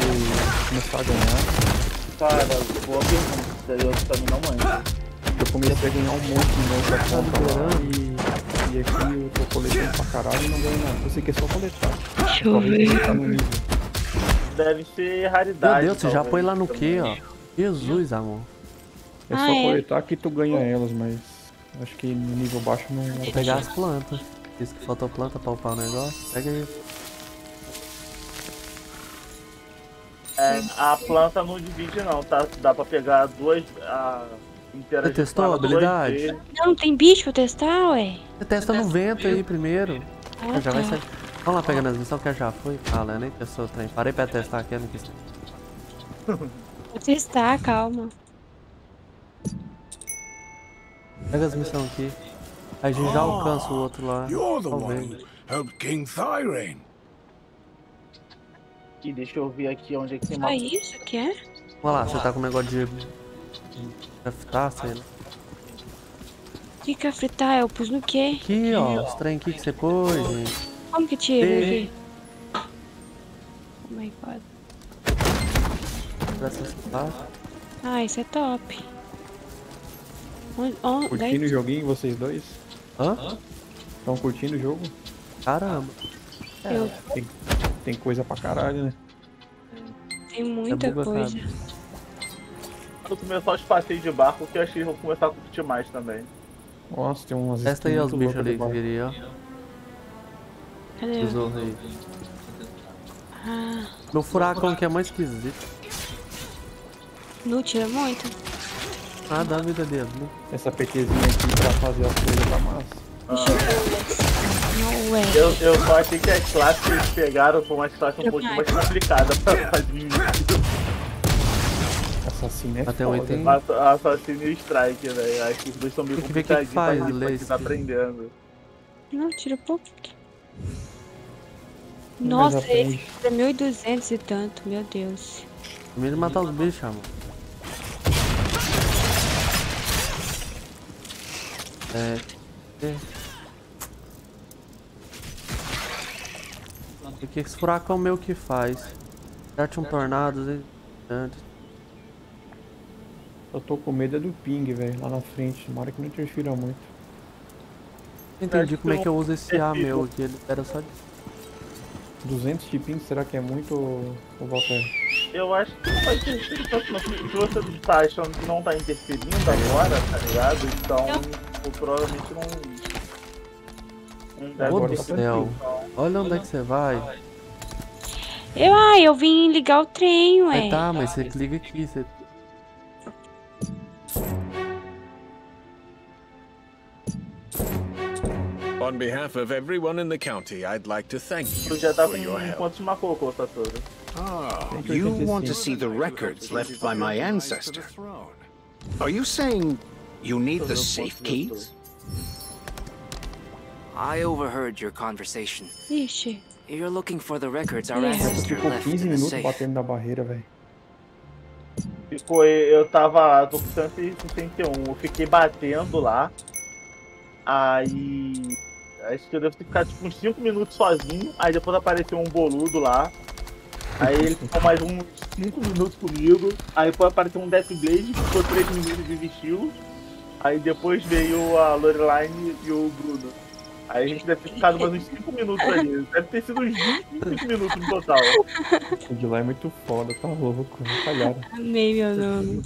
começar a ganhar. Cara, boa pergunta, eu também não manjo. Eu comecei a ganhar um monte de novo da conta lá e, e aqui eu tô coletando pra caralho e não ganho nada. Eu sei que é só coletar. Deixa eu ver. tá no nível. Deve ser Meu raridade. Deus, você já põe lá no quê, ó? Jesus, amor. É Ah, só é? coletar que tu ganha elas, mas acho que no nível baixo não Vou pegar as plantas. Disse que faltou planta pra upar o negócio. Pega aí. É, a planta não divide não, tá? Dá pra pegar duas. A, Você testou a habilidade? Não, tem bicho pra testar, ué? Você testa no vento aí primeiro. Ah, já vai tá. sair. Vamos lá pegando as missões que já foi. Ah, né? Nem testou o trem. Parei pra testar aqui, não quis. Vou testar, calma. Pega as missões aqui. Aí a gente já alcança o outro lá. You're the Talvez. one who helped King Thyrain. Aqui, deixa eu ver aqui onde é que tem uma. Só isso que é? Olha lá, você tá com um negócio de. Craftar, sei lá. Que que é fritar? Eu pus no quê? Aqui, ó. Os trem aqui que você pôs, gente. Como que tira Tem. aqui? Oh my god. Ah, isso é top. Onde, onde, Curtindo o joguinho, vocês dois? Hã? Estão curtindo o jogo? Caramba. Eu Tem, tem coisa pra caralho, né? tem muita buga, coisa. Quando começar os passeios de barco, que eu achei que vou começar a curtir mais também. Nossa, tem umas Testa aí os bichos ali que viria, ó. Cadê? Tesouro aí. Ah, Meu furacão que é mais esquisito. não tira muito. Ah, dá a vida dele, né? Essa PTzinha aqui pra fazer as coisas da massa. Não, ué. Eu, eu só achei que as classes que eles pegaram foi uma classe um pouquinho mais complicada pra fazer Assassino é Até foda. item. Ass- Assassino e Strike, velho. Acho que os dois são meio Tem que ver o que complicadinhos faz, pra isso tá aprendendo. Não, tira pouco. Nossa, esse é 1200 e tanto, meu Deus. Primeiro matar os bichos, amor. É. é. O que esse furacão meu que faz? Darte um tornado, e tanto. Eu tô com medo é do ping, velho, lá na frente. Tomara que não interfira muito. Não entendi como é que eu uso esse A meu aqui. Ele era só de 200 de ping, será que é muito, ô Walter? Eu acho que não vai tanto não. Se você tá achando que não tá interferindo agora, tá ligado? Então, eu provavelmente não... Não deve do céu. Olha onde é que você vai. Eu, ah, eu vim ligar o trem, ué. Mas tá, mas você clica aqui. Você... On behalf of everyone in the county, I'd like to thank Tu you já tá for your com help. quantos Macoco, Satoru? Ah, you want to see the records left by my ancestor. Are you saying you need the safe keys? I overheard your conversation. Ixi. You're looking for the records our ancestor Ficou left 15 in the minutos safe. batendo na barreira, velho. Ficou, eu tava. tô com 161, eu fiquei batendo lá. Aí. Acho que eu devo ter ficado tipo uns 5 minutos sozinho. Aí depois apareceu um boludo lá. Aí ele ficou mais uns 5 minutos comigo. Aí depois apareceu um Death Blade, que ficou 3 minutos de estilo. Aí depois veio a Loreline e o Bruno. Aí a gente deve ter ficado mais uns 5 minutos ali. Deve ter sido uns 25 minutos no total. O de lá é muito foda, tá louco. Falharam. Amei meu nome.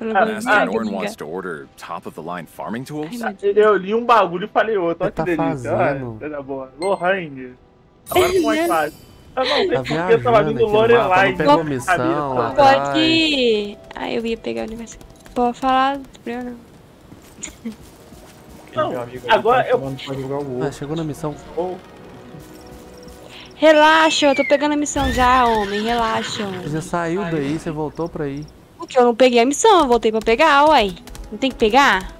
Master Norn wants to order top-of-the-line farming tools? Eu li um bagulho e falei outro. Olha que tá delícia. fazendo? Olha, coisa boa. Lohane. Agora ficou mais fácil. Ah, não, Tá tem porque eu tava vindo mapa, não Lorelai. pegou missão lá Pode. atrás. Ah, eu ia pegar o negócio. Pode falar, Bruno. Não, agora tá eu- Ah, chegou na missão. Relaxa, eu tô pegando a missão já, homem. Relaxa. Você saiu daí, você voltou pra aí. Porque eu não peguei a missão, eu voltei pra pegar, uai. Não tem que pegar?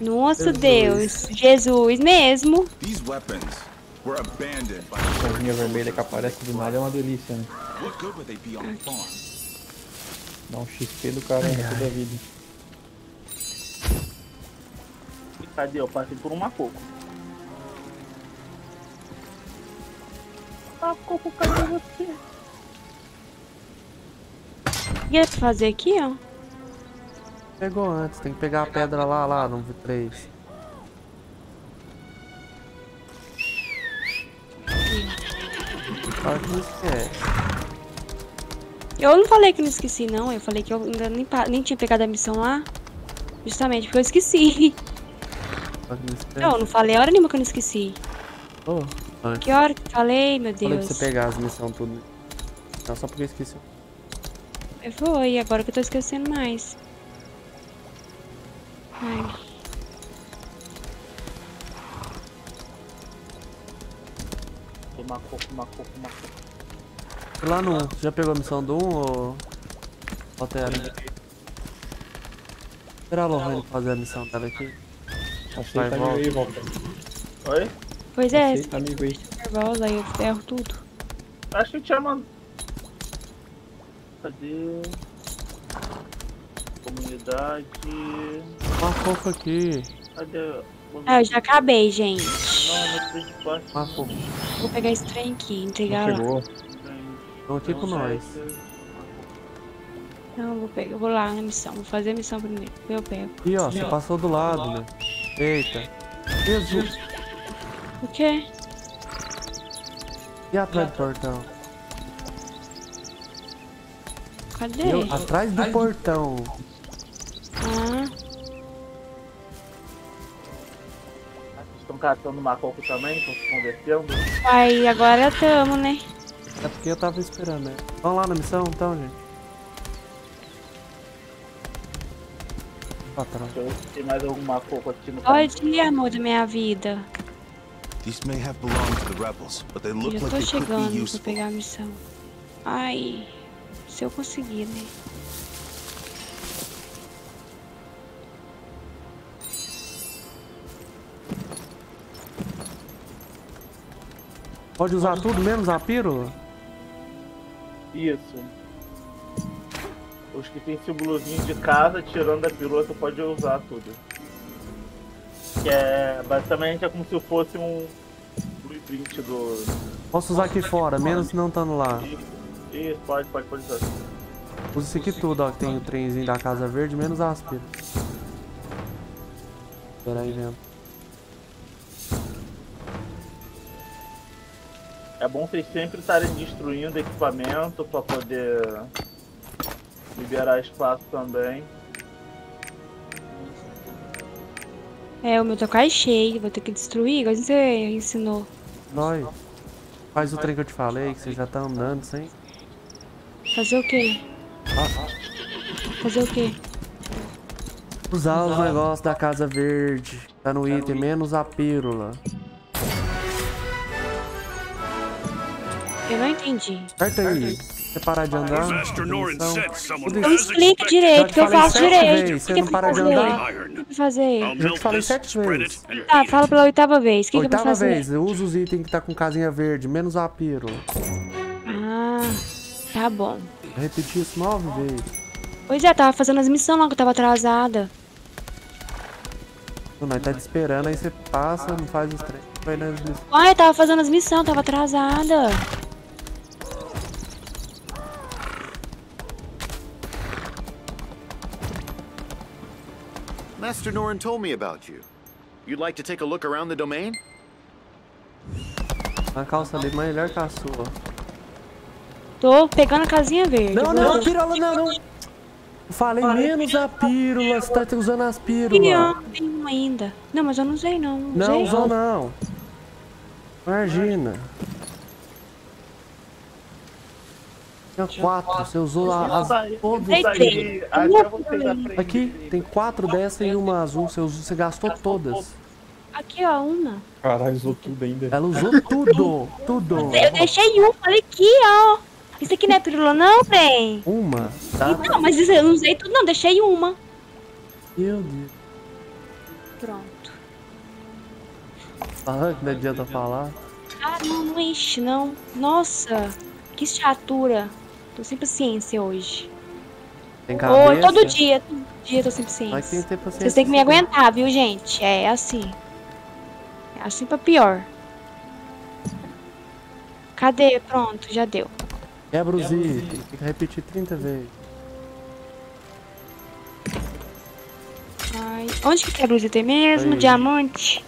Nossa Deus. Jesus mesmo. These weapons a chavinha vermelha que aparece do nada é uma delícia, né? Dá um XP do cara ai, toda a vida. Cadê? Eu passei por uma coco. Ah, coco, cadê você? E é pra fazer aqui, ó? Pegou antes, tem que pegar a pedra lá, lá no V3. Fala que não esquece. Eu não falei que não esqueci, não. Eu falei que eu ainda nem, nem tinha pegado a missão lá. Justamente porque eu esqueci. Fala que não esquece. Não, não falei a hora nenhuma que eu não esqueci. Antes. Que hora que falei, meu Falei pra Deus? você pegar as missões tudo. Não, só porque eu esqueci. Foi, agora que eu tô esquecendo mais. Ai. Macoco, Macoco, Macoco. Lá no 1, você já pegou a missão do 1 ou. Altera? Será a Lohane fazer a missão dela aqui? Aceita Vai, amigo aí, volta. Oi? Pois é, Aceita amigo aí. nervosa, aí eu ferro tudo. Acho que eu tinha mandado. Cadê? Comunidade. Uma fofa aqui. Cadê? Ah, eu já acabei, gente. Não, não. Uma fofa. Vou pegar esse trem aqui, entregar lá. Estão aqui com nós. Não, eu vou pegar, eu vou lá na missão, vou fazer a missão primeiro. Eu pego. Ih, ó, você passou do lado, né? Eita. Jesus. O quê? E atrás do portão? Cadê? Eu- atrás do portão. Ah, catando Macoco também? Estão se convertendo? aí agora tamo, né? É porque eu tava esperando, né? Vamos lá na missão então, gente. Se tem mais algum Macoco aqui no Pode amor da minha vida. These may have belonged to the rebels, but they look Já like tô they could chegando be pra useful. pegar a missão. Ai, se eu conseguir, né? Pode usar tudo menos a pílula? Isso. Os que tem símbolozinho de casa, tirando a pílula, tu pode usar tudo. Que é basicamente é como se fosse um blueprint do. Posso usar aqui fora, menos não estando lá. Isso, pode, pode, pode usar. Usa isso aqui tudo, ó, que tem o trenzinho da Casa Verde, menos as pílulas. Pera aí, vendo. É bom vocês sempre estarem destruindo equipamento pra poder liberar espaço também. É, o meu tá quase cheio, vou ter que destruir, igual você ensinou. Nós. Faz o trem que eu te falei, que você já tá andando sem. Fazer o quê? Fazer o quê? Usar os negócios da Casa Verde. Tá no item, menos a pílula. Eu não entendi. Aperta aí. Você parar de andar. Então isso. explica direito, que eu faço direito. vezes, O Você que não para eu de fazer? andar? O que eu fazer? Eu já te falei sete vezes. Tá, fala pela oitava vez. O que, que é pra Oitava fazer? vez, usa os itens que tá com casinha verde, menos a pílula. Ah, tá bom. Eu repeti isso nove vezes. Pois é, tava fazendo as missões lá que eu tava atrasada. Não, nós tá te esperando, aí você passa, não faz os trem. Vai nas missões. Ai, eu tava fazendo as missões, tava atrasada. Master Norin told me about you. You'd like to take a look around the domain? A calça dele melhor que a sua. Tô pegando a casinha verde. Não, vou- não, pílula não, não. Falei menos a pílula, você tá usando as pílulas. um ainda. Não, mas eu não usei não. Não, Não, usei. usou não. Imagina. Tinha quatro, você usou a- as todas. Três. Aqui, tem quatro dessa e uma azul, você, usou, você gastou todas. Aqui, ó, uma. Caralho, usou tudo ainda. Ela usou tudo, tudo. Eu deixei uma, olha aqui, ó. Isso aqui não é pílula não, bem? Uma, tá? Não, mas eu não usei tudo não, deixei uma. Meu Deus. Pronto. Ah, que não adianta falar. Ah, não, não enche, não. Nossa, que chatura. Tô sem paciência hoje. Tem cabeça. Oi, todo dia, todo dia tô sem paciência. tem que ter paciência. Vocês têm que me aguentar, viu, gente? É assim. É assim pra pior. Cadê? Pronto, já deu. Quebra os itens. Tem que repetir 30 vezes. Ai, onde que quebra os itens mesmo? Aí. Diamante.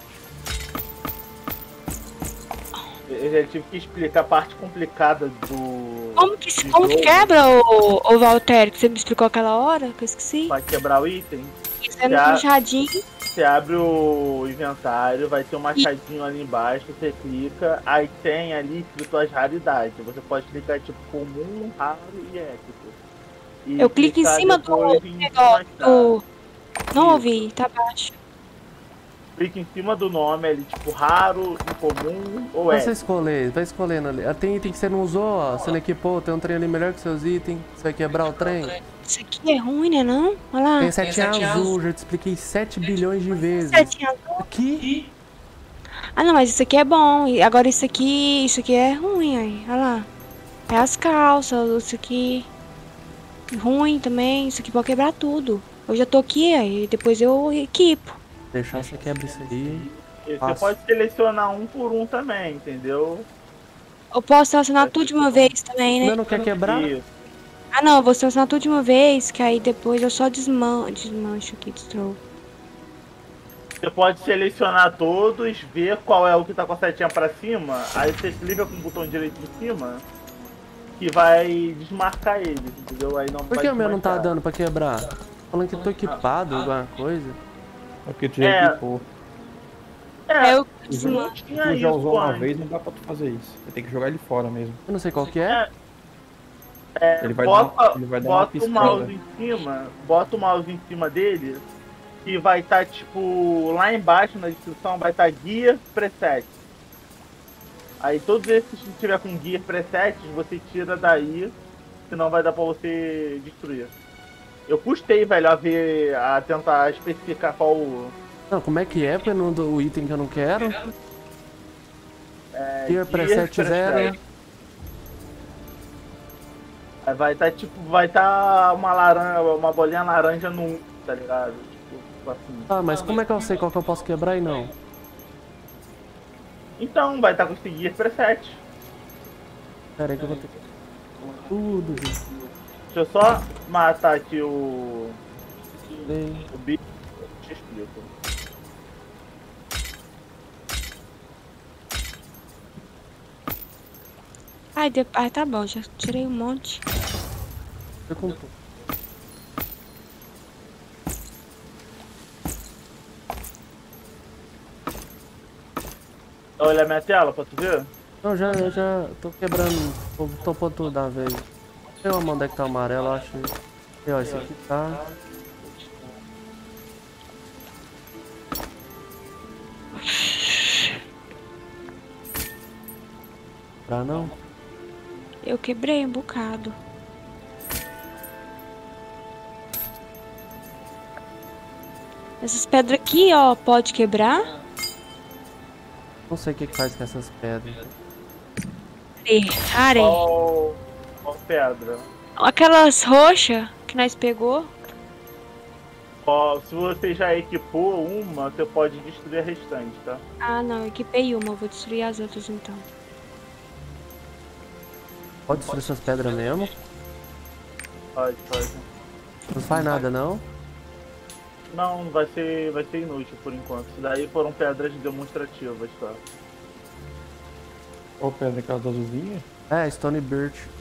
Eu já tive que explicar a parte complicada do. Como que, como que quebra, o, o Walter? Que você me explicou aquela hora que eu esqueci? Pra quebrar o item. Isso é no puxadinho. Você abre o inventário, vai ter um machadinho ali embaixo, você clica, aí tem ali escrito as raridades. Você pode clicar tipo comum, raro e épico. E Eu clico em cima do. Do... Não ouvi, tá baixo. Clica em cima do nome ali, tipo raro, incomum ou Pra você escolher, vai escolhendo ali. Ah, Tem item que você não usou, ó. Você não equipou, tem um trem ali melhor que seus itens. Você vai quebrar o trem. Isso aqui é ruim, né não? Olha lá. Tem setinha azul, já te expliquei 7 bilhões de vezes. Setinha azul? Aqui? Ah não, mas isso aqui é bom. E agora isso aqui, isso aqui é ruim aí. Olha lá. É as calças, isso aqui. Ruim também. Isso aqui pode quebrar tudo. Eu já tô aqui, aí depois eu equipo. Deixar você quebra isso aí. Você pode selecionar um por um também, entendeu? Eu posso selecionar tudo de uma vez também, né? Não, não quer quebrar? Isso. Ah não, eu vou selecionar tudo de uma vez, que aí depois eu só desman desmancho aqui, destroo. Você pode selecionar todos, ver qual é o que tá com a setinha pra cima, aí você clica com o botão direito de cima, que vai desmarcar eles, entendeu? Aí não Por que o meu não tá dando pra quebrar? Falando que eu tô equipado, alguma coisa. É porque tu já É. equipou. É, eu Tu não se tinha tu já isso usou uma vez, não dá pra tu fazer isso. Você tem que jogar ele fora mesmo. Eu não sei qual que é. É, Ele vai bota, dar- ele vai dar uma bota o mouse em cima, bota o mouse em cima dele, que vai estar tipo lá embaixo na descrição vai estar guia preset. Aí todos esses que tiver com guia presets, você tira daí, senão vai dar pra você destruir. Eu custei, velho, a ver, a tentar especificar qual Não, como é que é? Porque não o item que eu não quero. é, Gear preset zero. Aí vai estar tipo, vai estar uma laranja, uma bolinha laranja no 1, tá ligado? Tipo, assim. Ah, mas como é que eu sei qual que eu posso quebrar e não? Então, vai estar com esse guia preset. Pera aí que eu vou ter que... Tudo, gente. Deixa eu só matar aqui o. O bicho. Te explico. Ai, de... Ai, tá bom, já tirei um monte. Eu com tudo. Olha a minha tela pra tu ver. Não, já, já tô quebrando, tô, tô tudo da vez. Sei lá onde é que tá amarelo, eu acho. E, ó, esse aqui tá. Pra não? Eu quebrei um bocado. Essas pedras aqui, ó, pode quebrar? Não sei o que faz com essas pedras. Ferrari. Qual, qual pedra? Aquelas roxas que nós pegou. Ó, se você já equipou uma, você pode destruir a restante, tá? Ah, não, eu equipei uma, eu vou destruir as outras então. Pode destruir essas pedras mesmo? Pode, pode. Não faz nada não? Não, vai ser, vai ser inútil por enquanto. Isso daí foram pedras demonstrativas, tá? Qual pedra? Aquela da azulzinha? É, Stone Birch.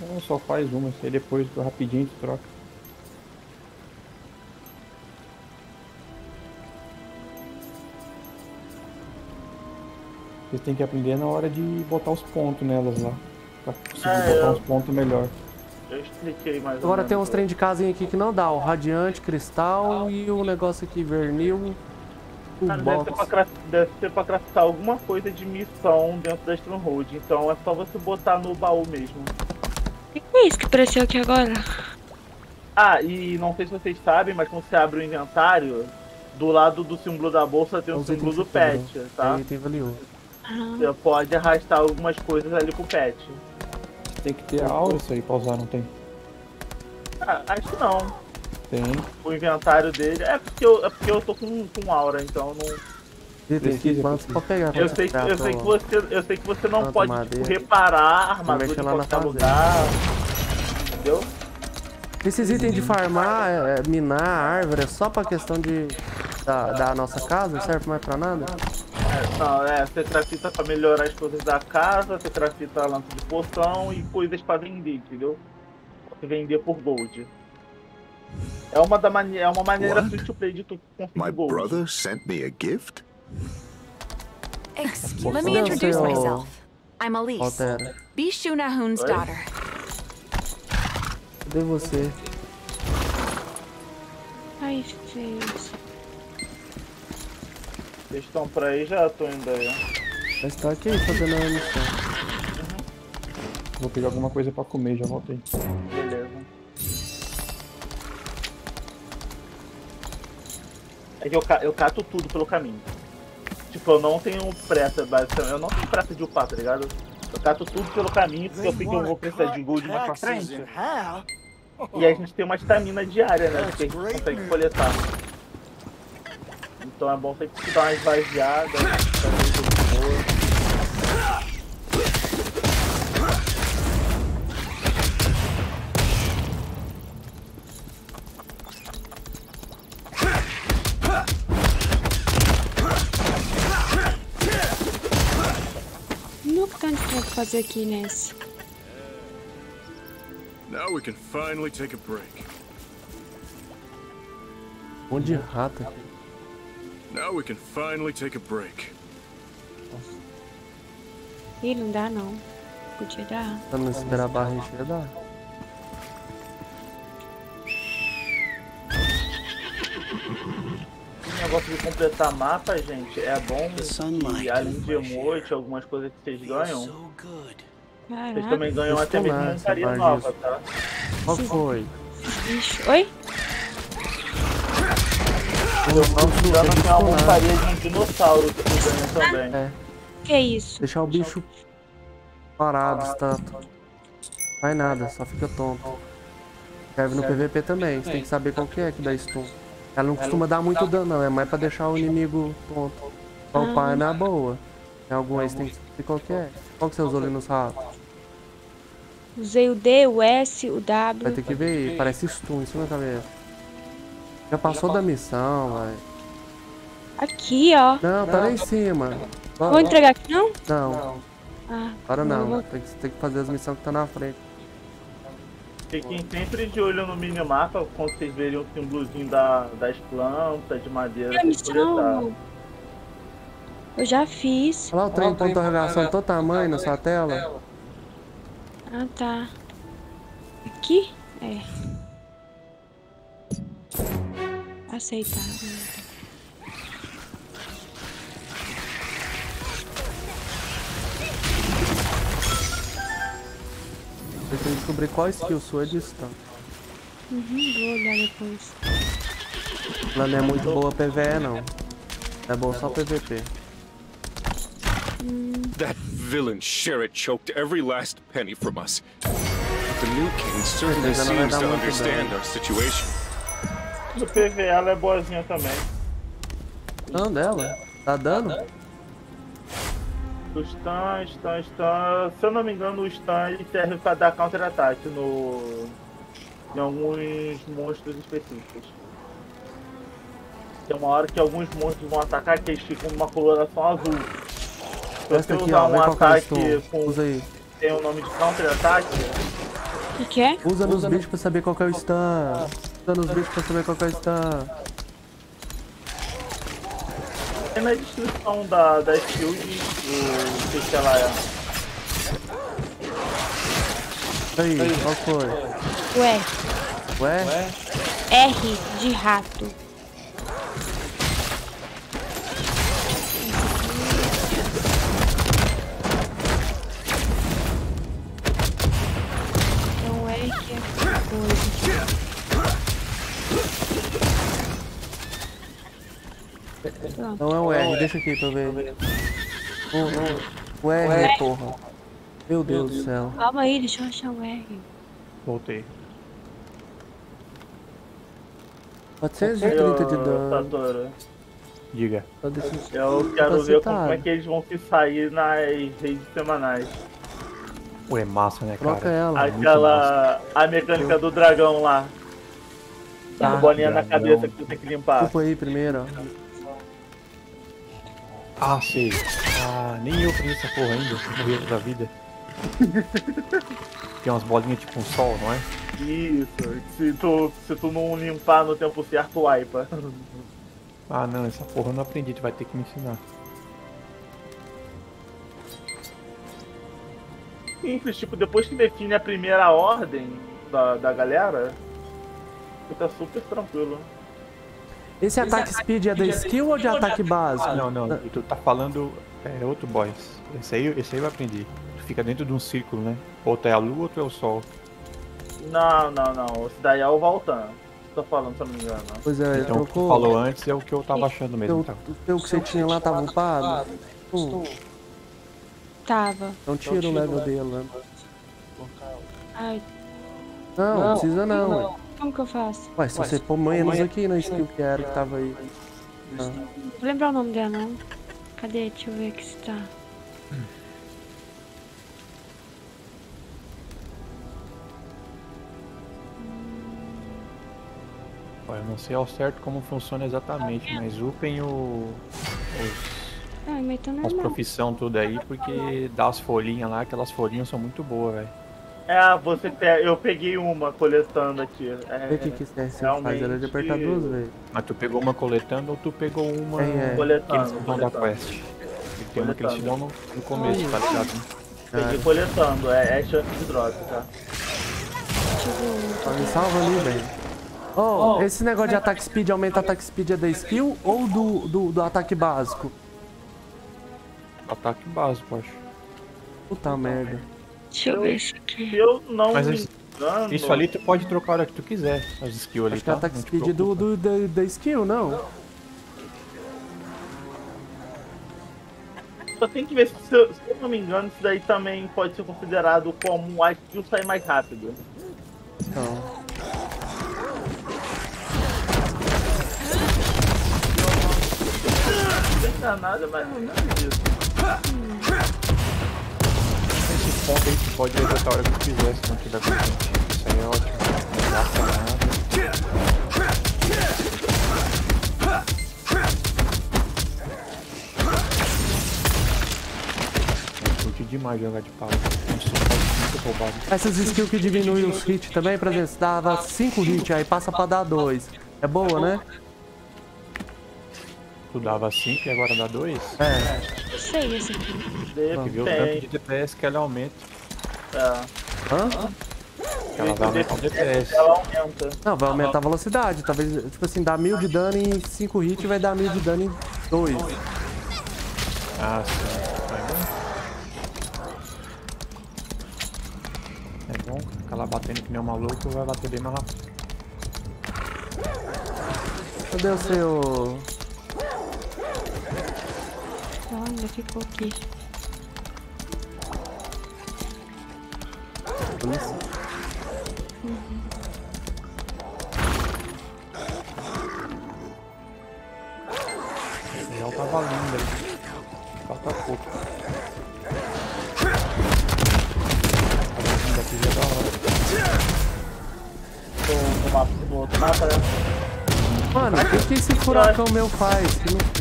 Não, só faz uma, aí depois rapidinho tu troca. Vocês têm que aprender na hora de botar os pontos nelas lá. Pra conseguir É, botar eu- uns pontos melhor. Eu expliquei mais Agora tem uns trem de casinha aqui que não dá. O Radiante, Cristal e o negócio aqui, Vernil. O Cara, deve, ser box. pra deve ser pra craftar alguma coisa de missão dentro da Stronghold. Então é só você botar no baú mesmo. O que é isso que apareceu aqui agora? Ah, e não sei se vocês sabem, mas quando você abre o inventário, do lado do símbolo da bolsa tem o símbolo do pet, tá? É item valioso. Você pode arrastar algumas coisas ali pro pet. Tem que ter a aura isso aí pra usar, não tem? Ah, acho que não. Tem. O inventário dele. É porque eu, é porque eu tô com, com aura, então não. Item que plantas pra pegar. Eu sei, que, eu, sei que você, eu sei que você não pode tipo, reparar a armadura mexer em lá na qualquer lugar. Entendeu? Esses itens de farmar, é, é, minar árvore, é só pra questão de da, da nossa casa? Não serve mais pra nada? É, não, é, você grafita pra melhorar as coisas da casa, você grafita lança de poção e coisas pra vender, entendeu? Você vender por gold. É uma, da mane é uma maneira free to play de tu conseguir My gold. brother sent me a gift? Excuse Let me introduce myself. I'm Elise. Altera. Bishunahun's Oi? daughter. Cadê você? Ai, fez. Vocês estão por aí, já tô indo aí. Mas tá aqui fazendo a missão. Vou pegar alguma coisa pra comer, já voltei. Beleza. É que eu, eu cato tudo pelo caminho. Tipo, eu não tenho pressa, basicamente. Eu não tenho pressa de upar, tá ligado? Eu cato tudo pelo caminho, porque eu sei que eu vou precisar de gold mais pra frente. E a gente tem uma estamina diária, né? Que a gente consegue coletar. Então é bom sempre dar uma esvaziada. fazer um jogo de boa. Não, tem que fazer aqui nesse. Now we can finally take a break. Um monte de rato aqui. Now we can finally take a break. Ih, não dá não. Podia dar. Pra não esperar a barra encher, dá. Negócio de completar mapa, gente, é bom que além de emote, algumas coisas que vocês ganham, vocês também ganham Isso até mesmo é, montaria essa nova, tá? Qual foi? Bicho. Oi? Eu não tem uma montaria de um dinossauro que tu ganha também. É. Que é isso? Deixar o bicho parado, estátua. Faz nada, só fica tonto. Serve no PVP também, você tem que saber qual que é que dá stun. Ela não costuma dar muito dano, não, é mais pra deixar o inimigo tonto. Pra upar é na boa. Tem algum aí, você tem que saber qual que é. Qual que você usou ali nos ratos? Usei o D, o S, o W. Vai ter que ver aí, parece stun em cima da cabeça. Já passou da missão, vai. Aqui, ó. Não, tá lá em cima. Vou entregar aqui, não? Não, Ah, agora não. Tem que, tem que fazer as missões que tá na frente. Fiquem sempre de olho no minimapa, quando vocês verem o símbolozinho da, das plantas, de madeira. E coletar. missão? Eu já fiz. Olha lá o trem com interrogação todo tamanho na sua tela. Ah, tá. Aqui? É. Aceitar. Você tem que descobrir qual skill sua é distante. Uhum, vou olhar depois. Ela não é muito boa PVE não. É boa só PVP. That villain Sherrod choked every last penny from us. But the new king certainly seems to understand our situation. No PV ela é boazinha também. Não, dela. Tá dando? O stun, stun, stun. Se eu não me engano, o stun ele serve pra dar counter-ataque no... em alguns monstros específicos. Tem uma hora que alguns monstros vão atacar que eles ficam numa coloração azul. Se você Testa aqui, usar ó. Um que é ataque com Usa aí. tem o nome de counter-ataque, O que é? Usa nos bichos pra saber qual que é o stun. Usa nos bichos pra saber qual que é o stun. Tem na descrição da, da shield o que que ela é. Aí, qual foi? Ué. Ué? R de rato. Não é o R, deixa aqui pra ver. O, o, o R, porra. Meu Deus do céu. Calma aí, deixa eu achar o R. Voltei. 430 de dano. Diga. Eu quero ver como é que eles vão se sair nas redes semanais. Pô, é massa, né, cara? Troca ela. É Aquela. A mecânica do dragão lá. Tá. a bolinha na dragão. cabeça que tu tem que limpar. Desculpa aí primeiro, ó. Ah, sei. Ah, nem eu fiz essa porra ainda. Morri da vida. *laughs* Tem umas bolinhas tipo um sol, não é? Isso. Se tu, se tu não limpar no tempo certo, wipa. Ah, não, essa porra eu não aprendi. Tu vai ter que me ensinar. Simples, tipo, depois que define a primeira ordem da, da galera, fica super tranquilo. Esse ataque speed é da skill ou de ataque básico? Não, não. Tu tá falando. É outro boss. Esse aí, esse aí eu aprendi. Tu fica dentro de um círculo, né? Ou tu é a lua ou tu é o sol. Não, não, não. Esse daí é o Voltan. Tô falando, se eu não me engano. Pois é, Então o que tu trocou. falou antes é o que eu tava achando mesmo. Teu, Tá? o teu que você tinha lá tava upado? Hum, Tava. então tira o level dele, né? Ai, Não, não precisa não, ué. Como que eu faço? Ué, se você pôr menos aqui na skill que era que tava aí. Ah. Não vou lembrar o nome dela, não. Cadê? Deixa eu ver aqui se tá. Ó, Eu não sei ao certo como funciona exatamente, mas upem o, os, Ah, mas tá as profissão tudo aí, porque dá as folhinhas lá, aquelas folhinhas são muito boas, velho. É, você pe- eu peguei uma coletando aqui. É, o que que esse RC faz, era de apertar duas vezes. Mas tu pegou uma coletando ou tu pegou uma É, é. que Coletando, eles te dão da quest? E tem uma que eles te dão no, no começo, tá ligado? Peguei coletando, é, é chance de drop, tá? Só me salva ali, velho. Oh, esse negócio de ataque speed aumenta ataque speed é da skill ou do, do, do ataque básico? Ataque básico, acho. Puta merda. Deixa eu ver isso aqui. Se eu não Mas me engano... Isso ali tu pode trocar a hora que tu quiser, as skills ali, Acho que é tá? ataque Não speed do, do, da, da skill, não? Só tem que ver se, se eu, se eu não me engano, isso daí também pode ser considerado como a skill sair mais rápido. Não. Não tem nada, mas não é isso. Ponto aí tu pode executar a hora que quiser, se não tiver contente. Isso aí é ótimo. Não gasta nada. Curte demais jogar de pau. Essas skills que diminuem os hits também, por exemplo, dava 5 hits, aí passa pra dar 2. É boa, né? Tu dava 5 e agora dá 2? É. Sei esse aqui. Tu viu o tanto de DPS que ela aumenta. É. Hã? Ela vai aumentar o DPS. Ela aumenta. Não, vai aumentar a velocidade. Talvez, tipo assim, dá 1000 de dano em 5 hits vai dar 1000 de dano em 2. Ah, sim. É bom. É bom, ficar lá batendo que nem um maluco vai bater bem mais rápido. Cadê o seu. Olha, ficou aqui. Isso. Já tava lindo aí. Falta pouco. Tava vindo aqui já da hora. No, no, mapa, no outro mapa, né? Mano, o que, que esse furacão meu faz? Que não-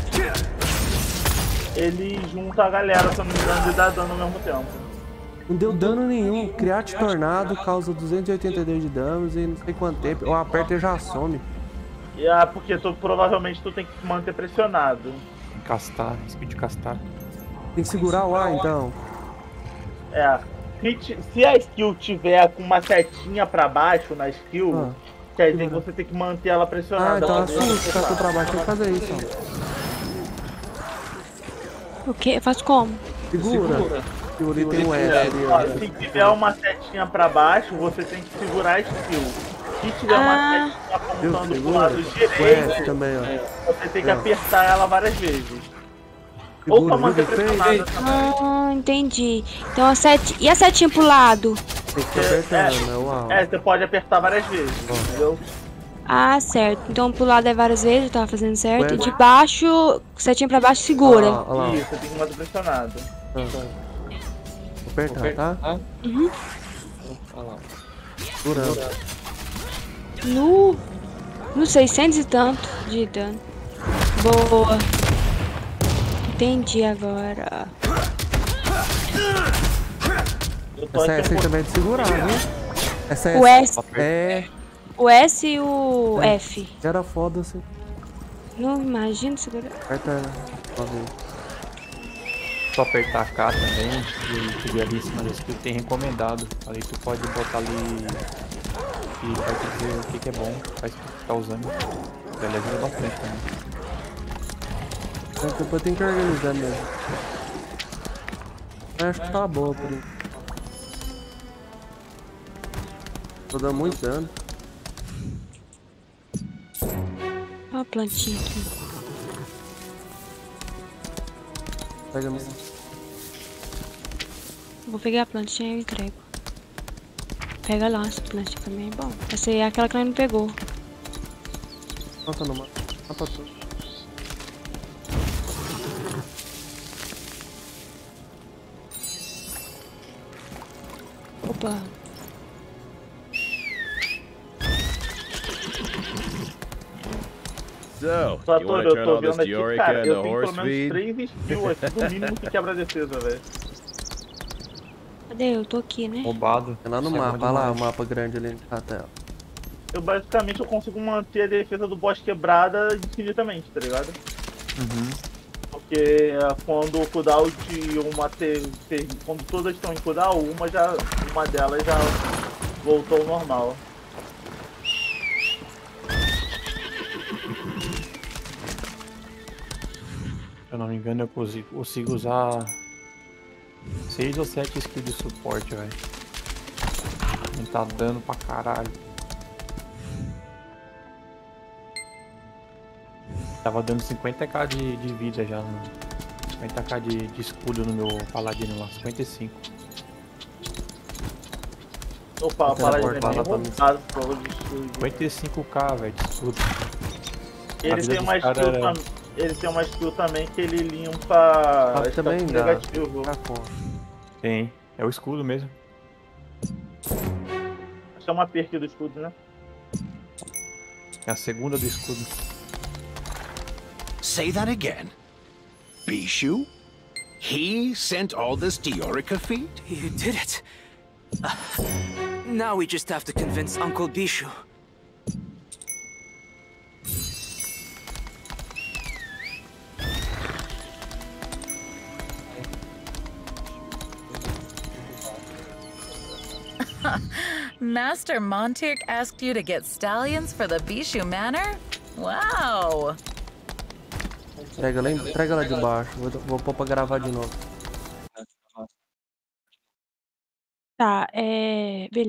Ele junta a galera, se eu não me engano, e dá dano ao mesmo tempo. Não deu dano nenhum. Criate tornado causa 282 de danos e não sei quanto tempo. Eu aperto e já some. E ah, porque tu, provavelmente tu tem que manter pressionado. Castar, speed castar. Tem que segurar o ar então. É. Se, se a skill tiver com uma setinha pra baixo na skill, quer dizer que você tem que manter ela Ah, pressionada. então pra assusta, você tá acertar. pra baixo, tem que fazer isso. O quê? Eu faço como? Segura. Segura e tem um S ali, Ó. Se tiver uma setinha pra baixo, você tem que segurar a skill. Se tiver Ah. uma setinha apontando pro Segura. lado direito, também, ó. você tem que Ó. apertar ela várias vezes. Ou pra manter pressionada também. Ah, entendi. Então a sete... E a setinha pro lado? Tem que ir apertando, né? Uau. É, você pode apertar várias vezes, entendeu? Ah, certo. Então pro lado é várias vezes, eu tava fazendo certo. Ué, De baixo, setinha pra baixo, segura. Olha lá, olha lá. Isso, tem que manter pressionado. Ah. Vou apertar, tá? Uhum. Olha lá. Segurando. No. No 600 e tanto de dano. Boa. Entendi agora. Essa é essa aí também é de segurar, viu? Essa é O S. É. O S e o É. F. Era foda assim. Não imagino segurar. Aperta. Só apertar K também e subir ali em cima da skill tem recomendado. Ali tu pode botar ali e vai te dizer o que, que é bom, faz que tu tá usando. Ele ajuda bastante também. Então, Depois tem que organizar mesmo. Eu acho que tá boa por isso. Tô dando muito dano. Olha a plantinha aqui. Pega no. Vou pegar a plantinha e entrego. Pega lá, essa plantinha também é bom. Essa aí é aquela que nós não pegou. Mata no mapa. Mata tudo. Opa. So, Só tô, eu tô vendo aqui, Diorica cara, eu tenho pelo menos feed? três skills aqui, no mínimo, que quebra a defesa, velho. Cadê? Eu tô aqui, né? Roubado. É lá no é mapa, olha lá o mapa grande ali na tela. Eu basicamente eu consigo manter a defesa do boss quebrada infinitamente, tá ligado? Uhum. Porque é, quando o cooldown de uma ter, Quando todas estão em cooldown, uma já. Uma delas já voltou ao normal. Se eu não me engano, eu consigo, consigo usar 6 ou 7 skills de suporte, velho. Não tá dando pra caralho. Tava dando 50k de, de vida já. No, 50k de, de escudo no meu paladino lá, 55. Opa, a paladino é bem roubado por causa disso. 55k, velho, de escudo. A Ele vida tem, dos uma skill era- tam- ele tem uma skill também que ele limpa Ah, também dá. negativo. Tá. Tem, é o escudo mesmo. Acho que é uma perk do escudo, né? É a segunda do escudo. Say that again. Bishu? He sent all this Diorica feed? You did it. Uh, now we just have to convince Uncle Bishu. *laughs* Master Montirk asked you to get stallions for the Bishu Manor? Wow! Entrega lá, entrega lá de baixo. Vou, vou pôr pra gravar de novo. Tá, é. Beleza.